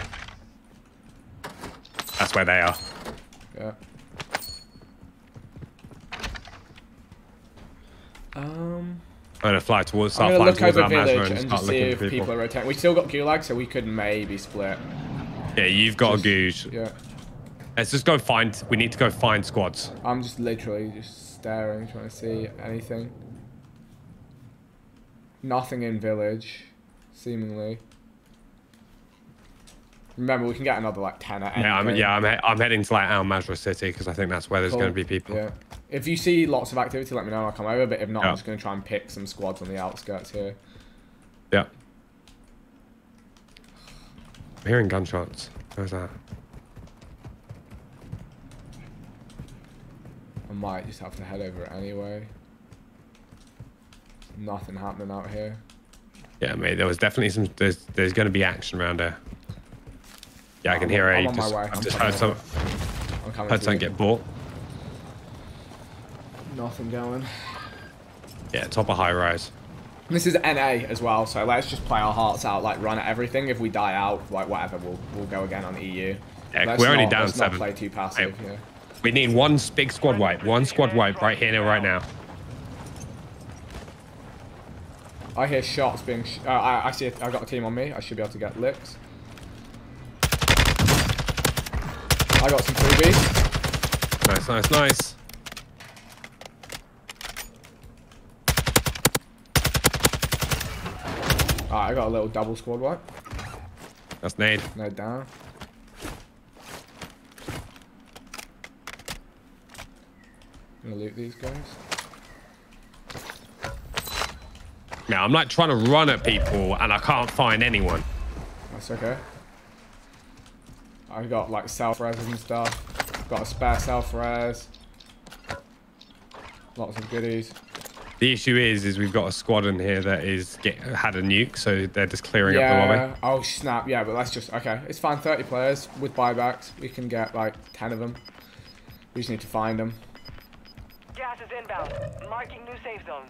That's where they are. Yeah. Um. I'm gonna fly towards. I'm gonna flying look towards over our village and and just see if people. people. are rotating. We still got gulag, so we could maybe split. Yeah, you've got a goose. Yeah. Let's just go find. We need to go find squads. I'm just literally just staring, trying to see anything. Nothing in village, seemingly. Remember, we can get another like ten at any Yeah, I'm, game. yeah, I'm, he- I'm heading to like Al Mazrah City because I think that's where there's Cool. going to be people. Yeah. If you see lots of activity, let me know and I'll come over. But if not, Yeah. I'm just going to try and pick some squads on the outskirts here. Yeah. I'm hearing gunshots. Where's that? I might just have to head over anyway. Nothing happening out here. Yeah, mate. There was definitely some. There's there's going to be action around there. Yeah, I can I'm hear a. I'm on my Just. I've I'm just heard some. over. I'm coming Heard something get bought. Nothing going. Yeah, top of high rise. This is NA as well, so let's just play our hearts out, like run at everything. If we die out, like whatever, we'll we'll go again on EU. Yeah, Let's we're only down let's not seven. play too passive. Hey, Yeah. We need one big squad wipe. One squad wipe right here, right now. I hear shots being. Sh uh, I I see. I got a team on me. I should be able to get licks. I got some freebies. Nice, nice, nice. Alright, I got a little double squad wipe. That's nade. No down. Gonna loot these guys. Now I'm like trying to run at people and I can't find anyone. That's okay. I got like self res and stuff. Got a spare self res. Lots of goodies. The issue is, is we've got a squad in here that is get had a nuke, so they're just clearing up the lobby. Yeah. Oh snap. Yeah, but that's just okay. It's fine. Thirty players with buybacks. We can get like ten of them. We just need to find them. Gas is inbound. Marking new safe zone.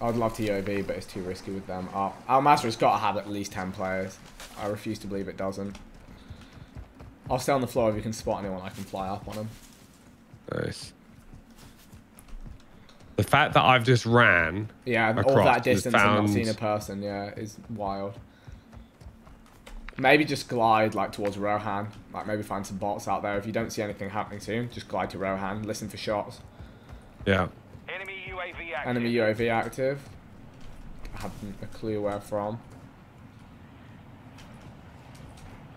I'd love to UAV, but it's too risky with them. Uh, Al Mazrah's got to have at least 10 players. I refuse to believe it doesn't. I'll stay on the floor if you can spot anyone, I can fly up on them. Nice. The fact that I've just ran Yeah, across all that and distance and found, not seen a person, yeah, is wild. Maybe just glide like towards Rohan. Like maybe find some bots out there. If you don't see anything happening soon, just glide to Rohan. Listen for shots. Yeah. Enemy UAV active. Enemy UAV active. I haven't a clue where from.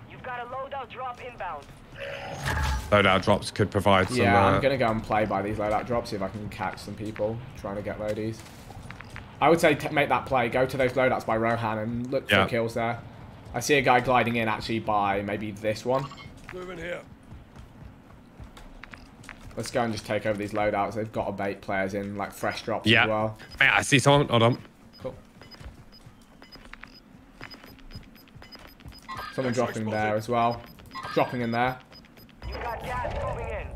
You've got a loadout drop inbound. loadout drops could provide some. Yeah, uh, I'm gonna go and play by these loadout drops, see if I can catch some people trying to get loadies. I would say t make that play, go to those loadouts by Rohan and look Yeah. for kills there. I see a guy gliding in actually by maybe this one. Moving here. Let's go and just take over these loadouts. They've got a bait players in, like fresh drops Yeah. as well. Mate, I see someone. Hold on. Cool. Someone dropping there as well. Dropping in there. You got gas moving in.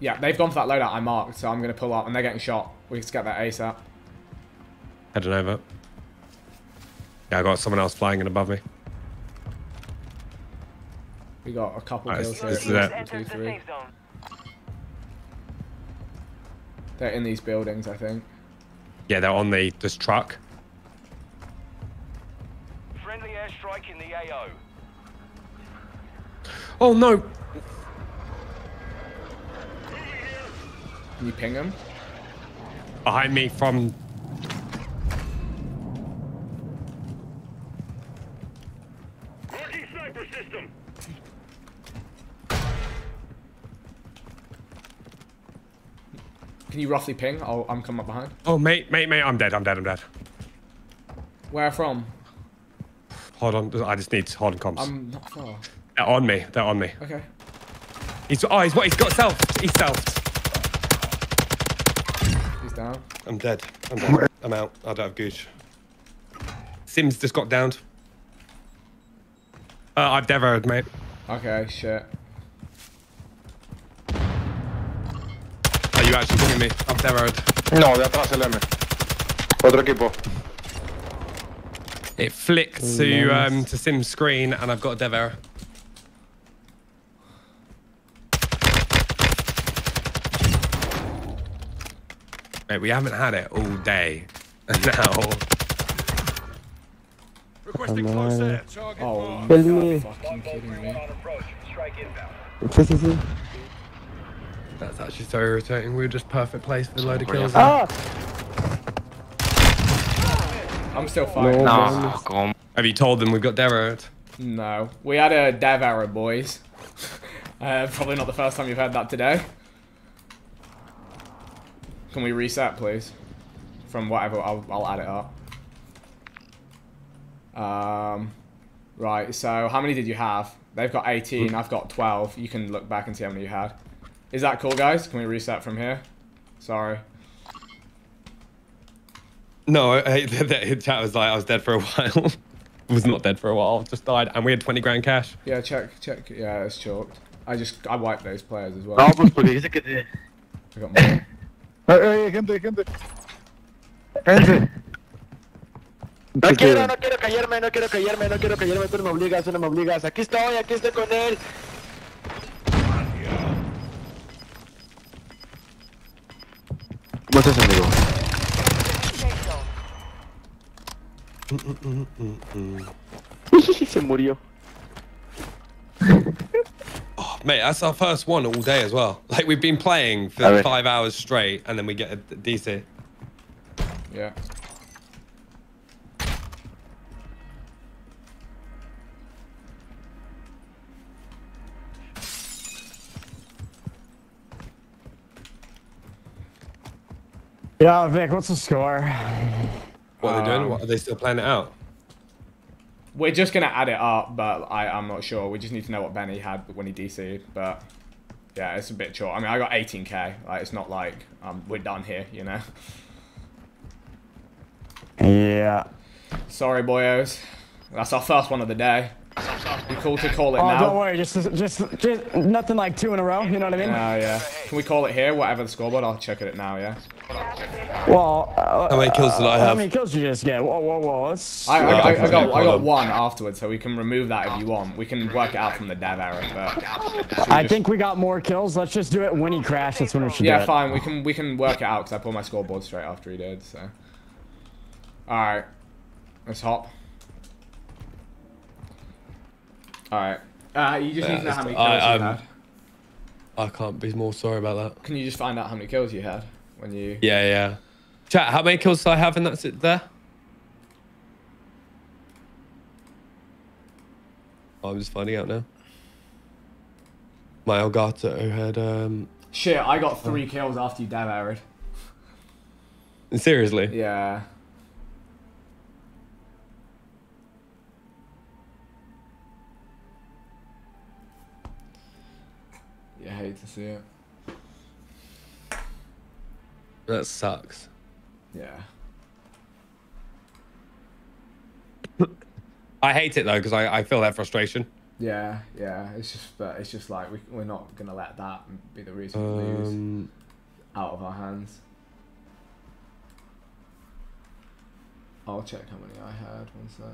Yeah, they've gone for that loadout I marked, so I'm going to pull up, and they're getting shot. We just get that ASAP. Heading over. Yeah, I got someone else flying in above me. We got a couple Alright, kills this here. is it. Two, Enters the three. safe zone. They're in these buildings, I think. Yeah, they're on the this truck. Friendly airstrike in the AO. Oh no! Can you ping them? Behind me from. Can you roughly ping? I'll, I'm coming up behind. Oh mate, mate, mate, I'm dead. I'm dead. I'm dead. Where from? Hold on. I just need hold on comms. I'm not far. They're on me. They're on me. Okay. He's oh, he's what? He's got self. He's self. He's down. I'm dead. I'm dead. I'm out. I don't have gooch. Sims just got downed. Uh, I've devoed, mate. Okay, shit. Are you actually killing me? I've devoed. No, de atrás el M. Otro equipo. It flicked to um to Sim's screen, and I've got a dev error. Mate, we haven't had it all day. And now. Requesting close air. Target Oh, marked. you me. fucking kidding me. That's actually so irritating. We were just perfect place for a load of kills. Ah! I'm still fighting. No, come. Have you told them we've got devoed? No. We had a dev error, boys. uh, probably not the first time you've heard that today. Can we reset, please? From whatever, I'll, I'll add it up. Um, right, so how many did you have? They've got 18, I've got 12. You can look back and see how many you had. Is that cool, guys? Can we reset from here? Sorry. No, I, the chat was like I was dead for a while. was not dead for a while. Just died, and we had 20 grand cash. Yeah, check, check. Yeah, it's chalked. I just, I wiped those players as well. No, pues porque dice que te... I got more. ¡Eh, eh, gente, gente! Gente. No quiero, no quiero callarme, no quiero callarme, no quiero callarme, tú no me obligas, tú no me obligas. Aquí estoy, aquí estoy con él. ¿Cómo estás, amigo? Se murió. Oh, mate, that's our first one all day as well. Like we've been playing for ver. five hours straight, and then we get a DC. Yeah. Yeah, Vikk, what's the score? What are they Um, doing? What, are they still playing it out? We're just gonna add it up, but I, I'm not sure. We just need to know what Benny had when he DC'd. But yeah, it's a bit short. I mean, I got 18k. Like, it's not like um, we're done here, you know. Yeah. Sorry, boyos. That's our first one of the day. Be cool to call it Oh, now. don't worry, just, just, just nothing like two in a row. You know what I mean? Oh yeah. Can we call it here? Whatever the scoreboard, I'll check it now. Yeah. Well, uh, How many kills did I have? How many kills did you just get? Whoa, whoa, whoa. Let's. I, I, I, I got I got one afterwards, so we can remove that if you want. We can work it out from the dev error, but I think we got more kills. Let's just do it when he crashed. That's when we should do yeah, fine. We can we can work it out because I pulled my scoreboard straight after he did. So, all right, let's hop. All right. Uh, you just need to know how many kills I, you um, had. I can't be more sorry about that. Can you just find out how many kills you had when you? Yeah, yeah. Chat, how many kills do I have and that's it there? Oh, I'm just finding out now. My Elgato had, um... Shit, I got three kills after you dev errored. Seriously? Yeah. Hate to see it. That sucks. Yeah. I hate it though because I, I feel that frustration. Yeah, yeah. It's just, but it's just like we, we're not gonna let that be the reason we lose Um, out of our hands. I'll check how many I had. One sec.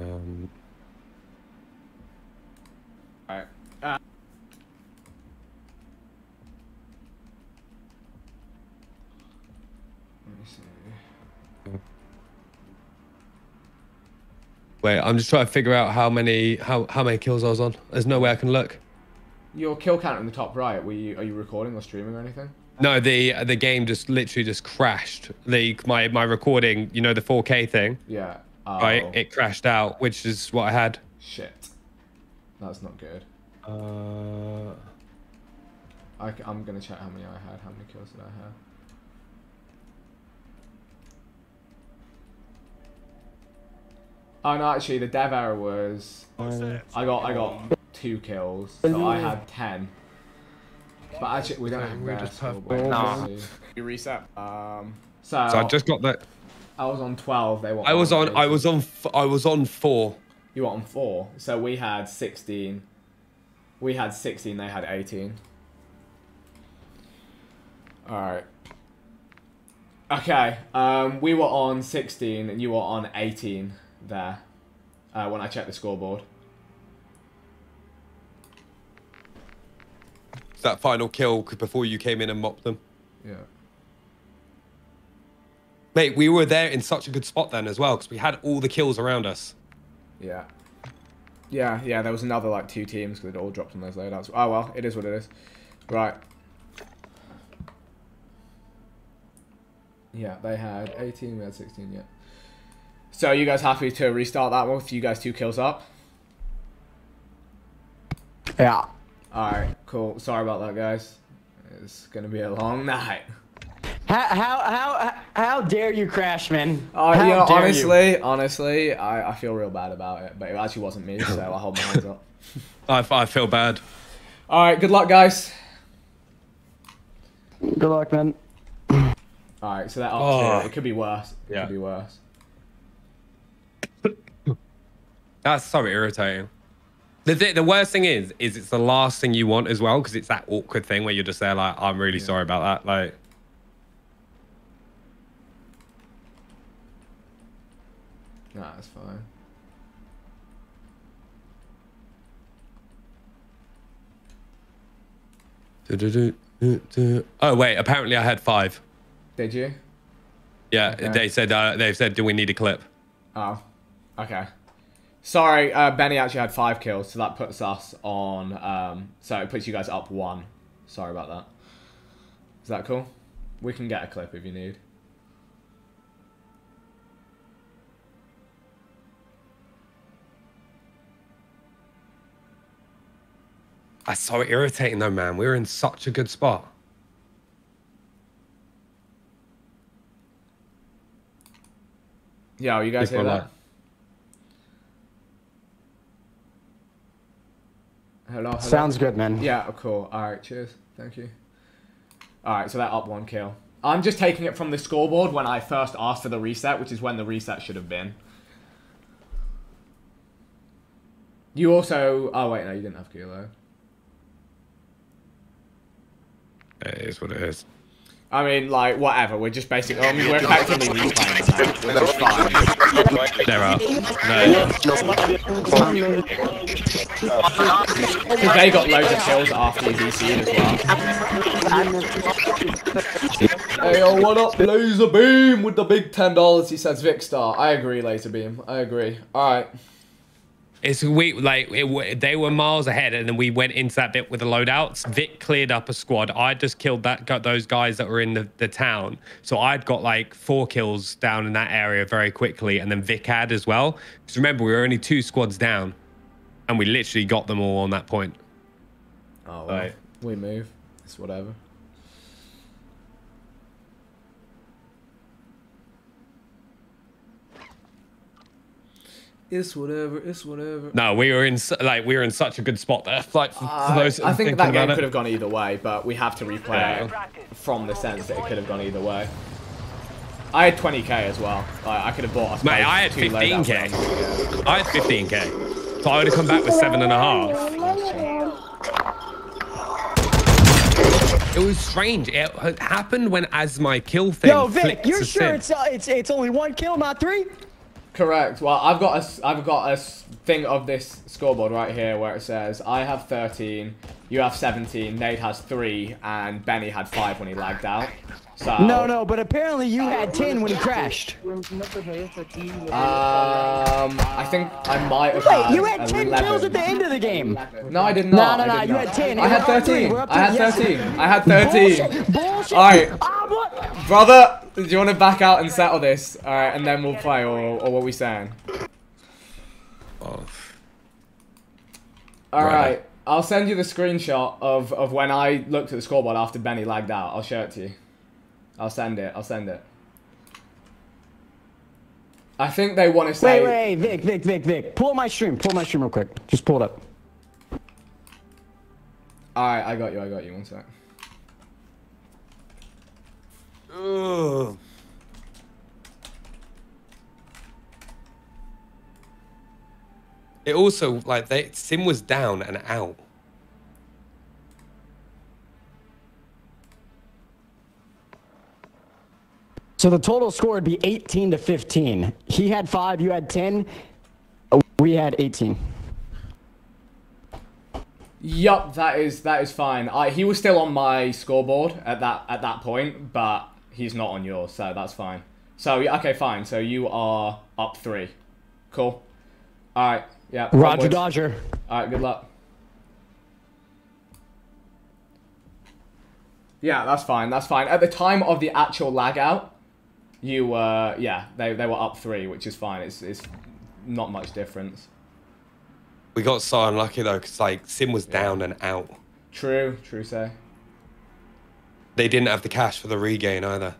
Um, Alright. Uh, let me see. wait, I'm just trying to figure out how many how how many kills I was on. There's no way I can look. Your kill count in the top right. Were you are you recording or streaming or anything? No, the the game just literally just crashed. The my my recording, you know, the 4K thing. Yeah. Right, Oh. it crashed out, which is what I had. Shit. That's not good. Uh, I, am gonna check how many I had. How many kills did I have? Oh no, actually, the dev error was I got I got two kills, so I had ten. But actually, we don't have We're their just scoreboard. perfect. Nah. You reset. Um. So, so I just got that. I was on twelve. They were. I was on. I was on. I was on four. You were on four. So we had sixteen. We had sixteen. They had eighteen. All right. Okay. Um, we were on sixteen, and you were on eighteen there. Uh, when I checked the scoreboard. That final kill before you came in and mopped them. Yeah. Mate, we were there in such a good spot then as well because we had all the kills around us. Yeah. Yeah, yeah, there was another like two teams because it all dropped on those loadouts. Oh well, it is what it is. Right. Yeah, they had 18, we had 16, yeah. So you guys happy to restart that one with you guys two kills up? Yeah. Alright, cool. Sorry about that, guys. It's gonna be a long night. How how how how dare you, Crashman? Oh, How you know, dare you? honestly, honestly, I, I feel real bad about it, but it actually wasn't me, so I'll hold my hands up. I, I feel bad. Alright, good luck, guys. Good luck, man. Alright, so that up Oh. it could be worse. It Yeah. could be worse. That's so irritating. The, th- the worst thing is, is it's the last thing you want as well because it's that awkward thing where you're just there like, I'm really sorry about that. Like, Nah, it's fine. du-du-du-du-du. oh wait, apparently I had five. Did you? Yeah, Okay. they said uh, they said, do we need a clip? Oh, okay. Sorry, uh, Benny actually had five kills, so that puts us on. Um, so it puts you guys up one. Sorry about that. Is that cool? We can get a clip if you need. That's so irritating though, man. We were in such a good spot. Yeah, you guys hear that? like- Hello, hello. Sounds good, man. Yeah, oh, cool. All right, cheers. Thank you. All right, so that up one kill. I'm just taking it from the scoreboard when I first asked for the reset, which is when the reset should have been. You also. Oh wait, no, you didn't have kilo. It is what it is. I mean, like whatever. We're just basically. I mean, we're effectively replaying the match. That's fine. There are. Because they got loads of kills after VC as well. Hey, yo, what up, Laser Beam with the big ten dollars? He says Vikkstar. I agree, LazarBeam. I agree. All right. It's we like it, they were miles ahead, and then we went into that bit with the loadouts. Vikk cleared up a squad. I just killed that got those guys that were in the, the town. So I'd got like four kills down in that area very quickly, and then Vikk had as well. Because remember, we were only two squads down, and we literally got them all on that point. Oh, well, Right. we move. It's whatever. It's whatever. It's whatever. No, we were in like we were in such a good spot there. Like for, for I, those I think that game could have gone either way, but we have to replay it from the sense that it could have gone either way. I had 20k as well. Like, I could have bought us. Mate, I had 15k. I had 15k. So I would have come back with seven and a half. It was strange. It happened when as my kill thing. Yo, Vikk, you're sure it's uh, it's it's only one kill, not three? Correct. Well, I've got a I've got a thing of this scoreboard right here where it says I have 13, you have 17, Nade has three, and Benny had five when he lagged out. So No, no, but apparently you had ten when he crashed. Um, I think I might have. Wait, had you had 10 kills at the end of the game. No, I did not. no, I no, you not. had 10. I had We're up three, 13. I had 13. I had 13. Bullshit, bullshit. All right, Ah, brother. Do you want to back out and settle this? All right, and then we'll play, or, or what we saying? Oh. All Right. right. I'll send you the screenshot of, of when I looked at the scoreboard after Benny lagged out. I'll show it to you. I'll send it. I'll send it. I think they want to say. Wait, wait, Vikk, Vikk, Vikk, Vikk. Pull my stream. Pull my stream real quick. Just pull it up. All right, I got you. I got you. One sec. Ugh. It also like they sim was down and out. So the total score would be 18 to 15. He had five, you had 10. uh, We had 18. Yup, that is that is fine. I he was still on my scoreboard at that at that point, but he's not on yours, so that's fine. So yeah, okay, fine. So you are up three. Cool. All right. Yeah. Roger onwards. Dodger. All right. Good luck. Yeah, that's fine. That's fine. At the time of the actual lag out, you uh yeah they they were up three, which is fine. It's it's not much difference. We got so unlucky though, because like sim was down and out. True. True. Say. They didn't have the cash for the regain either.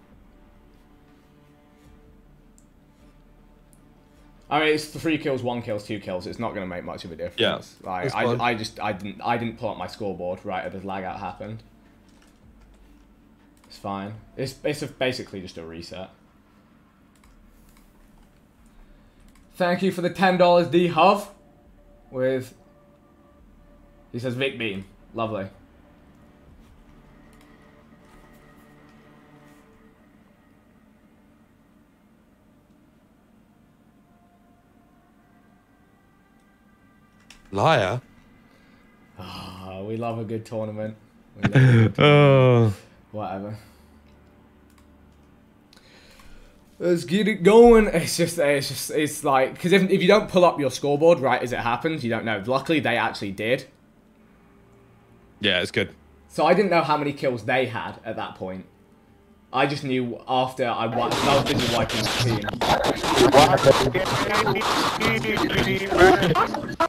I mean, it's three kills, one kills, two kills. It's not going to make much of a difference. Yeah, Like, I. I just, I didn't, I didn't pull up my scoreboard right as the lag out happened. It's fine. It's, it's a, basically just a reset. Thank you for the ten dollars, D Hov. With, he says Vikk Beam. Lovely. Liar. Ah, we love a good tournament. We love a good tournament. Oh. Whatever. Let's get it going. It's just, it's just, it's like, because if, if you don't pull up your scoreboard right as it happens, you don't know. Luckily, they actually did. Yeah, it's good. So I didn't know how many kills they had at that point. I just knew after I wiped, I was busy wiping the team.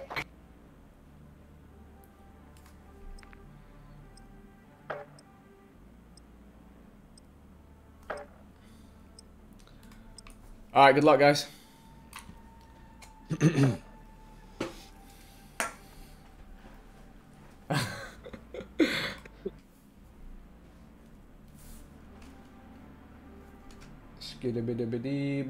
Alright, good luck, guys. Skidabidabidi,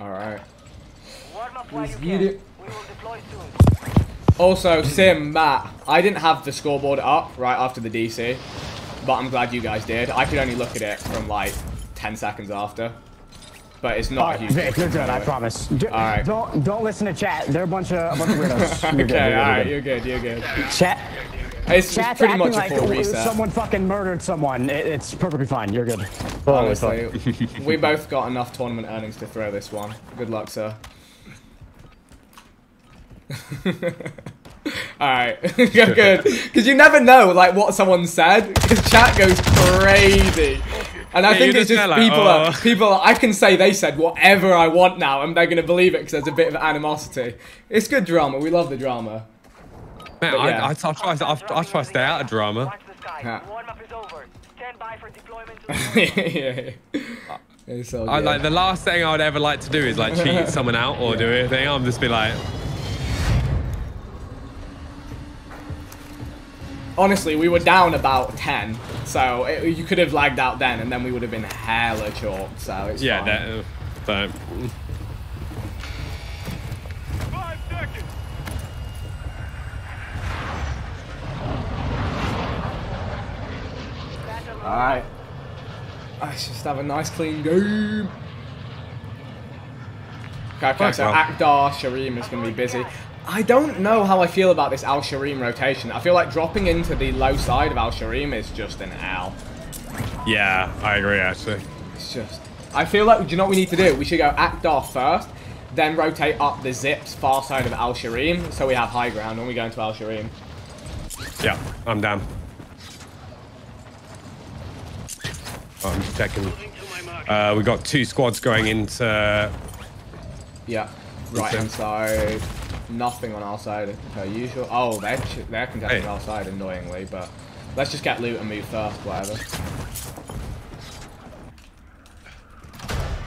Alright. Warm up while Let's get it. We will deploy soon. Also, Sim, Matt, I didn't have the scoreboard up right after the DC, but I'm glad you guys did. I could only look at it from like 10 seconds after. But it's not a huge Vikk, you're good, I promise. D- Alright. Don't don't listen to chat. They're a bunch of a bunch of weirdos. You're okay, good, you're good, alright, you're you're good, you're good. good. Chat. It's, it's Chat's pretty acting much a like full reset. someone fucking murdered someone. It, it's perfectly fine. You're good. Honestly, we both got enough tournament earnings to throw this one. Good luck, sir. Alright, you're good. Because you never know, like, what someone said. Because chat goes crazy. And I Yeah, think it's just just like, people. oh. Are, people. Are, I can say they said whatever I want now, and they're gonna believe it because there's a bit of animosity. It's good drama. We love the drama. Man, But I, yeah. I, I, try, I, I try to stay out of drama. Yeah. Warm-up is over. Stand by for deployment. yeah. It's I like the last thing I would ever like to do is like cheat someone out or do anything. I'm just be like, Honestly, we were down about 10, so it, you could have lagged out then, and then we would have been hella chalk, so it's yeah, fine. that, uh, so, Alright. Let's just have a nice clean game. Okay, okay, so well. Akhdar, Sharim is going to be busy. I don't know how I feel about this Al Sharim rotation. I feel like dropping into the low side of Al Sharim is just an L. yeah, I agree actually. It's just. I feel like, do you know what we need to do? We should go Akhdar first, then rotate up the zips far side of Al Sharim, so we have high ground when we go into Al Sharim. Yeah, I'm down. Oh, I'm just checking. Uh, we got two squads going into. Yeah, right hand side. Nothing on our side per usual. Oh, they're, ch- they're contesting Hey. our side annoyingly, but let's just get loot and move first, whatever.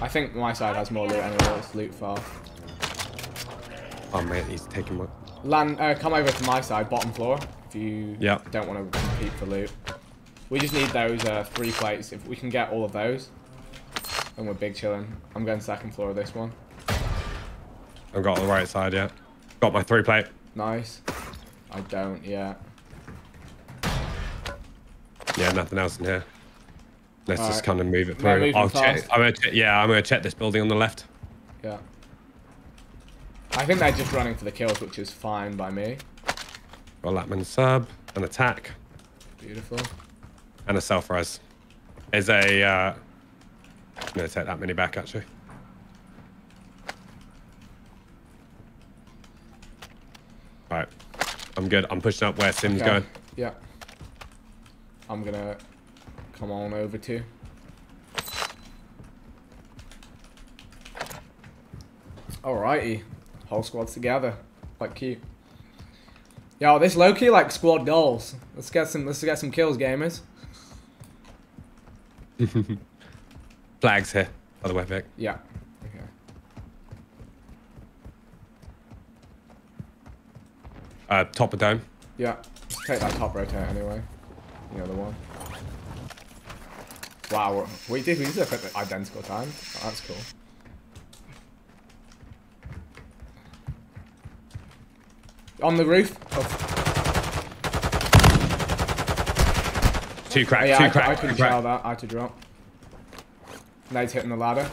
I think my side has more loot anyway, let's loot first. Oh man, he's taking my. Land, uh, come over to my side, bottom floor, if you Yeah. don't want to compete for loot. We just need those uh, three plates. If we can get all of those, then we're big chilling. I'm going second floor of this one. I've got the right side, yeah. Got my three plate. Nice. I don't yet. Yeah, nothing else in here. Let's just Alright. kind of move it through. I'll check. I'm gonna check. Yeah, I'm gonna check this building on the left. Yeah. I think they're just running for the kills, which is fine by me. Got Lachmann sub, an attack, Beautiful. And a self res. Is a. Uh, I'm gonna take that mini back actually. Alright. I'm good. I'm pushing up where Sim's Okay. going. Yeah. I'm gonna come on over to. Alrighty. Whole squad's together. Quite cute. Yo, this Loki like squad goals. Let's get some let's get some kills, gamers. Flags here, by the way, Vikk. Yeah. Okay. Uh, top of dome. Yeah. Take that top rotate anyway. The other one. Wow, we did we did at the identical time. Oh, that's cool. On the roof. Oh, Two crack, yeah, two I, I couldn't crack. tell that. I had to drop. Nade's hitting the ladder.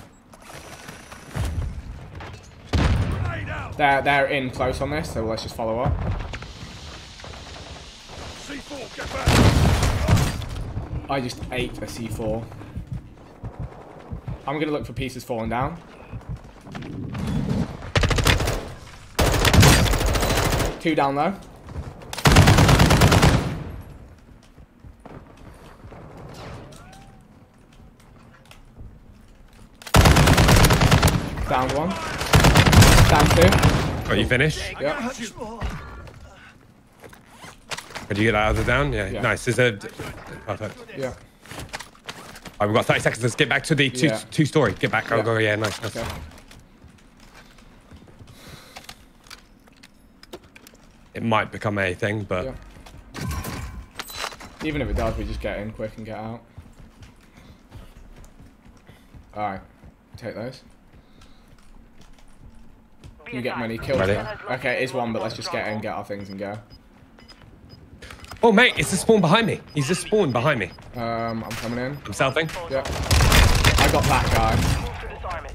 They're they're in close on this, so let's just follow up. C4, get back. I just ate a C4. I'm gonna look for pieces falling down. Two down low. Down one. Down two. Got you finished? Yep. Did you get that other down? Yeah, Yeah. nice. Is a perfect? Yeah. Alright, we've got 30 seconds. Let's get back to the two, Yeah. two story. Get back. Oh, Yeah. go. Yeah, nice. nice. Okay. It might become a thing, but. Even if it does, we just get in quick and get out. Alright. Take those. Can you get many kills Ready? Okay, it is one, but let's just get in, get our things and go. oh mate, it's the spawn behind me. He's just spawned behind me. Um, I'm coming in. I'm selfing. Yeah. I got that guy.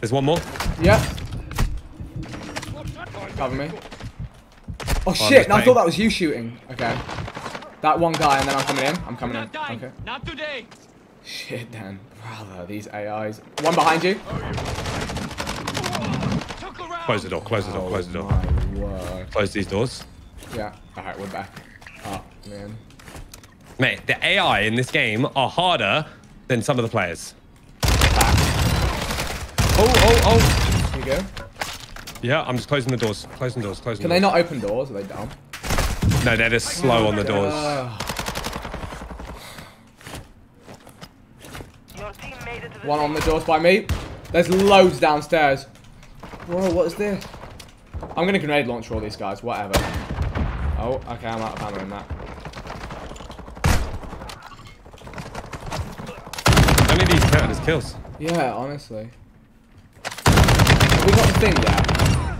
There's one more. Yeah. Cover me. Oh I'm shit, just I thought that was you shooting. Okay. That one guy, and then I'm coming in. I'm coming in. Okay. Not today. Shit, Dan. Brother, these AIs. One behind you. Close the door. Close the door. Close the door. Oh word. Close these doors. Yeah. Alright, we're back. Oh, man. Mate, the AI in this game are harder than some of the players. Oh, oh, oh. There you go. Yeah, I'm just closing the doors. Closing the doors. Closing Can the they not open doors? Are they dumb? No, they're just slow on the doors. One on the doors by me. There's loads downstairs. Whoa, what is this? I'm gonna grenade launch all these guys, whatever. Oh, okay, I'm out of ammo in that. Only these counted as kills. Yeah, honestly. Have we got the thing yet?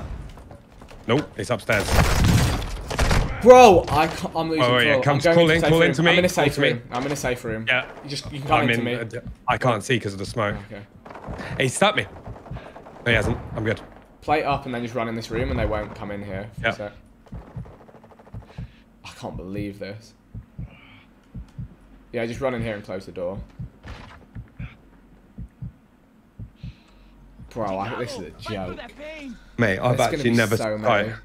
Nope, it's upstairs. Bro, I can't, I'm losing Oh, yeah, control. come- I'm going call to in, safe call room. into me, I'm in a safe to me. room. I'm in a safe room. Yeah. You just you can come I'm into in. me. uh, I can't see because of the smoke. Okay. He stuck me. No, he hasn't. I'm good. Plate up and then just run in this room and they won't come in here. Yep. sec. I can't believe this. Yeah, just run in here and close the door. Bro, I, this is a joke. Mate, I've There's actually never. so Alright. many.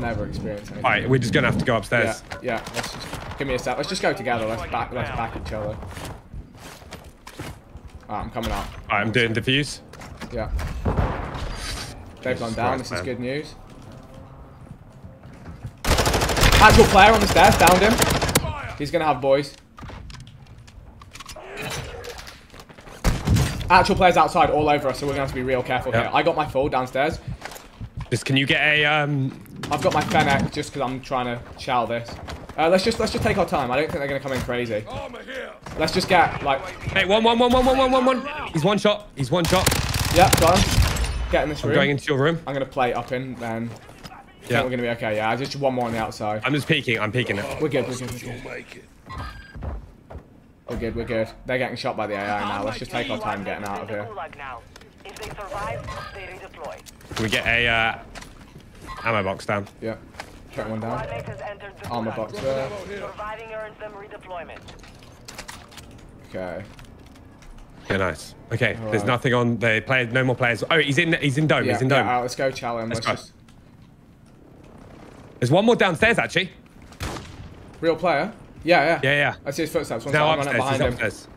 Never experienced anything. Alright, we're just gonna have to go upstairs. yeah. Let's just give me a sec. Let's just go together. Let's back. Let's back each other. Alright, I'm coming up. Alright, I'm doing diffuse. Yeah. They've gone Jesus down. Christ, This is good news. Actual player on the stairs. Downed him. He's gonna have boys. Actual players outside all over us, so we're gonna have to be real careful Yep. here. I got my full downstairs. Just can you get a um? I've got my Fennec just because I'm trying to chow this. Uh, let's just let's just take our time. I don't think they're gonna come in crazy. Let's just get like. Hey, one, one, one, one, one, one, one, one. He's one shot. He's one shot. Yeah, got him. Get in this I'm room. going into your room. I'm gonna play up in then. Yeah. we're gonna be okay. Yeah, just one more on the outside. I'm just peeking. I'm peeking it. We're good. We're good. We're good. We're good. We're good. They're getting shot by the AI now. Let's just take our time getting out of here. If they survive, they redeploy. Can we get a uh, ammo box down? Yeah. Get one down. Squad has entered the Armor box there. Surviving earns them redeployment. Okay. Yeah, nice. Okay, there's Alright. nothing on the player. No more players. Oh, he's in. He's in dome. Yeah, he's in dome. out. Let's go him. Let's Let's go. just. There's one more downstairs actually. Real player? Yeah, yeah. Yeah, yeah. I see his footsteps. One Now upstairs. running He's behind him. upstairs.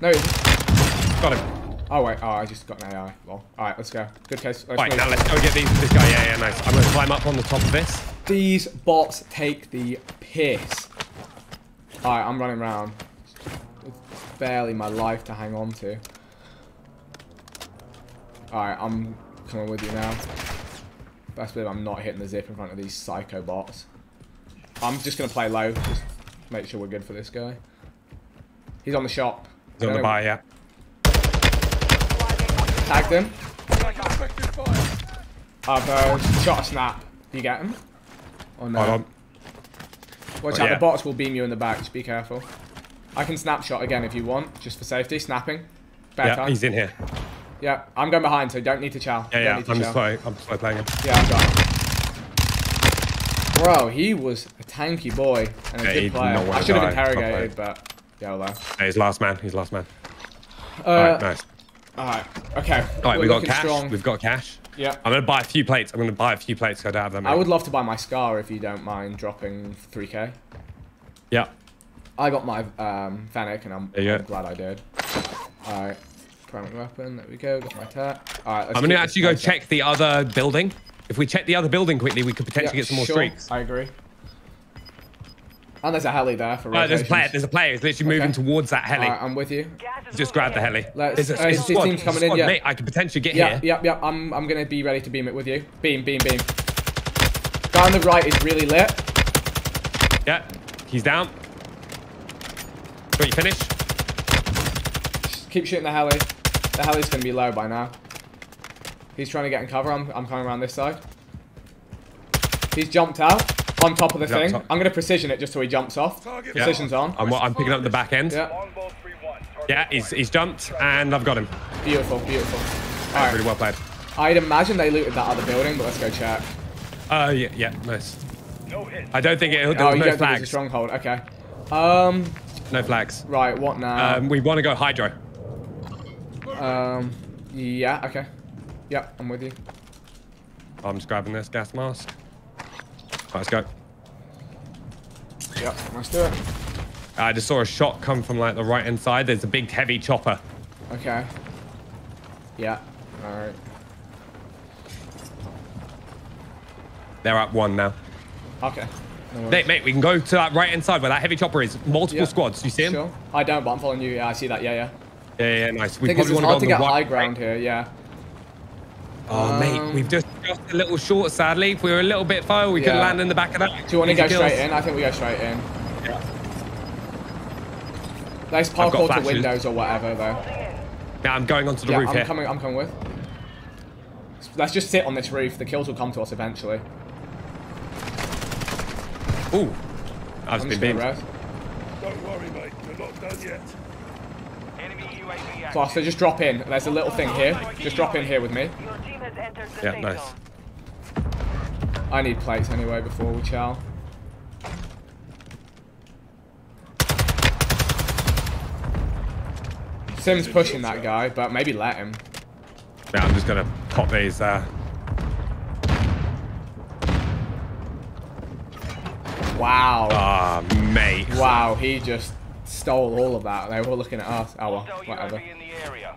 No, he's... Got him. Oh, wait. Oh, I just got an AI. Well, alright, let's go. Good case. Let's Right, move. now let's go get these, this guy. Yeah, yeah, nice. I'm gonna climb up on the top of this. These bots take the piss. Alright, I'm running around. It's barely my life to hang on to. Alright, I'm coming with you now. Best believe I'm not hitting the zip in front of these psycho bots. I'm just gonna play low, just make sure we're good for this guy. He's on the shop. He's on the bar, yeah. Tagged him. I've uh, shot a snap. Do you get him? Or no? Watch Oh, out, yeah. the bots will beam you in the back. Just be careful. I can snapshot again if you want, just for safety. Snapping. Bad Yeah, time. he's in here. Yeah, I'm going behind, so don't need to chow. Yeah, Don't yeah. need to I'm chow. just slow. I'm slow playing him. Yeah, I got him. Bro, he was a tanky boy and a Yeah, good player. I should have interrogated, but yeah, well. Hey, he's last man. He's last man. Uh, Alright, nice. Alright, okay. Alright, We're we got cash. Strong. We've got cash. Yeah. I'm gonna buy a few plates. I'm gonna buy a few plates. I don't have them. I would love to buy my Scar if you don't mind dropping 3k. Yeah. I got my um, Fennec and I'm, There I'm glad I did. Alright. Primary weapon, there we go, got my attack. Alright, I'm gonna actually go close up. check the other building. If we check the other building quickly, we could potentially Yeah, get some more sure, streaks. I agree. And there's a heli there for Alright, there's a player. There's a player. He's literally moving towards that heli. Alright, I'm with you. Just grab the heli. Let's- There's a, uh, there's squad. team's There's a coming in, squad. yeah. Mate, I could potentially get Yeah, here. yep, yep. I'm I'm gonna be ready to beam it with you. Beam, beam, beam. Guy on the right is really lit. Yeah, he's down. Got you finished? Just keep shooting the heli. The heli's gonna be low by now. He's trying to get in cover. I'm I'm coming around this side. He's jumped out on top of the He's thing. top. I'm gonna precision it just so he jumps off. Yeah. Precision's on. I'm, I'm picking up the back end. Yeah. Yeah, he's, he's jumped and I've got him. Beautiful, beautiful. Alright. Really well played. I'd imagine they looted that other building, but let's go check. Uh, yeah, yeah, nice. No I don't think it. There was oh, you no don't think it's a stronghold? Okay. Um. No flags. Right. What now? Um, we want to go hydro. Um. Yeah. Okay. Yep. I'm with you. I'm just grabbing this gas mask. Right, let's go. Yep. Let's do it. I just saw a shot come from like the right hand side. There's a big heavy chopper. Okay. Yeah. All right. They're up one now. Okay. No. Mate, mate, we can go to that right hand side where that heavy chopper is. Multiple Yeah. squads. You see him? Sure. I don't, but I'm following you. Yeah, I see that. Yeah, yeah. Yeah, yeah, nice. We probably want to to go get on the high right. ground here. Yeah. Oh, mate, Um, we've just just a little short, sadly. If we were a little bit far, we could land in the back of that. Do you want to go kills. straight in? I think we go straight in. Yeah. Let's I've park got all to windows or whatever, though. Now I'm going onto the yeah, roof I'm here. coming. I'm coming with. Let's just sit on this roof. The kills will come to us eventually. Ooh. I've just just been gonna beamed. rest. Don't worry, mate. You're not done yet. Enemy UAV. Foster, just drop in. There's a little thing here. Just drop in here with me. Your team has entered Yeah, nice. I need plates anyway before we chow. Sim's pushing that guy, but maybe let him. Yeah, I'm just gonna pop these. Uh, Wow. ah, mate. Wow, he just stole all of that. They were looking at us. Oh well, whatever. UAV in the area.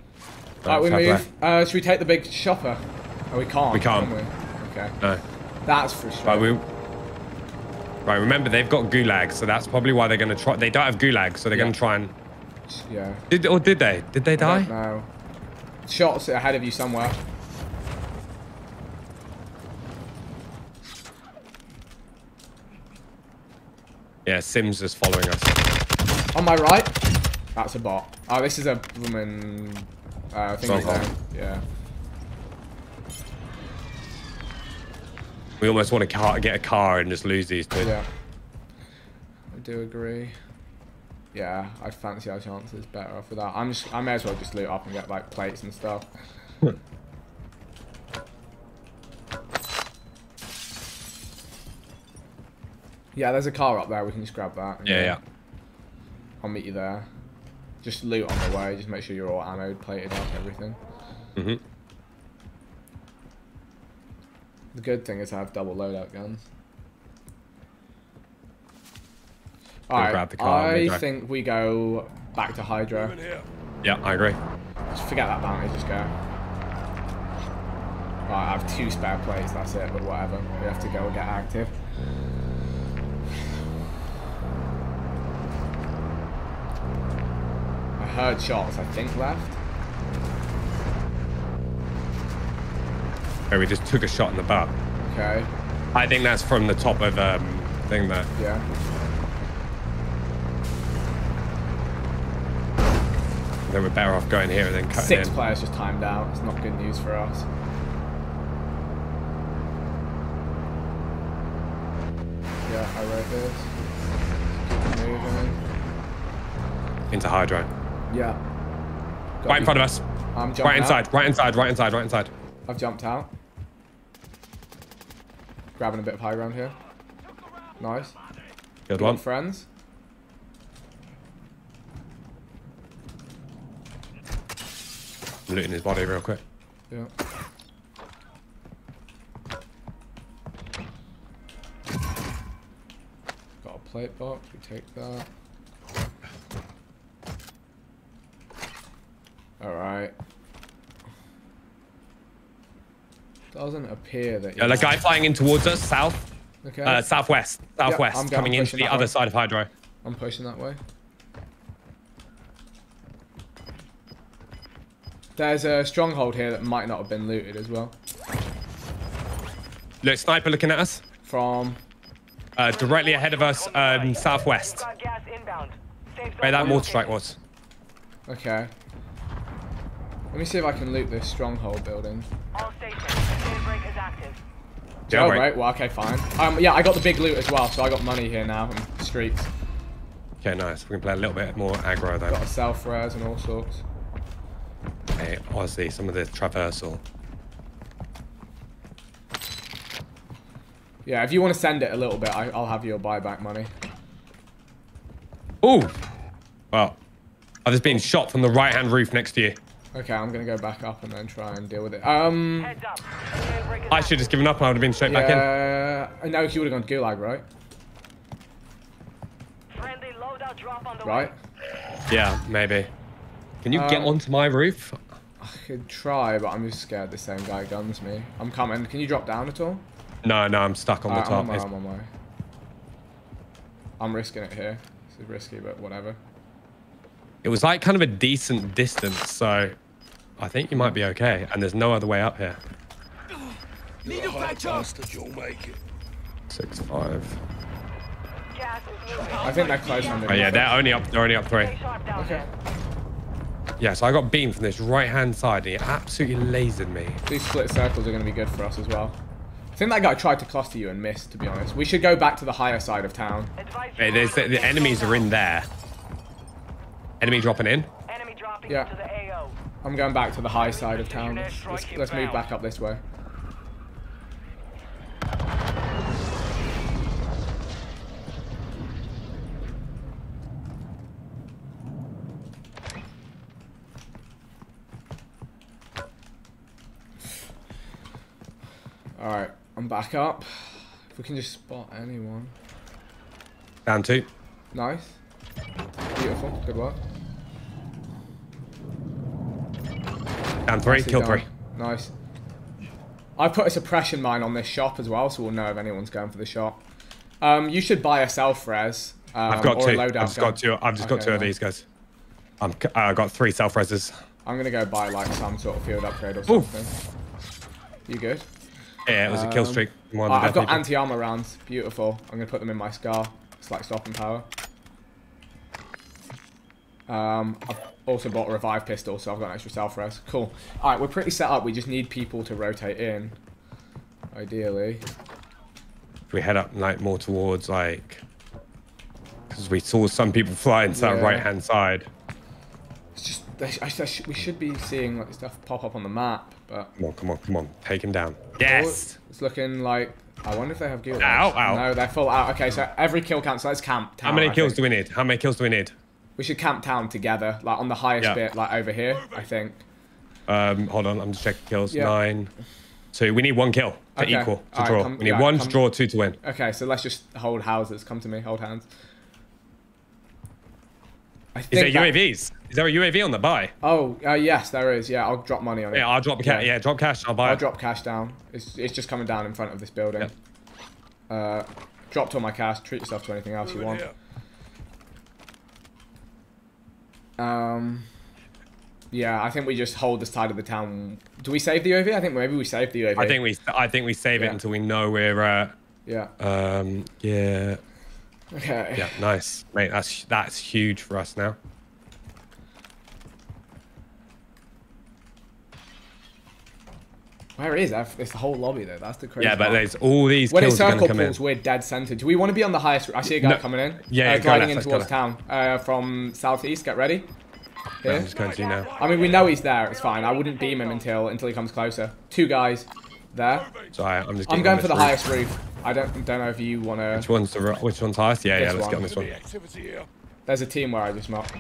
Alright, we move. Uh, should we take the big shopper? Oh, we can't. We can't. can we? Okay. No. That's Right, frustrating. we. Right, remember they've got gulag, so that's probably why they're gonna try. They don't have gulag, so they're Yeah. gonna try and. Yeah. Did or did they? Did they die? don't. Shots ahead of you somewhere. Yeah, Sims is following us. On my right. That's a bot. Oh, this is a woman. Uh, thing is Stronghold. Yeah. We almost want to car, get a car and just lose these two. Yeah. I do agree. Yeah, I fancy our chances better off with that. I'm just, I may as well just loot up and get like plates and stuff. yeah, there's a car up there. We can just grab that. and Yeah, yeah. I'll meet you there. Just loot on the way. Just make sure you're all ammoed, plated up, everything. hmm The good thing is I have double loadout guns. Alright, grab the car I think we go back to Hydro. Yeah, I agree. Just forget that bounty, just go. Right, I have two spare plates, that's it, but whatever. We have to go and get active. Shots, I think, left. Okay, we just took a shot in the butt. Okay, I think that's from the top of um thing there. yeah. They were better off going here and then cutting Six in. players just timed out. It's not good news for us. Yeah, I wrote this. Keep moving. Into Hydro. Yeah. Got Right in front of us. I'm jumping Right out. inside, right inside, right inside, right inside. I've jumped out. Grabbing a bit of high ground here. Nice. Good You one. friends? I'm looting his body real quick. Yeah. Got a plate box, we take that. Alright. Doesn't appear that Yeah, that guy flying in towards us, south, Okay. uh, southwest, Yeah, southwest, I'm going- coming into the other way. side of Hydro. I'm pushing that way. There's a stronghold here that might not have been looted as well. Look, sniper looking at us. From uh, directly ahead of us, um, southwest, Got gas inbound. Safe where that zone mortar strike was. Okay. Let me see if I can loot this stronghold building. All stations. Jailbreak is active. Oh, Jailbreak. right. Well, okay, fine. Um, yeah, I got the big loot as well, so I got money here now and streaks. Okay, nice. We can play a little bit more aggro though. Got a self res and all sorts. Hey, honestly, some of the traversal. Yeah, if you want to send it a little bit, I, I'll have your buyback money. Ooh! Well, I've just been shot from the right-hand roof next to you. Okay, I'm gonna go back up and then try and deal with it. Um, Heads up. Jailbreak is I should have just given up and I would have been straight back in. yeah, I know you would have gone to Gulag, right? Drop on right? Yeah, maybe. Can you get Um, onto my roof? I could try, but I'm just scared the same guy guns me. I'm coming. Can you drop down at all? No, no, I'm stuck on the Alright, I'm on top. my, It's- I'm on my. I'm risking it here. This is risky, but whatever. It was like kind of a decent distance, so I think you might be okay. And there's no other way up here. Need a bastard, you'll make it. Six five. I think they're close on Oh yeah, they're only up. They're only up three. Okay. Yeah, so I got beamed from this right hand side, and he absolutely lasered me. These split circles are going to be good for us as well. I think that guy tried to cluster you and missed, to be honest. We should go back to the higher side of town. Hey, there's the, the enemies are in there. Enemy dropping in. Yeah. I'm going back to the high side of town. Let's, let's, let's move back up this way. Alright, I'm back up. If we can just spot anyone. Down two. Nice. Beautiful. Good work. Down three. Nicely Kill done. three. Nice. I put a suppression mine on this shop as well, so we'll know if anyone's going for the shop. Um, you should buy a self res. Um, I've got two. I've just gun. got two. I've just got Okay, two of these guys. I'm. I got three self reses. I'm gonna go buy like some sort of field upgrade or something. You good? Yeah, it was a kill Um, streak. Oh, I've got people. anti-armor rounds. Beautiful. I'm gonna put them in my scar. It's like stopping power. Um, I've also bought a revive pistol, so I've got an extra self res. Cool. All right, we're pretty set up. We just need people to rotate in. Ideally. If we head up like more towards like, because we saw some people fly into that right hand side. It's just they, I, I sh- we should be seeing like stuff pop up on the map, but Come on, come on, come on. Take him down. Yes. it's looking like. I wonder if they have gear. Ow, ow. No, they're full out. Okay, so every kill counts. So let's camp. How many I kills think. do we need? How many kills do we need? We should camp town together, like on the highest Yeah. bit, like over here. I think. Um, hold on, I'm just checking kills. Yeah. Nine. So we need one kill to Okay. equal to Alright, draw. come- we need yeah, one come- to draw, two to win. Okay, so let's just hold houses. Come to me. Hold hands. I Is there that- UAVs? Is there a UAV on the buy? Oh, uh, yes, there is. Yeah, I'll drop money on it. Yeah, I'll drop cash. Yeah, drop cash. I'll buy I'll it. drop cash down. It's, it's just coming down in front of this building. Uh, dropped all my cash. Treat yourself to anything else you want. Um, yeah, I think we just hold this side of the town. Do we save the UAV? I think maybe we save the UAV. I think we. I think we save it until we know we're. Uh, Yeah. Um. Yeah. Okay. Yeah. Nice, mate. That's that's huge for us now. Where is that? It's the whole lobby though. That's the crazy. Yeah, but part. there's all these When it kills are circle come pulls, we're dead center. Do we want to be on the highest? I see a guy No. coming in. Yeah, uh, yeah, gliding left, in let's go towards town uh, from southeast. Get ready. Yeah, Here. I'm just going to you now. I mean, we know he's there. It's fine. I wouldn't beam him until until he comes closer. Two guys there. Sorry, I'm just. I'm going for the roof. highest roof. I don't don't know if you want to. Which one's the ro- which one's highest? Yeah, yeah. Let's get on this one. Activity here. There's a team where I just marked.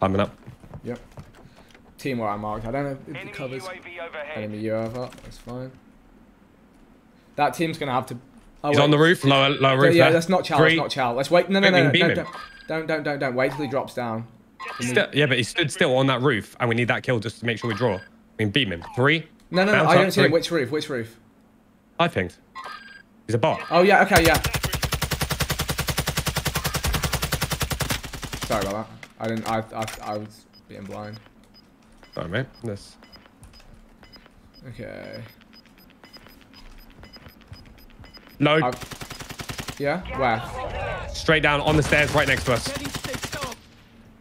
Climbing up. Yep. Team where I marked. I don't know if it covers enemy UAV. That's fine. That team's gonna have to. Oh, He's wait. on the roof, lower lower roof. Yeah, there. that's not Chow. Three. That's not Chow. Let's wait. No, no, Wait, no, we no, no, don't, don't, don't, don't, don't. Wait till he drops down. Still, yeah, but he stood still on that roof, and we need that kill just to make sure we draw. I mean, beam him. Three. No, no, no. I don't see him. three. Which roof? Which roof? I think. He's a bot. Oh yeah. Okay. Yeah. Sorry about that. I didn't. I. I, I was being blind. Sorry, mate. This. Okay. No. I've- yeah. Where? Straight down on the stairs, right next to us.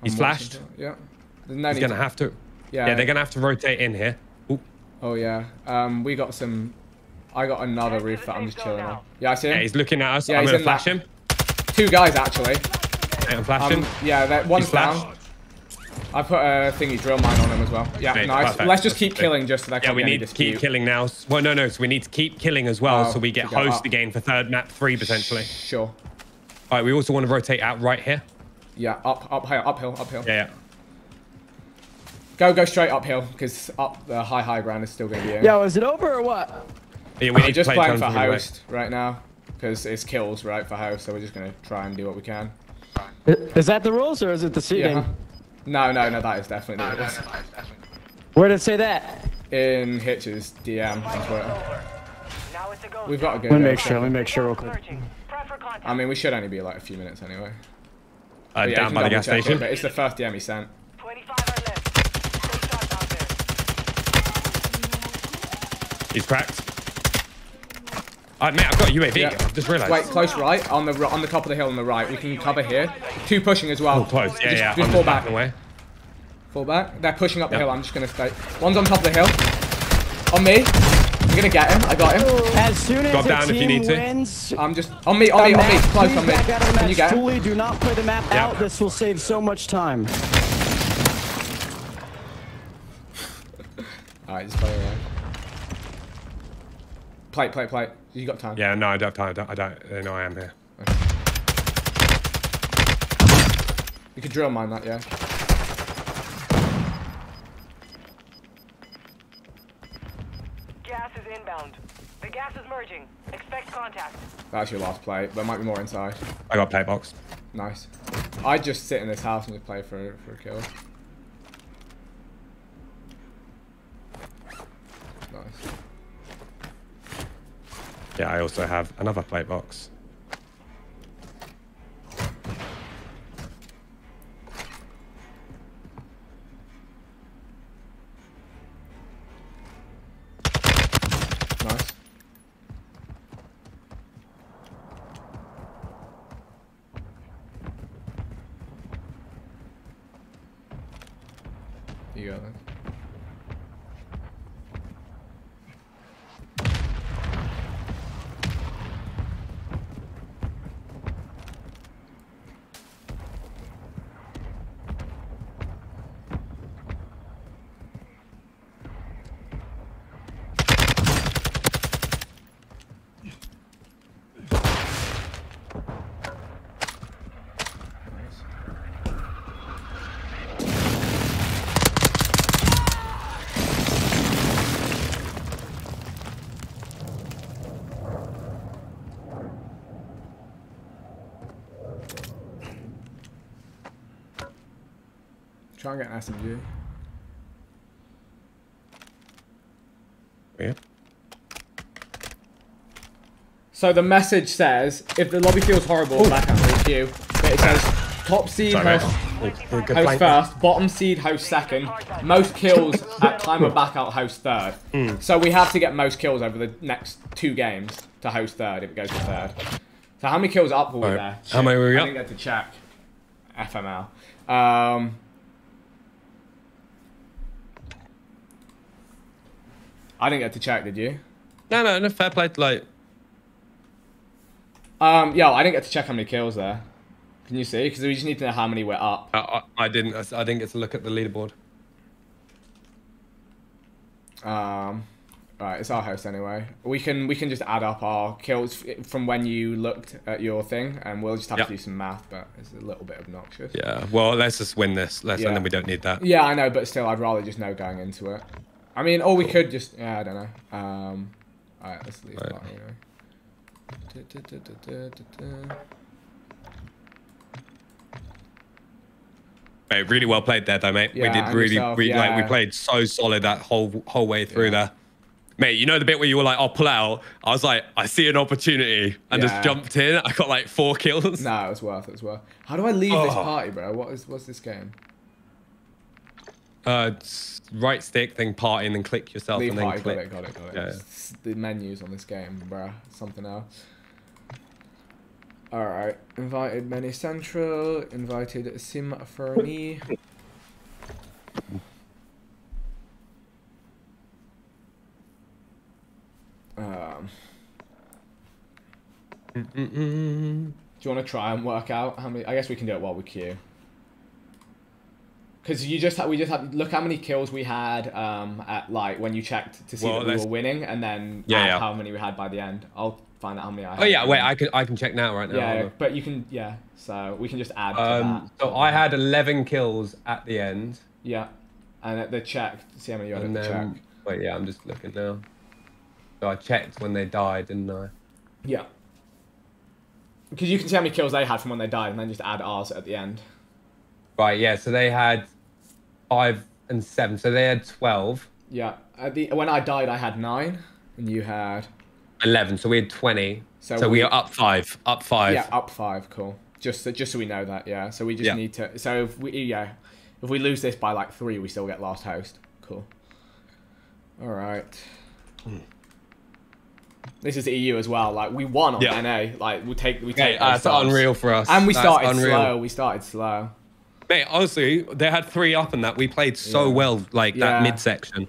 He's I'm flashed. Yeah. There's no He's gonna to- have to. Yeah. Yeah, they're gonna have to rotate in here. Ooh. Oh yeah. Um, we got some. I got another roof that I'm just chilling on. Yeah, I see him. Yeah, he's looking at us. Yeah, I'm he's gonna flash that- him. Two guys actually. Yeah, I'm flashing. Um, yeah, that one's He's down. I put a thingy drill mine on him as well. Yeah, Mate, nice. perfect. Let's just keep That's killing good. just so that. Yeah, can't we need to dispute. keep killing now. Well, no, no. So we need to keep killing as well, Oh, so we get host up. again for third map three potentially. Sure. All right, we also want to rotate out right here. Yeah, up, up, high, uphill, uphill. Yeah, yeah. Go, go straight uphill because up the high, high ground is still going to be in. Yo, is it over or what? Yeah, we We're just play playing for of the way. host right now because it's kills right for host, so we're just gonna try and do what we can. I- Is that the rules or is it the seating? Yeah. No, no, no, that is definitely the rules. Where did it say that? In Hitch's DM on Twitter. Now it's a go. We've got a good. Let me make sure. Let me make sure real quick. I mean, we should only be like a few minutes anyway. Uh, But yeah, down you can by the gas double check it, station. but it's the first DM he sent. He's cracked. Uh, mate, I've got a UAV. Yeah. I've just realised. Wait, close right on the on the top of the hill on the right. We can cover here. Two pushing as well. Oh, close. Yeah, just, yeah. Just I'm fall just back. away. Fall back. They're pushing up the Yep. hill. I'm just gonna stay. One's on top of the hill. On me. I'm gonna get him. I got him. As soon as Drop down if you team need to. wins, I'm just on me. On me. On me. match, Close on me. back out of the Can you get him? Fully do not play the map Yeah. out. This will save so much time. Alright, just play around. Play, play, play. You got time. Yeah, no, I don't have time. I don't. I don't. Uh, they know I am here. You could drill mine that, yeah. Gas is inbound. The gas is merging. Expect contact. That's your last play. There might be more inside. I got play box. Nice. I'd just sit in this house and just play for for a kill. Nice. Yeah, I also have another plate box. Nice. You got it. Try and get an SMG. Yeah. So the message says, if the lobby feels horrible, back at the queue. But it says, top seed Sorry, host, mate. Good- good host first, bottom seed host second, most kills at time of back out host third. Hmm. So we have to get most kills over the next two games to host third if it goes to third. So how many kills up were we Alright. there? How many were we I up? didn't get to check. FML. Um, I didn't get to check, did you? No, no, no. Fair play. Like, Um, yeah, I didn't get to check how many kills there. Can you see? Because we just need to know how many we're up. I, I, I didn't. I didn't get to look at the leaderboard. Um, right, it's our host anyway. We can we can just add up our kills from when you looked at your thing, and we'll just have Yep. to do some math, but it's a little bit obnoxious. Yeah. Well, let's just win this. Let's, Yeah. and then we don't need that. Yeah, I know, but still, I'd rather just know going into it. I mean, or we could just yeah, I don't know. Um, alright, let's leave Right. that du- du. Mate, really well played there, though, mate. we did really, yourself, we, like we played so solid that whole whole way through there. Mate, you know the bit where you were like, "I'll pull out." I was like, "I see an opportunity," and Yeah. just jumped in. I got like four kills. No, it was worth it. It was worth. How do I leave this Oh. party, bro? What is what's this game? Uh, right stick, then party, and then click yourself, Leave and then party. Got click. it. Got it. Got it. Yeah. The menus on this game, bruh. Something else. All right. Invited BennyCentral. Invited sim for me. Um. Do you want to try and work out how many? I guess we can do it while we queue. Because you just had, we just had look how many kills we had um, at like when you checked to see Well, that we let's- were winning, and then Yeah, yeah. how many we had by the end. I'll find out how many I. Had. Oh yeah, wait, I can I can check now, right now. Yeah, but you can yeah. So we can just add to Um, so I had 11 kills at the end. Yeah, and at the check, see how many you had And at the check. wait, yeah, I'm just looking now. So I checked when they died, didn't I? Yeah. Because you can see how many kills they had from when they died, and then just add ours at the end. Right, yeah. So they had five and seven. So they had twelve. Yeah. At the when I died, I had nine, and you had 11. So we had 20. So So, we- we are up five. Up five. yeah up five. Cool. Just so, just so we know that. Yeah. So we just Yeah. need to. So if we yeah, if we lose this by like three, we still get last host. Cool. All right. Hmm. This is EU as well. Like we won on Yeah. NA. Like we take we take. Uh, that's those subs. unreal for us. And we That's started unreal. slow. We started slow. Mate, honestly, they had three up in that. We played so Yeah. well, like Yeah. that midsection.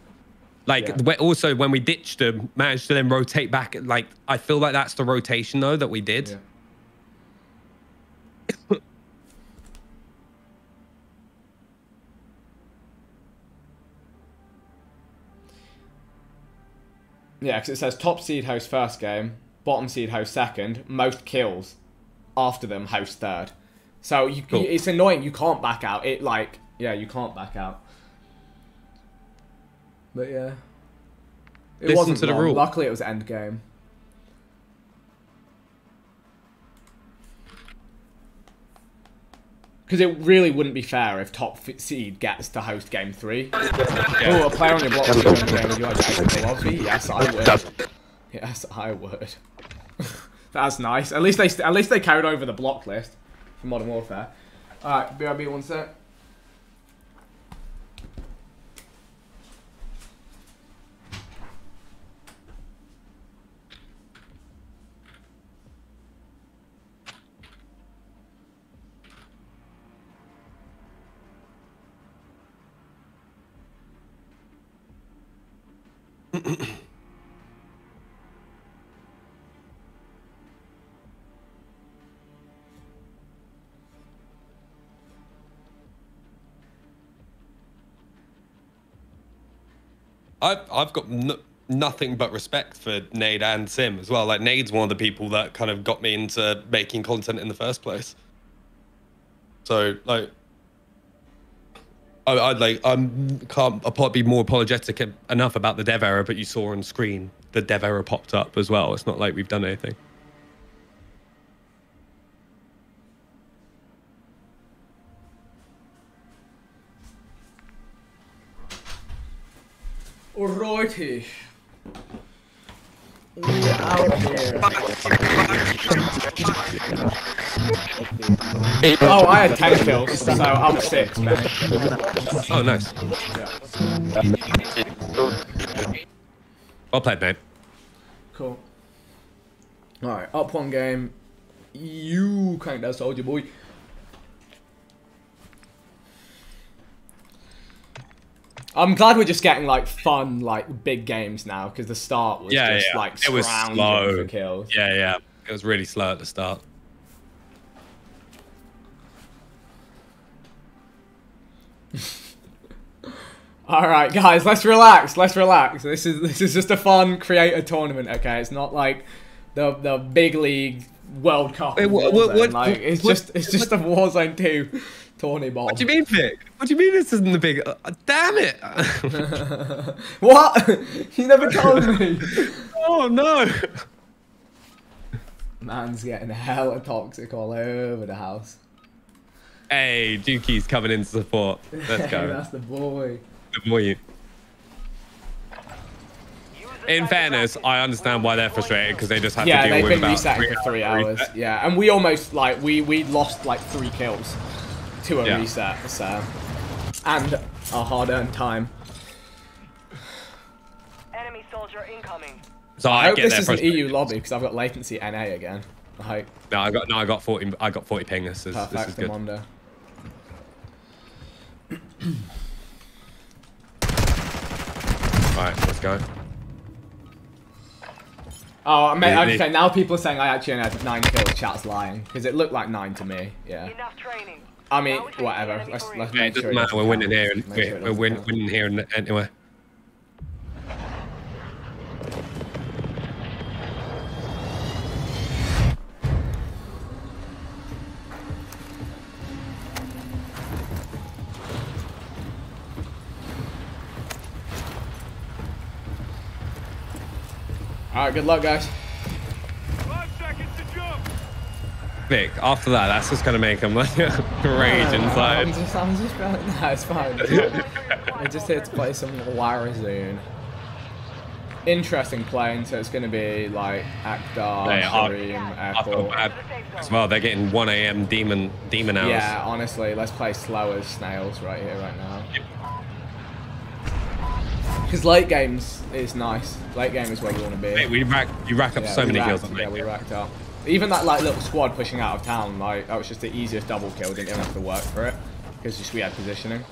Like Yeah. also when we ditched them, managed to then rotate back. Like I feel like that's the rotation though that we did. Yeah, because it says top seed host first game, bottom seed host second, most kills after them host third. So you, Cool. it's annoying. You can't back out. It like yeah, you can't back out. But yeah, it Listen wasn't to the rule. Luckily, it was end game. Because it really wouldn't be fair if top seed gets to host game three. Oh, a player on your block is going game. Would you like to exit the lobby? Yes, I would. Yes, I would. That's nice. At least they at least they carried over the block list for Modern Warfare. All right, BRB one sec. I've I've got nothing but respect for Nade and Sim as well. Like Nade's one of the people that kind of got me into making content in the first place. So like, I, I'd like I'm can't be more apologetic enough about the dev error, but you saw on screen the dev error popped up as well. It's not like we've done anything. Alrighty. We're out here. Oh, I had 10 kills, so I'm 6, man. Oh, nice. Well played, mate. Cool. Alright, up one game. You crank that soldier boy. I'm glad we're just getting like fun, like big games now because the start was yeah, just yeah. like it was slow. for kills. Yeah, yeah. It was really slow at the start. All right, guys, let's relax. Let's relax. This is this is just a fun creator tournament. Okay, it's not like the the big league World Cup. Wait, of what- what- Warzone. what- like it's what- just it's just a Warzone two bomb. What do you mean, Vikk? What do you mean this isn't the big? Uh, damn it! what? you never told me. oh no! Man's getting hella toxic all over the house. Hey, Jukeyz coming in to support. Let's go. That's the boy. The boy. In fairness, I understand why they're frustrated because they just have yeah, to deal they've with about resetting for three hours. reset. Yeah, and we almost like we we lost like three kills to a Yeah. reset, so and a hard-earned time. Enemy soldier incoming. So I, I, hope get this is an. EU lobby because I've got latency NA again. I hope. No, I got no, I got forty. I got forty ping. This is this is Perfect, good. Mondo. Right, let's go. Oh, mate, They- they- okay, now people are saying I actually only had nine kills. Chat's lying because it looked like nine to me. Yeah. Enough training. I mean, whatever. Let's let's Yeah, it doesn't it matter. We're winning here. And, we're sure we're win, winning here and anyway. Alright, good luck, guys. Vikk, after that, that's just gonna make him like rage I'm inside. just, I'm just, nah, it's fine. It's fine. I'm just here to play some Warzone. Interesting playing, so it's going to be like Akhdar, They are- Sharim, I feel Airport. bad as well. They're getting 1 a.m. demon demon hours. Yeah, honestly, let's play slow as snails right here, right now. Because late games is nice. Late game is where you want to be. Mate, we rack, you rack up Yeah, so many racked- kills. Yeah, we racked up. Even that like little squad pushing out of town, like that was just the easiest double kill. Didn't even have to work for it because just we had positioning.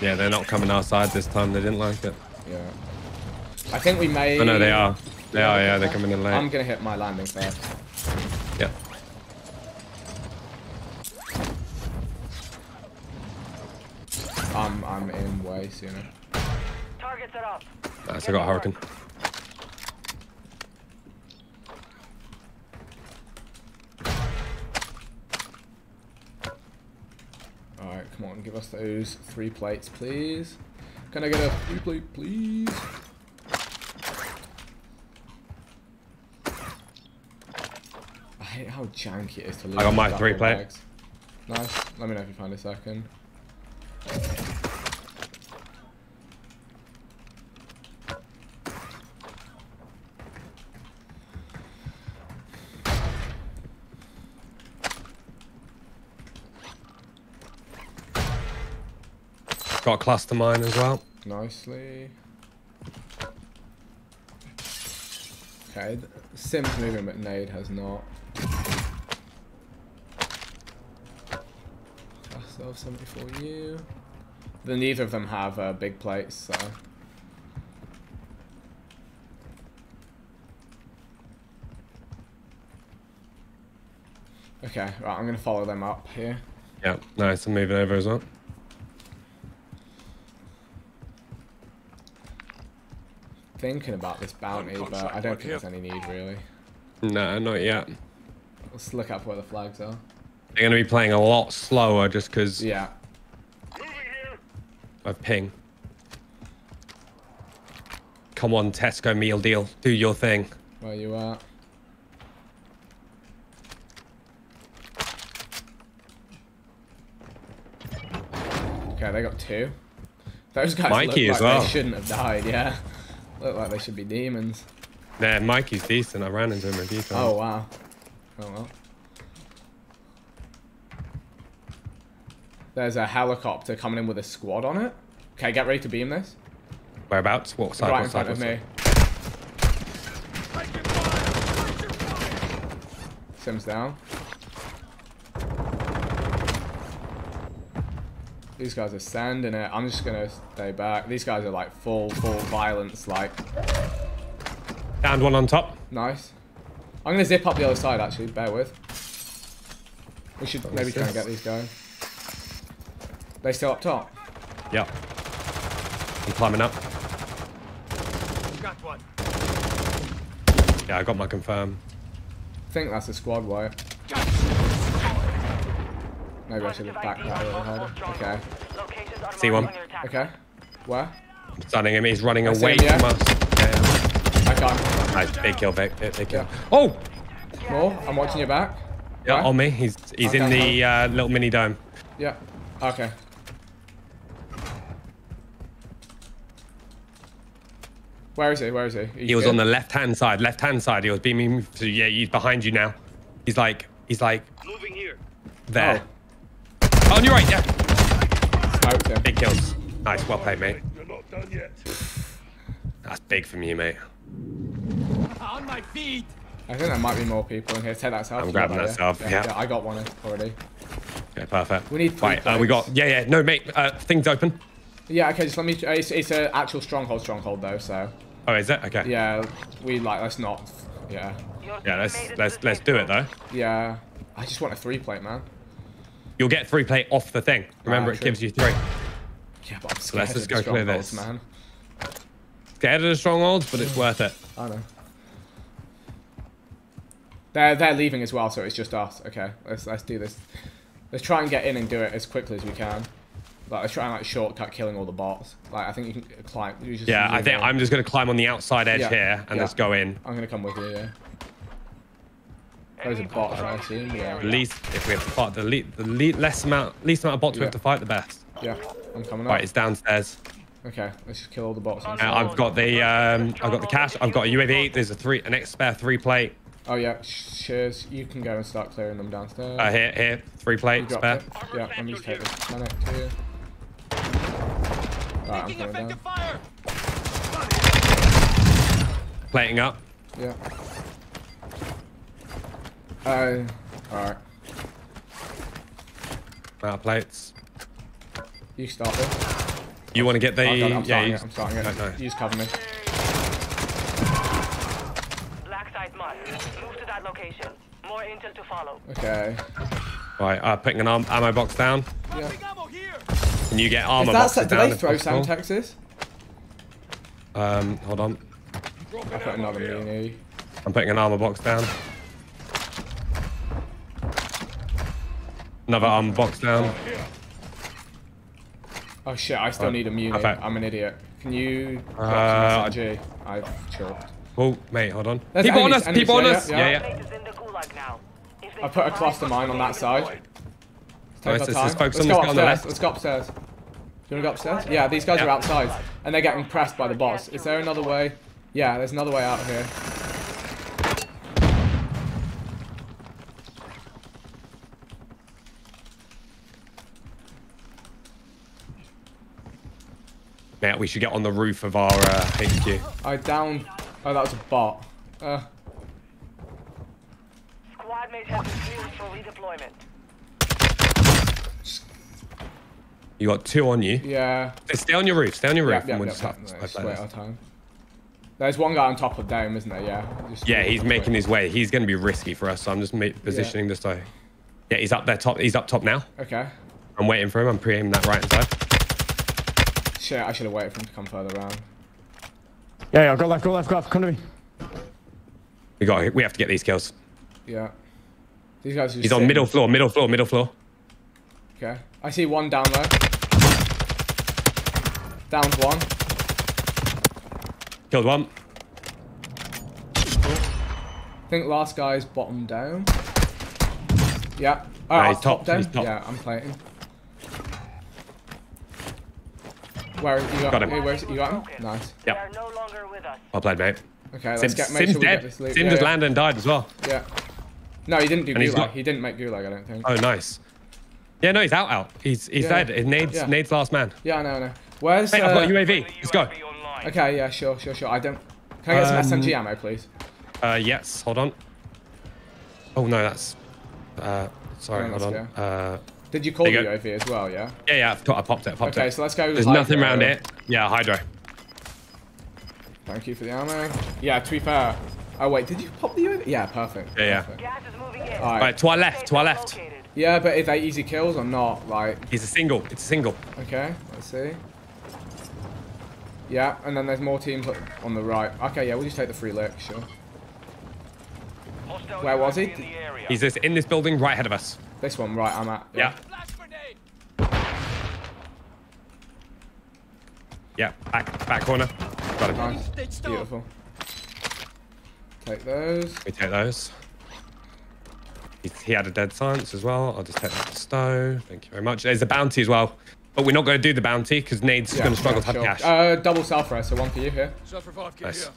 Yeah, they're not coming outside this time. They didn't like it. Yeah. I think we may. Oh no, they are. They are. Yeah, they're coming in late. I'm gonna hit my landing first. Yeah. I'm I'm in way sooner. Targets are up. Nice, I got a hurricane. Alright, come on, give us those three plates, please. Can I get a three plate, please? I hate how janky it is to lose. I got my three many plate. bags. Nice. Let me know if you find a second. Got a cluster mine as well. Nicely. Okay, Sim's moving, but Nade has not. Kastov 74u. Then neither of them have uh, big plates, so. Okay, right, I'm gonna follow them up here. Yeah, nice. I'm moving over as well. Thinking about this bounty, but I don't think there's any need really. No, not yet. Let's look up where the flags are. They're going to be playing a lot slower just because Yeah. of ping. Come on, Tesco meal deal. Do your thing. Where you at? Okay, they got two. Those guys Mikey look like well. they shouldn't have died, yeah. Look like they should be demons. Yeah, Mikey's decent. I ran into him a few oh, times. Oh, wow. Oh, well. There's a helicopter coming in with a squad on it. Okay, get ready to beam this. Whereabouts? What side? right what in side? front of me. Sims down. These guys are sanding it. I'm just gonna stay back. These guys are like full, full violence. Like, Downed one on top. nice. I'm gonna zip up the other side. Actually, bear with. We should maybe try and get these guys. They still up top. Yep. I'm climbing up. Got one. Yeah, I got my confirm. I think that's a squad wire. Maybe I should have backed that a little harder. Okay. See one. Okay. Where? I'm Stunning him. He's running I away him, yeah. from us. Yeah. I got Nice. Big kill, Vikk. Big, big kill. Oh! More. I'm watching your back. Yeah, Where? on me. He's he's Okay, in the uh, little mini dome. Yeah. Okay. Where is he? Where is he? Are you He was good? on the left hand side. Left hand side. He was beaming. So yeah, he's behind you now. He's like he's like Moving here. there. Oh. On your right, yeah. Smoked him. Big kills. Nice. Well played, mate. You're not done yet. That's big from you, mate. On my feet. I think there might be more people in here. Take that self. I'm grabbing that self, yeah. I got one already. Okay, perfect. We need three Right, uh, we got yeah, yeah. No, mate. Uh, things open. Yeah. Okay. Just let me. It's, it's an actual stronghold. Stronghold though. So Oh, is that Okay. yeah, we like. Let's not. Yeah. Yeah. Let's let's let's do it though. Yeah. I just want a three plate, man. You'll get three plate off the thing. Remember, Ah, it gives you three. Yeah, but I'm So scared let's of just the go clear this. man. Scared of the strongholds, but it's worth it. I know. They're they're leaving as well, so it's just us. Okay, let's let's do this. Let's try and get in and do it as quickly as we can. Like let's try and like shortcut killing all the bots. Like I think you can climb. You just Yeah, I think in. I'm just gonna climb on the outside edge Yeah, here and yeah. let's go in. I'm gonna come with you. Yeah. Those are bots, I assume. Yeah. At least if we have to fight the, le the le less amount, least amount of bots we Yeah. have to fight, the best. Yeah. I'm coming up. Right, it's downstairs. Okay, let's just kill all the bots. Uh, I've got the um, I've got the cash. I've got a UAV. There's a three, an X spare three plate. Oh yeah, sh- cheers. You can go and start clearing them downstairs. Uh, here, here, three You plate dropped spare. it? Yeah, let me just take this planet to you. Right, I'm coming down. Plating up. Yeah. Uh, alright. Out of plates. You start this. You want to get the? I've got it, I'm yeah, starting you, it. I'm starting it. No, no. You just cover me. Black site must. Move to that location. More intel to follow. Okay. Right, uh, putting an arm, ammo box down. Yeah. Can you get Is armor that boxes set? Do they throw possible? Sam Texas? Um, hold on. I put another me near you. I'm putting an armor box down. Another armor box down. Oh shit, I still Oh, need a muni. okay. I'm an idiot. Can you drop Uh, some SMG? I've choked. Oh, mate, hold on. There's people on enemies, us. People on enemies, us. yeah, Yeah, yeah. yeah. I put a cluster mine on that side. Let's take Nice, let's time. just focus Let's go this guy on the upstairs. Let's go upstairs. Do you want to go upstairs? Yeah, these guys are outside. And they're getting pressed by the boss. Is there another way? Yeah, there's another way out here. Mate, we should get on the roof of our uh, HQ. I downed... Oh, that was a bot. Uh, Squad mates have been cleared for redeployment. You got two on you. yeah. Stay on your roof. Stay on your Yeah, roof. yeah, and we'll yeah, just yeah, have play just wait our time. There's one guy on top of Dome, isn't there? Yeah. Just- Yeah, he's making his way. He's going to be risky for us, so I'm just ma- positioning this guy. Yeah, he's up there top. He's up top now. Okay. I'm waiting for him. I'm pre-aiming that right inside. Shit, I should have waited for him to come further around. Yeah, yeah, go left, go left, go left. Come to me. We got. We have to get these kills. Yeah. These guys are just He's on middle floor. Middle floor. Middle floor. Okay. I see one down there. Down one. Killed one. I think last guy's bottom down. Yeah. Oh, No, he's up top, down. he's top. Yeah, I'm plating. Where you got, Got him. Hey, where's you got him? Nice. Yep. No longer with us. Well played, mate. Okay, let's Sim's, get make Sim's sure we get dead. this loot. Sim Yeah, just yeah. landed and died as well. Yeah. No, he didn't do And gulag. He didn't make gulag, I don't think. Oh, nice. Yeah, no, he's out, out. He's he's Yeah. dead. Nade's, Yeah. Nade's last man. Yeah, I know, I know. Where's? Hey, I've got uh, UAV. Let's go. Okay, yeah, sure, sure, sure. I don't. Can I get Um, some SMG ammo, please? Uh, yes. Hold on. Oh no, that's. Uh, sorry. Hold that's on. Uh, Did you call the you. UAV as well? Yeah. yeah, yeah. I've got, I popped it. I popped Okay, it. so let's go There's hydro. nothing around it. Yeah, hydro. Thank you for the ammo. Yeah, to be fair. Oh wait, did you pop the UAV? Yeah, perfect. Yeah, yeah. perfect. Gas is moving in. Alright. Right, to our left. To our left. Yeah, but are they easy kills or not? Like, He's a single. It's a single. okay, let's see. Yeah, and then there's more teams on the right. Okay, yeah, we'll just take the free lick, sure. Where was he? He's just in this building right ahead of us. This one, right, I'm at. Yeah. Yeah, back back corner. Got him. Nice. Beautiful. Take those. We take those. He, he had a dead silence as well. I'll just take that to stow. Thank you very much. There's a bounty as well. But we're not going to do the bounty because Nade's Yeah, going to struggle yeah, to have sure. cash. Uh, double self rest, so one for you here. Nice.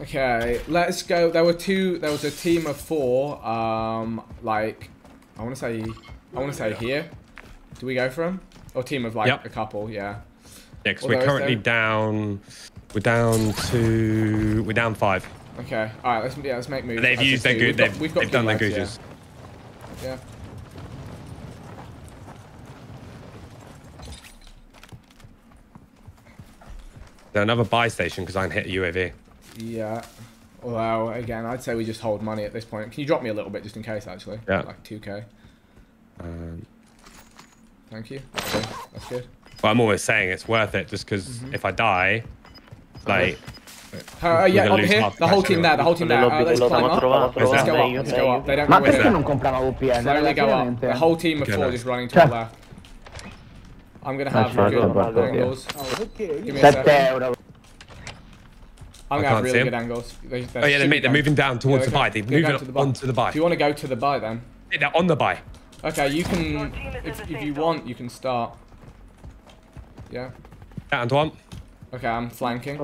Okay, let's go. There were two. There was a team of four. Um, like, I want to say, I want to say here. Do we go for them? Or team of like Yep. a couple? Yeah. Yeah, because we're currently there. down. We're down to. We're down five. Okay. All right. Let's yeah. Let's make moves. They've That's used just their two. good. We've got- They've, we've got they've done their good googes. Yeah. There's another buy station because I can hit a UAV. Yeah. Although again, I'd say we just hold money at this point. Can you drop me a little bit just in case, actually? Yeah. Like two k. Um, Thank you. Okay, that's good. but I'm always saying it's worth it just because Mhm. if I die, like Uh, yeah, up here. The whole team there. The whole team there. Uh, let's climb up. Let's go up. Let's go up. They don't know Ma we're non comprava UPN? Slowly go up. The whole team of Okay, four just running to Cioè. the left. I'm gonna have That's good right, right, angles. Give me a 7 second. euro. I'm gonna have really good angles. They, Oh yeah, they be mate, they're moving down towards Yeah, the buy. they're They're moving to the buy. onto the buy. Do you want to go to the buy then? Yeah, They're on the buy. Okay, you can. If, if you want, you can start. Yeah. Yeah, Antoine. Okay, I'm flanking.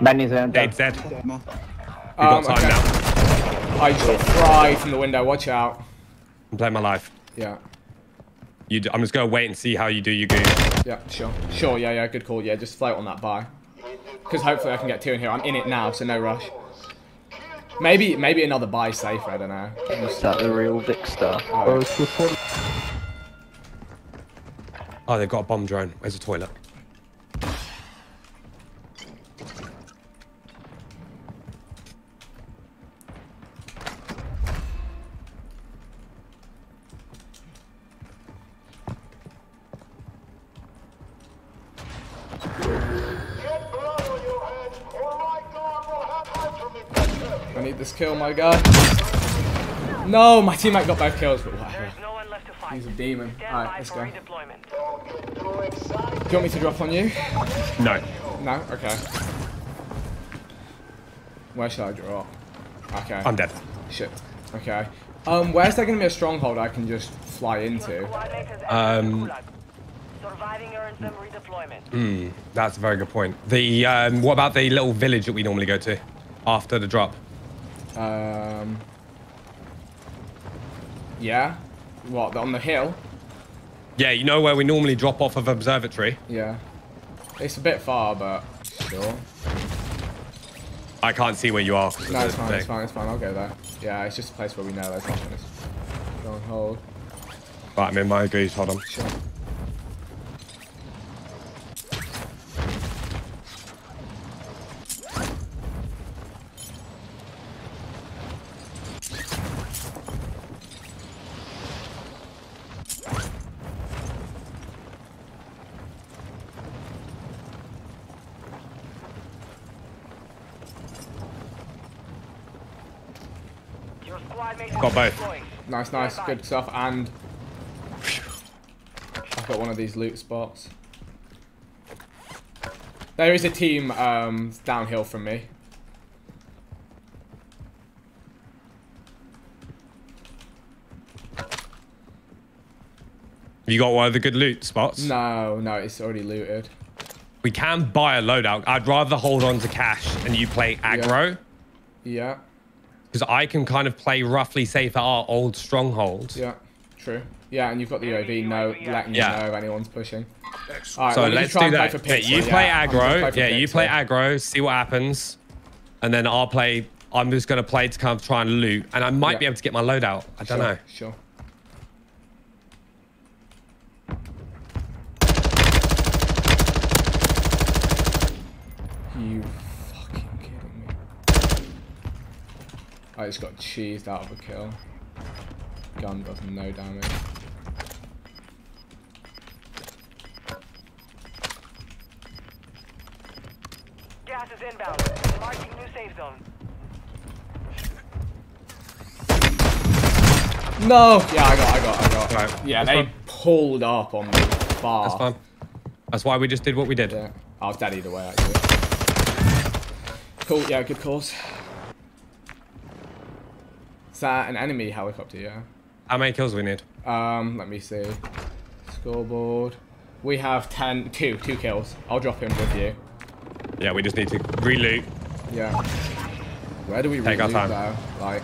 Benny's in. Dead, dead. You Um, got time okay. now. I just got fried from the window. Watch out. I'm playing my life. Yeah. You, d- I'm just gonna wait and see how you do your goon. Yeah, sure. Sure, yeah, yeah, good call. Yeah, just float on that buy. Because hopefully I can get two in here. I'm in it now, so no rush. Maybe maybe another buy safer, I don't know. Is that the real Vikkstar? Oh. Oh, they've got a bomb drone. Where's the toilet? Kill, my guy. No, my teammate got both kills, but whatever. He's a demon. Alright, let's go. Do you want me to drop on you? No. No? Okay. Where should I drop? Okay. I'm dead. Shit. Okay. Um, where's there gonna be a stronghold I can just fly into? Um. Hmm, that's a very good point. The um, what about the little village that we normally go to after the drop? Um. Yeah. What? On the hill? Yeah, you know where we normally drop off of observatory. Yeah. It's a bit far, but sure. I can't see where you are. No, it's fine. It's fine. It's fine. I'll go there. Yeah, it's just a place where we know there's not gonna go on hold. Right, I'm in my goose. Hold on. Sure. Got both. Nice, nice, good stuff. And I've got one of these loot spots. There is a team um, downhill from me. Have You got one of the good loot spots. No, no, it's already looted. We can buy a loadout. I'd rather hold on to cash and you play aggro. Yeah, Because I can kind of play roughly safe at our old stronghold. yeah, true. Yeah, and you've got the UAV, no, letting Yeah. you know if anyone's pushing. Alright, so well, let's do and play that. for Yeah, Pixel, you play yeah. Aggro. play for yeah, you play Pixel. aggro. See what happens, and then I'll play. I'm just gonna play to kind of try and loot, and I might Yeah. be able to get my loadout. I don't Sure, know. Sure. You fucking kidding me? I just got cheesed out of a kill. Gun does no damage. Gas is inbound. Marking new safe zone. No! Yeah, I got, I got, I got. Right. Yeah, That's they fine. pulled up on me far. That's fine. That's why we just did what we did. Yeah. I was dead either way, actually. Cool, yeah, good calls. Is that an enemy helicopter, yeah? How many kills we need? Um, let me see. Scoreboard. We have 10, two, two kills. I'll drop him with you. Yeah, we just need to reloot. Yeah. Where do we Take our time. though? Like...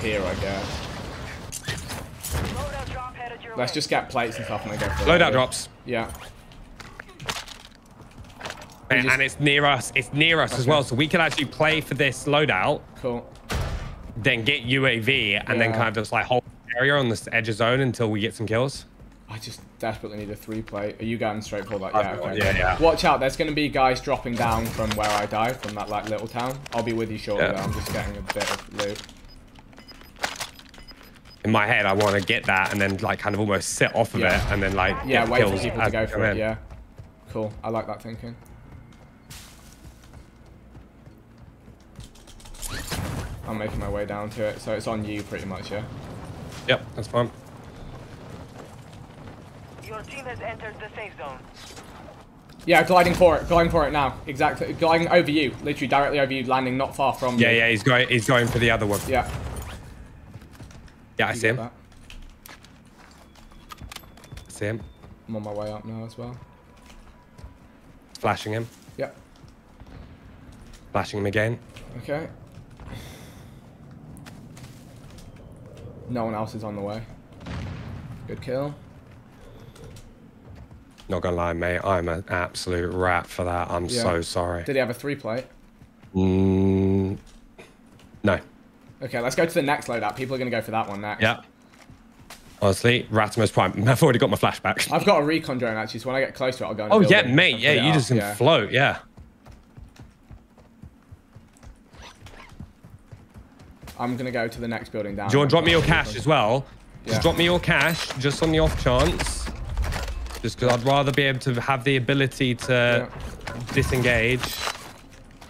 Here, I guess. Let's just get plates and stuff and then go for Loadout it. drops. Yeah. And, and it's near us. It's near us as well, so we can actually play for this loadout. Cool. Then get UAV and then kind of just like hold area on this edge of zone until we get some kills. I just desperately need a three plate. Are you going straight for that? Yeah, okay. yeah, yeah. Watch out, there's going to be guys dropping down from where I died, from that like little town. I'll be with you shortly, Yeah. I'm just getting a bit of loot. in my head, I want to get that and then like kind of almost sit off of Yeah. it and then like Yeah, wait for people to go for it. in. Yeah. Cool. I like that thinking. I'm making my way down to it, so it's on you pretty much, yeah? Yep, that's fine. Your team has entered the safe zone. Yeah, gliding for it, gliding for it now. Exactly, gliding over you, literally directly over you, landing not far from Yeah, you. yeah, he's going he's going for the other one. Yeah. Yeah, I You see him. that. See him. I'm on my way up now as well. Flashing him. Yep. Flashing him again. Okay. No one else is on the way. Good kill. Not gonna lie, mate. I'm an absolute rat for that. I'm Yeah. so sorry. Did he have a three plate? Mm, no. Okay, let's go to the next loadout. People are going to go for that one next. Yeah. Honestly, Ratimus Prime. I've already got my flashback. I've got a recon drone actually, so when I get close to it, I'll go and Oh yeah, it mate. Yeah, you up, just can yeah. float. Yeah. I'm going to go to the next building down. Do you want to drop me your I've got a cash as well? Yeah. Just drop me your cash, just on the off chance. Just because I'd rather be able to have the ability to disengage.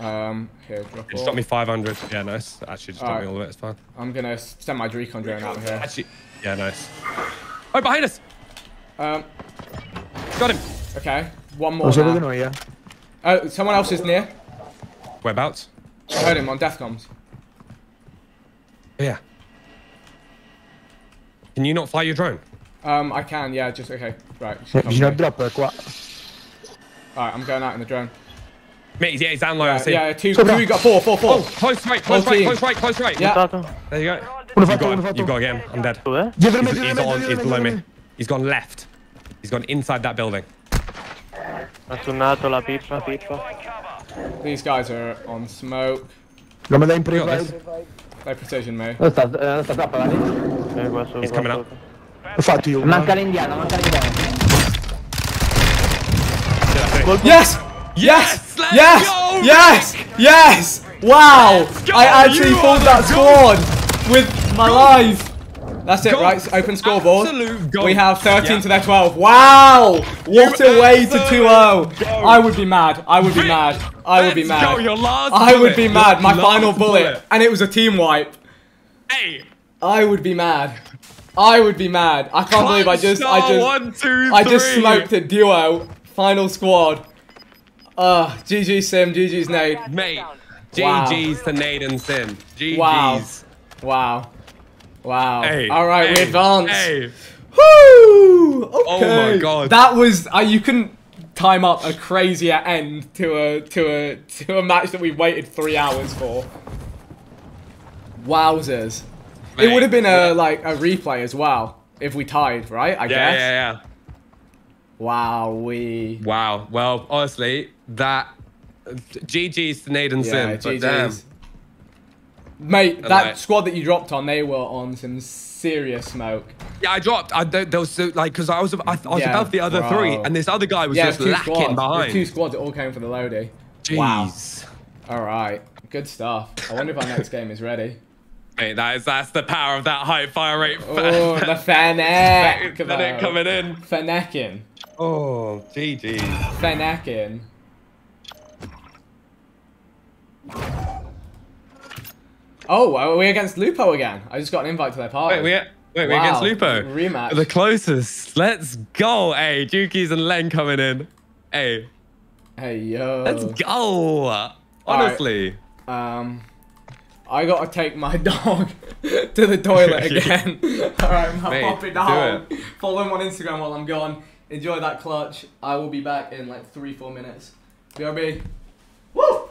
Um, here, drop Just all. drop me 500. Yeah, nice. Actually, just drop me all of it. It's fine. I'm going to send my recon drone out here. Actually, yeah, nice. Oh, behind us! Um, Got him. okay, one more Lo so now. vedono io. Oh, someone else is near. Whereabouts? I heard him on Deathcoms. Yeah. Can you not fly your drone? Um, I can, yeah, just, okay, right. Eh, Vicino al drop, qua. Alright, I'm going out in the drone. Mate, yeah, he's down low. I Yeah, see. yeah, two, Sopra. two, got four, four, four. Oh, close right, close Whole right, close right, close right. Yeah. There you go. Uno You fatto, got him. fatto. You got to get him. I'm dead. Dietro He's, he's on. He's me, below me. me. He's gone left. He's gone inside that building. Ha tunnato la pippa, pippa. These guys are on smoke. Lo manda in You got pre-fire. precision me. Dove sta, eh, sta tappa, Dani? Eh, qua sopra, He's coming up. L'ho fatto io. Manca l'indiano, manca l'indiano. Yes! Yes! let's Yes! go, Yes! Yes! Wow! go, I actually you pulled that the squad with my life. That's it, right? Open scoreboard. We have 13 Yeah. to their 12. Wow! What You a way to absolute 2-0. go. I would be mad. I would be mad. I would be Let's mad. go, I would be mad. My final bullet. bullet. And it was a team wipe. Hey, I would be mad. I would be mad. I can't believe I just I just one, two, I just smoked a duo final squad. Uh GG Sim, GG's Nade. mate. Wow. GG's to Nade and Sim. GG's. Wow. Wow. Wow. Hey, Alright, we hey, advance. Hey. Woo! Okay. Oh my God. That was uh, you couldn't time up a crazier end to a to a to a match that we waited three hours for. Wowzers. it would have been a like a replay as well if we tied, right? I Yeah, guess. yeah, yeah. Wow, we. Wow. Well, honestly, that GG's to Nade and Yeah, Sim. But damn. Mate, that like- squad that you dropped on, they were on some serious smoke. Yeah, I dropped. I there there was so, like because I was I, I was Yeah, above the other bro. three, and this other guy was yeah, just two lacking squads. behind. Two squads that all came for the Lodi. Jeez. Wow. All right, good stuff. I wonder if our next game is ready. Mate, that is that's the power of that high fire rate. Oh, the Fennec. Fennec coming in. Fennecking. Oh, GG. Fennecking. Oh, are we against Lupo again? I just got an invite to their party. Wait, we're, wait, we're against Lupo. Rematch. The closest. Let's go. Hey, Jukeyz and Len coming in. Hey, Hey, yo. let's go. Honestly. Um, I gotta take my dog to the toilet again. Alright, I'm Mate, popping down. Follow him on Instagram while I'm gone. Enjoy that clutch. I will be back in like three, four minutes. BRB. Woo!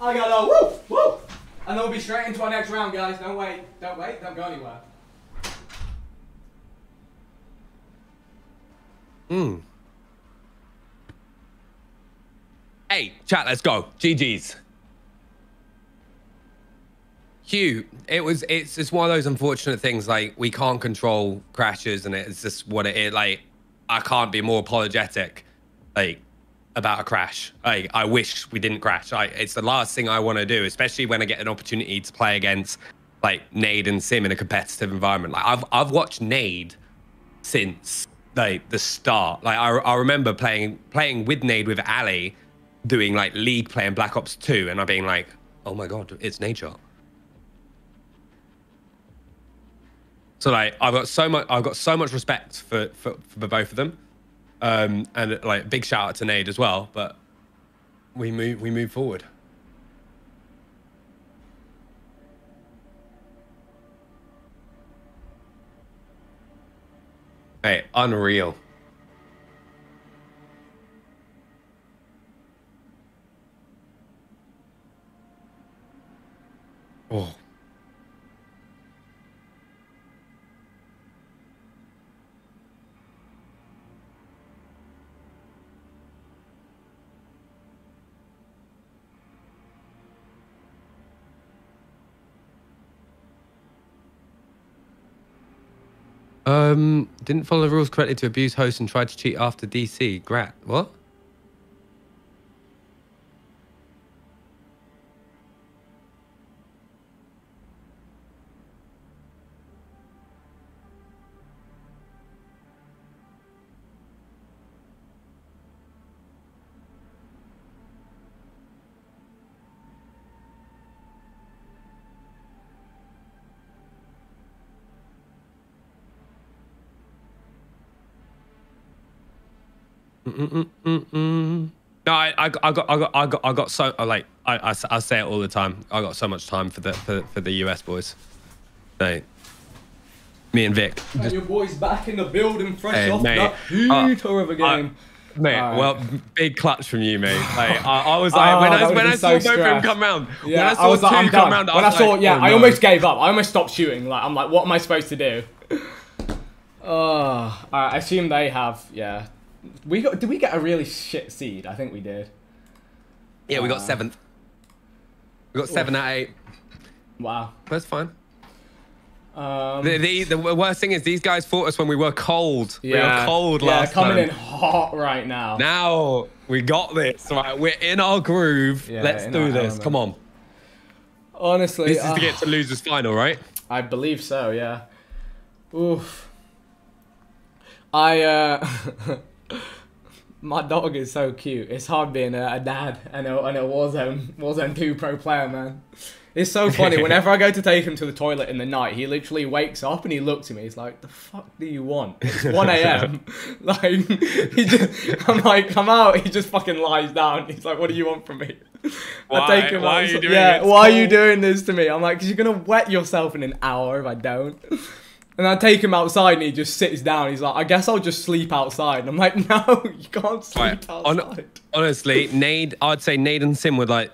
I gotta woo! Woo! And then we'll be straight into our next round, guys. Don't wait. Don't wait. Don't go anywhere. Hmm. Hey, chat, let's go. GG's. Hugh, it was it's just one of those unfortunate things like we can't control crashes and it's just what it is like I can't be more apologetic like about a crash. Like I wish we didn't crash. Like it's the last thing I want to do, especially when I get an opportunity to play against like Nade and Sim in a competitive environment. Like I've I've watched Nade since like the start. Like I, I remember playing playing with Nade with Ali, doing like League playing Black Ops 2, and I being like, oh my god, it's Nadeshot. So like I've got so much I've got so much respect for for, for both of them. Um and like big shout out to Nade as well, but we move we move forward. Hey, unreal. Oh. Um, didn't follow the rules correctly to abuse host and tried to cheat after DC. Grat. What? No, I, I, got- I got, I got, I got, I got so I like, I, I, I say it all the time. I got so much time for the, for, for the US boys. Like, me and Vikk. And your boy's back in the building, fresh Hey, off mate, that uh, heater of a game. Mate, Alright. well, big clutch from you, mate. Like, I, I was like, when Oh, I, that when I would've saw both so of them come round, Yeah, when I saw was like, two I'm come round, I when I was saw, like, yeah, oh, I no. almost gave up. I almost stopped shooting. Like, I'm like, what am I supposed to do? Oh, I assume they have. Yeah, we got. Did we get a really shit seed? I think we did. Yeah, we got Uh, seventh. We got seven out of eight. Wow. That's fine. Um, The, the, the worst thing is these guys fought us when we were cold. we yeah, were cold yeah, last coming time. in hot right now. Now we got this. Right, we're in our groove. Yeah, Let's do this. element. Come on. Honestly, This is uh, to get to losers final, right? I believe so, yeah. Oof. I, uh. my dog is so cute. It's hard being a, a dad and a, and a Warzone, Warzone 2 pro player, man. It's so funny. Whenever I go to take him to the toilet in the night, he literally wakes up and he looks at me. He's like, "The fuck do you want?" It's 1 a.m. like he just, I'm like, "Come out." He just fucking lies down. He's like, "What do you want from me?" Why? I take him Why out. are you like, doing yeah, why are you doing this to me? I'm like, "Cause you're gonna wet yourself in an hour if I don't." And I take him outside and he just sits down. He's like, I guess I'll just sleep outside. And I'm like, no, you can't sleep Right. outside. Hon- honestly, Nade, I'd say Nade and Sim were like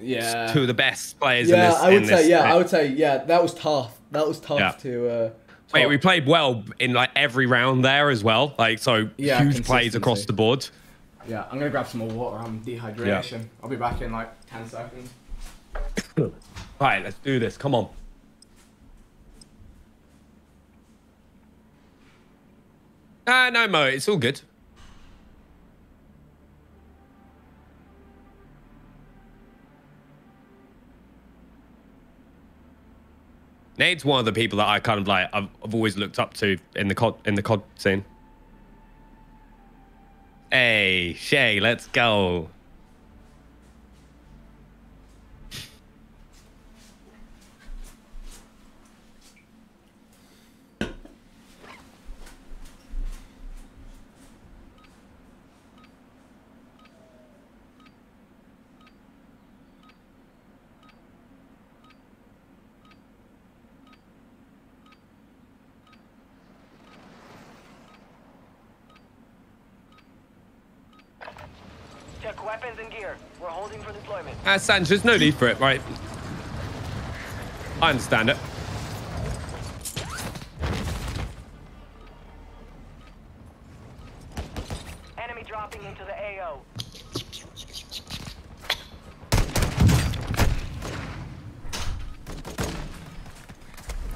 Yeah. two of the best players yeah, in this. I would say, yeah. I would say, yeah, that was tough. That was tough Yeah. to. Uh, Wait, top. we played well in like every round there as well. Like so, Yeah, huge plays across the board. Yeah, I'm gonna grab some more water. I'm dehydration. I'll be back in like 10 seconds. Right, let's do this. Come on. Ah, no, Mo, it's all good. Nade's one of the people that I kind of like. I've, I've always looked up to in the cod in the cod scene. Hey, Shay, let's go. Check weapons and gear. We're holding for deployment. Ah, Sanj, there's no need for it, right? I understand it. Enemy dropping into the AO.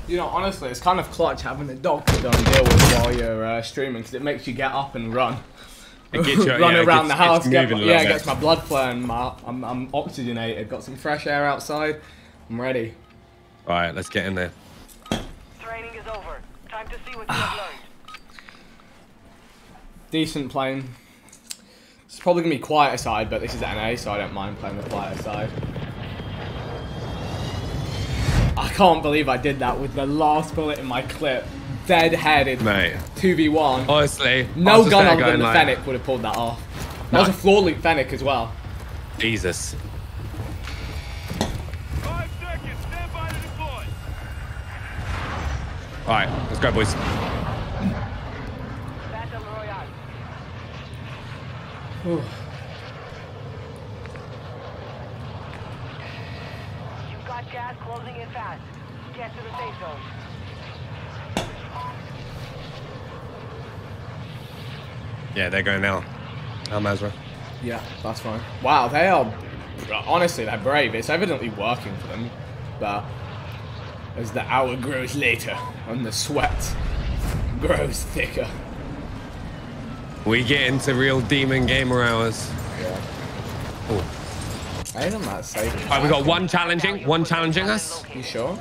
You know, honestly, it's kind of clutch having a dog to go and deal with while you're uh, streaming because it makes you get up and run. It gets you- run yeah, around gets- the house, gets get, moving yeah, it gets my blood flowing. My, I'm, I'm oxygenated, got some fresh air outside. I'm ready. All right, let's get in there. Training is over. Time to see what you have learned. Decent plane. It's probably gonna be quieter side, but this is NA, so I don't mind playing the quieter side. I can't believe I did that with the last bullet in my clip. Dead-headed. Mate. 2v1. Honestly. No was gun other than going the like, Fennec would have pulled that off. That was a floor loop Fennec as well. Jesus. All right, let's go, boys. Battle You've got gas closing in fast. Get to the safe zone. Yeah, they're going now. Al Mazrah. Yeah, that's fine. Wow, they are... Honestly, they're brave. It's evidently working for them. But as the hour grows later and the sweat grows thicker. We get into real demon gamer hours. Yeah. Oh. Ain't on that safe. All right, we got one challenging, one challenging us. You sure?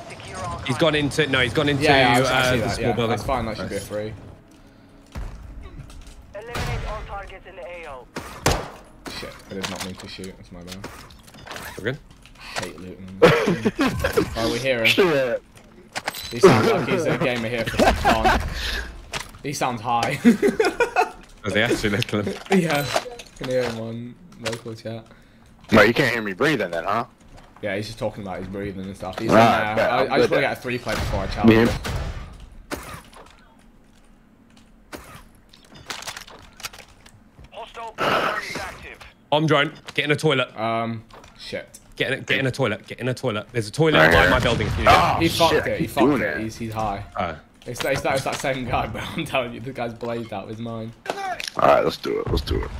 He's gone into no, he's gone into Yeah, yeah, I, I uh, the that. small Yeah, building. that's fine. That should be a free. Eliminate all targets in the AO. Shit, I did not mean to shoot. it's my bad. We're good. hate looting. oh, we hear him. Shit. He sounds like he's a gamer here for fun. He sounds high. Was he actually little? yeah, can hear him on local chat. No, you can't hear me breathing then, huh? Yeah, he's just talking about his breathing and stuff. He's Right, in bet, there. I, I'm just want to get a three play before I Me challenge. him. him. Hostile primary is drone. Get in a toilet. Um, shit. Get in, get in a toilet. Get in a toilet. There's a toilet Right by my building. Oh, he fucked shit, it. He fucked doing it. it. He's, he's high. Oh. It's, that- it's, that, it's that same guy, but I'm telling you, the guy's blazed out of his mind. Alright, let's do it. Let's do it.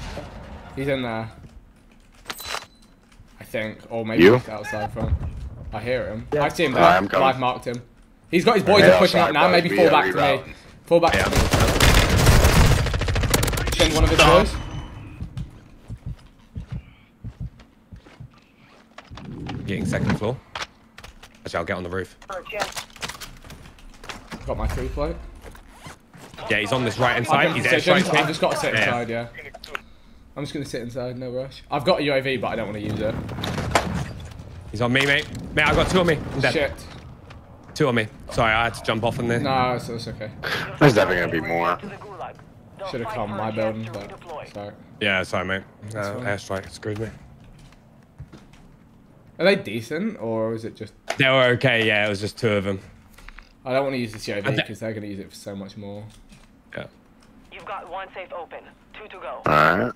He's in there. I think. Or maybe You? he's outside front. I hear him. Yeah. I see him there. Alright, I'm coming. Live marked him. He's got his boys Yeah, are pushing up now. Maybe We fall are back to me. rerouting. Fall back Yeah. to me. Send one of his boys. Getting second floor. Actually, I'll get on the roof. Got my three plate. Yeah, he's on this right hand side. He's to just- I've just got to sit Yeah. inside, yeah. I'm just going to sit inside, no rush. I've got a UAV, but I don't want to use it. He's on me, mate. Mate, I've got two on me. I'm dead. Shit. Two on me. Sorry, I had to jump off in there. No, it's, it's okay. There's definitely gonna be more. Should have come my building, but sorry. Yeah, sorry, mate. Uh, fine. airstrike screwed me. Are they decent, or is it just... They were okay, yeah. It was just two of them. I don't want to use the UAV I bet- because they're going to use it for so much more. Yeah. You've got one safe open. Two to go. Alright.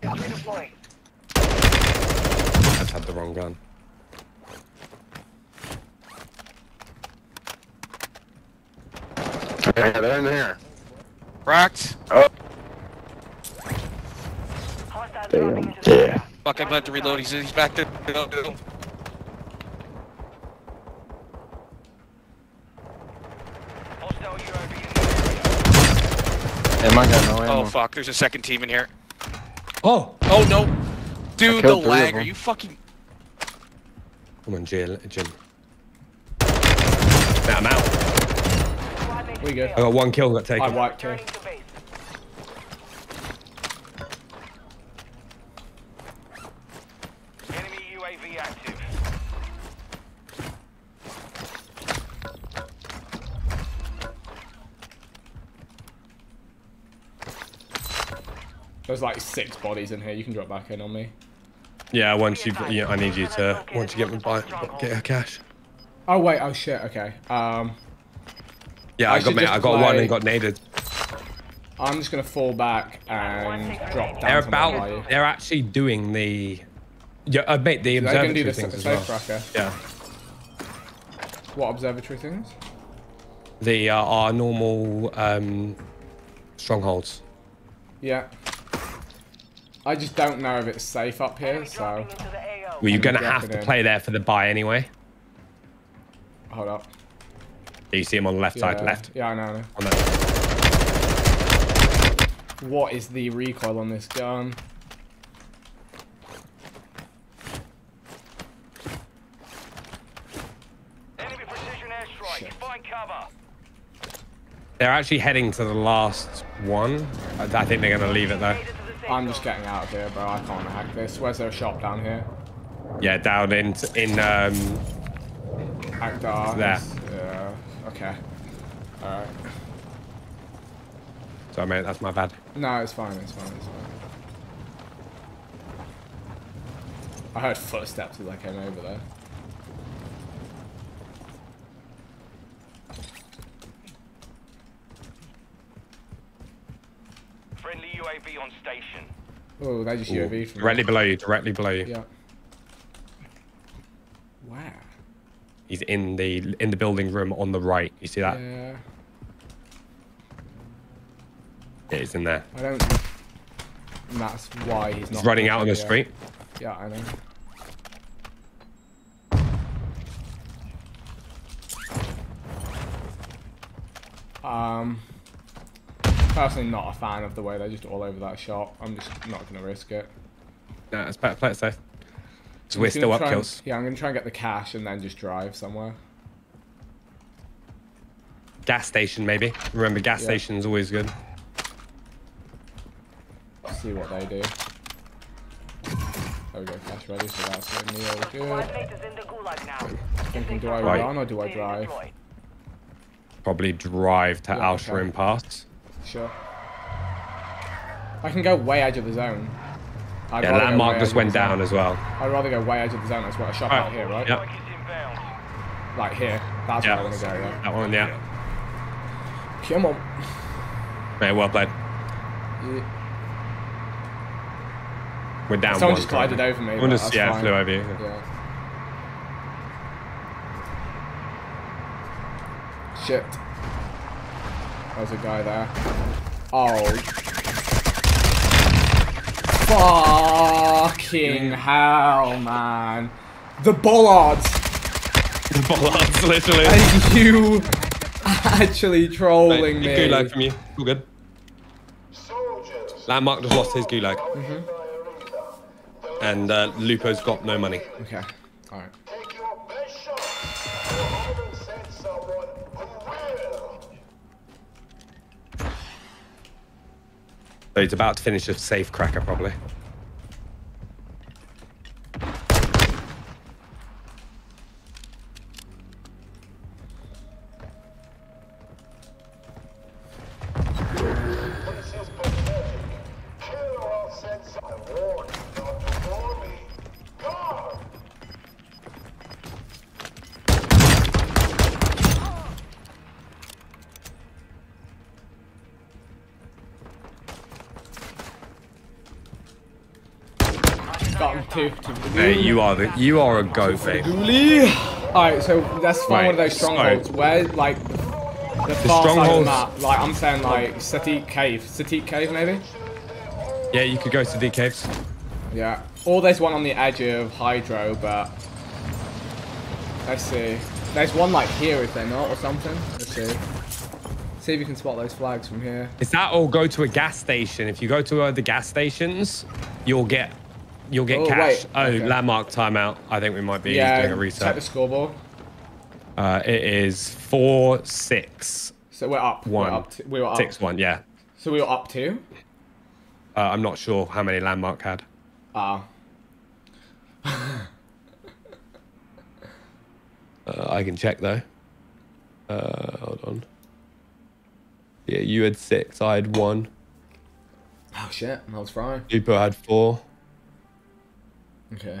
Redeploy. I just had the wrong gun. Okay, they're in there. Cracked. Oh. Hostiles Damn. dropping into Yeah. Fuck, I'm about to reload. He's, he's back there. Hostile UAV Am I got no ammo? Oh fuck, there's a second team in here. Oh! Oh no! Dude, the killed three of lag. Are you fucking? Come on, Jim. Jim. Nah, I'm out. We good. I got one kill got I taken. wiped her. There's like six bodies in here. You can drop back in on me. Yeah, once you've, yeah, I need you to, once you get me by, get a cash. Oh wait, oh shit, okay. Um, Yeah, I I, got should mate, I got one and got naded. I'm just gonna fall back and drop down. They're about, they're actually doing the, yeah, uh, mate, the They can do observatory the things as well. tracker. Yeah. What observatory things? The, uh, our normal, um, strongholds. Yeah. I just don't know if it's safe up here, so. Well, you're going to have to in. play there for the buy anyway. Hold up. Do You see him on the left yeah. side, left. Yeah, I know. I know. What is the recoil on this gun? They're actually heading to the last one. I think they're going to leave it there. I'm just getting out of here, bro. I can't hack this. Where's there a shop down here? Yeah, down in in um. Akhdar. There. Yeah. Okay. Alright. Sorry, mate. That's my bad. No, it's fine. It's fine. It's fine. I heard footsteps as I came over there. Friendly UAV on station. Oh, they just Ooh, UAV from Directly below you. Directly below you. Yeah. Wow. He's in the in the building room on the right. You see that? Yeah. Yeah, he's in there. I don't. And that's why he's not. He's running out on the yeah. street. Yeah, I know. Um, personally, not a fan of the way they're just all over that shot. I'm just not gonna risk it. No, it's better play it safe. So we're still up try and- kills. yeah, I'm gonna try and get the cash and then just drive somewhere. Gas station maybe. Remember, gas Yeah. station's always good. See what they do. There we go, cash ready, so that's really all good. Thinking, do I Right. run or do I drive? Probably drive to Yeah, Al okay. Sharim Pass. Sure. I can go way edge of the zone. I'd yeah, landmark just went down as well. I'd rather go way edge of the zone. That's what I shot Alright, out here, right? yep. Like here. That's Yeah, where I want to go, that one, yeah. Come on. Yeah, well played. Yeah. We're down Someone one. just glided over me, One just, yeah, fine. flew over you. Yeah. Shit. There's a guy there. Oh. Fucking hell, man. The bollards. The bollards, literally. Are you actually trolling Mate, me? big gulag from you. All good. Landmark just lost his gulag. Mhm. And uh, Lupo's got no money. Okay. Alright. So he's about to finish a safe cracker, probably. Are the you are a goat. Alright, so let's find Right, one of those so- strongholds. Where, like, the far side of the strongholds- map. Like, I'm saying, like, Sattiq Cave. Sattiq Cave, maybe? Yeah, you could go to D caves. Yeah. Or there's one on the edge of Hydro, but... Let's see. There's one, like, here, is there not, or something? Let's see. See if you can spot those flags from here. Is that or go to a gas station? If you go to uh, the gas stations, you'll get you'll get Oh, cash. Oh, okay. landmark timeout. I think we might be yeah, doing a reset. check the scoreboard. Uh, it is four six So we're up. one We're up. To, we were up. six one. Yeah. So we were up two? Uh, I'm not sure how many landmark had. Ah. Uh, I can check though. Uh, hold on. Yeah, you had six. I had one. Oh, shit. I was fine. Lupo had four. Okay.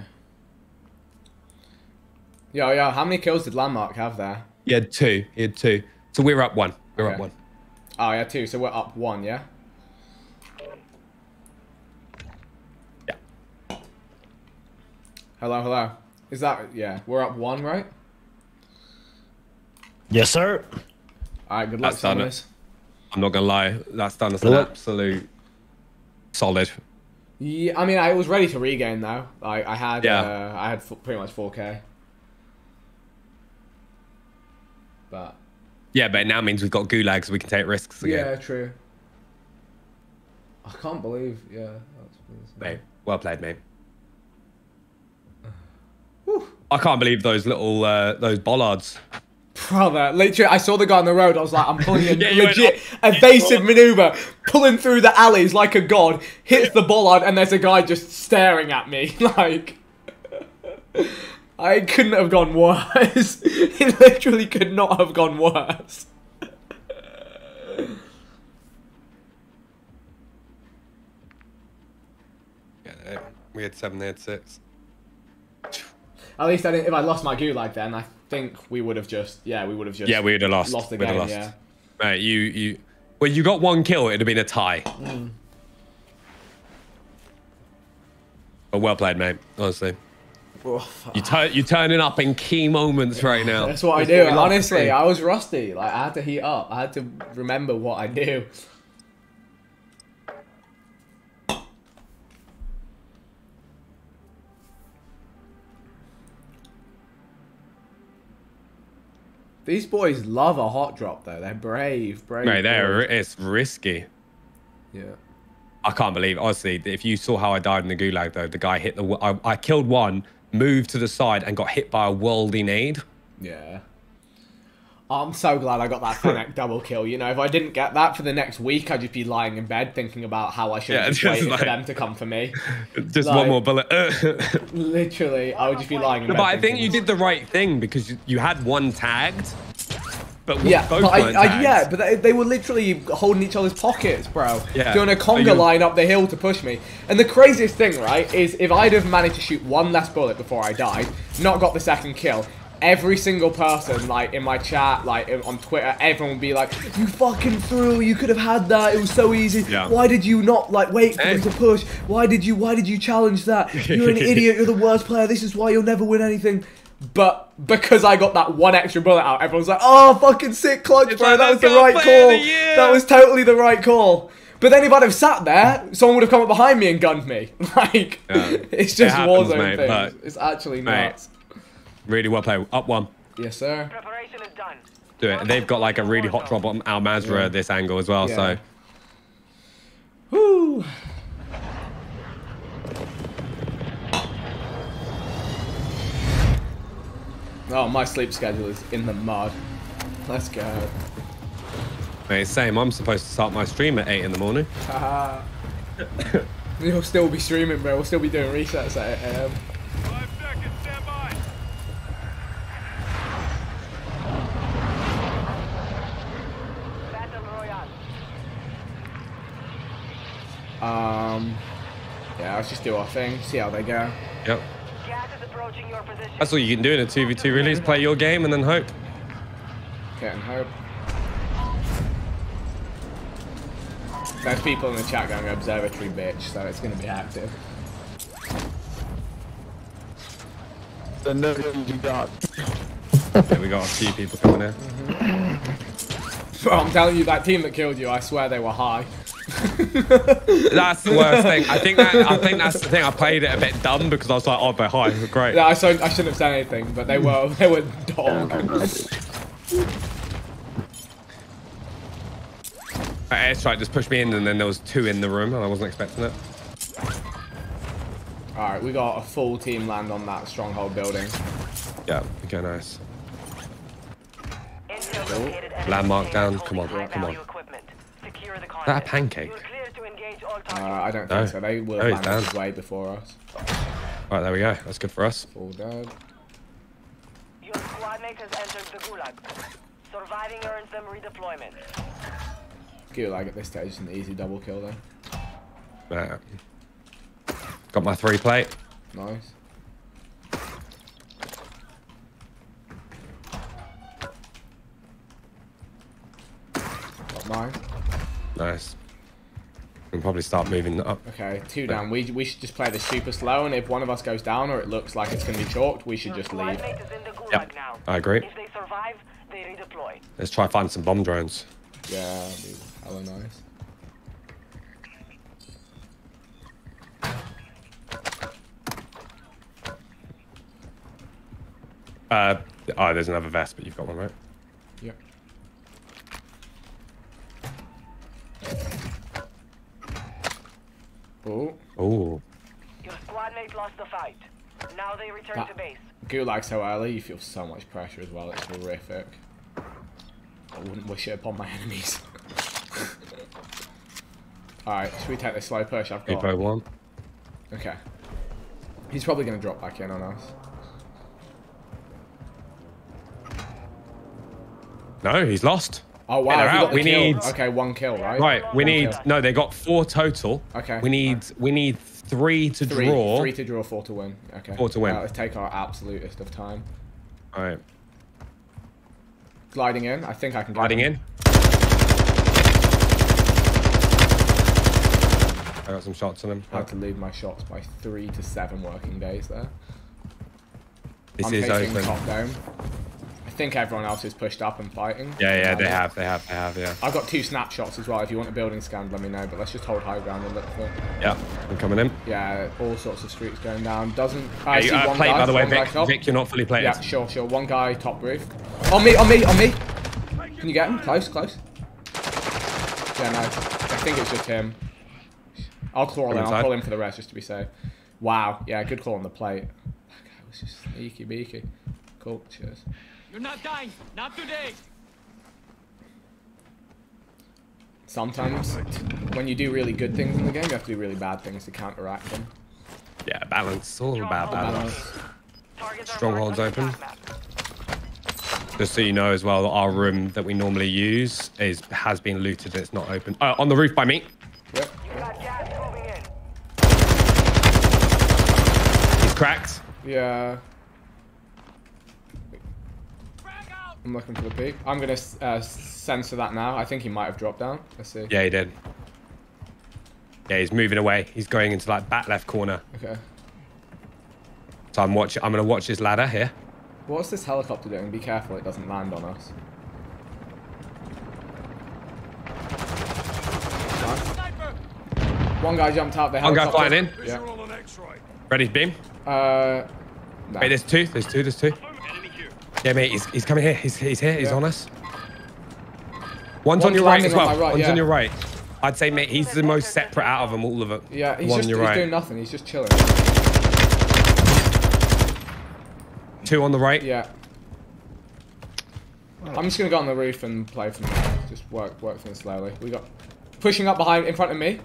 Yo, yo, how many kills did Landmark have there? He had two. He had two. So we're up one. We're up Okay. one. Oh, yeah, two. So we're up one, yeah? Yeah. Hello, hello. Is that, yeah, we're up one, right? Yes, sir. Alright, good luck, That's done it. I'm not gonna lie. That's done us an absolute solid. Yeah, I mean, I was ready to regain though. I, I had, Yeah. uh, I had f- pretty much 4k. But Yeah, but it now means we've got gulags, we can take risks again. yeah, true. I can't believe, yeah. That's, Mate, well played, mate. I can't believe those little uh, those bollards Brother, literally, I saw the guy on the road. I was like, I'm pulling a Yeah, you went legit evasive maneuver, pulling through the alleys like a god, hits the bollard, and there's a guy just staring at me. Like, I couldn't have gone worse. it literally could not have gone worse. Yeah, we had seven, they had six. At least I didn't, if I lost my gulag then, I think we would have just, yeah, we would have just Yeah, we would have lost. lost the We'd have game, lost. yeah. Mate, you you well, you got one kill. It'd have been a tie. Mm. But well played, mate. Honestly, Oh, you turn you turning up in key moments right now. That's what I do. to Honestly. I was rusty. Like I had to heat up. I had to remember what I do. These boys love a hot drop though. They're brave, brave. Mate, they're, it's risky. Yeah. I can't believe, honestly, if you saw how I died in the gulag, though, the guy hit the. I, I killed one, moved to the side, and got hit by a worldy nade. Yeah. I'm so glad I got that Fennec double kill. You know, if I didn't get that for the next week, I'd just be lying in bed thinking about how I should have Yeah, just just waited like- for them to come for me. Just Like- one more bullet. Literally, I would just be lying in bed. but I think you did the right thing because you, you had one tagged, but Yeah, both but I, I, yeah, but they, they were literally holding each other's pockets, bro. Yeah. Doing a conga you- line up the hill to push me. And the craziest thing, right, is if I'd have managed to shoot one less bullet before I died, not got the second kill, every single person, like, in my chat, like, on Twitter, everyone would be like, you fucking threw, you could have had that, it was so easy. Yeah. Why did you not, like, wait for them to push? Why did you, why did you challenge that? You're an idiot, you're the worst player, this is why you'll never win anything. But because I got that one extra bullet out, everyone's like, "Oh, fucking sick clutch, bro! like, that was the right call. the. That was totally the right call." But then if I'd have sat there, someone would have come up behind me and gunned me. Like, Yeah. it's It just happens, Warzone mate, things. but- It's actually Mate. Nuts. Really well played. Up one. Yes, sir. Preparation is done. Do it. They've got like a really hot drop on Al Mazrah Yeah. at this angle as well. Yeah. So Woo. Oh, my sleep schedule is in the mud. Let's go. mate, same. I'm supposed to start my stream at eight in the morning. Haha. You'll still be streaming, bro. We'll still be doing resets at 8 a.m. Battle Royale. Um, yeah, let's just do our thing, see how they go. Yep. Gas is approaching your position. That's all you can do in a 2v2 release. Play your game and then hope. Getting hope. There's people in the chat going observatory bitch, so it's gonna be active. The never you got. Yeah, we got a few people coming in. Bro, I'm telling you, that team that killed you, I swear they were high. That's the worst thing. I think that I think that's the thing. I played it a bit dumb because I was like, oh, they're high, great. Yeah, I, so, I shouldn't have said anything, but they were they were dog. Airstrike just pushed me in, and then there was two in the room, and I wasn't expecting it. Alright, we got a full team land on that stronghold building. Yeah. Okay, nice. Intel located enemy Landmark down. Come on, come on. high-value equipment. Secure the Is that a pancake? You're clear to engage all Uh. I don't No. so. They will No, he's land down. way before us. Right, there we go. That's good for us. Full dead. Your squad mate has entered the gulag. Surviving earns them redeployment. Gulag at this stage is an easy double kill then. Uh, got my three plate. Nice. Got mine. Nice. We can probably start moving up. Okay, two down. We, we should just play this super slow, and if one of us goes down or it looks like it's going to be chalked, we should just leave. Squad mate is in the gulag Yep. I agree. If they survive, they redeploy. Let's try find some bomb drones. Yeah, that'd be hella nice. Uh, oh, there's another vest, but you've got one, right? Yep. Oh. Oh. Your squad mate lost the fight. Now they return Ah. to base. Gulag so early, you feel so much pressure as well. It's horrific. I wouldn't wish it upon my enemies. Alright, should we take this slow push? I've got. Repo one. Okay. He's probably going to drop back in on us. No, he's lost. Oh wow! They're out. We kill. need. Okay, one kill, right? Right, we One need. kill. No, they got four total. Okay. We need. We need three to Three, draw. three to draw, four to win. Okay. Four to win. Let's take our absolutest of time. All right. Gliding in. I think I can. Gliding in. I got some shots on him. I had to leave my shots by three to seven working days there. This I'm is open. top. I think everyone else is pushed up and fighting. Yeah, yeah, they have, they have, they have, yeah. I've got two snapshots as well. If you want a building scan, let me know. But let's just hold high ground and look for. Yeah, I'm coming in. Yeah, all sorts of streets going down. Doesn't. I Hey, see uh, one plate, guy. by the way, one guy Vic. Vic, you're not fully plated. Yeah, sure, sure. One guy top roof. On me, on me, on me. Can you get him? Close, close. Yeah, no. I think it's just him. I'll crawl him. I'll call him for the rest just to be safe. Wow. Yeah, good call on the plate. That guy was just sneaky beaky. Cool. Cheers. You're not dying. Not today. Sometimes, when you do really good things in the game, you have to do really bad things to counteract them. Yeah, balance. All about balance. Balance. Strongholds open. Just so you know as well, our room that we normally use is has been looted. It's not open. Uh, on the roof by me. Yep. He's cracked. Yeah. I'm looking for the peak. I'm gonna uh, censor that now. I think he might have dropped down. Let's see. Yeah, he did. Yeah, he's moving away. He's going into like back left corner. Okay. So I'm watching. I'm gonna watch this ladder here. What's this helicopter doing? Be careful it doesn't land on us. One guy jumped out the One guy helicopter. flying in. Yeah. Ready, beam. Uh, no. Wait, there's two. There's two. There's two. Yeah, mate. He's, he's coming here. He's, he's here. He's Yeah. on us. One's One's on your right as landing on well. right, One's yeah. on your right. I'd say, mate, he's the most separate out of them, all of them. Yeah, he's One just he's right. doing nothing. He's just chilling. Two on the right. Yeah. I'm just gonna go on the roof and play from there. Just work work things slowly. We got pushing up behind in front of me.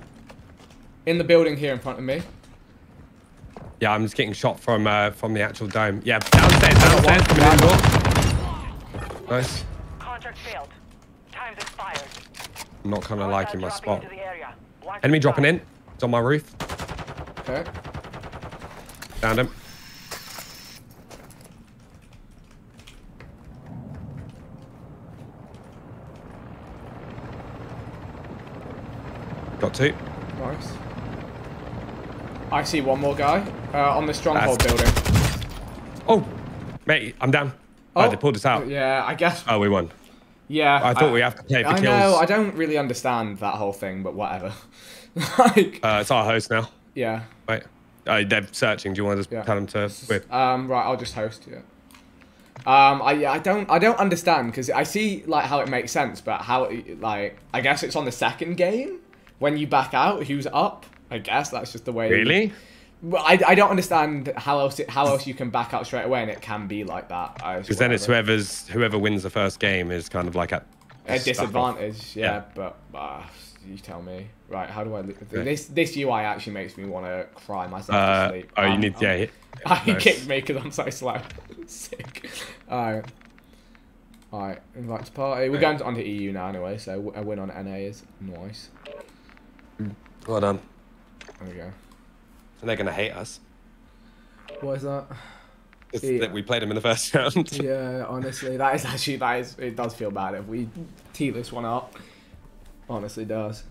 In the building here in front of me. Yeah, I'm just getting shot from uh, from the actual dome. Yeah, downstairs, downstairs, coming in door. Nice. Contract failed. Time's expired. I'm not kind of liking my spot. Into the area. Watch Enemy dropping in. It's on my roof. Okay. Found him. Got two. I see one more guy uh, on the stronghold That's- building. Oh, mate, I'm down. Oh, they pulled us out. Yeah, I guess. Oh, we won. Yeah. I thought we have to play for I kills. know. I don't really understand that whole thing, but whatever. like, Uh, it's our host now. yeah. Wait. Uh, they're searching. Do you want to just Yeah. tell them to whip? Um, right, I'll just host Yeah. Um, I I don't I don't understand because I see like how it makes sense, but how it, like I guess it's on the second game when you back out, who's up? I guess that's just the way. Really? Well, I, I don't understand how else it, how else you can back out straight away and it can be like that. Because then it's whoever's whoever wins the first game is kind of like at a disadvantage. Yeah, Yeah. but uh, you tell me. Right, how do I? This this UI actually makes me want to cry myself Uh, to sleep. oh, you Um, need- um, yeah, he- I nice. kicked me because I'm so slow. Sick. Alright. Alright, invite to party. We're Right. going on to EU now anyway, so a win on NA is nice. Well done. Go. And they're gonna hate us. What is that? It's Yeah. that we played them in the first round. Yeah, honestly, that is actually that is it does feel bad if we tee this one up. Honestly, does.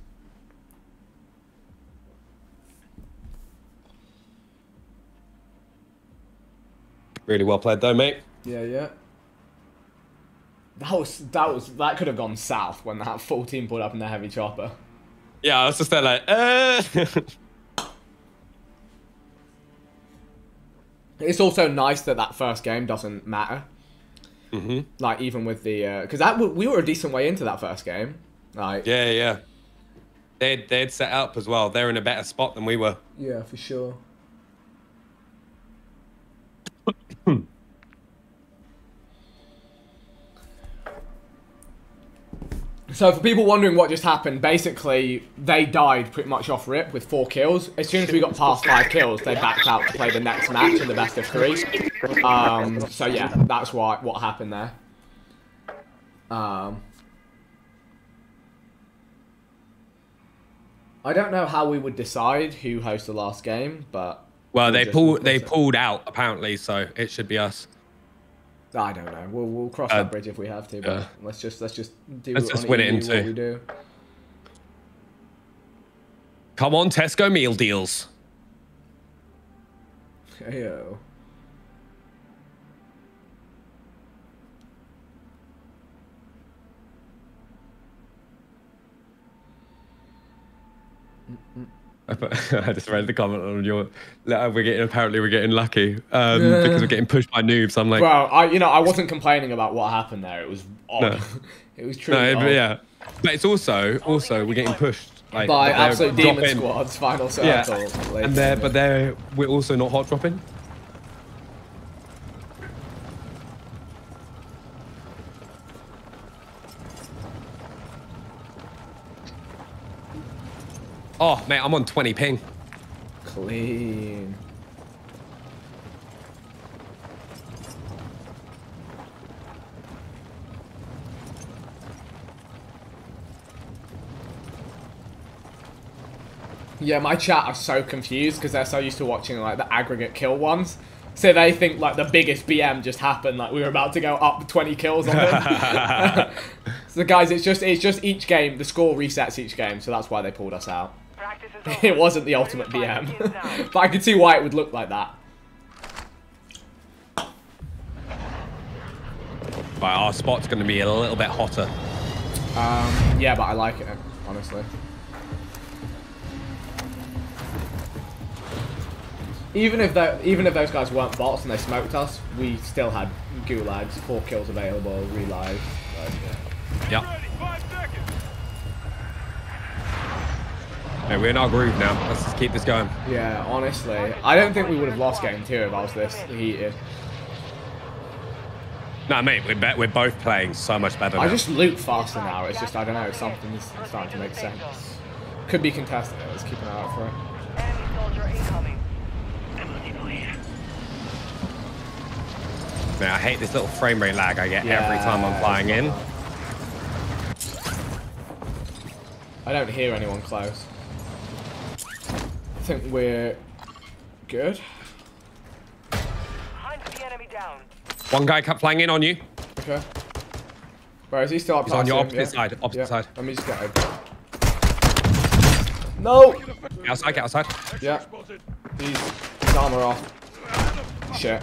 Really well played though, mate. Yeah, yeah. That was that was that could have gone south when that full team pulled up in the heavy chopper. Yeah, I was just there like, uh. It's also nice that that first game doesn't matter. hmm Like even with the because that we were a decent way into that first game. Like Yeah, yeah. They'd they'd set up as well. They're in a better spot than we were. yeah, for sure. So for people wondering what just happened, basically they died pretty much off rip with four kills. As soon as we got past five kills, they backed out to play the next match in the best of three. Um, so yeah, that's why what happened there. Um, I don't know how we would decide who hosts the last game, but Well, they pulled they pulled out apparently, so it should be us. It. I don't know. We'll we'll cross Uh, that bridge if we have to. But yeah. let's just let's just do. Let's just win it EU in what two. we do. Come on, Tesco meal deals. Heyo. I put- I just read the comment on your. like, We're getting apparently we're getting lucky um, Yeah. because we're getting pushed by noobs. I'm like, well, I you know I wasn't complaining about what happened there. It was odd. No. it was no, but yeah, but it's also also we're getting pushed like, By absolute demon squads, final Yeah, circle. later and they're but they're we're also not hot dropping. Oh mate, I'm on 20 ping. clean. Yeah, my chat are so confused because they're so used to watching like the aggregate kill ones. So they think like the biggest BM just happened, like we were about to go up 20 kills on them. so guys, it's just it's just each game, the score resets each game, so that's why they pulled us out. it wasn't the ultimate BM, but I could see why it would look like that. But our spot's going to be a little bit hotter. Um, yeah, but I like it honestly. Even if that, even if those guys weren't bots and they smoked us, we still had gulags, four kills available, relive. Like, Yep. Hey, we're in our groove now. Let's just keep this going. yeah, honestly, I don't think we would have lost game two if I was this heated. No, mate, we're, be- we're both playing so much better I just loot faster now. It's just I don't know, something's starting to make sense. Could be contested. Let's keep an eye out for it. Man, I hate this little frame rate lag I get every time I'm flying in. I don't hear anyone close. I think we're good. One guy kept flying in on you. Okay. Where is he still up He's on your opposite Yeah. side, opposite Yeah. side. Let me just get over. No! Get outside, get outside. Yeah. He's, his armor off. Shit.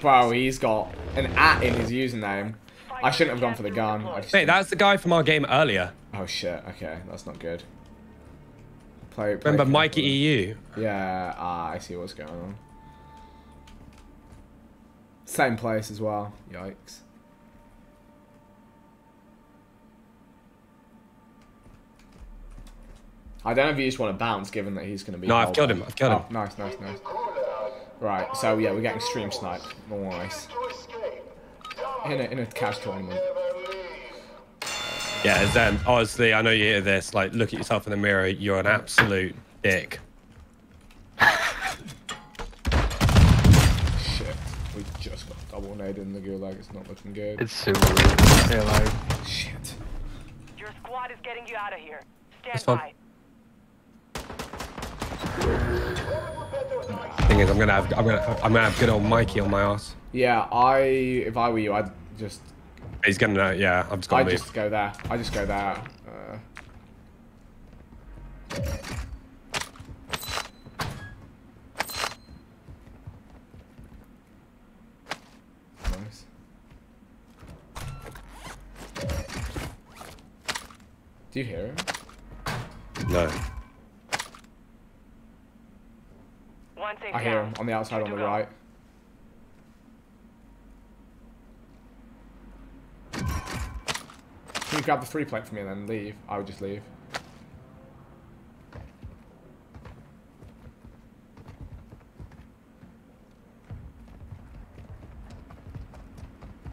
Bro, he's got an at in his username. I shouldn't have gone for the gun. I just... Mate, that's the guy from our game earlier. Oh shit, okay, that's not good. Play, play Remember. Mikey EU? Yeah, ah, I see what's going on. Same place as well. Yikes. I don't know if you just want to bounce, given that he's going to be. No, I've killed him, I've killed oh, him. Nice, nice, nice. Right, so yeah, we're getting stream snipe. Nice. In a in a cash tournament. Yeah, Zen, honestly, I know you hear this. Like, look at yourself in the mirror. You're an absolute dick. Shit, we just got double naded in the gear gulag. It's not looking good. It's super weird. Yeah, like. Shit. Your squad is getting you out of here. Stand That's fine. by. Thing is, I'm gonna have, I'm gonna, I'm gonna have good old Mikey on my ass. Yeah, I if I were you, I'd just He's gonna know. Yeah, I'm just gonna I'd leave. just go there. I just go there. Uh, nice. Do you hear him? No. One thing I hear him on the outside on the right. Can you grab the three plate for me and then leave? I would just leave.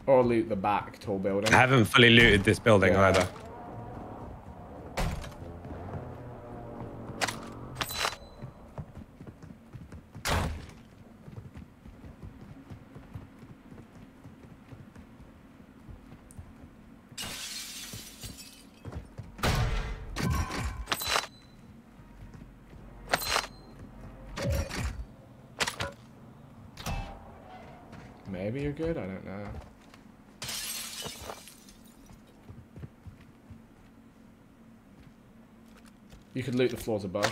Or loot the back tall building. I haven't fully looted this building Yeah. either. Good. I don't know. You could loot the floors above.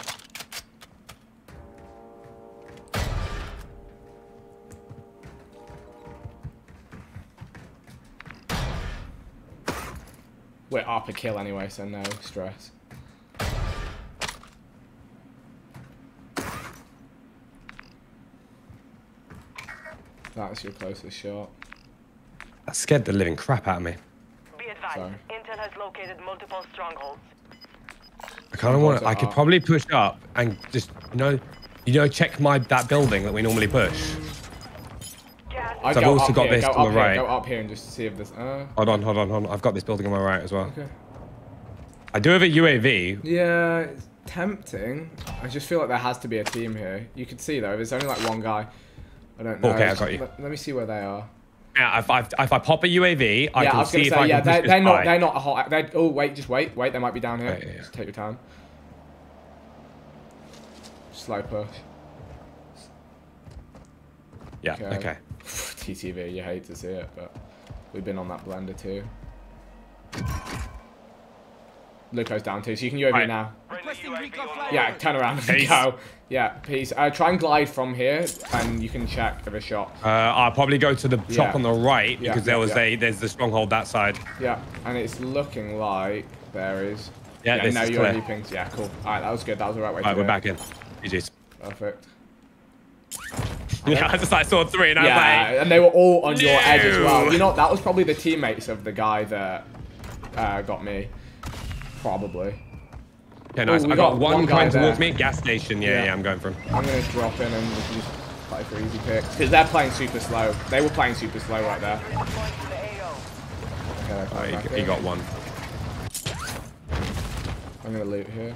We're up a kill anyway, so no stress. That's your closest shot. That scared the living crap out of me. Be advised, Sorry. Intel has located multiple strongholds. I kind of want. Also I could up. probably push up and just you know, you know, check my that building that we normally push. I'd So I've go also got here, this go on up the here, right. Go up here and just see if there's. Uh, Hold on, hold on, hold on. I've got this building on my right as well. okay. I do have a UAV. Yeah, it's tempting. I just feel like there has to be a team here. You can see though, there's only like one guy. I don't know. Okay, I got you. Let, let me see where they are. Yeah, if I if I pop a UAV, I yeah, can I was see gonna if say, I yeah, can push they're, they're not, they're not a hot. They're, oh wait, just wait, wait, they might be down here. Right, yeah. Just take your time. Slow push. Yeah. Okay. TTV, you hate to see it, but we've been on that blender too. Luco's down too, so you can UAV Right. now. Requesting recon flyover. Yeah, turn around and Peace. go. Yeah, peace. Uh, try and glide from here, and you can check if a shot. Uh, I'll probably go to the Yeah. shop on the right Yeah, because there was yeah. a there's the stronghold that side. Yeah, and it's looking like there is. Yeah, this no, is UAV clear. pings. Yeah, cool. All right, that was good. That was the right way Right, to we're do back in. GG's. Perfect. Yeah, I just I saw three and I Yeah, was like, and they were all on your edge as well. You know, that was probably the teammates of the guy that uh, got me. Probably. okay, nice. Oh, I got, got one, one coming towards me. Gas station. Yeah, Yeah. yeah, I'm going for him. I'm gonna drop in and we can just play for easy picks because they're playing super slow. They were playing super slow right there. Okay, Oh, he, he in. got one. I'm gonna loot here.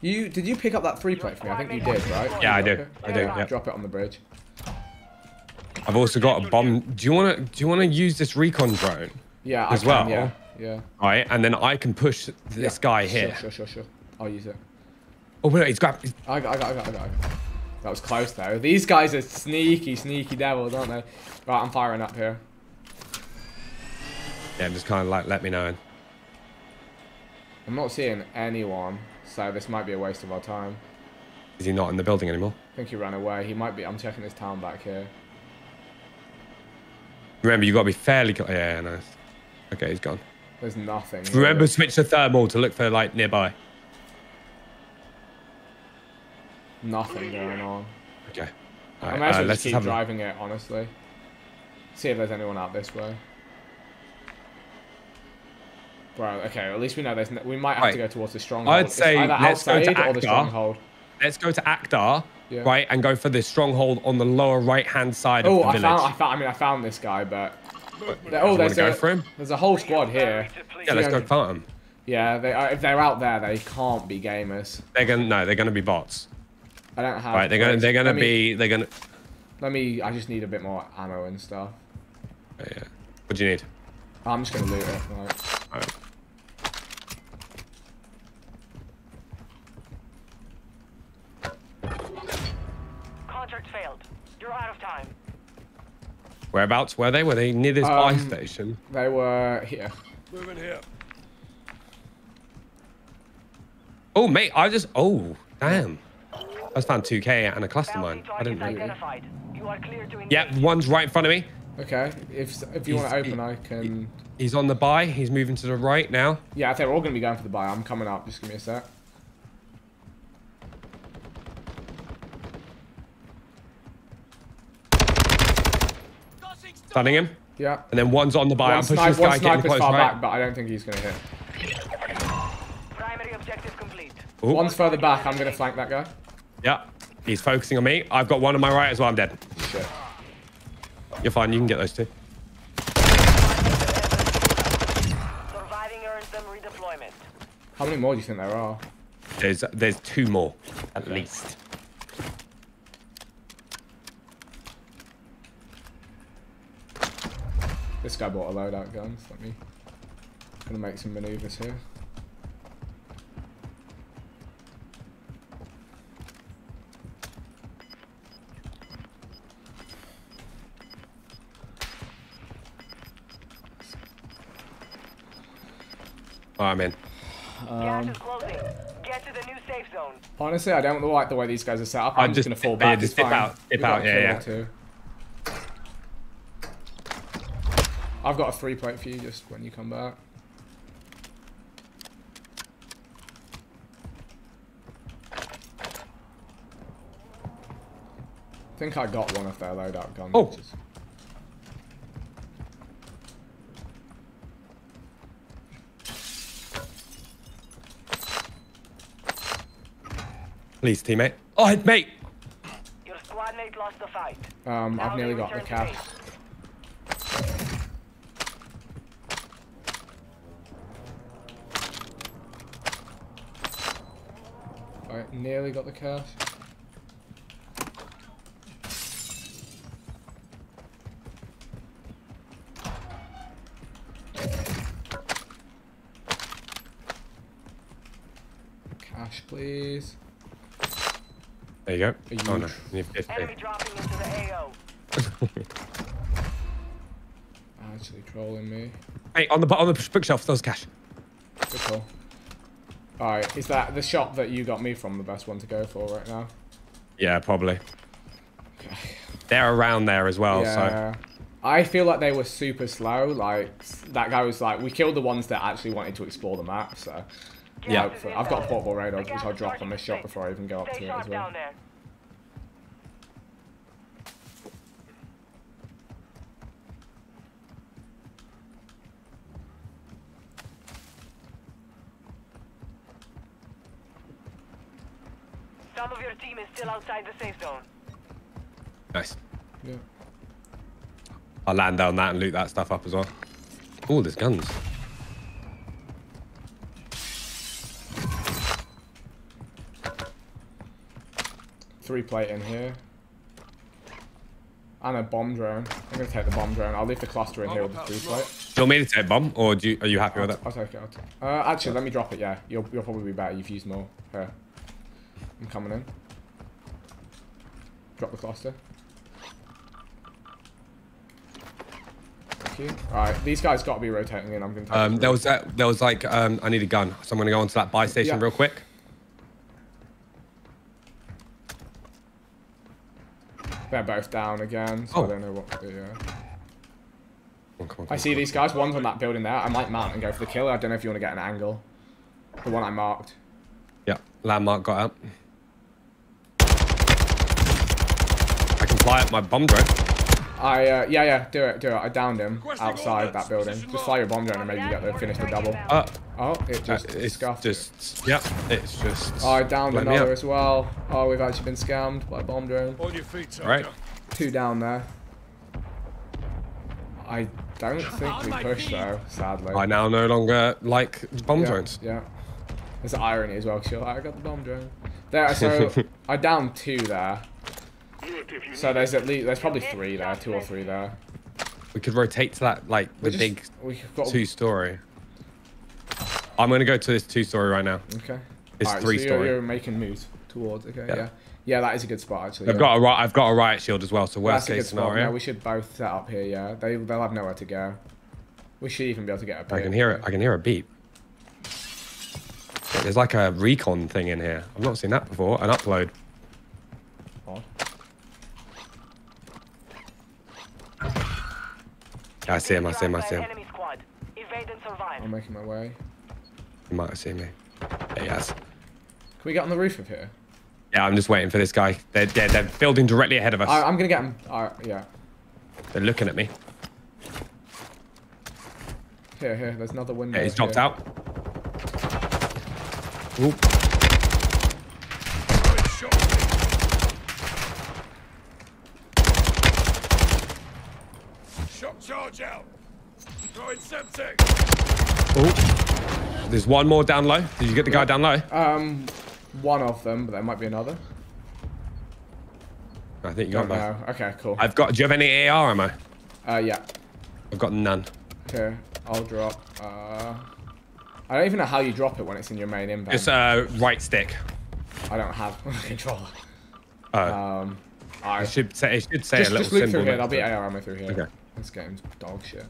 You did you pick up that three plate for me? I think you did, right? Yeah, I do. I do, yeah. Drop it on the bridge. I've also got a bomb. Do you want to do you want to use this recon drone? Yeah, I as can, well. yeah, yeah. Right, and then I can push this Yeah. guy here. Sure, sure, sure. Sure. I'll use it. Oh wait, he's grabbed. I got, I got, I got, I got. I got. That was close though. These guys are sneaky, sneaky devils, aren't they? Right, I'm firing up here. Yeah, just kind of like let me know. I'm not seeing anyone, so this might be a waste of our time. Is he not in the building anymore? I think he ran away. He might be. I'm checking his town back here. Remember, you got to be fairly. Yeah, nice. Okay, he's gone. There's nothing. Remember, switch to thermal to look for like nearby. Nothing going on. Okay. I Alright, might as uh, just keep driving it, honestly. See if there's anyone out this way. Bro, okay, at least we know there's. No, we might have Right. to go towards the stronghold. I'd say let's go to Akhdar. stronghold. Let's go to Akhdar, Yeah. right, and go for the stronghold on the lower right-hand side Oh, of the I village. found, I found. I mean, I found this guy, but. Do Oh, you there's wanna go a, for him? there's a whole squad here. Yeah, let's go fight him. Yeah, they, uh, if they're out there, they can't be gamers. They're gonna no, they're gonna be bots. I don't have. Right, they're gonna they're gonna Let me- be they're gonna. Let me. I just need a bit more ammo and stuff. Yeah. What do you need? I'm just gonna loot it. Right. Contract failed. You're out of time. Whereabouts were they? Were they near this buy Um, station? They were here. Moving here. Oh mate, I just oh damn. I just found 2k and a cluster mine. I didn't know. Identified. You are clear to engage. Yeah, one's right in front of me. Okay, if if you want to He's- open, I can. He's on the buy. He's moving to the right now. Yeah, if they're all gonna be going for the buy, I'm coming up. Just give me a sec. Stunning him. Yeah. And then one's on the buy. One, I'm pushing snipe, this one guy getting close far right. back, but I don't think he's gonna hit. Primary objective complete. Ooh. One's further back. I'm gonna flank that guy. Yeah. He's focusing on me. I've got one on my right as well. I'm dead. Shit. You're fine. You can get those two. Surviving earns them redeployment. How many more do you think there are? There's there's two more at least. This guy bought a loadout gun, so Let me. Gonna make some maneuvers here. Oh, I'm in. Um, honestly, I don't like the way these guys are set up. I'm, I'm just, gonna fall back. Yeah, just dip out, dip out, yeah, yeah. I've got a three plate for you just when you come back. I think I got one of their loadout guns. Oh. which is- Please, teammate. Oh, mate. Your squad mate lost the fight. Um, Now I've nearly got the return Right, nearly got the cash. Cash, please. There you go. Are Oh, no. You Enemy dropping into the AO. Actually trolling me. Hey, on the on the bookshelf, there's cash. Good call. Alright, is that the shop that you got me from the best one to go for right now? Yeah, probably. They're around there as well, so. yeah. I feel like they were super slow. Like, that guy was like, we killed the ones that actually wanted to explore the map, so. Yeah. Hopefully. I've got a portable radars, which I'll drop on this shop before I even go up Stay to it as well. Some of your team is still outside the safe zone. Nice. Yeah. I'll land down that and loot that stuff up as well. Oh, there's guns. Three plate in here. And a bomb drone. I'm gonna take the bomb drone. I'll leave the cluster in here with the three plate. Do you want me to take bomb, or do you, are you happy with it? I'll take it. I'll take it. Uh, actually, let me drop it. Yeah, you'll you'll probably be better. You've used more. Here, I'm coming in. Drop the cluster. Thank you. All right, these guys got to be rotating in. I'm gonna. Um, there was that. There was like, um, I need a gun, so I'm gonna go onto that buy station Yeah. real quick. They're both down again, so I Oh. don't know what to do. Yeah. Come on, come on, I see these guys. One's on that building there. I might mount and go for the kill. I don't know if you want to get an angle. The one I marked. Yeah, landmark got out. I can fly up my bomb drone. I uh, yeah yeah do it do it. I downed him outside that building. Just fly your bomb drone and maybe you get the finish the double. Uh, Oh, it just it's scuffed. just, yeah, it's just. Oh, I downed another as well. Oh, we've actually been scammed by bomb drone. On your feet, All right. soldier. Two down there. I don't think we pushed though, sadly. I now no longer like bomb yeah, drones. Yeah. There's irony as well, 'cause you're like, I got the bomb drone. There, so I downed two there. So there's at least there's probably three there, two or three there. We could rotate to that like the We just- big we got two-story. I'm gonna go to this two-story right now. Okay. It's Alright, so three-story. you're, you're making moves towards. Okay. Yeah. Yeah. yeah. that is a good spot actually. I've yeah. got a right. I've got a riot shield as well. So worst That's a good case spot. scenario. Yeah, we should both set up here. Yeah, they they'll have nowhere to go. We should even be able to get up I can hear it. I can hear a beep. There's like a recon thing in here. I've not seen that before. An upload. Odd. I see him. I see him. I see him. Enemy squad. Evade and survive. I'm making my way. He might have seen me. Yeah, he has. Can we get on the roof of here? Yeah, I'm just waiting for this guy. They're, they're, they're building directly ahead of us. I, I'm gonna get him. Alright, yeah. They're looking at me. Here, here. There's another window. Yeah, he's dropped here. out. Ooh. Shock charge out. Throwing Semtex. Ooh. There's one more down low. Did you get the guy down low? Um, one of them, but there might be another. I think you got both. know. Okay, cool. I've got. Do you have any AR ammo? Uh, yeah. I've got none. Okay, I'll drop. Uh, I don't even know how you drop it when it's in your main inbound. Just uh, right stick. I don't have a controller. Oh. Um, I it should say. It should say just, a little just loot symbol. through here. next There'll be to it. AR ammo through here. Okay. This game's dog shit.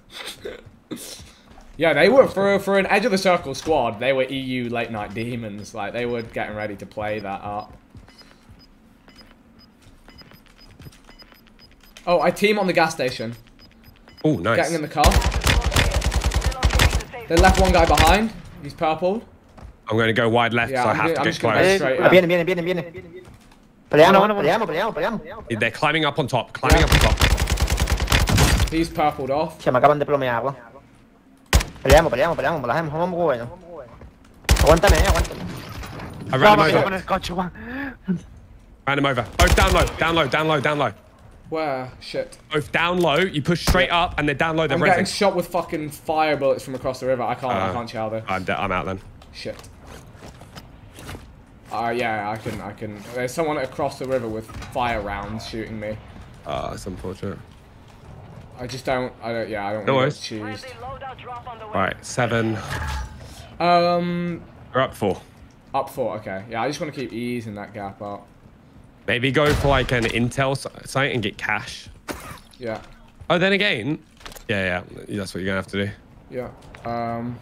Yeah, they were for for an edge of the circle squad. They were EU late night demons. Like they were getting ready to play that up. Oh, I team on the gas station. Oh, nice. Getting in the car. They left one guy behind. He's purple. I'm going to go wide left, Yeah, so I I'm have ju- to I'm get gonna go close. straight Ah, up. viene, viene, viene, viene. Peleamos, peleamos, peleamos, peleamos. They're climbing up on top. Climbing up on top. He's purpled off. Se me acaban de plomearlo. Peleamos, peleamos, peleamos. La gente, vamos bueno. Aguántame, eh, aguántame. I ran Vamos, him con over. el coche, Juan. Ran him over. Both down low. Down low. Down low. Down low. Where? Shit. Both down low. You push straight up, and they're down low. They're I'm getting resing. shot with fucking fire bullets from across the river. I can't. I Uh, can't chow there. I'm, de- I'm out then. Shit. Uh, yeah, I can. I can. There's someone across the river with fire rounds shooting me. Oh, it's unfortunate. I just don't. I don't. Yeah, I don't No worries. to choose. Right, seven. Um, We're up four. up four. Okay. Yeah, I just want to keep easing that gap up. Maybe go for like an intel s- site and get cash. Yeah. Oh, then again, yeah, yeah, that's what you're gonna have to do. Yeah. Um.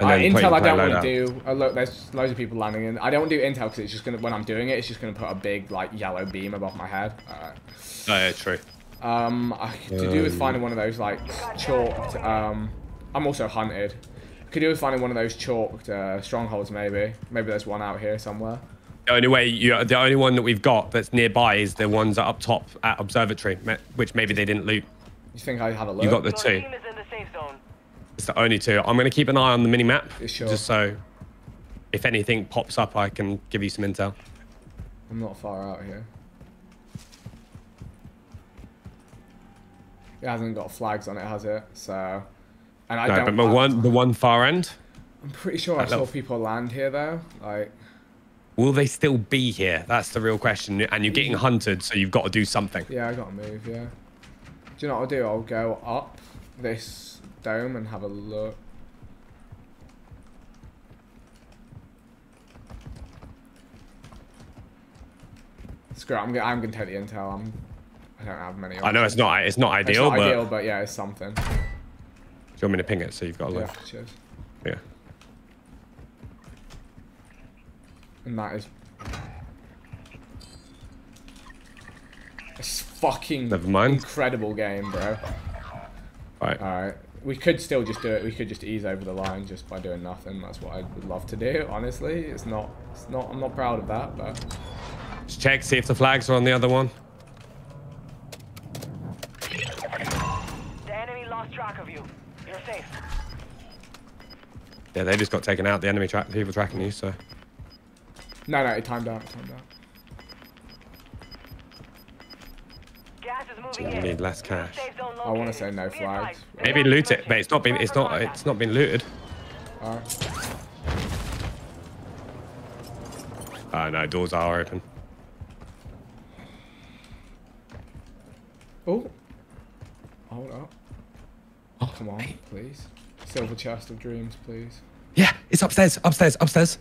And Uh, intel, I don't want to do. Uh, look, there's loads of people landing in. I don't want to do intel because it's just gonna. When I'm doing it, it's just gonna put a big like yellow beam above my head. Uh, Oh, yeah, true. Um, I could do with finding one of those like chalked. Um, I'm also hunted. Could do with finding one of those chalked uh, strongholds, maybe. Maybe there's one out here somewhere. The only way you, the only one that we've got that's nearby is the ones that are up top at observatory, which maybe they didn't loot. You think I have a look? You got the two. It's the only two. I'm gonna keep an eye on the mini map, sure. just so if anything pops up, I can give you some intel. I'm not far out here. It hasn't got flags on it, has it? So, and I no, don't. but the one, the one far end. I'm pretty sure I that saw people land here though. Like, Will they still be here? That's the real question. And you're getting mm. hunted, so you've got to do something. yeah, I gotta move. Yeah. Do you know what I'll do? I'll go up this dome and have a look. Screw it, I'm gonna, I'm gonna take the intel. I'm, I don't have many. I know it's not, it's not It's ideal, not but ideal, but yeah, it's something. do you want me to ping it so you've got a Yeah, cheers. Yeah. And that is. It's fucking Never mind. incredible game, bro. Right. Alright. We could still just do it. We could just ease over the line just by doing nothing. That's what I would love to do, honestly. It's not it's not I'm not proud of that, but Just check, see if the flags are on the other one. Track of you. You're safe. Yeah, they just got taken out. The enemy track, people tracking you, so. No no, it timed out, it timed out. Gas is moving you in. need less cash. I wanna say no flags. Maybe loot it, but it's not been, it's not, it's not been looted. Alright. Oh no, doors are open. Oh. Hold up. Oh, come on, please. Silver chest of dreams, please. Yeah, it's upstairs, upstairs, upstairs.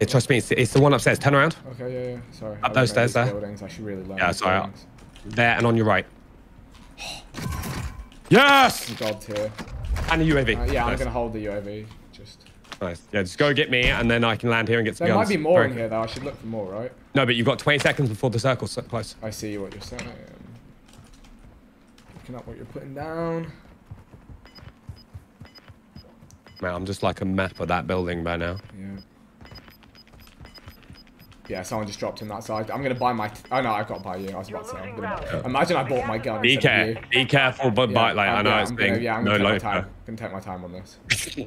Yeah, trust me, it's, it's the one upstairs. Turn around. Okay, yeah, yeah. Sorry. Up those stairs there. Buildings. I should really learn. Yeah, sorry. buildings. There and on your right. Yes! God tier. And a UAV. Uh, yeah, I'm gonna hold the UAV. Just. Nice. Yeah, just go get me, and then I can land here and get some There guns. might be more Very in here though. I should look for more, right? No, but you've got 20 seconds before the circle's so close. I see what you're saying. Looking up what you're putting down. Man, I'm just like a map of that building by now. Yeah. Yeah, someone just dropped in that side. I'm gonna buy my. oh no, I've got to buy you. I was about to say. I'm gonna, imagine I bought my gun. Be, instead of care- you. be careful, but Yeah, bite like I I'm- know yeah, it's I'm gonna, yeah, I'm no gonna take my load. time. Gonna take my time on this.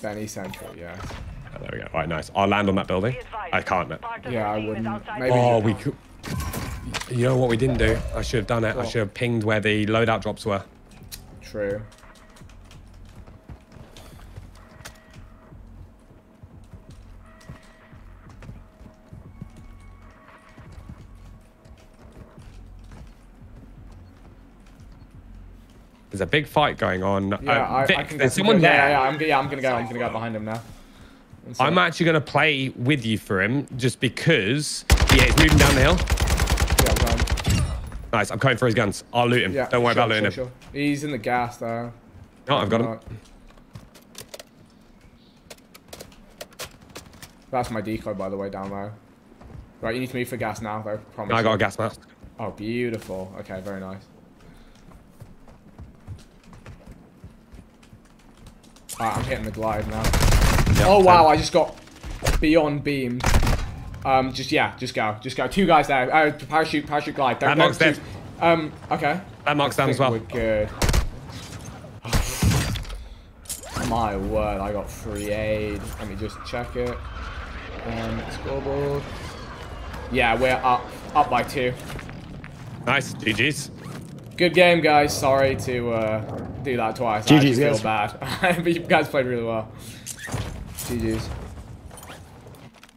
BennyCentral, yeah. Ah, there we go. All right, nice. I'll land on that building. I can't. Yeah, I wouldn't. Maybe Oh, we could. You know what we didn't do? I should have done it. I should have pinged where the loadout drops were. True. There's a big fight going on. Yeah, Uh, I, Vic, I can there's someone there. Yeah, yeah, I'm, yeah, I'm gonna go. I'm gonna go behind him now. I'm actually going to play with you for him just because. Yeah, he's moving down the hill. Nice. I'm coming for his guns. I'll loot him. Yeah. Don't worry sure, about looting sure, him. sure. He's in the gas though. Oh, I've got him. That's my decoy, by the way, down there. Right, you need to move for gas now, though. Promise. I got a gas mask. Oh, beautiful. Okay, very nice. Alright, I'm hitting the glide now. oh, wow, I just got beyond beamed. Um, just, yeah, just go. Just go. Two guys there. Uh, parachute, parachute glide. Don't, That don't mark's dead. Um, okay. That mark's I down as well. We're good. My word, I got free aid. Let me just check it. Um, scoreboard. Yeah, we're up, up by two. Nice. GG's. Good game, guys. Sorry to uh, do that twice. I GG's, just feel yes. bad. but you guys played really well. GG's.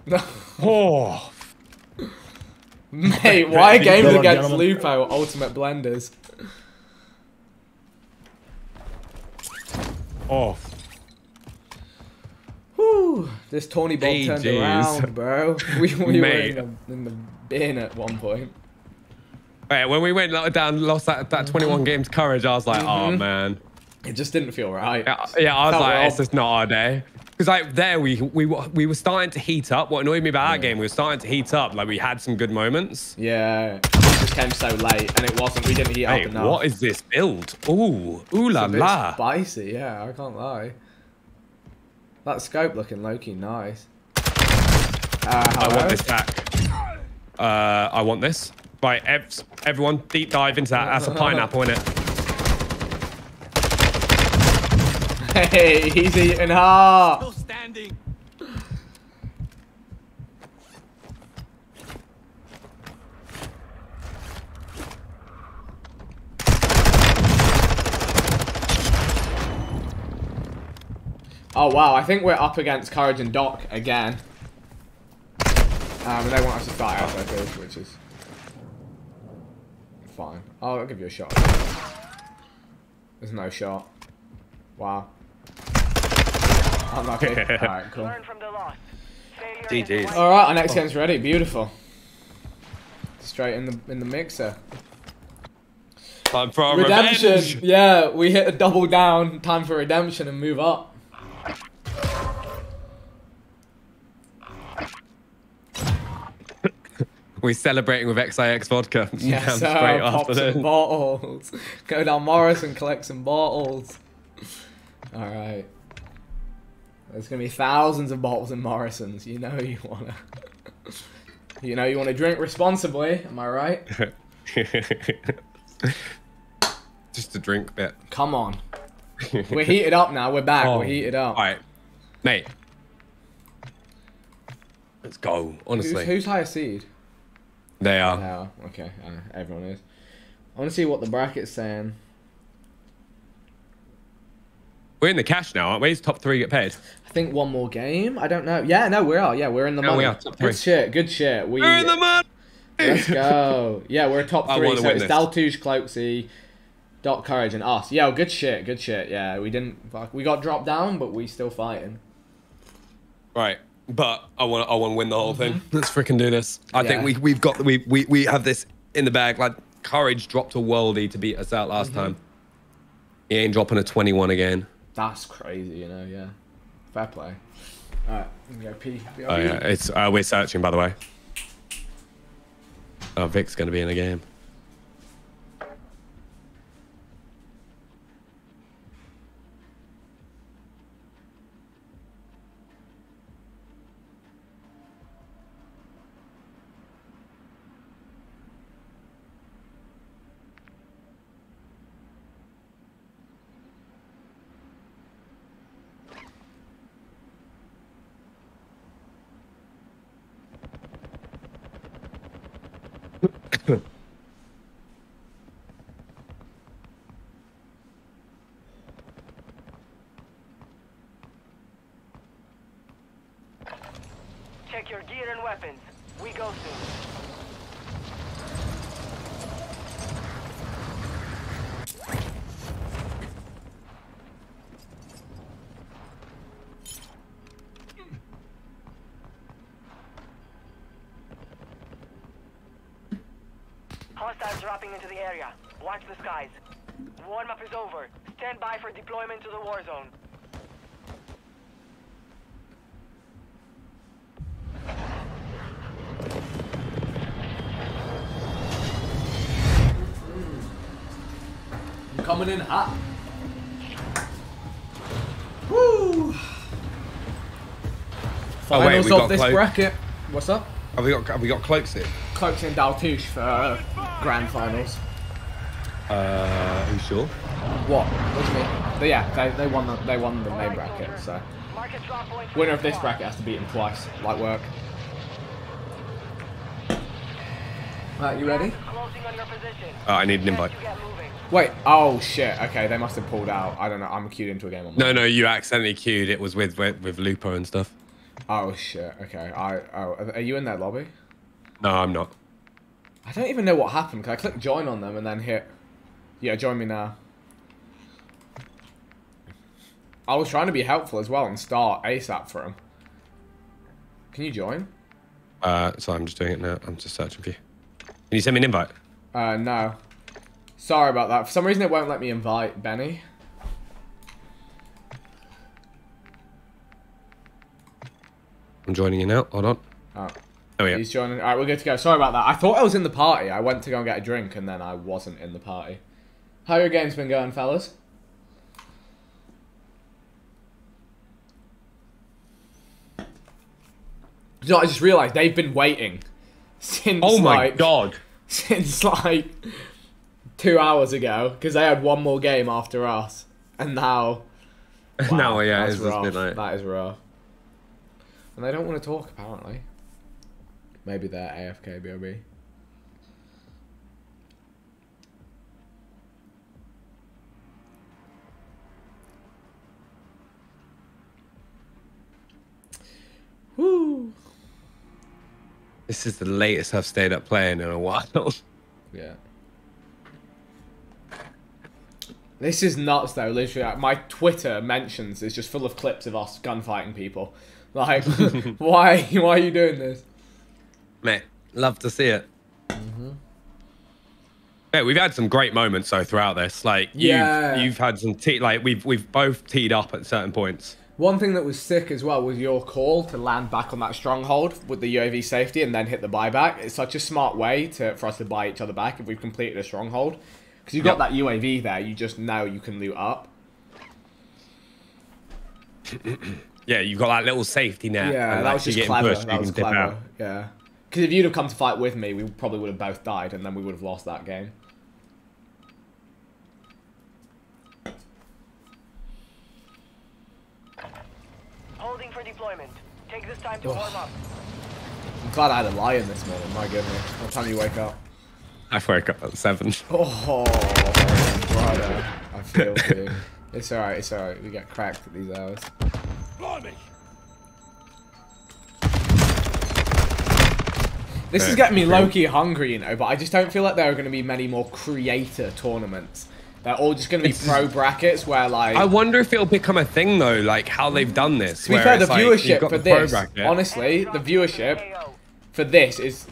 Oh. Mate, why games on, against gentlemen. Lupo Ultimate Blenders? Oh. Whew, this Tawny bomb Hey, turned jeez. around, bro. We, we were in the, in the bin at one point. Wait, when we went down, lost that, that 21 games courage, I was like, oh Mhm. man. It just didn't feel right. Yeah, yeah I was Felt like, wrong. it's just not our day. Because like there, we we were we were starting to heat up. What annoyed me about our game, we were starting to heat up. Like we had some good moments. Yeah, it just came so late, and it wasn't. We didn't heat up enough. what is this build? Ooh, ooh la It's a bit la. Spicy, yeah, I can't lie. That scope looking low-key nice. Uh, I want this back. Uh, I want this. Right, ev- everyone, deep dive into that. That's a pineapple in it. Hey, he's eating hard. standing. Oh wow, I think we're up against Courage and Doc again. Um, they want us to start out this, which is fine. I'll give you a shot. There's no shot. Wow. Unlucky. Alright, cool. Learn from the loss. GG's. Alright, our next game's ready. Beautiful. Straight in the in the mixer. Time for redemption. revenge. Yeah, we hit a double down. Time for redemption and move up. We're celebrating with XIX vodka. Yes, Damn sir. straight uh, Pop after some bottles. Go down Morris and collect some bottles. All right. There's gonna be thousands of bottles in Morrison's. You know you wanna. you know you wanna drink responsibly. Am I right? Just a drink bit. Come on. We're heated up now. We're back. Oh, We're heated up. All right, mate. Let's go. Who's, Honestly, who's higher seed? they are. Yeah. Okay. Uh, everyone is. I want to see what the bracket's saying. We're in the cash now, aren't we? It's top three get paid. I think one more game. I don't know. Yeah, no, we are. Yeah, we're in the Yeah, money. we are, top three. Good shit. Good shit. We, We're in the money. Let's go. Yeah, we're top three. So it's. Daltouche, Cloakzy, Dot Courage, and us. Yeah, good shit. Good shit. Yeah, we didn't. We got dropped down, but we still fighting. Right, but I want I want to win the whole thing. Let's freaking do this. I Mm-hmm. Yeah. think we we've got we we we have this in the bag. Like courage dropped a worldie to beat us out last Mm-hmm. time. He ain't dropping a 21 again. That's crazy, you know. Yeah, fair play. All right, go P. Oh yeah, it's uh, we're searching by the way. Oh, Vic's gonna be in a game. Check your gear and weapons. We go soon. Hostiles dropping into the area. Watch the skies. Warm-up is over. Stand by for deployment to the war zone. I'm coming in hot. Woo! Oh, wait, Finals we of got this clo- bracket. What's up? Have we got have we got cloaks in? Cloaks and Daltoosh for uh, grand finals. Uh, are you sure? What? What do you mean? But yeah, they, they won the they won the main bracket, so winner of this bracket has to beat him twice, Light work. Right, you ready? Oh, I need an invite. Wait, oh shit, okay, they must have pulled out. I don't know, I'm queued into a game No, no, you accidentally queued. It was with with, with Lupo and stuff. Oh shit, okay. I oh are you in that lobby? No, I'm not. I don't even know what happened, 'cause I clicked join on them and then hit Yeah, join me now. I was trying to be helpful as well and start ASAP for him. Can you join? Uh, so I'm just doing it now. I'm just searching for you. Can you send me an invite? Uh, no. Sorry about that. For some reason, it won't let me invite Benny. I'm joining you now. Hold on. Oh. Oh yeah. He's joining. All right, we're good to go. Sorry about that. I thought I was in the party. I went to go and get a drink, and then I wasn't in the party. How your game's been going, fellas? You know, I just realised they've been waiting since. Oh my like, god. Since like two hours ago, because they had one more game after us, and now. now yeah, it's midnight. That is rough. And they don't want to talk apparently. Maybe they're AFK BOB. Woo! This is the latest I've stayed up playing in a while. Yeah. This is nuts though, literally. like, My Twitter mentions is just full of clips of us gunfighting people. Like, why why are you doing this? Mate, love to see it. Mm-hmm. Yeah, we've had some great moments though throughout this. Like, Yeah. you've, you've had some te- like we've we've both teed up at certain points. One thing that was sick as well was your call to land back on that stronghold with the UAV safety and then hit the buyback. It's such a smart way to for us to buy each other back if we've completed a stronghold. Because you've got that UAV there, you just know you can loot up. Yeah, you've got that little safety net. Yeah, and that like, was just getting clever. pushed, that was clever. Yeah. Because if you'd have come to fight with me, we probably would have both died, and then we would have lost that game. Holding for deployment. Take this time to Ugh. warm up. I'm glad I had a lion this morning. My goodness. What time do you wake up? I woke up at seven. Oh, brother. I feel for you. It's alright, it's alright. We get cracked at these hours. Blimey. This is getting me low-key hungry, you know, but I just don't feel like there are going to be many more creator tournaments. They're all just going to be pro brackets where, like... I wonder if it'll become a thing though, like how they've done this. To be fair, the it's like, viewership for the this, honestly, the viewership for this is,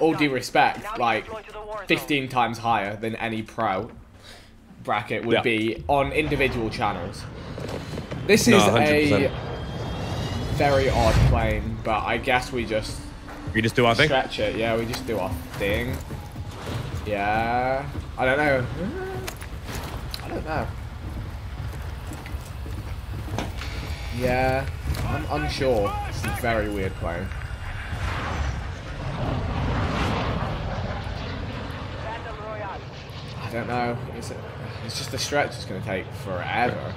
all due respect, like 15 times higher than any pro bracket would Yeah. be on individual channels. This is a 100%. very odd plane, but I guess we just We just do our thing. stretch it. Yeah, we just do our thing. Yeah, I don't know. Don't know. Yeah, I'm unsure. It's a very weird plane. I don't know. It's, it's just the stretch it's going to take forever.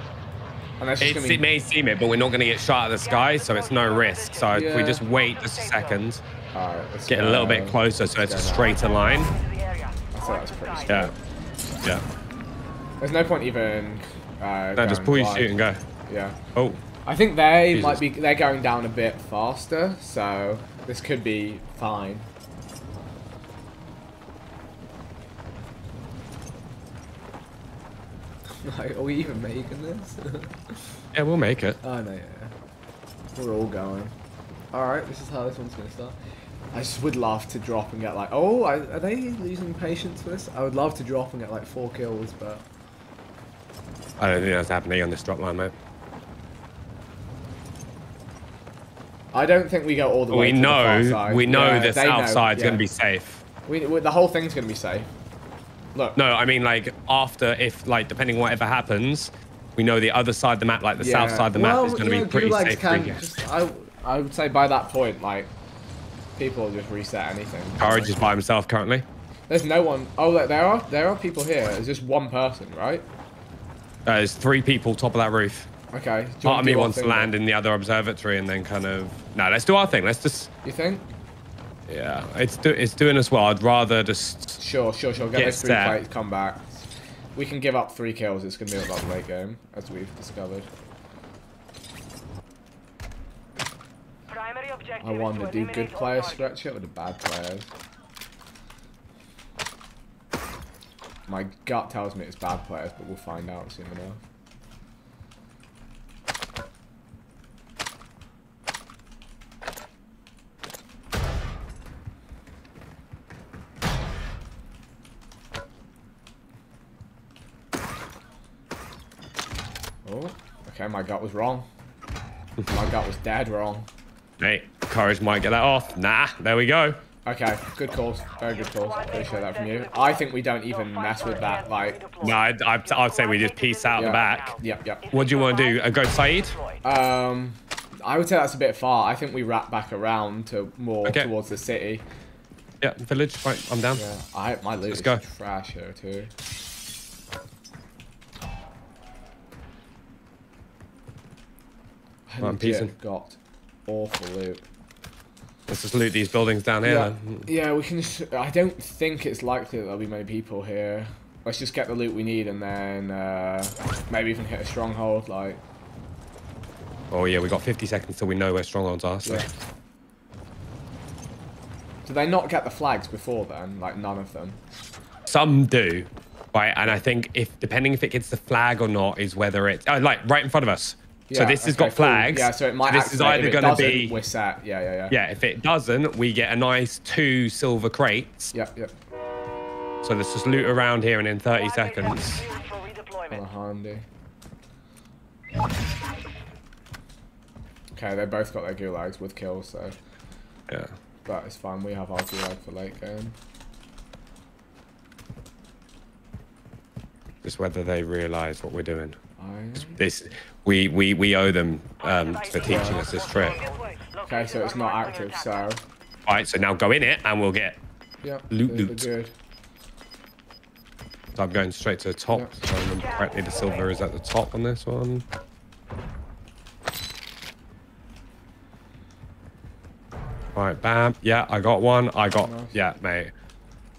And that's just It's, gonna be it may seem it, but we're not going to get shot out of the sky, so it's no risk. So if we just wait just a second, let's get a little bit closer so it's a go straighter line. I thought that's pretty Yeah. Yeah. There's no point even. Uh, No, just pull your shoot and go. Yeah. Oh. I think they Jesus. might be. They're going down a bit faster, so this could be fine. like, are we even making this? Yeah, we'll make it. Oh no, yeah. We're all going. Alright, this is how this one's gonna start. I just would love to drop and get like, oh, I, are they losing patience for this? I would love to drop and get like four kills, but I don't think that's happening on this drop line, mate. I don't think we go all the way We to the far know, side. we know Yeah, the they know, south side's yeah. going to be safe. We, we, the whole thing's gonna be safe. Look. No, I mean like after, if like depending on whatever happens, we know the other side of the map, like the south side of the well, map, is going to yeah, be pretty gulags safe. can just- I, I would say by that point, like, people will just reset anything. Courage is by himself currently. There's no one. Oh, look, there are there are people here. There's just one person, right? Uh, there's three people top of that roof. Okay. do you Part wanna of me wants to thing land in the other observatory and then kind of. No, let's do our thing. Let's just. You think? Yeah, it's do, it's doing us well. I'd rather just. Sure, sure, sure. Get, Get those three set. plates, come back. We can give up three kills. It's gonna be a lot late game, as we've discovered. Primary objective I is want to to do good eliminate players targets. stretch it or the bad players. My gut tells me it's bad players, but we'll find out soon enough. Oh, okay, my gut was wrong. My gut was dead wrong. Hey, courage might get that off. Nah, there we go. Okay, good calls. Very good calls. Appreciate that from you. I think we don't even mess with that. Like, No, I'd, I'd, I'd say we just piece out the back. Yep, yep. What do you want to do? Uh, go Sa'id? Um, I would say that's a bit far. I think we wrap back around to more Okay. towards the city. Yeah, village. Right, I'm down. Yeah, I my loot Let's is go. trash here too. I Right, I'm piecing. got awful loot. Let's just loot these buildings down here Yeah, then. yeah, we can. Just, I don't think it's likely that there'll be many people here. Let's just get the loot we need and then uh, maybe even hit a stronghold. Like, Oh yeah, we got 50 seconds till we know where strongholds are. So. Yeah. do they not get the flags before then? Like none of them. Some do, right? And I think if depending if it gets the flag or not is whether it's oh, like right in front of us. So Yeah, this has okay, got cool. flags. Yeah, so it might. this is either going to be We're set. Yeah, yeah, yeah. yeah. If it doesn't, we get a nice two silver crates. Yep, yep. So let's just loot around here and in 30 seconds. Kinda handy. Okay, they both got their gulags with kills, so Yeah. But it's fine. We have our gulag for late game. Just whether they realise what we're doing. I... This we we we owe them um, for teaching us this trick. Okay, so it's not active, so All right, so now go in it and we'll get yeah, Loot, loot. good. So I'm going straight to the top. So I remember correctly, the silver is at the top on this one. Right, bam. Yeah, I got one. I got, Nice. yeah, mate.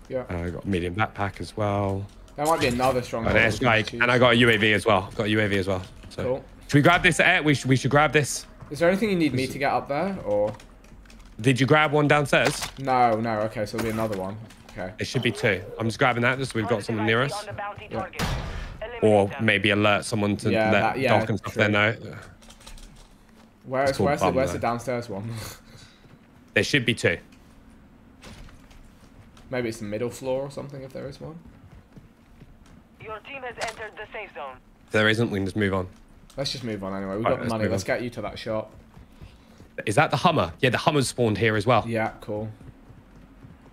Yeah, I got a medium backpack as well. There might be another strong. And, there's like, and I got a UAV as well. Got a UAV as well. So, Cool. should we grab this? Air? We should, we should grab this. Is there anything you need me to get up there, or Did you grab one downstairs? no? No. Okay, so there'll be another one. Okay. It should be two. I'm just grabbing that just so we've got someone near us. Yeah. Or maybe alert someone to Yeah, let that- yeah, Doc and stuff there know. It's called where's the where's the downstairs one? There should be two. Maybe it's the middle floor or something if there is one. Your team has entered the safe zone. If there isn't, we can just move on. Let's just move on anyway. We've Right, got the let's money. Let's on. get you to that shop. Is that the Hummer? Yeah, the Hummer's spawned here as well. Yeah, cool.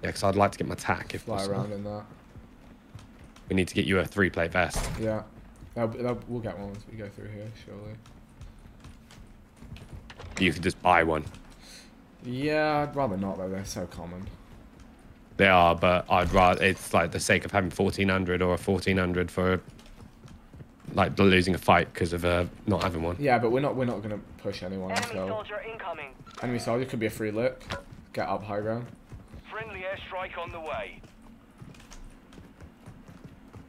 Yeah, because I'd like to get my tack if Fly possible. around in that. We need to get you a three-plate vest. Yeah. That'll, that'll, we'll get one once we go through here, surely. You can just buy one. Yeah, I'd rather not though. They're so common. They are, but I'd rather it's like the sake of having 1400 or a 1400 for like losing a fight because of uh, not having one. Yeah, but we're not we're not gonna push anyone. Enemy So soldier incoming. enemy soldier could be a free look. Get up high ground. Friendly airstrike on the way.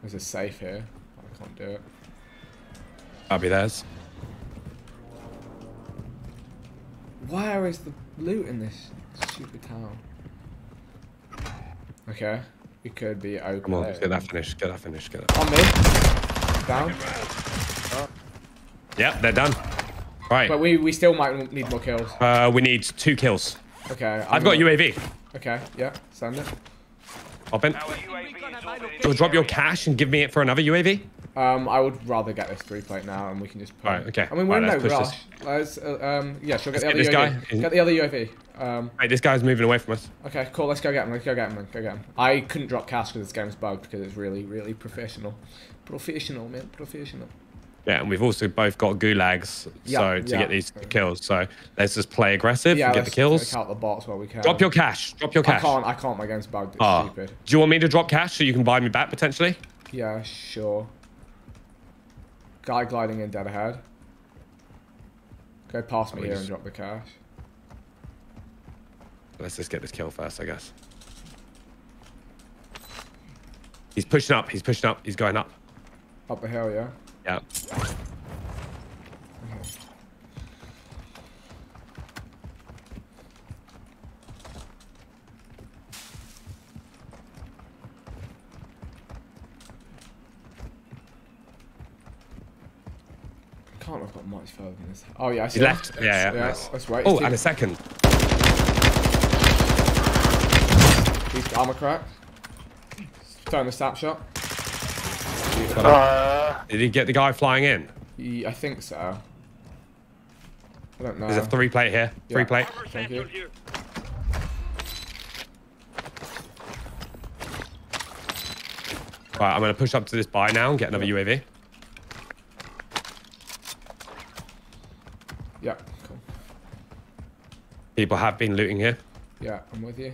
There's a safe here. I can't do it. I'll be theirs. Where is the loot in this stupid town? Okay, It could be open. Come on, let's get that finished. Get that finished. Get that. On me. Down. Yep, they're done. Right. But we we still might need more kills. Uh, we need two kills. Okay. I've got UAV. Okay, yeah, send it. Hop in. So drop your cash and give me it for another UAV. Um, I would rather get this three plate now, and we can just. Put Alright, okay. I mean, we're in no rush. Let's, uh, um, yeah, she'll get Let's the get other this UAV. guy. Get the other UAV. Um, Hey, this guy's moving away from us. okay, cool. Let's go get him. Let's go get him. Let's go get him. I couldn't drop cash because this game's bugged because it's really, really professional. Professional, man. Professional. Yeah, and we've also both got gulags, Yeah, so to yeah. get these kills. So let's just play aggressive Yeah, and get the kills. out the bots while we can. Drop your cash. Drop your cash. I can't. I can't. My game's bugged. It's Ah. stupid. Do you want me to drop cash so you can buy me back potentially? Yeah, sure. Guy gliding in dead ahead. Go past me here just- and drop the cash. Let's just get this kill first, I guess. He's pushing up. He's pushing up. He's going up. Up the hill, yeah. Yeah. I can't have got much further than this. Oh yeah, I see. Left. Yeah. That's right. Oh, and a second. He's armor crack. Throwing the snapshot. Uh, Did he get the guy flying in? He, I think so. I don't know. There's a three plate here. Three Yeah. plate. Thank you. Right, I'm gonna push up to this buy now and get another UAV. Yeah, cool. People have been looting here. Yeah, I'm with you.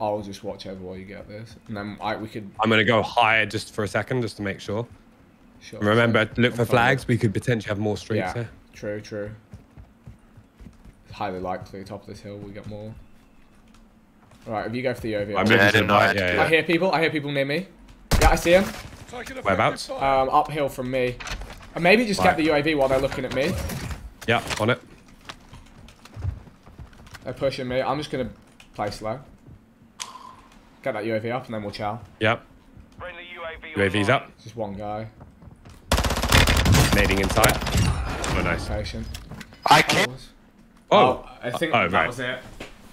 I'll just watch over while you get this, and then I we could. I'm gonna go higher just for a second, just to make sure. Sure, And remember, sure. look for I'm fine. flags. We could potentially have more streaks Yeah, here. true, true. It's highly likely top of this hill we get more. All right, if you go for the OV, I'm looking to the right. Yeah, I hear people. I hear people near me. Yeah, I see him. Whereabouts? Um, uphill from me. And maybe just Right. get the UAV while they're looking at me. Yeah, on it. They're pushing me. I'm just gonna play slow. Get that UAV up and then we'll chow. Yep. UAV's up. Just one guy. Nading inside. Oh, nice. Patient. I can't. Oh. I think oh, that right. was it.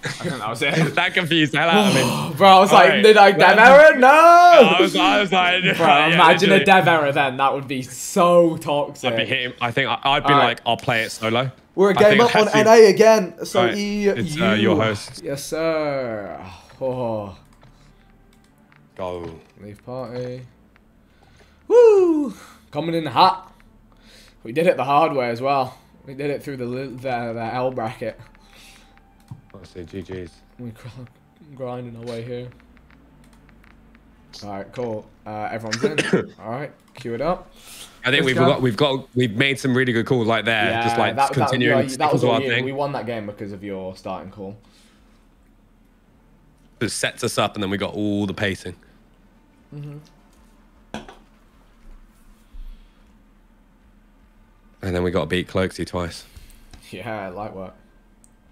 I think that was it. that confused the hell out of me. Bro, I was like, Alright. did I dev error? No! I was, I was like, Bro, yeah, imagine a dev error then. That would be so toxic. I'd be hitting. I think I, I'd be Alright. like, I'll play it solo. We're a I game up on NA again. So Alright, EU. It's uh, your host. Yes, sir. Oh, Go. leave party. Woo! Coming in hot. We did it the hard way as well. We did it through the the, the L bracket. Honestly, GG's. We gr- grinding our way here. All right, cool. Uh, everyone's in. All right, cue it up. I think Let's we've go. got we've got we've made some really good calls like there. just like that, that, continuing that, that was to all our you. thing. We won that game because of your starting call. It sets us up, and then we got all the pacing. Mm-hmm. And then we got to beat Cloakzy twice. Yeah, light work.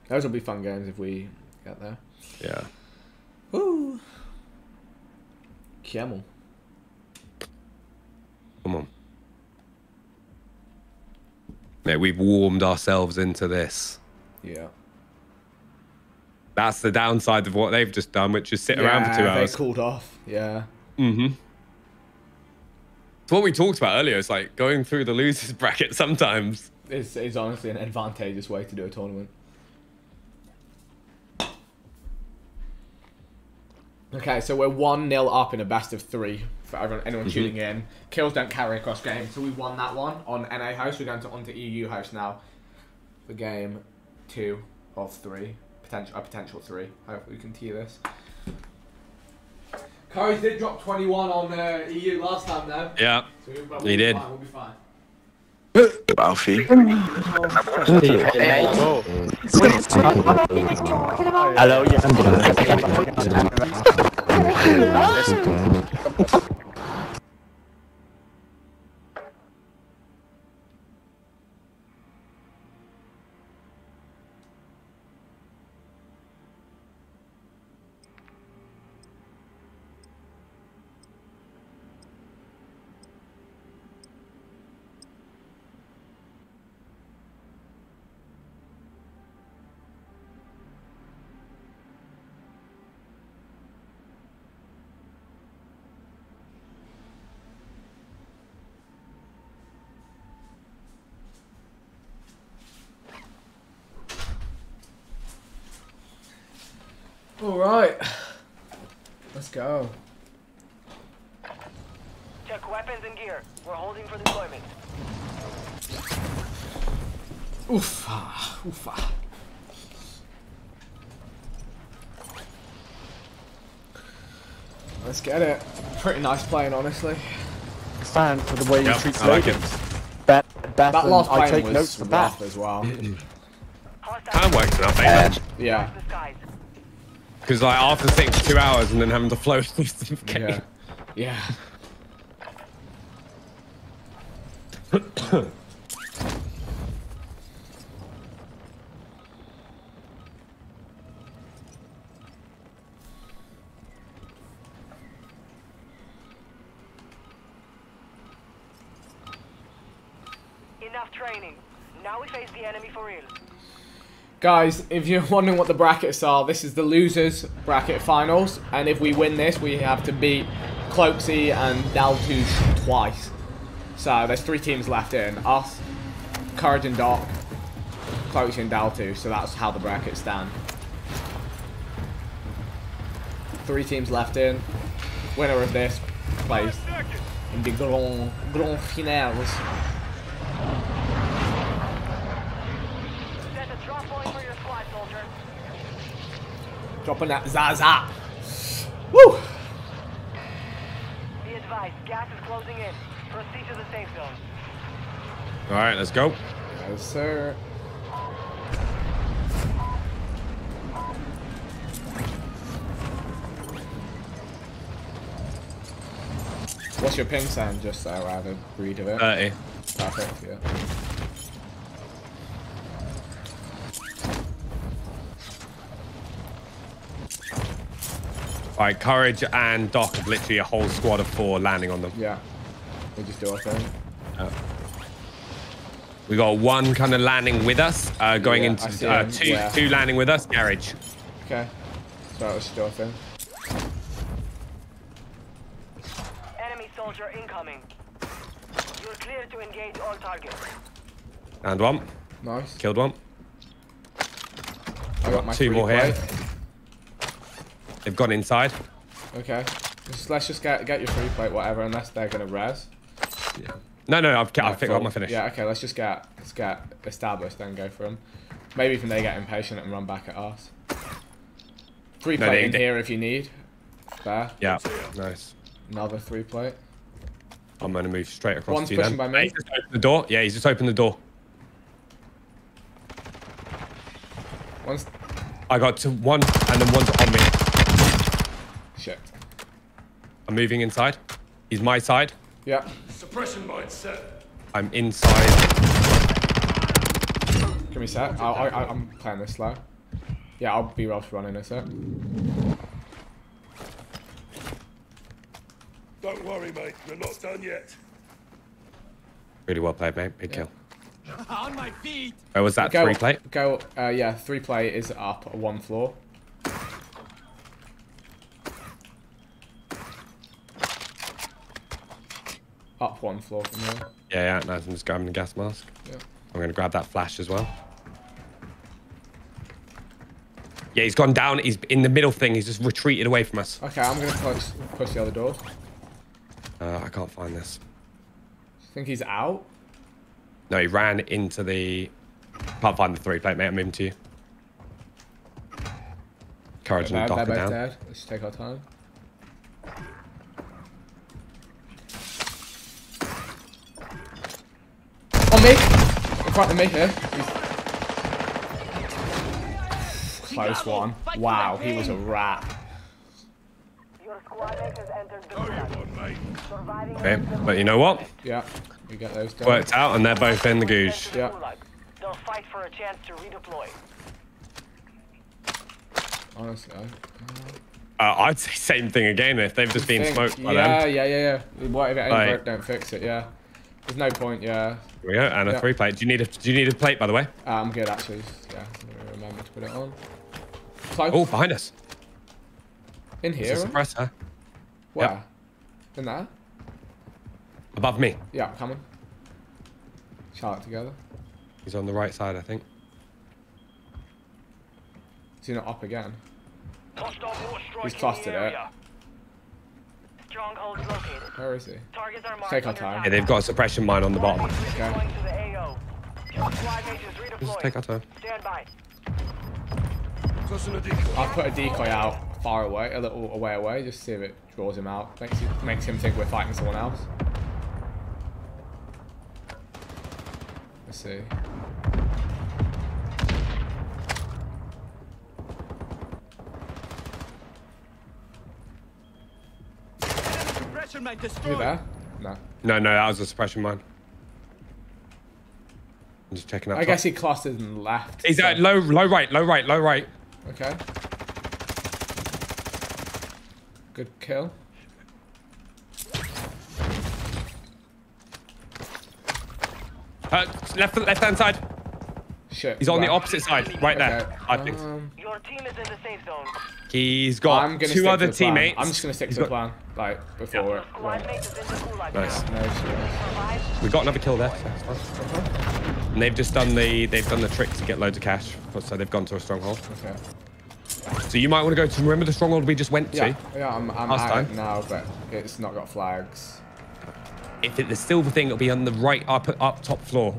Those will be fun games if we get there. Yeah. Woo! Camel. Come on. Yeah, we've warmed ourselves into this. Yeah. That's the downside of what they've just done, which is sit around for two Yeah, hours. They cooled off. Yeah. Mm-hmm. It's what we talked about earlier. It's like going through the losers bracket sometimes. It's, it's honestly an advantageous way to do a tournament. Okay, so we're 1 0 up in a best of three for everyone, anyone Mhm. tuning in. Kills don't carry across games, so we won that one on NA host. We're going to onto EU host now for game two of three. Potential, a potential three. Hopefully we can tee this. Curry's did drop 21 on uh, EU last time though. Yeah, So we- we'll he did. Fine, we'll be fine. Alfie. Hello, yes. All right. Let's go. Check weapons and gear. We're holding for deployment. Oofa. Oofa. Let's get it. Pretty nice playing, honestly. Fan for the way you Yep, treat I like it. ladies. Bet, That last I take was notes for rough that. as well. Kind of works out, mate. Yeah. Because like after for two hours and then having to the game. Yeah. Guys, if you're wondering what the brackets are, this is the losers bracket finals, and if we win this, we have to beat Cloakzy and Daltoosh twice. So there's three teams left in. Us, Courage and Doc, Cloakzy and Daltoosh, so that's how the brackets stand. Three teams left in. Winner of this plays in the grand, grand finals. Set a drop point for your squad, soldier. Dropping that Zaza. Woo! Be advised, gas is closing in. Proceed to the safe zone. All right, let's go. Yes, sir. What's your ping sound, just so I have a read of it? 30. Perfect, yeah. All right, Courage and Doc have literally a whole squad of four landing on them. Yeah. We just do our thing. Uh, we got one kind of landing with us, uh, going Yeah, into uh, two, yeah. two landing with us. Garage. Okay. So let's do our thing. Enemy soldier incoming. You're clear to engage all targets. And one. Nice. Killed one. I got my two free more here. They've gone inside. Okay. Just, let's just get get your free plate, whatever, unless they're gonna res. Yeah. No, no, I've, I've got my finish. Yeah, okay, let's just get let's get established, then go for them. Maybe even they get impatient and run back at us. Three No, plate they- in they- here if you need. There. Yeah, nice. Another three plate. I'm going to move straight across One's to you pushing then. by me. He's just opened the door. Yeah, he's just opened the door. One's I got to one, and then one's on me. Shit. I'm moving inside. He's my side. Yeah. Suppression mine set. I'm inside. Give me a sec. I, I, I- I'm playing this slow. Yeah, I'll be Ross running a sec. Don't worry, mate. We're not done yet. Really well played, mate. Big kill. On my feet. Where was that? Go, Three plate? Go, uh, yeah, three plate is up one floor. Up one floor from there. Yeah, yeah. Nice. I'm just grabbing the gas mask. Yeah. I'm going to grab that flash as well. Yeah, he's gone down. He's in the middle thing. He's just retreated away from us. Okay, I'm gonna push, push the other door. Uh, I can't find this. Think he's out? No, he ran into the... Can't find the three plate, mate. I'm moving to you. Courage and Doc down. dead. Let's take our time. On me! In front of me here. He's... Close one. Wow, he was a rat. Your squad mate has entered the gulag. Surviving Okay, but you know what? Yeah, we get those done. Worked out, and they're both in the googe. Yeah. They'll fight for a chance to redeploy. Honestly, I... Uh, I'd say same thing again if they've just been smoked by yeah, them. Yeah, yeah, yeah. What if it ain't Right. broke, don't fix it, yeah. There's no point, yeah. Here we go, and a Yeah. three plate. Do you need a Do you need a plate, by the way? Uh, I'm good, actually. Yeah, I'm gonna remember to put it on. Close. Oh, behind us. In It's here? a suppressor. Where? Yep. In there? Above me. Yeah, I'm coming. Shout it together. He's on the right side, I think. Is he not up again? He's clustered it. Strongholds located. Where is he? Targets are marked take our time. Yeah, they've got a suppression mine on the bottom. Okay. Going to the AO. Squad mates is Just take our time. Stand by. I'll put a decoy out far away, a little away away, just see if it draws him out. Makes you, makes him think we're fighting someone else. Let's see. Suppression mine Is he destroyed. there? No. No, no, that was a suppression mine. I'm just checking out. I top. guess he clustered and left. He's so- at low, low right, low right, low right. Okay. Good kill. Uh, left, left hand side. Shit. He's on the opposite side, right there. Okay, I think. um, Your team is in the safe zone. He's got I'm gonna two other to the plan. teammates. I'm just gonna stick to the plan, like before it. Squad mate is in the gulag Nice. now. No We got another kill there. so that's fine. And they've just done the they've done the trick to get loads of cash. So they've gone to a stronghold. Okay. So you might want to go to remember the stronghold we just went Yeah, to. yeah, I'm, I'm Last at it time. now, but it's not got flags. If it, the silver thing, it'll be on the right up up top floor.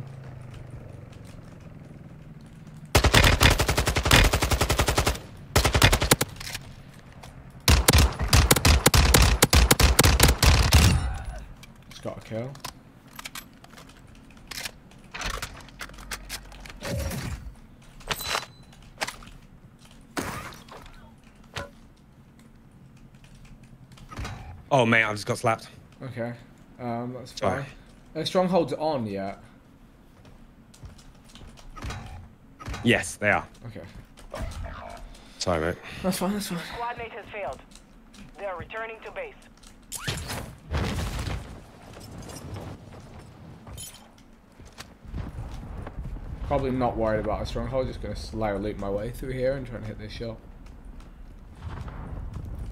Just got a kill. Oh mate, I just got slapped. Okay. Um, that's Sorry. fine. Uh, stronghold's on yet. Yes, they are. Okay. Sorry, mate. That's fine, that's fine. Squad mate has failed. They are returning to base. Probably not worried about a stronghold, just gonna slow loop my way through here and try and hit this shot.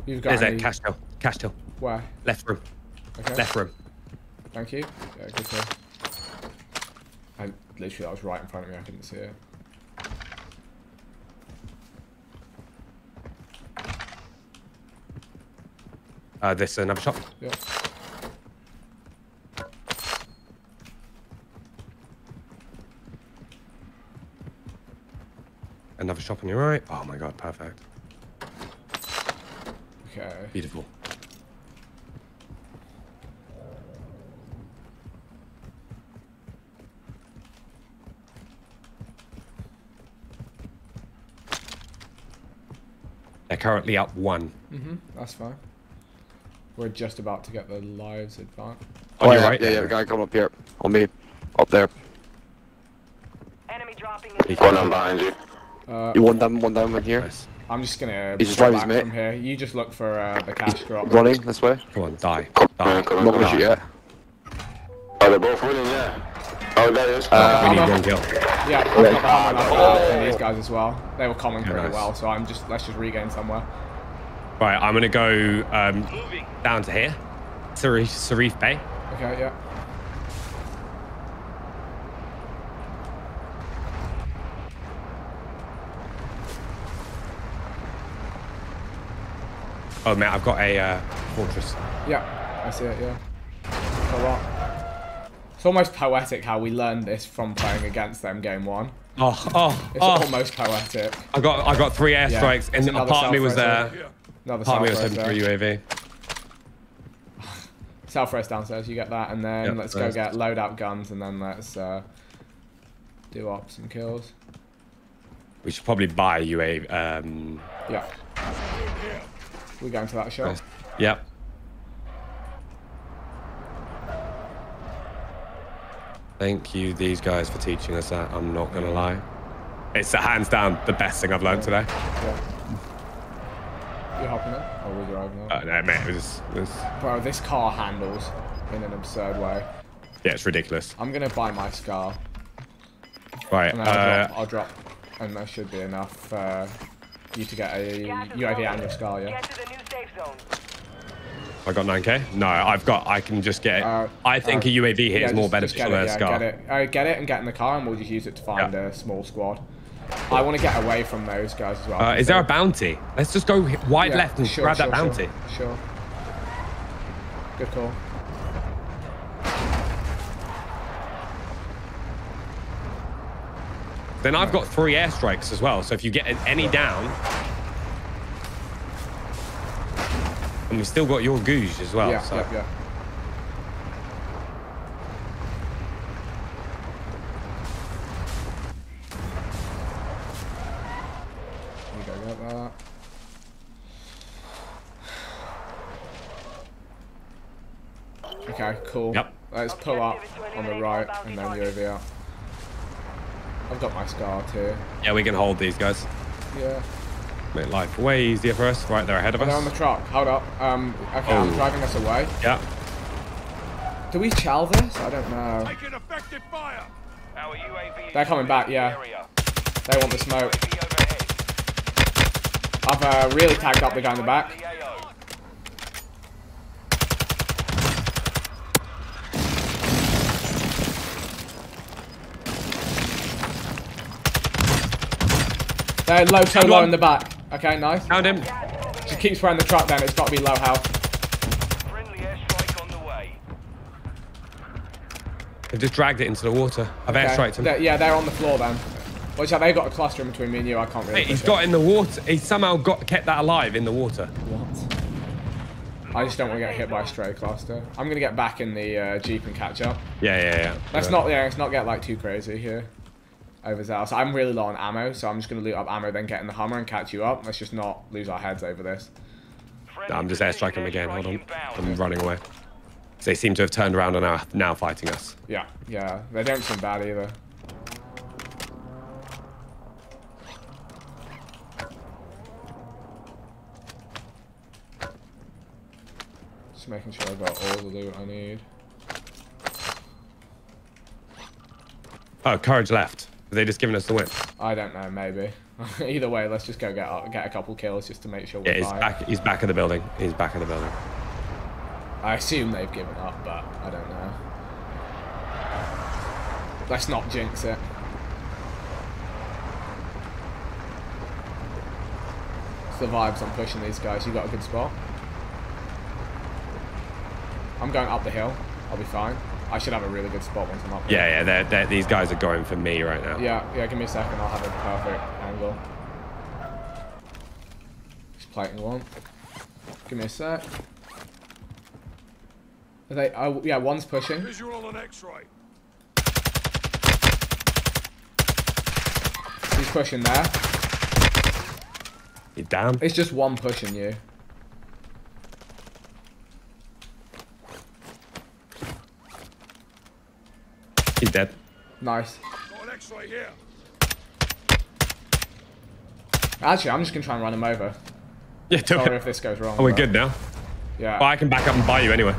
You've got There's a any... cash till. Cash till. Where? Left room. Okay. Left room. Thank you. Yeah, good kill. I literally, that was right in front of me, I couldn't see it. Uh, this another shot. Yeah. Another shop on your right. Oh my god, perfect. Okay. Beautiful. They're currently up one. hmm that's fine. We're just about to get the lives advanced. On your right. Yeah, yeah, the guy come up here. On me. Up there. Enemy dropping in One down behind you. Uh, You one down, one down in here. I'm just gonna He's just pull driving his mate. from here. You just look for uh, the cash drop. Running this way. Come on, die. I'm not gonna shoot yet. Are they both winning? Yeah. Oh, that is. Uh, we need one kill. Yeah, I've got common, I've got from these guys as well. They were common Yeah, pretty nice. well, so I'm just let's just regain somewhere. Right, I'm gonna go um, down to here. Sarif, Sarif Bay. Okay, yeah. Oh man, I've got a uh, fortress. Yeah, I see it, yeah. It's almost poetic how we learned this from playing against them game one. Oh, oh, It's oh. almost poetic. I got I got three airstrikes, there's and a part of me was there. there. Another Part of me was hoping for a. UAV. Self-res downstairs, you get that, and then Yep, let's go nice. get loadout guns, and then let's uh, do ops and kills. We should probably buy UAV. Um, Yeah. We going to that shop? nice. Yep. Thank you, these guys, for teaching us that. I'm not gonna lie. It's uh, hands down the best thing I've learned today. Yeah. You hopping in? Or we driving in? Uh, no, mate, it was, it was, Bro, this car handles in an absurd way. yeah, it's ridiculous. I'm gonna buy my scar, Right, and then I'll, uh, drop, I'll drop, and that should be enough for you to get a UAV and your scar, yeah? Get to the new safe zone. I got 9k. No, I've got. I can just get it. Uh, I think uh, a UAV here is yeah, more just- just beneficial get than it, a yeah, scar. Get it, uh, get it and get in the car, and we'll just use it to find a small squad. I want to get away from those guys as well. Uh, is there a bounty? Let's just go wide Yeah, left and sure, grab sure, that bounty. Sure. sure. Good call. Then I've got three airstrikes as well. So if you get any down, and we still got your gouge as well. yeah, so. yeah, yeah. You go get that. Okay, cool. Yep. Let's pull up on the right and then you over here. I've got my scar too. Yeah, we can hold these guys. Yeah. Make life way easier for us. Right, they're ahead of Oh, they're on the truck. Hold up. Um, okay, I'm Oh. driving us away. Yeah. Do we chow this? I don't know. Taking effective fire. Our UAV They're coming back, yeah. area. They want the smoke. I've uh, really tagged up the guy in the back. They're low, so Found low in the back. Okay, nice. Found him. Just keep spraying the truck then, it's got to be low health. On the way. They've just dragged it into the water. I've Okay. airstriked him. They're- yeah, they're on the floor then. Watch out, they got a cluster in between me and you, I can't really Mate, he's push it. got in the water. He somehow got kept that alive in the water. What? I just don't want to get hit by a stray cluster. I'm gonna get back in the uh, jeep and catch up. Yeah, yeah, yeah. Let's Yeah. not, yeah, let's not get like too crazy here. Over there. So I'm really low on ammo, so I'm just gonna loot up ammo, then get in the Hummer and catch you up. Let's just not lose our heads over this. No, I'm just airstriking him again. Hold on. I'm running away. They seem to have turned around and are now fighting us. Yeah, yeah, they don't seem bad either. Just making sure I've got all the loot I need. Oh, courage left. They just giving us the win? I don't know, maybe. Either way, let's just go get uh, get a couple kills just to make sure we're Yeah, he's back. He's back in the building. He's back in the building. I assume they've given up, but I don't know. Let's not jinx it. It's the vibes I'm pushing these guys. You got a good spot? I'm going up the hill. I'll be fine. I should have a really good spot once I'm up here. Yeah, yeah. They're, they're, these guys are going for me right now. Yeah, yeah, give me a second. I'll have a perfect angle. Just plating one. Give me a sec. Are they, oh, yeah, one's pushing. Visual on X-ray. He's pushing there. You're down? It's just one pushing you. He's dead. Nice. Got an X-ray here. Actually, I'm just gonna try and run him over. Yeah, do Sorry it. if this goes wrong. Oh, we're but- good now. Yeah. Well, I can back up and buy you anyway.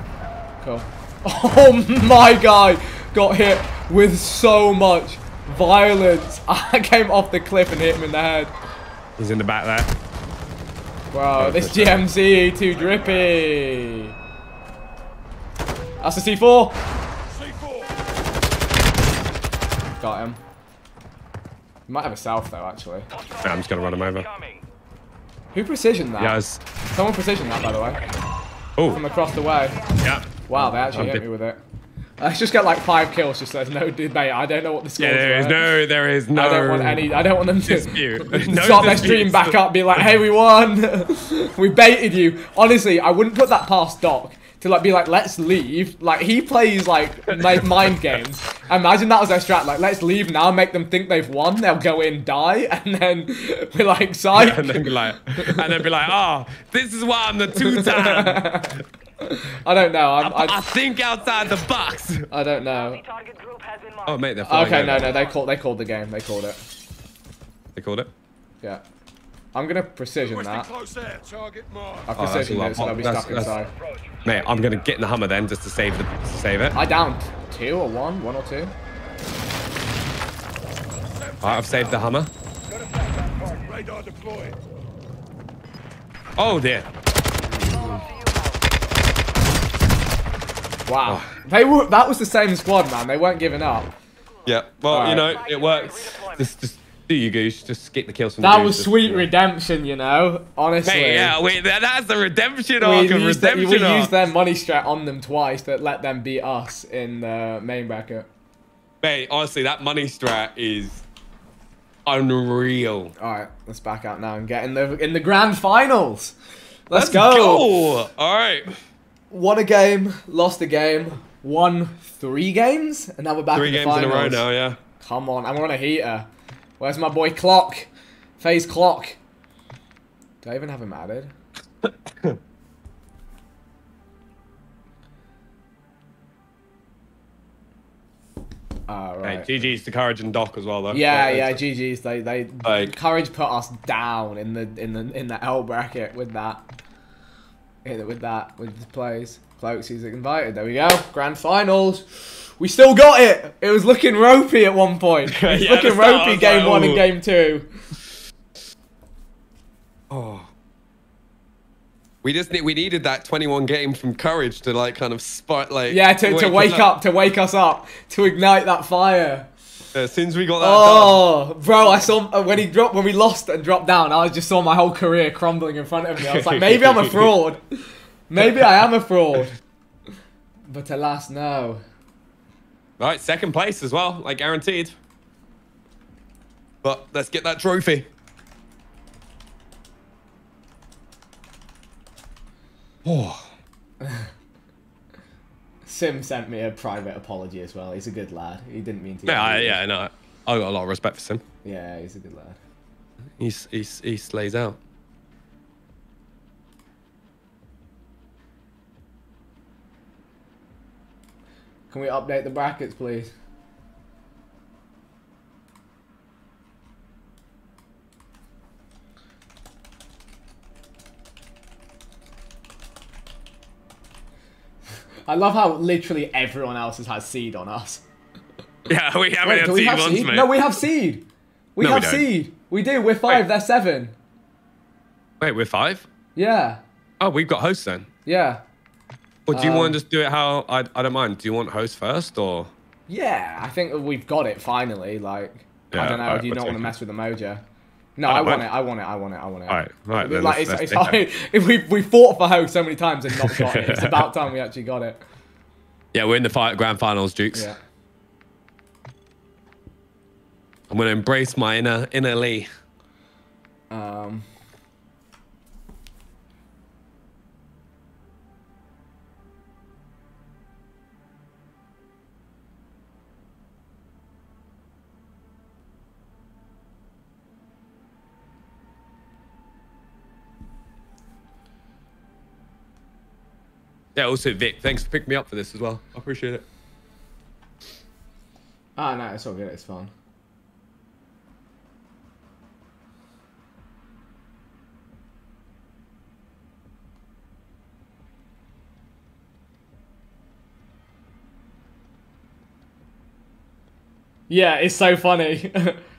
Cool. Oh my guy got hit with so much violence. I came off the cliff and hit him in the head. He's in the back there. Wow, Oh, this good. GMC too drippy. That's a C4. Got him. He Might have a south though, actually. Yeah, I'm just gonna run him over. Who precisioned that? Yes. Someone precisioned that, by the way. Oh. From across the way. Yeah. Wow, they actually I'm hit me with it. Let's just get like five kills, just so there's no debate. I don't know what the score Yeah, there is no, there is no. I don't want any. I don't want them to dispute. No start their stream back up, be like, "Hey, we won. we baited you." Honestly, I wouldn't put that past Doc to like be like, "Let's leave." Like he plays like mind games. Imagine that was their strat. Like, let's leave now, make them think they've won. They'll go in, die, and then we're like, "Psych." and then be like, and then be like, oh, this is why I'm the two-time. I don't know. I'm, I, I, I think outside the box. I don't know. Oh, mate, they're flying Okay, no, no, they called. They called the game. They called it. They called it. Yeah. I'm gonna precision that. Close air. Target mark. I Oh, that's precision all it, so I'll- they'll be that's- stuck that's- inside. Mate, I'm gonna get in the Hummer then, just to save the, to save it. I downed two or one, one or two. Alright, I've saved the Hummer. Radar deployed. Oh dear. Wow. Oh. They were. That was the same squad, man. They weren't giving up. Yeah. Well, you know, it works. Just, just Do you goose? Just get the kills from That was goose. sweet redemption, you know. Honestly. Mate, yeah, wait, that, that's the redemption we arc of used, the- redemption we arc. used their money strat on them twice that let them beat us in the main bracket. Mate, honestly, that money strat is unreal. All right, let's back out now and get in the in the grand finals. Let's, Let's go. go. All right. Won a game, lost a game, won three games, and now we're back Three in the games in a row now, yeah. Come on, I'm on a heater. Where's my boy Clock? FaZe Cloak. Do I even have him added? Ah, right. Hey, GG's to Courage and Doc as well, though. Yeah, yeah, it's- GG's. They they Like- courage put us down in the in the in the L bracket with that. Hit it with that with the plays. Cloakzy's invited. There we go. Grand finals. We still got it. It was looking ropey at one point. It was Yeah, looking at the start, I ropey was game like, one and game two. Oh. We just need, we needed that 21 game from Courage to like kind of spot like Yeah, to, to wake up, to wake us up, to ignite that fire. As soon as we got that Oh, bro! I saw uh, when he dropped when we lost and dropped down. I just saw my whole career crumbling in front of me. I was like, maybe I'm a fraud. Maybe I am a fraud. But alas, no. Right, second place as well, like guaranteed. But let's get that trophy. Oh. Sim sent me a private apology as well. He's a good lad. He didn't mean to. Yeah, get I, yeah, no. I got a lot of respect for Sim. Yeah, he's a good lad. He's he's he slays out. Can we update the brackets, please? I love how literally everyone else has had seed on us. Yeah, we haven't Wait, had do we have once, seed? mate. No, we have seed. We No, have don't. seed. We do. We're five. Wait. They're seven. Wait, we're five? Yeah. Oh, we've got hosts then. Yeah. Or do you Um, want to just do it how I, I don't mind. Do you want host first or Yeah, I think we've got it finally. Like, I don't know. alright, do you not want to mess with the mojo? No, I I want it. I want it. I want it. I want it. Alright, alright, then like, let's- it's, let's it's if we we fought for host so many times and not got it. It's about time we actually got it. Yeah, we're in the fi- grand finals, Dukes. Yeah. I'm gonna embrace my inner inner Lee. Um. Yeah, also Vikk, thanks for picking me up for this as well. I appreciate it. Ah, no, it's all good. It's fun. Yeah, it's so funny.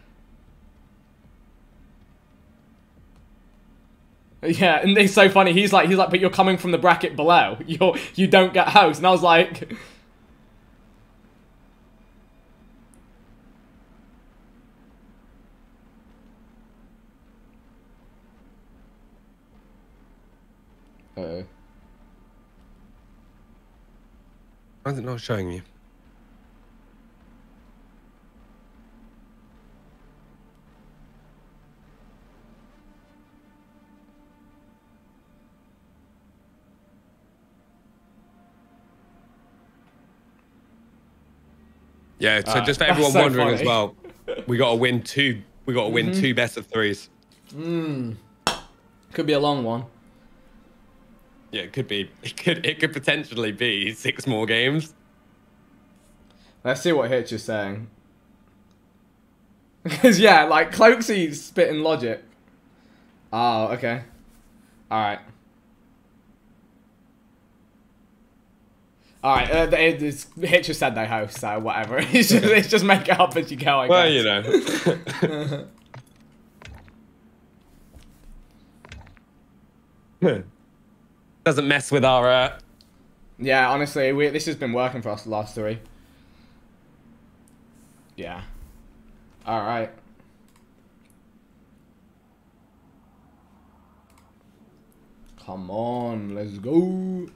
yeah, and it's so funny. He's like, he's like, but you're coming from the bracket below. You're, you don't get host. And I was like, uh Why is it not showing you? Yeah, so Ah, just for everyone so wondering as well, we got to win two. We got to win Mhm. two best of threes. Mm. Could be a long one. Yeah, it could be. It could. It could potentially be six more games. Let's see what Hitch is saying. Because, yeah, like, Cloakzy's spitting logic. Oh, okay. Alright. Alright, uh, it's Hitch just said no host, so whatever. it's, just, it's just make it up as you go, I Well, guess. you know. Doesn't mess with our... Uh... Yeah, honestly, we, this has been working for us the last three. Yeah. Alright. Come on, let's go.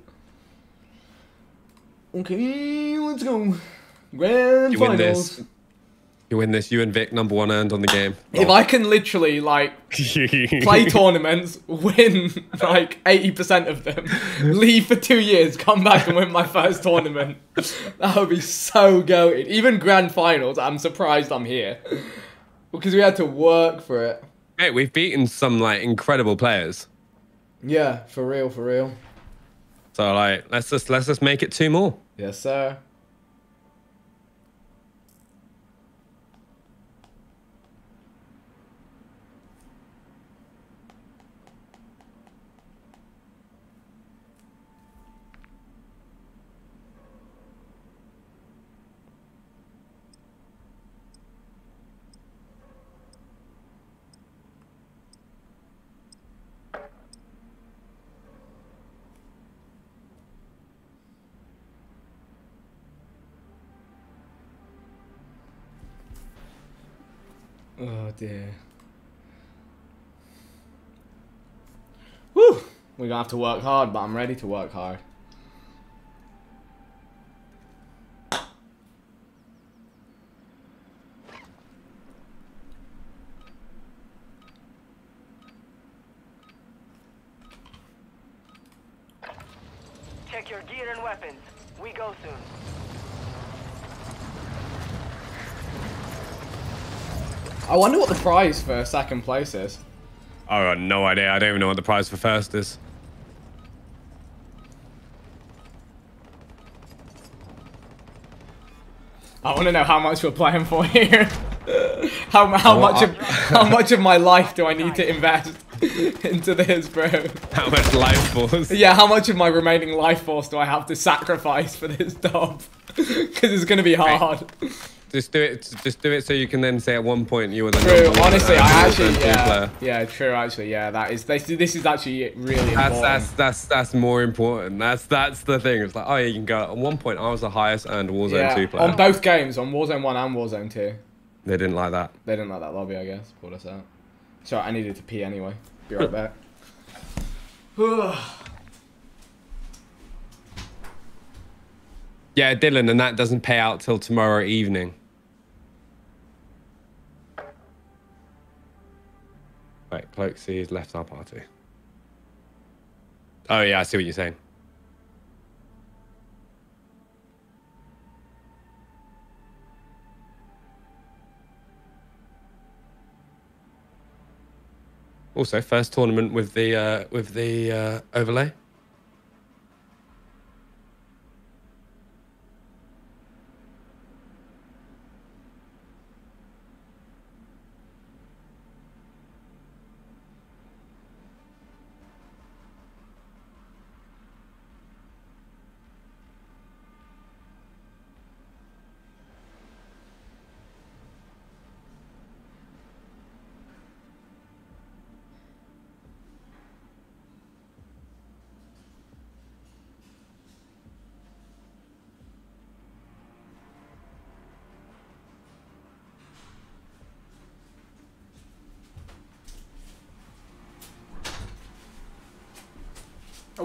Okay, let's go. Grand You win finals. this. You win this. You and Vikk, number one earned on the game. If I can literally like play tournaments, win like eighty percent of them, leave for two years, come back and win my first tournament, that would be so goated. Even grand finals, I'm surprised I'm here because we had to work for it. Hey, we've beaten some like incredible players. Yeah, for real, for real. So like, let's just let's just make it two more. Yes, sir. Oh dear. Whew! We're gonna have to work hard, but I'm ready to work hard. Check your gear and weapons. We go soon. I wonder what the prize for second place is. Oh, I got no idea. I don't even know what the prize for first is. I want to know how much we're playing for here. how how Oh, much I- of how much of my life do I need to invest into this, bro? How much life force? Yeah, how much of my remaining life force do I have to sacrifice for this dub? Because it's gonna be hard. Just do it. Just do it so you can then say at one point you were the True. Honestly, I actually yeah, player. yeah. True. Actually, yeah. That is this. This is actually really That's important. that's that's that's more important. That's that's the thing. It's like oh yeah, you can go. At one point, I was the highest earned Warzone yeah, two player. on both games, on Warzone One and Warzone Two. They didn't like that. They didn't like that lobby, I guess. Pulled us out. So I needed to pee anyway. Be right back. Yeah, Dylan, and that doesn't pay out till tomorrow evening. Wait, Cloakzy's left our party. Oh yeah, I see what you're saying. Also, first tournament with the uh, with the uh, overlay.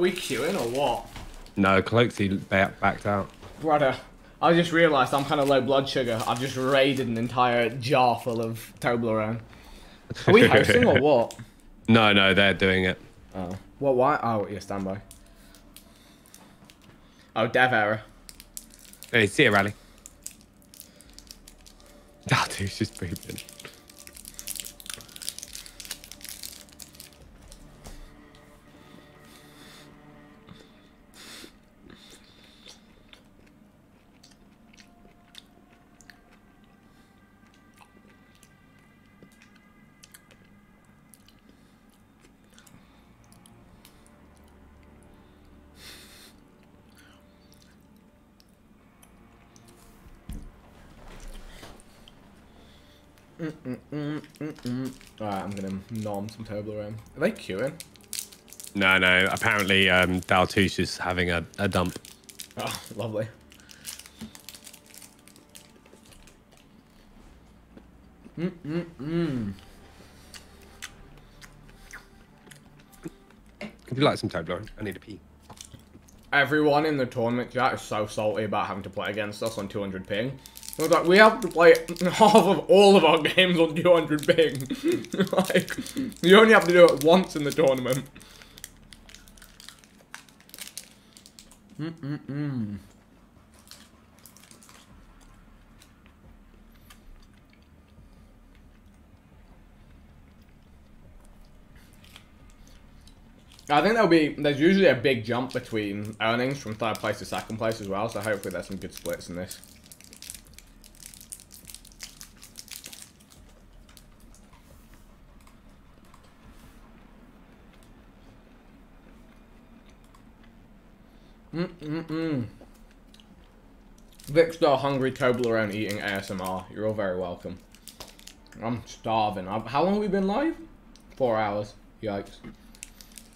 We queuing or what? No, Cloakzy ba- backed out. Brother, I just realised I'm kind of low blood sugar. I've just raided an entire jar full of Toblerone. Are we hosting or what? No, no, they're doing it. Oh. What, why? Oh, yeah, standby. Oh, dev error. Hey, see you, Rally. Ah, dude, she's pooping. I'm gonna nom some Toblerone. Are they queuing? No, no. Apparently, um, Daltoosh is having a, a dump. Oh, lovely. Mm, mm, mm. Would you like some Toblerone? I need a pee. Everyone in the tournament chat is so salty about having to play against us on 200 ping. I was like, we have to play half of all of our games on 200 ping. like, you only have to do it once in the tournament. Mm-mm-mm. I think there'll be, there's usually a big jump between earnings from third place to second place as well, so hopefully there's some good splits in this. Mm-mm-mm. Vikkstar, Hungry, Toblerone, eating ASMR. You're all very welcome. I'm starving. I've, how long have we been live? Four hours. Yikes.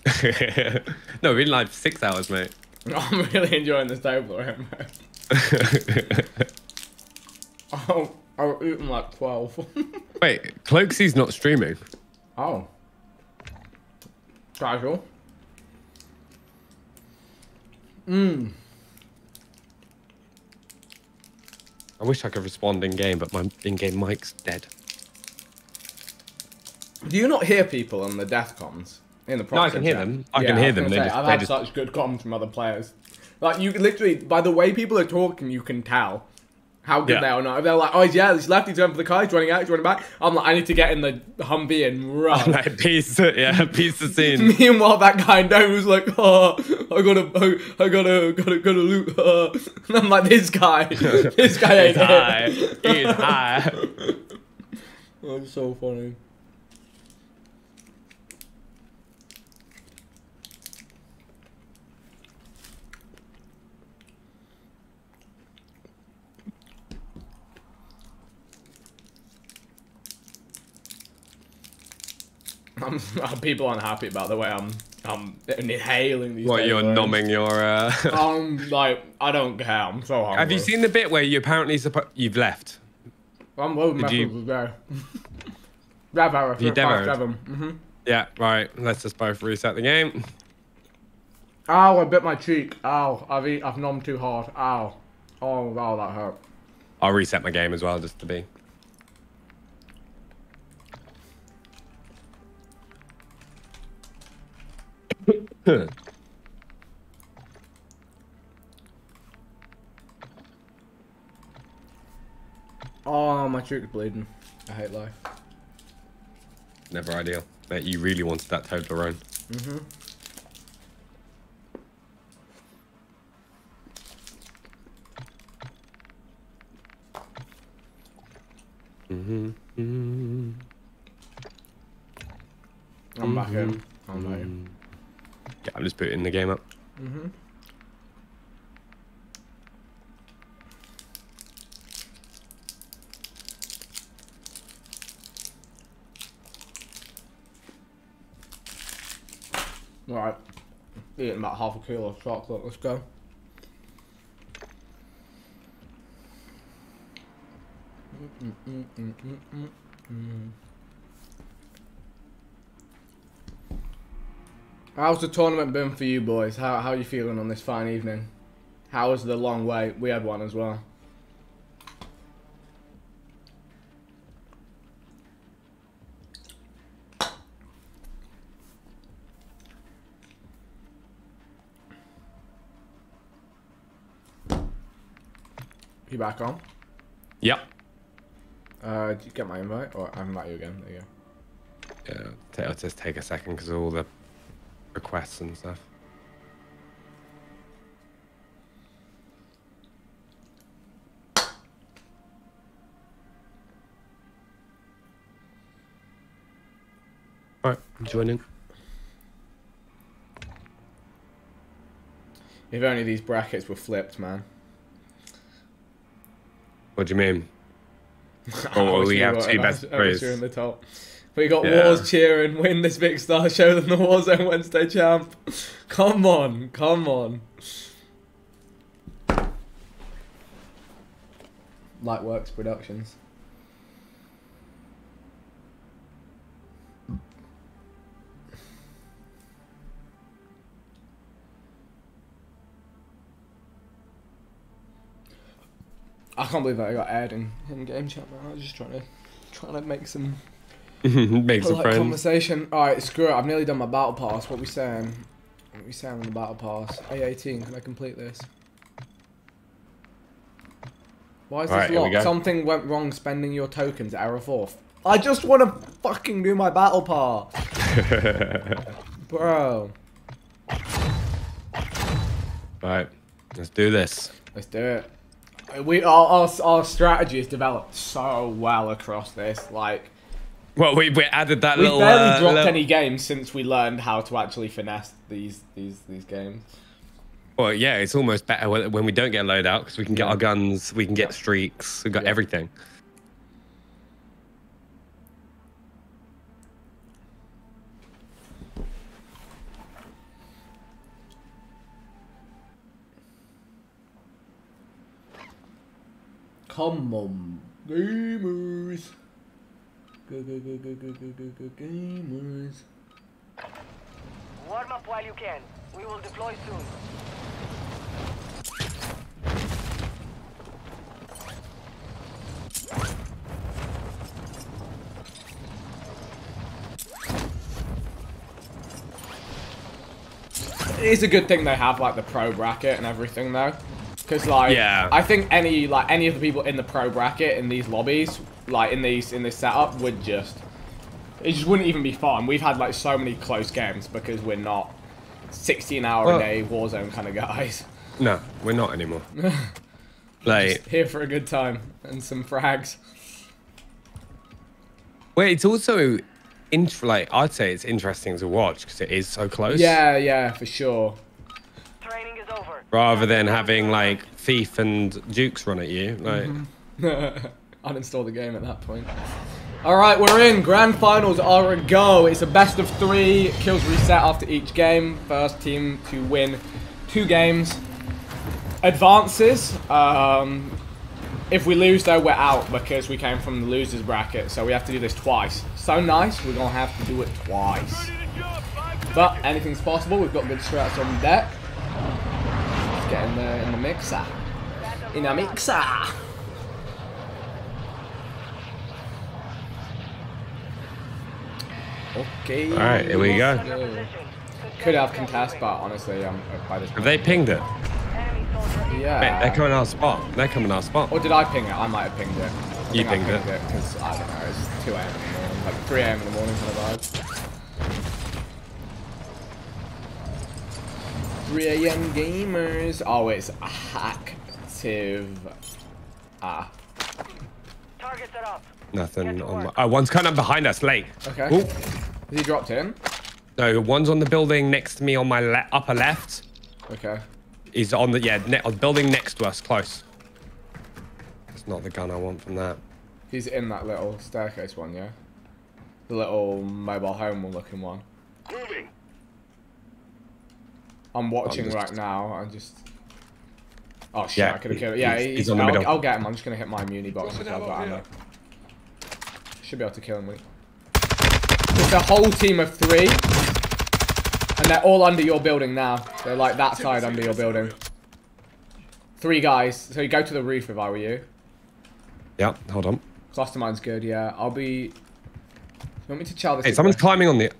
no, we're in like six hours, mate. I'm really enjoying this Toblerone, man. oh, oh I've eaten like 12. Wait, Cloakzy's not streaming. oh. Casual. Mmm. I wish I could respond in game, but my in-game mic's dead. Do you not hear people on the death comms? In the No, I can hear them. I Yeah, can hear was them. say, just- I've had just- such good comms from other players. Like you literally, by the way people are talking, you can tell how good Yeah. they are. Not they're like, oh yeah, he's left, he's going for the car, he's running out, he's running back. I'm like, I need to get in the Humvee and run. like piece, yeah, piece the scene. Meanwhile, that guy knows like, oh, I gotta, I, I gotta, gotta, gotta loot. Uh. And I'm like, this guy, this guy ain't He's high. it. He is high. That's so funny. I'm, people aren't happy about the way I'm I'm inhaling these. What you're Toblerones. numbing your. Uh... I'm like I don't care. I'm so hungry. Have you seen the bit where you apparently suppo- you've left? I'm loading Did you- there. Grab arrow. You demoed? Mm-hmm. Yeah, right. Let's just both reset the game. Ow! I bit my cheek. Ow! I've eat, I've nommed too hard. Ow! Oh wow, that hurt. I'll reset my game as well, just to be. Oh, my cheek's bleeding. I hate life. Never ideal. Mate, you really wanted that Toblerone. Mm-hmm. Mm-hmm. I'm back in. I'm back in. Yeah, I'm just booting the game up. Mm-hmm. Right. Eating about half a kilo of chocolate. Let's go. How's the tournament been for you boys? How how are you feeling on this fine evening? How was the long wait? We had one as well. You back on? Yep. Uh, did you get my invite? Or I invite you again. There you go. Yeah, t- it'll just take a second because all the requests and stuff. Alright, I'm joining. If only these brackets were flipped, man. What do you mean? Oh, we have two best wish- I wish players. in the top. We got yeah. Warsz cheering, win this Vikkstar, show them the Warzone Wednesday champ. Come on, come on. Lightworks Productions. I can't believe that I got aired in, in game chat, man. I was just trying to trying to make some Make some friends. conversation. Alright, screw it. I've nearly done my battle pass. What we saying? What we saying on the battle pass? A18, can I complete this? Why is this Alright, here we locked? Something went wrong spending your tokens. Error fourth. I just want to fucking do my battle pass. Bro. Right, let's do this. Let's do it. We our, our, our strategy is developed so well across this. Like Well, we, we added that we've little. barely uh, dropped little- any games since we learned how to actually finesse these these these games. Well, yeah, it's almost better when when we don't get load out because we can get Yeah. our guns, we can get streaks, we got Yeah. everything. Come on, gamers. Gamers. Warm up while you can. We will deploy soon. It is a good thing they have like the pro bracket and everything though. Because like Yeah. I think any like any of the people in the pro bracket in these lobbies, like in these in this setup, would just it just wouldn't even be fun. We've had like so many close games because we're not 16 hour Well- a day Warzone kind of guys. No, we're not anymore. like, Here for a good time and some frags. well, it's also, int- like, I'd say it's interesting to watch because it is so close. Yeah, yeah, for sure. Training is over. Rather than having like Thief and Dukes run at you, like. Mm-hmm. Uninstall the game at that point. Alright, we're in. Grand finals are a go. It's a best of three. Kills reset after each game. First team to win two games. Advances. Um, if we lose, though, we're out because we came from the losers bracket. So we have to do this twice. So nice. We're going to have to do it twice. But anything's possible. We've got good strats on deck. Let's get in the, in the mixer. In a mixer. Okay. All right, here we go. Could have contest, but honestly, um, by this Have they pinged it? Yeah. Mate, they're coming our spot. They're coming our spot. Or did I ping it? I might have pinged it. I You think I pinged it. because I don't know. It's 2 a.m. in the morning, like 3 a.m. in the morning kind of vibe. 3 a.m. gamers. Oh, it's active. Ah. Targets are up. Nothing on my. Oh, one's kind of behind us, late. Okay. Ooh. Has he dropped in? No, one's on the building next to me on my le- upper left. Okay. He's on the yeah ne- on the building next to us, close. It's not the gun I want from that. He's in that little staircase one, yeah? The little mobile home looking one. Moving. I'm watching just- right now. I'm just. Oh shit! Yeah, I could have he- killed. Yeah, he's- he's, he's on the I'll, middle. I'll get him. I'm just gonna hit my muni box Dropping if I've ammo got ammo. Should be able to kill him with. It's a whole team of three, and they're all under your building now. They're like that side under your building. Three guys. So you go to the roof if I were you. Yeah, hold on. Cluster mine's good. Yeah, I'll be. You want me to chow this? Hey, someone's climbing on the.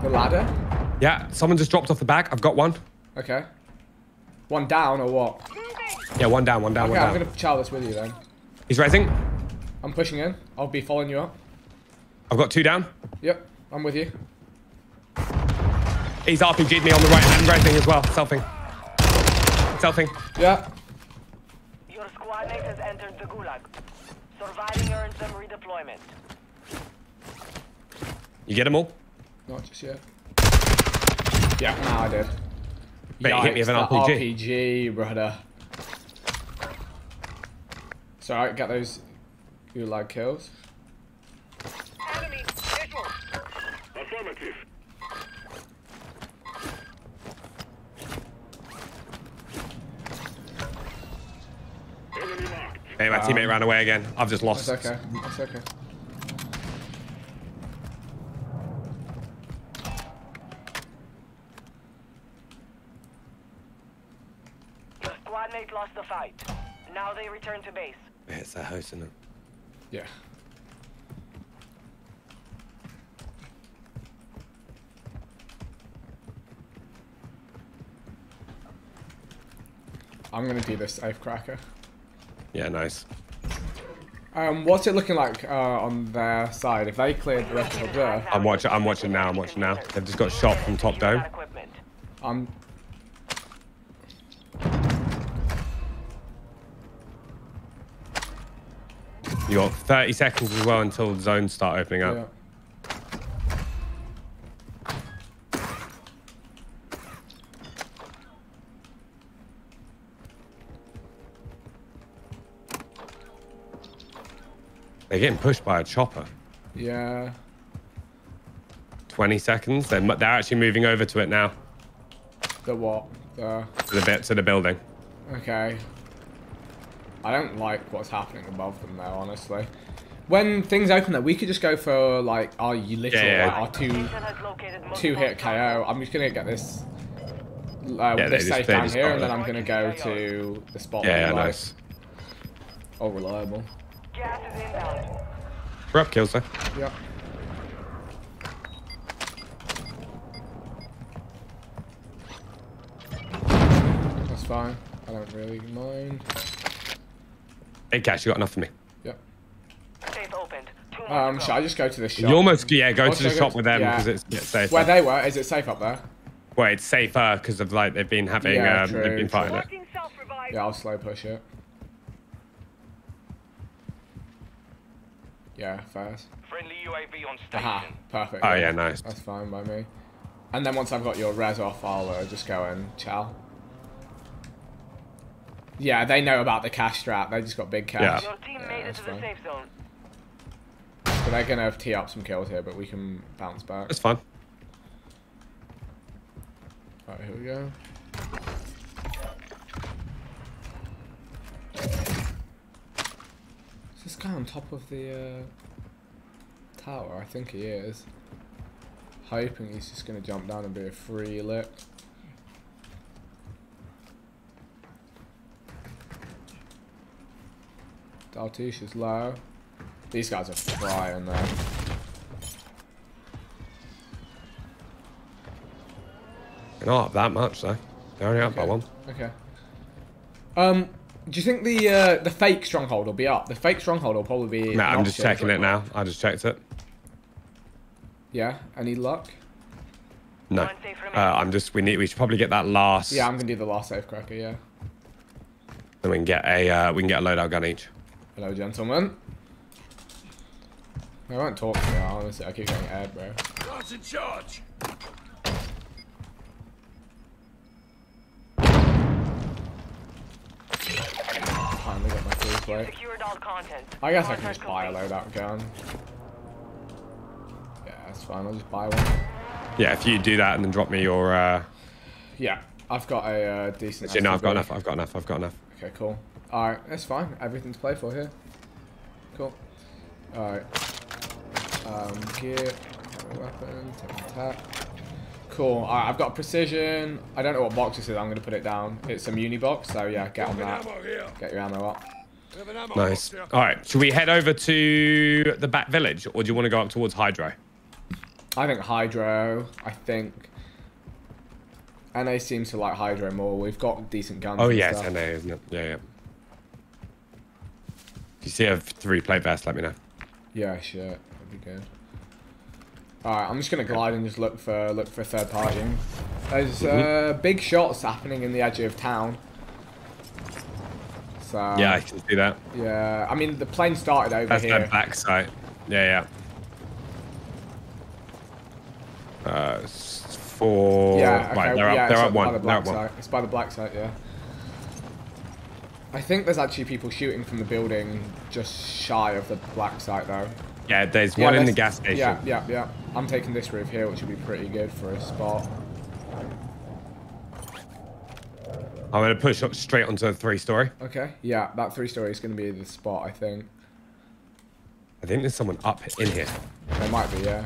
the ladder. Yeah, someone just dropped off the back. I've got one. Okay. One down or what? Yeah, one down, one down, Okay, one I'm down. gonna chow this with you then. He's raising. I'm pushing in. I'll be following you up. I've got two down. Yep, I'm with you. He's RPG'd me on the right hand and raising as well. Selfing. Selfing. Yeah. Your squad mate has entered the gulag. Surviving earns them redeployment. You get them all? Not just yet. Yeah, now I did. Mate, you hit me with an Yikes, RPG. RPG, brother. So I get those gulag kills. Enemy visual. Affirmative. Enemy marked. Hey, my teammate Um, ran away again. I've just lost. That's okay. That's okay. Your squad mate lost the fight. Now they return to base. It's their house, isn't it? Yeah. I'm gonna do this safe cracker. Yeah, nice. Um, what's it looking like uh, on their side? If they cleared the rest of observe, I'm watching. I'm watching now. I'm watching now. They've just got shot from top down. I'm. You got 30 seconds as well until the zones start opening up. Yeah. They're getting pushed by a chopper. Yeah. 20 seconds. They're, they're actually moving over to it now. The what? The. To the bit to the building. Okay. I don't like what's happening above them though, honestly. When things open up, we could just go for like our literal Yeah, yeah. like, our two two hit KO. I'm just gonna get this uh, they this safe down here, and then. I'm gonna go to the spot. Yeah, yeah, like- nice. Oh, reliable. Gas is inbound. We're up, kills though. Yep. That's fine. I don't really mind. Hey, Cash, you got enough for me. Yep. Safe opened. Um, should I just go to the shop? You almost, yeah, go Or to the shop to- with them yeah. because it's, it's safer. Where they were, is it safe up there? Well, it's safer because of like they've been having, Yeah, um, true, they've been fighting it. Yeah, I'll slow push it. Yeah, fast. Friendly UAV on station. Aha, perfect. Oh, yeah, nice. That's fine by me. And then once I've got your res off, I'll uh, just go and chow. Yeah, they know about the cash strap. They just got big cash. Yeah. Your team Yeah, made it the safe zone. So they're gonna have tee up some kills here, but we can bounce back. It's fine. Alright, here we go. Is this guy on top of the uh, tower? I think he is. Hoping he's just gonna jump down and be a free lick. Daltoosh is low. These guys are frying there. They're not up that much though. They're only up by one. Okay. Um, do you think the uh, the fake stronghold will be up? The fake stronghold will probably be. No, I'm just checking it now. I just checked it. Yeah. Any luck? No. Uh, I'm just. We need. We should probably get that last. Yeah, I'm gonna do the last safe cracker. Yeah. Then we can get a. Uh, we can get a loadout gun each. Hello, gentlemen. I won't talk to you, honestly. I keep getting aired, bro. Guards in charge. Finally got my free plate. Secured all content. I guess I can Contract just buy a complete. loadout gun. Yeah, that's fine. I'll just buy one. Yeah, if you do that and then drop me your. Uh, Yeah, I've got a uh, decent. actually, no, I've got enough. I've got enough. I've got enough. Okay, cool. Alright, that's fine. Everything's played for here. Cool. Alright. Um, gear, weapon, attack. Cool. Alright, I've got precision. I don't know what box this is. I'm going to put it down. It's a muni box, so yeah, get on that. Get your ammo up. Nice. All right. Should we head over to the back village, or do you want to go up towards Hydro? I think Hydro. I think. NA seems to like Hydro more. We've got decent guns. Oh yeah, it's. NA, isn't it? Yeah, yeah. If you see a three plate vest, let me know. Yeah, sure. That'd be good. Alright, I'm just gonna glide and just look for look for third party. There's uh, big shots happening in the edge of town. So yeah, I can see that. yeah. I mean, the plane started over That's here. that back site. Yeah, yeah. Uh, four. Yeah, okay, right, they're up. yeah, they're up by one. the They're up one. site. It's by the black site, yeah. I think there's actually people shooting from the building just shy of the black site, though. Yeah, there's Yeah, one in the gas station. Yeah, yeah, yeah. I'm taking this roof here, which would be pretty good for a spot. I'm gonna push up straight onto the three story. Okay, yeah, that three story is going to be the spot, I think. I think there's someone up in here. There might be, yeah.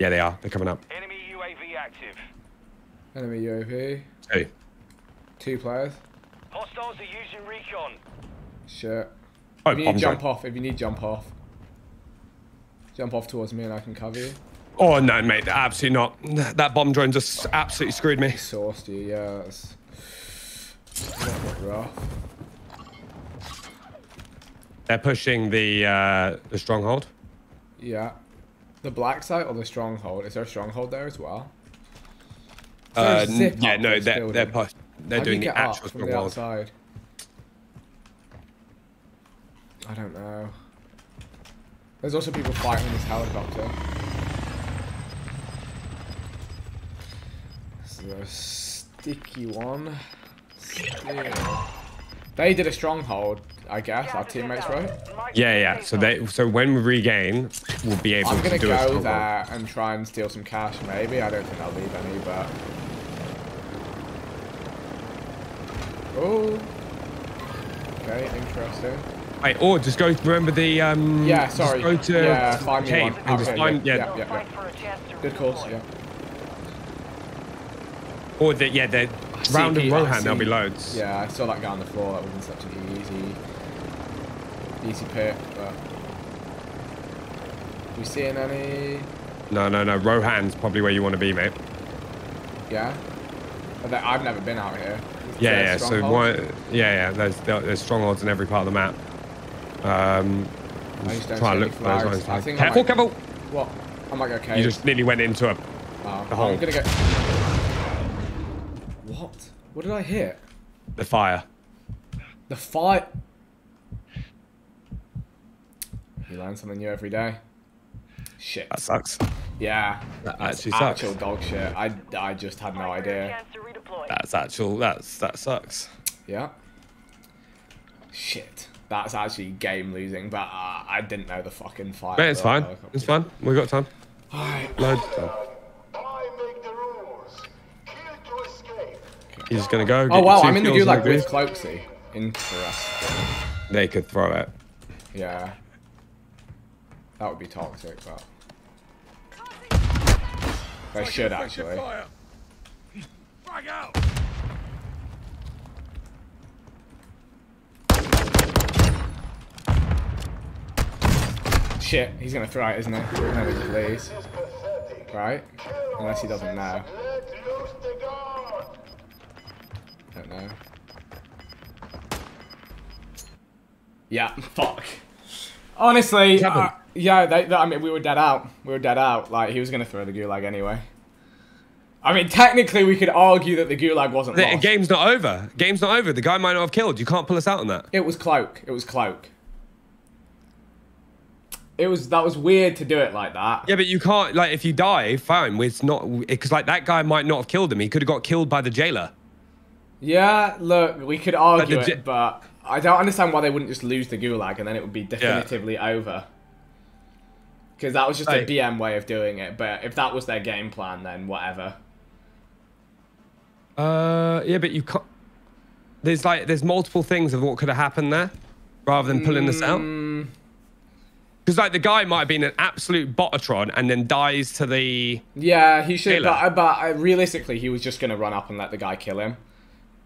Yeah, they are. They're coming up. Enemy UAV active. Enemy UAV. Two. Two players. Hostiles are using recon. Sure. Oh, if you bomb need jump drone. off, if you need jump off. Jump off towards me and I can cover you. Oh no, mate, absolutely not. That bomb drone just absolutely screwed me. Sourced you, yeah. It's a little bit rough. They're pushing the uh, the stronghold. Yeah. The black site or the stronghold? Is there a stronghold there as well? Uh, yeah, no, this they're they're, building? They're How do doing the get up actual from the outside. I don't know. There's also people fighting in this helicopter. This is a sticky one. They did a stronghold, I guess. Our teammates, right? Yeah, yeah. So they so when we regain, we'll be able to do that. I'm gonna go there and try and steal some cash. Maybe I don't think I'll leave any, but oh, okay, interesting. Wait, or just go. Remember the um. Yeah, just sorry. go to yeah, find cave one. and just Okay, find yeah. yeah, yeah, yeah. Good calls. Yeah. Or the yeah the round CP, and Rohan. There'll be loads. Yeah, I saw that guy on the floor. That wasn't such an easy, easy pick. But we seeing any? No, no, no. Rohan's probably where you want to be, mate. Yeah. But I've never been out here. Is Yeah, yeah. So stronghold? one, yeah, yeah. There's there- there's strongholds in every part of the map. Um, I just just don't try and look for those flags. I ones. think I Careful, might- careful. What? I'm like okay. You just nearly went into a Oh, the hole. I'm gonna go. What? What did I hit? the fire. The fight. You learn something new every day. Shit. That sucks. Yeah. That actually sucks. Actual dog shit. I, I just had no idea. That's actual. That's that sucks. Yeah. Shit. That's actually game losing, but uh, I didn't know the fucking fight. Mate, it's fine. It's fine. We got time. Alright. Loads of time. I make the rules. Kill to escape. He's gonna go. Oh get wow, I'm in the kills gulag and agree. with Cloakzy. Interesting. They could throw it. Yeah. That would be toxic, but. They should actually. Frag out. Shit, he's gonna throw it, isn't he? No, he. Right? Unless he doesn't know. Don't know. Yeah, fuck. Honestly, uh, yeah, they, they- I mean, we were dead out. We were dead out. Like, he was gonna throw the gulag anyway. I mean, technically, we could argue that the gulag wasn't The lost. game's not over. Game's not over. The guy might not have killed. You can't pull us out on that. It was cloak. It was cloak. It was that was weird to do it like that. Yeah, but you can't. Like, if you die, fine. It's not because like that guy might not have killed him. He could have got killed by the jailer. Yeah, look, we could argue But it, but I don't understand why they wouldn't just lose the gulag and then it would be definitively over. Because that was just Like- a BM way of doing it. But if that was their game plan, then whatever. Uh, yeah, but you can't. There's like there's multiple things of what could have happened there, rather than pulling this out. Mm, Because like the guy might have been an absolute botatron and then dies to the. Yeah, he should. But, but uh, realistically, he was just gonna run up and let the guy kill him.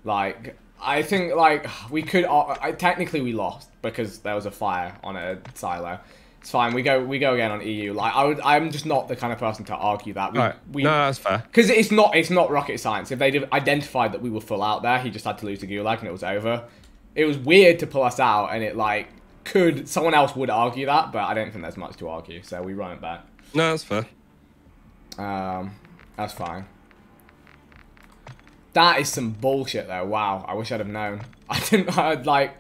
Like, I think like we could. Uh, I, technically, we lost because there was a fire on a silo. It's fine. We go. We go again on EU. Like, I would. I'm just not the kind of person to argue that. We, Right. we, no, that's fair. Because it's not. It's not rocket science. If they'd identified that we were full out there, he just had to lose the gulag and it was over. It was weird to pull us out, and it like could someone else would argue that, but I don't think there's much to argue. So we run it back. No, that's fair. Um, that's fine. That is some bullshit though. Wow, I wish I'd have known. I didn't. I'd like.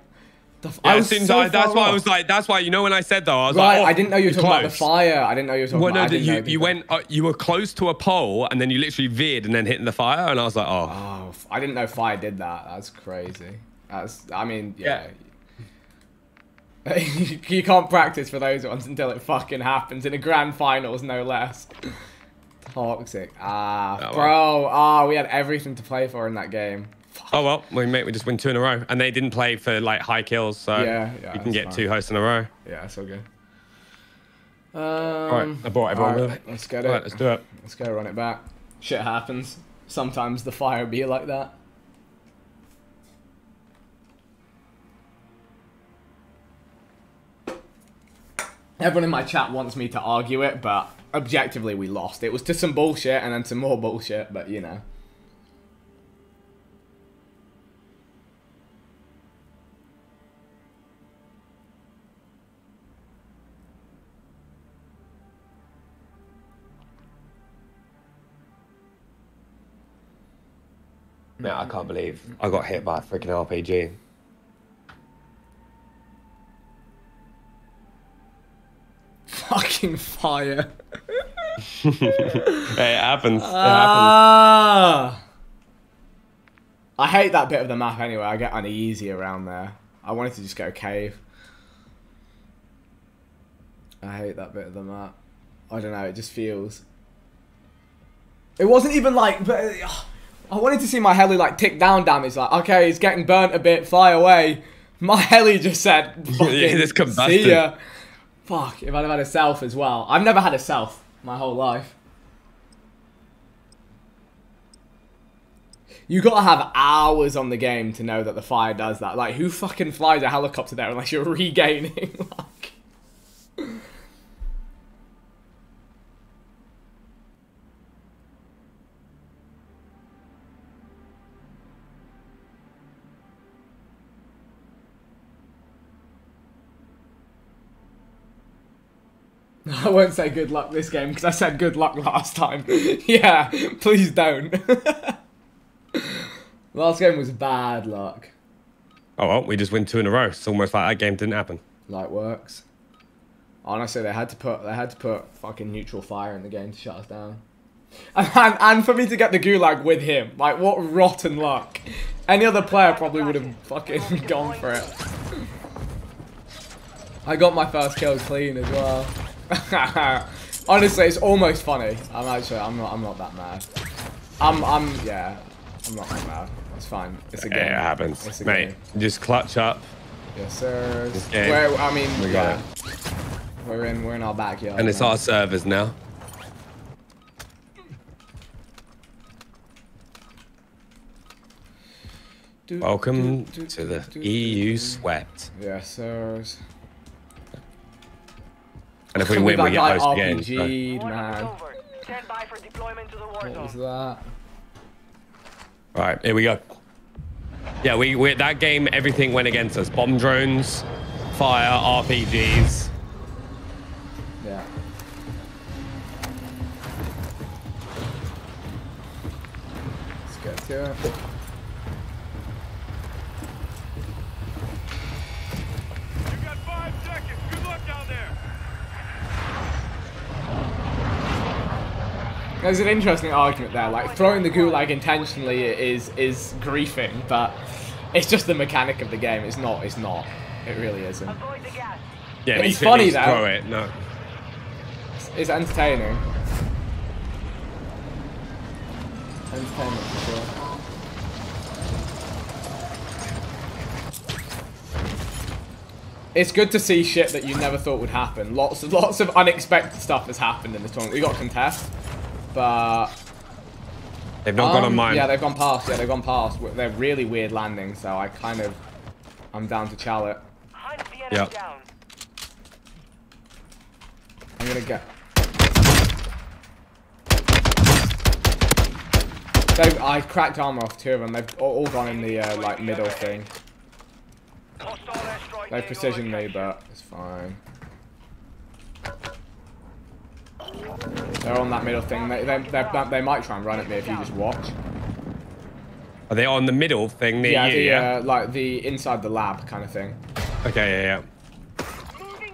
The, Yeah, I was so I, that's why I was like, that's why you know when I said though, I was Right, like, oh, I didn't know you were talking about the close. fire. I didn't know you were talking Well, about. no, you you went, uh, you were close to a pole, and then you literally veered and then hitting the fire, and I was like, oh, Oh, I didn't know fire did that. That's crazy. That's. I mean, yeah. you can't practice for those ones until it fucking happens in a grand finals, no less. Toxic. Ah, Oh, bro. Ah, we had everything to play for in that game. Oh well, we mate, we just win two in a row, and they didn't play for like high kills, so yeah, yeah, you can get fine. two hosts in a row. Yeah, so good. Um, all right, I bought everyone. Right, let's get it. All right, let's do it. Let's go run it back. Shit happens. Sometimes the fire be like that. Everyone in my chat wants me to argue it, but objectively we lost. It was to some bullshit and then some more bullshit, but you know. Man, I can't believe I got hit by a freaking RPG. Fucking fire. hey, it happens. It happens. Ah. I hate that bit of the map anyway. I get uneasy around there. I wanted to just go cave. I hate that bit of the map. I don't know. It just feels. It wasn't even like. But uh, I wanted to see my heli like tick down damage. Like, okay, he's getting burnt a bit. Fly away. My heli just said. Yeah, combusted. See ya. Fuck. If I'd have had a self as well. I've never had a self my whole life. You gotta have hours on the game to know that the fire does that. Like, who fucking flies a helicopter there unless you're regaining? like, I won't say good luck this game because I said good luck last time. yeah, please don't. last game was bad luck. Oh well, we just win two in a row. It's almost like that game didn't happen. Light works. Honestly, they had to put they had to put fucking neutral fire in the game to shut us down. And, and, and for me to get the gulag with him, like what rotten luck. Any other player probably would have fucking gone for it. I got my first kill clean as well. Honestly, it's almost funny. I'm actually I'm not I'm not that mad. I'm I'm yeah. I'm not that mad. It's fine. It's a game. Yeah, it happens, It's a mate. game. Just clutch up. Yes, sir. This I mean, we got yeah. We're in we're in our backyard. And it's now. our servers now. Welcome to the EU swept. Yes, sir. And if we win, we get host again. so- man. Stand by for deployment to the war What was that? All right, here we go. Yeah, we, we that game, everything went against us. Bomb drones, fire, RPGs. Yeah. Let's get to it. There's an interesting argument there. Like throwing the gulag intentionally is is griefing, but it's just the mechanic of the game. It's not. It's not. It really isn't. Yeah, It's funny though. Throw it. No. It's entertaining. Entertainment for sure. It's good to see shit that you never thought would happen. Lots of lots of unexpected stuff has happened in this tournament. We got contest, but They've not gone on um, mine. Yeah, they've gone past. Yeah, they've gone past. They're really weird landing, so I kind of I'm down to chal it. Yep. I'm gonna get. They, I cracked armor off two of them. They've all, all gone in the uh, like middle thing. They precision me, but it's fine. They're on that middle thing. They, they, they, might try and run at me if you just watch. Are they on the middle thing near yeah, you? the, yeah. Uh, like the inside the lab kind of thing. Okay, yeah, yeah.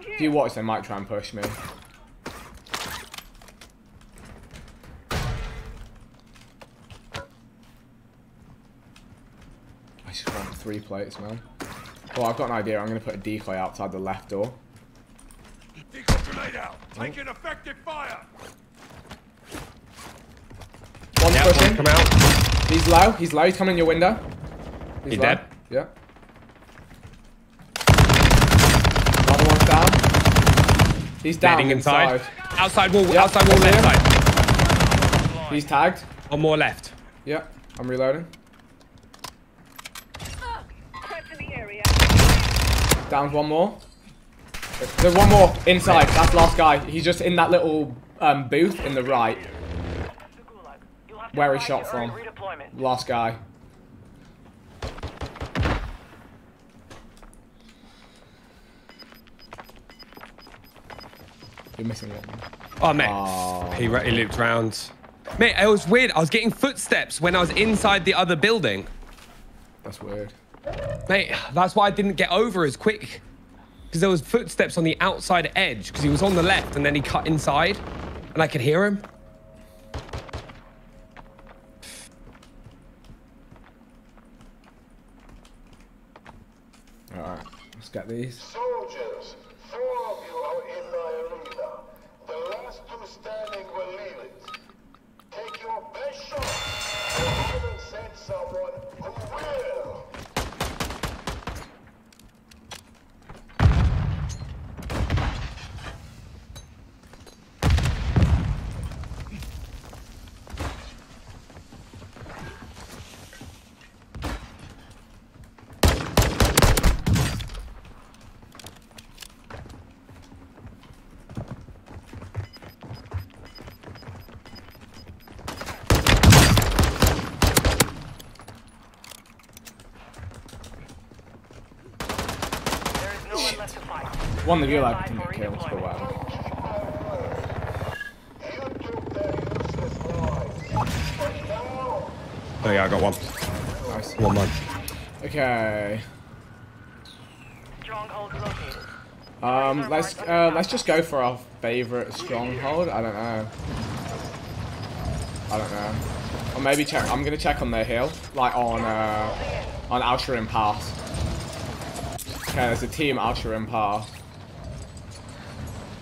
If you watch, they might try and push me. I just want three plates, man. Well, I've got an idea. I'm going to put a decoy outside the left door. Decoy grenade out. Taking effective fire. One's Yeah, pushing. one come out. He's low. He's low. He's coming in your window. He's He low. dead? Yeah. Another one's down. He's down Heading inside. inside. Outside wall, Yeah, outside wall, left side. He's tagged. One more left. Yeah, I'm reloading. Down one more. There's one more inside. That's last guy. He's just in that little um, booth in the right. Where he shot from. Last guy. You're missing one. Oh, mate. Oh. He, he looped round. Mate, it was weird. I was getting footsteps when I was inside the other building. That's weird. Mate, that's why I didn't get over as quick. Because there was footsteps on the outside edge. Because he was on the left and then he cut inside. And I could hear him. Alright, let's get these. Soldiers, four One of you like can get kills, but whatever. Oh, yeah, I got one. Nice. One man. Okay. Um, let's uh, let's just go for our favorite stronghold. I don't know. I don't know. Or maybe check. I'm gonna check on their hill, like on uh, on Al Pass. Okay, there's a team Al Pass.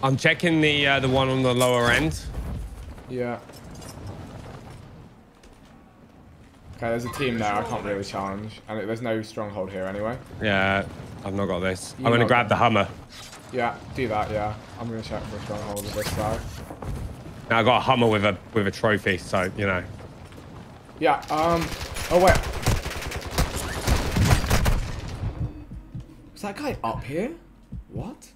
I'm checking the uh, the one on the lower end. Yeah. Okay, there's a team there. I can't really challenge, and there's no stronghold here anyway. Yeah, I've not got this. You I'm gonna grab the hammer. Yeah, do that. Yeah, I'm gonna check for a stronghold on this side. Now I got a Hummer with a with a trophy, so you know. Yeah. Um. Oh wait. Is that guy up here? What?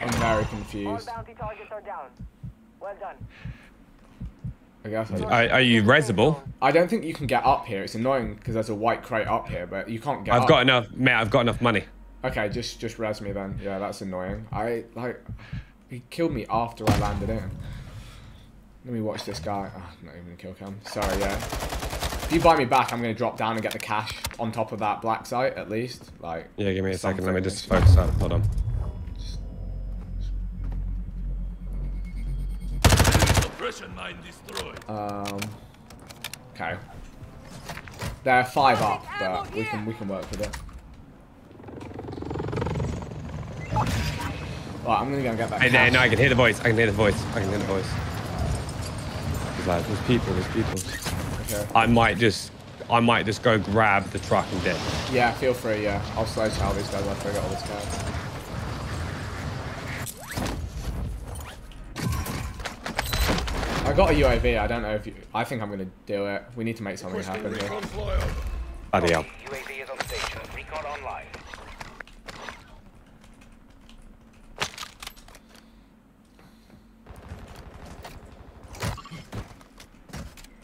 I'm very confused. Are. Well. I guess. Are, are you resable? I don't think you can get up here. It's annoying because there's a white crate up here, but you can't get. I've up. got enough, mate. I've got enough money. Okay, just just res me then. Yeah, that's annoying. I like. He killed me after I landed in. Let me watch this guy. Oh, not even a kill cam. Sorry, yeah. If you buy me back, I'm gonna drop down and get the cash on top of that black site at least. Like. Yeah, give me a second. Let me just focus up. Hold on. Suppression mine destroyed. Um. Okay. They're five up, but we can we can work with it. Right, I'm gonna go and get that. Hey, cash. no, I can hear the voice. I can hear the voice. I can hear the voice. He's like, there's people. There's people. Okay. I might just, I might just go grab the truck and dip. Yeah, feel free. Yeah, I'll slow chow these guys after I get all this cash. I got a UAV. I don't know if you. I think I'm gonna do it. We need to make something happen here. Bloody hell. UAV is on station. Recon online.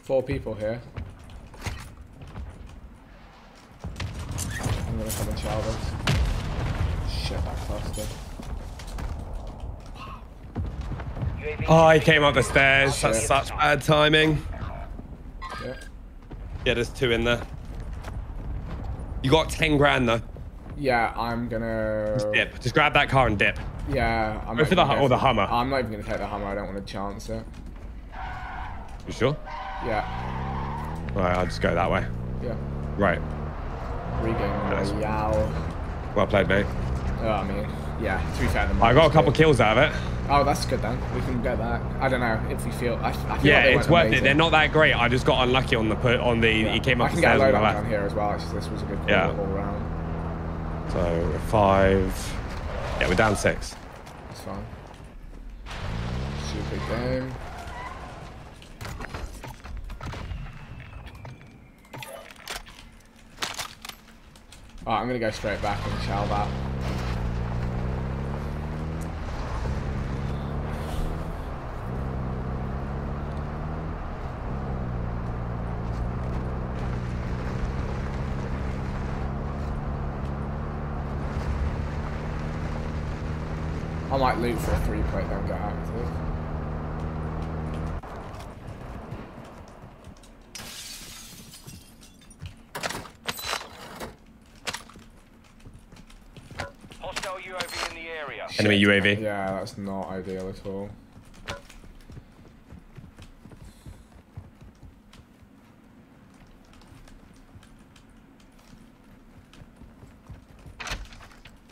Four people here. I'm gonna come and chow this. Shit, that cluster. Oh, he came up the stairs. That's Shit. such bad timing. Yeah. Yeah, there's two in there. You got 10 grand though. Yeah, I'm gonna. Just dip. Just grab that car and dip. Yeah, I'm Go for the or the Hummer. I'm not even gonna take the Hummer. I don't want to chance it. You sure? Yeah, Right, I'll just go that way. yeah. Right. Regain Royale. Well played, mate. Oh, I mean, yeah. To be fair, I got a couple good. kills out of it. Oh, that's good then. We can get that. I don't know if we feel. I, I feel Yeah, like it's worth it. They're not that great. I just got unlucky on the put on the. He came up the can get a load the up left. down here as well. Actually, this was a good call Yeah. all round. So five. Yeah, we're down six. It's fine. Super game. Alright, I'm gonna go straight back and shell that. I might loot for a three plate, then get active. Hostile UAV in the area. Enemy UAV. Yeah, that's not ideal at all.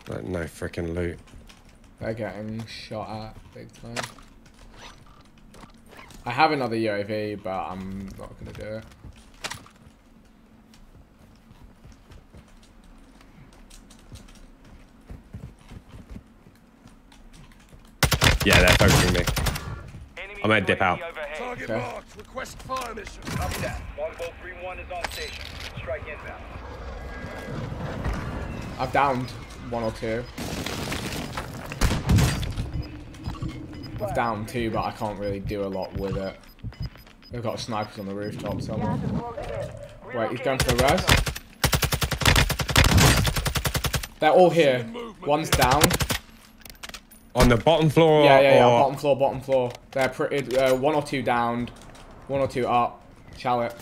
Like, no freaking loot. They're getting shot at big time. I have another UAV, but I'm not gonna do it. Yeah, they're focusing me. I'm gonna dip out. Target Okay. marked. Request fire mission. Copy that. Longbow 3-1 is on station. Strike inbound. I've downed one or two. I've downed two, but I can't really do a lot with it. They've got snipers on the rooftop somewhere. Wait, he's going for the res. They're all here. One's down. On the bottom floor Yeah, yeah, yeah. or- Bottom floor, bottom floor. They're pretty. Uh, one or two downed. One or two up. Shall it?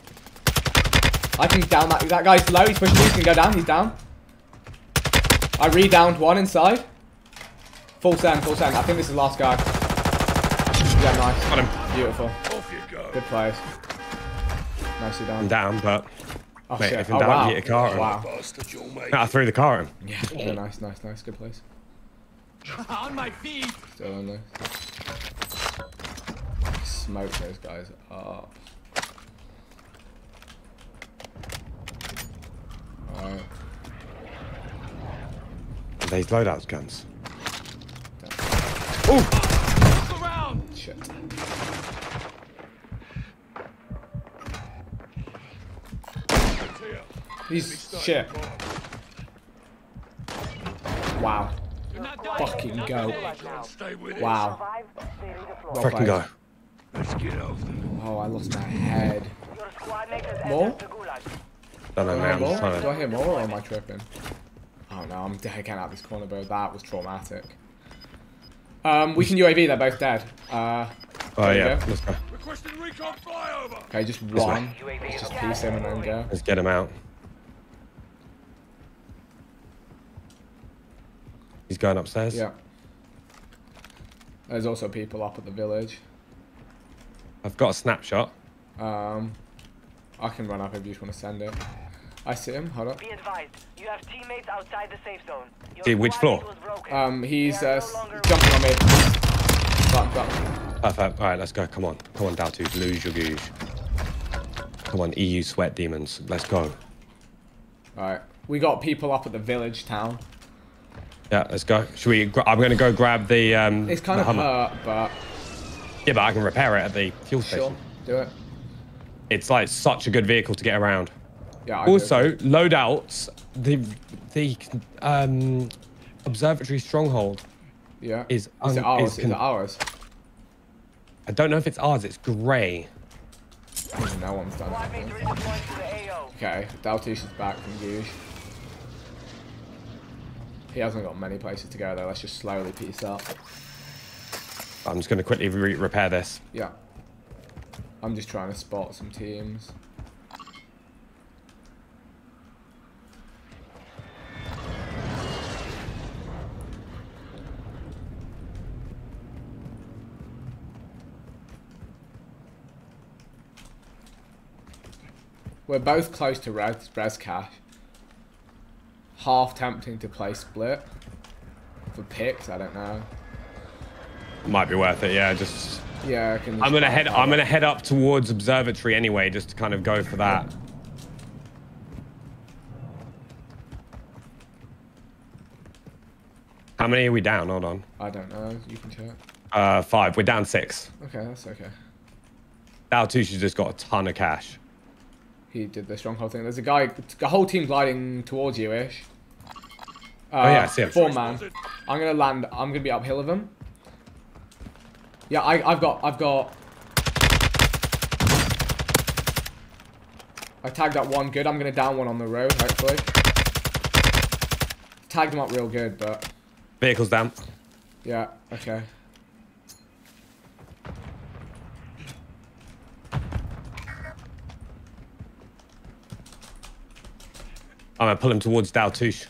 I can down that. That guy's low. He's pushing. He can go down. He's down. I re-downed one inside. Full send, full send. I think this is the last guy. Yeah, nice. Got him. Beautiful. Off you go. Good plays. Nicely done. I'm down, but Oh, mate, shit. if in Oh, doubt, wow. get a car. Wow. Bastard, you'll I threw the car at him. Yeah, yeah, nice, nice, nice. Good place. On my feet. Still in there. Smoke those guys up. Alright. These loadouts guns. Look around. Shit. He's shit. Wow. You're not done. Fucking go. Stay with it. Wow. Survive, stay redeployed. Well Freaking go. Let's get over there. Oh, I lost my head. Your squad mate has More? entered the gulag. Don't know, Do I man. hear I'm more? Do I to... hear more or am I tripping? Oh no, I'm getting out this corner, bro. That was traumatic. Um, we can UAV, they're both dead. Uh, Oh, yeah. go. Let's go. Requesting recon flyover. Okay, just one. Let's just piece him and then go. Let's get him out. He's going upstairs. Yeah. There's also people up at the village. I've got a snapshot. Um, I can run up if you just want to send it. I see him. Hold up. Be advised, you have teammates outside the safe zone. Your See, which floor? Um, he's uh, no jumping on me. Duck, duck. Perfect. All right, let's go. Come on. Come on, Datu. Lose your googe. Come on, EU sweat demons. Let's go. Alright. We got people up at the village town. Yeah, let's go. Should we? I'm going to go grab the. Um, It's kind of Hummer. hurt, but Yeah, but I can repair it at the fuel station. sure. Do it. It's like such a good vehicle to get around. Yeah, I do. also, loadouts. The the um, observatory stronghold. Yeah. Is Is it ours? is Is it ours? I don't know if it's ours. It's grey. No one's done Squad mates anything. redeploying to the AO. Okay, Daltoosh is back from Guge. He hasn't got many places to go though. Let's just slowly piece up. I'm just going to quickly re- repair this. Yeah. I'm just trying to spot some teams. We're both close to res, res cash. Half tempting to play split. For picks, I don't know. Might be worth it. Yeah, just. Yeah, I can. I'm gonna head. I'm gonna head up towards observatory anyway, just to kind of go for that. How many are we down? Hold on. I don't know. You can check. Uh, five. We're down six. Okay, that's okay. Daltoosh's just got a ton of cash. He did the stronghold thing. There's a guy, a whole team gliding towards you, ish. Uh, Oh, yeah, I see him. Four man. I'm gonna land. I'm gonna be uphill of him. Yeah, I, I've got, I've got. I tagged up one good. I'm gonna down one on the road, hopefully. Tagged him up real good, but Vehicles down. yeah, okay. I'm gonna pull him towards Daltoosh.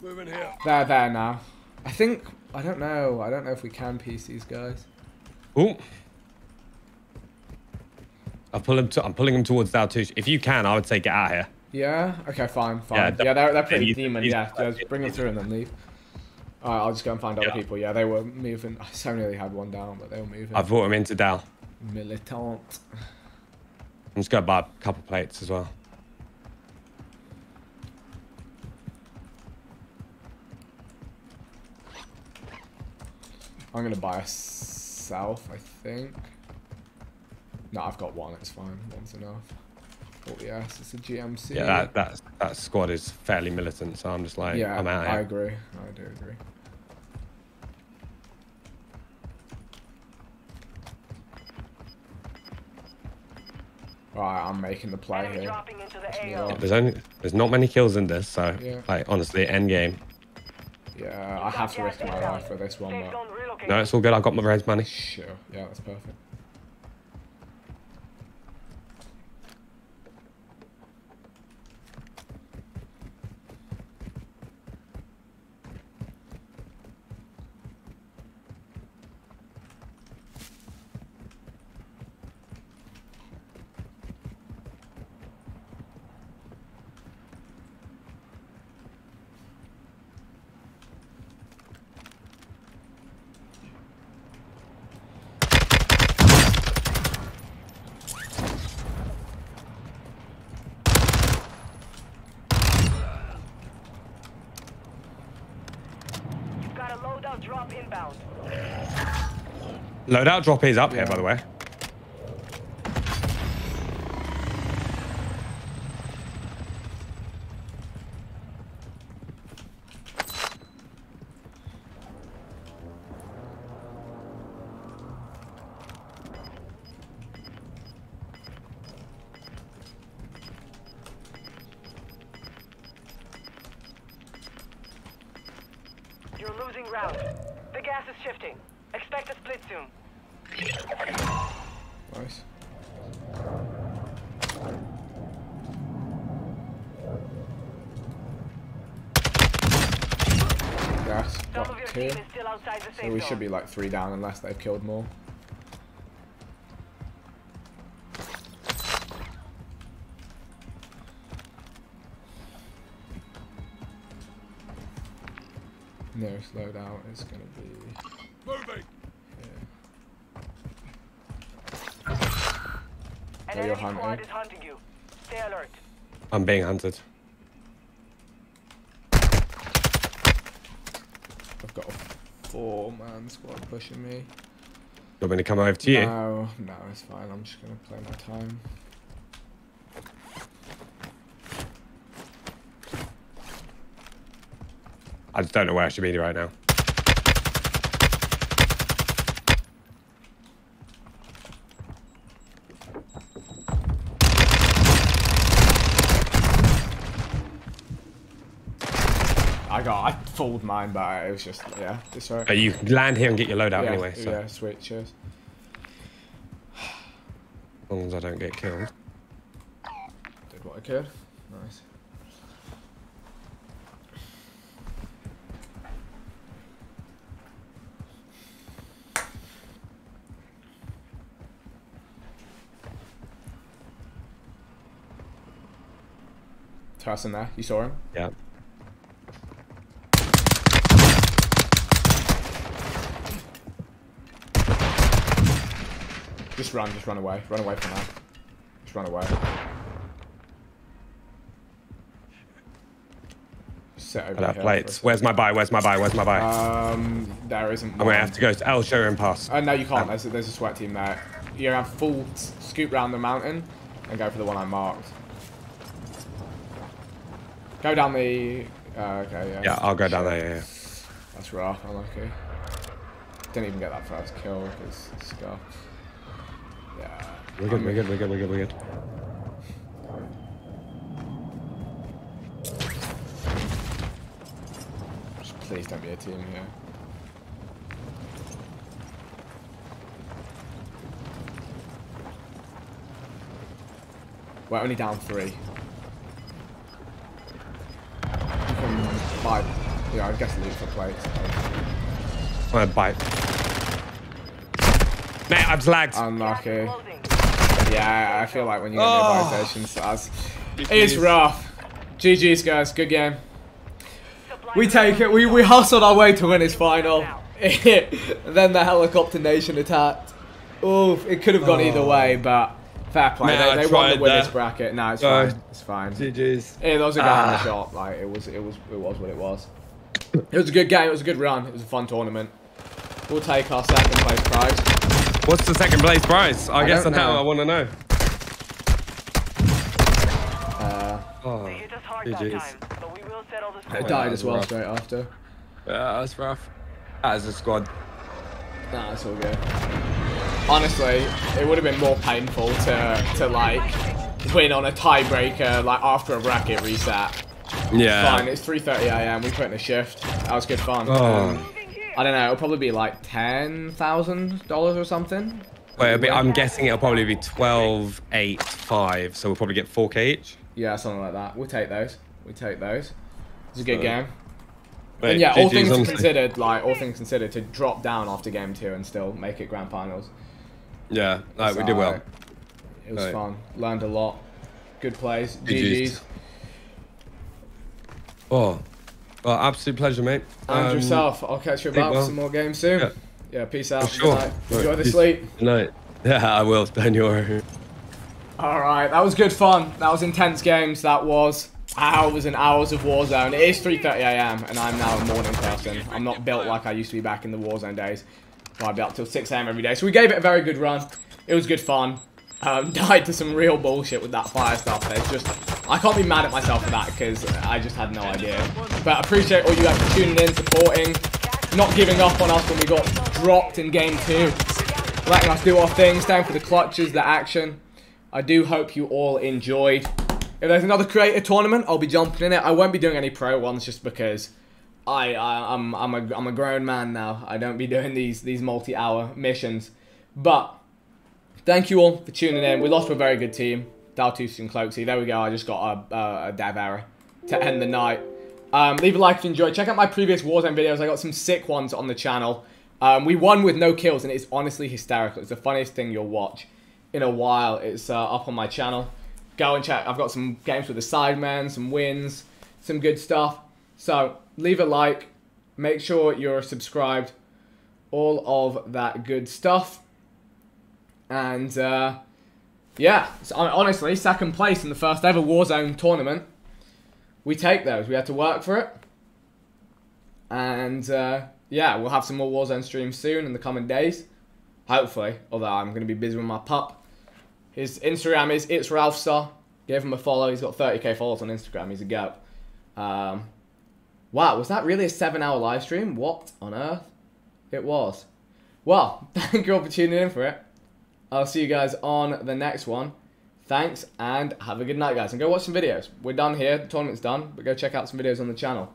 Moving here. They're there now. I think I don't know. I don't know if we can piece these guys. Ooh. I'll pull him. To, I'm pulling him towards Daltoosh. If you can, I would say get out of here. Yeah. Okay. Fine. Fine. Yeah, Yeah. they're they're pretty he's- demon. he's- Yeah. Just bring them through and then leave. Alright, I'll just go and find other Yeah. people. Yeah, they were moving. I so nearly had one down, but they were moving. I've brought him into Dal. Militant. I'm just gonna buy a couple plates as well. I'm gonna buy a south, I think. No, I've got one. It's fine. One's enough. Oh yes, it's a GMC. Yeah, that that that squad is fairly militant, so I'm just like, yeah, I'm out I here. agree. I do agree. Right, I'm making the play here. Push me. There's only there's not many kills in this, so Yeah. like honestly, end game. Yeah, I have to risk my life for this one, but No, it's all good. I got my raise money. sure. Yeah, that's perfect. You've got a loadout drop inbound. Loadout drop is up here, by the way. Three down unless they've killed more. Nearest loadout is gonna be. Moving. An Oh, you're enemy hunting. squad is hunting you. Stay alert. I'm being hunted. I've got a four-man squad pushing me. You want me to come over to you? No, no, it's fine. I'm just gonna play my time. I just don't know where I should be right now. I got, I fooled mine, but it was just, yeah, it's alright. But you land here and get your loadout yeah, anyway, so Yeah, sweet, cheers. as long as I don't get killed. Did what I could. Nice. Person there, you saw him? Yeah. Just run, just run away. Run away from that. Just run away. Sit over I have here plates. Where's my buy? Where's my buy? Where's my buy? Um, there isn't. I'm gonna have to go to Al Sharim Pass. Uh, no, you can't. There's a, there's a sweat team there. You have full scoop round the mountain and go for the one I marked. Go down the. Uh, okay, yeah. Yeah, I'll go down there. Yeah. yeah. That's rough. Unlucky. Didn't even get that first kill because scuff. Yeah. We're good. We're good. We're good. We're good. We're good. Just please don't be a team here. We're only down three. You can buy. Yeah, I guess loot for plates. I'm gonna bite. Mate, I've lagged. Unlucky. Yeah, I feel like when you get Oh. nearby stations, that's it's rough. GG's guys, good game. We take it. We we hustled our way to win his final. then the helicopter nation attacked. Oof, it could have gone either Oh. way, but fair play. Man, they they won the winners there. bracket. No, it's Uh, fine. It's fine. GG's. Yeah, there was a guy in the Ah. shop. Like it was, it was, it was what it was. It was a good game. It was a good run. It was a fun tournament. We'll take our second place prize. What's the second place prize? I, I guess don't know. I want to know. Uh, Oh, GG's. I died as well straight after. Yeah, that's rough. As a squad. Nah, it's all good. Honestly, it would have been more painful to to like win on a tiebreaker like after a bracket reset. Yeah. Fine, it's 3:30 a.m. We put in a shift. That was good fun. Oh. Um, I don't know. It'll probably be like ten thousand dollars or something. Wait, it'll be, I'm guessing it'll probably be 12, 8, 5, so we'll probably get 4k each. Yeah, something like that. We'll take those. We take those. It's a good So- game. And yeah, all things honestly. considered, like all things considered, to drop down after game two and still make it grand finals. Yeah, no, It's we did well. It was Right. fun. Learned a lot. Good plays. GG's. GG's. Oh, well, absolute pleasure, mate. And Um, yourself. I'll catch you about well. some more games soon. Yeah. Yeah, peace out. For sure. Right, Enjoy the sleep. Good night. Yeah, I will. Don't you worry. All right, that was good fun. That was intense games. That was hours and hours of Warzone. It is 3:30 a.m. and I'm now a morning person. I'm not built like I used to be back in the Warzone days. I'd be up till 6 a.m. every day. So we gave it a very good run. It was good fun. Um, died to some real bullshit with that fire stuff. It's just I can't be mad at myself for that because I just had no idea. But I appreciate all you guys for tuning in, supporting, not giving up on us when we got dropped in game two letting us do our thing, staying for the clutches, the action. I do hope you all enjoyed. If there's another creator tournament, I'll be jumping in it. I won't be doing any pro ones just because I, I I'm I'm a I'm a grown man now. I don't be doing these these multi-hour missions. But thank you all for tuning in. We lost to a very good team, Daltoosh and Cloakzy. There we go. I just got a, a, a dev error to end the night. Um, leave a like if you enjoyed. Check out my previous Warzone videos. I got some sick ones on the channel. Um, we won with no kills, and it's honestly hysterical. It's the funniest thing you'll watch in a while. It's uh, up on my channel. Go and check. I've got some games with the Sidemen, some wins, some good stuff. So leave a like. Make sure you're subscribed. All of that good stuff. And uh, yeah, so, honestly, second place in the first ever Warzone tournament. We take those. We had to work for it. And uh, yeah, we'll have some more Warzone streams soon in the coming days. Hopefully, although I'm going to be busy with my pup. His Instagram is it's Ralph Star. Give him a follow. He's got 30k followers on Instagram. He's a goat. Um, wow, was that really a seven-hour live stream? What on earth? It was. Well, thank you all for tuning in for it. I'll see you guys on the next one. Thanks and have a good night, guys. And go watch some videos. We're done here. The tournament's done, but go check out some videos on the channel.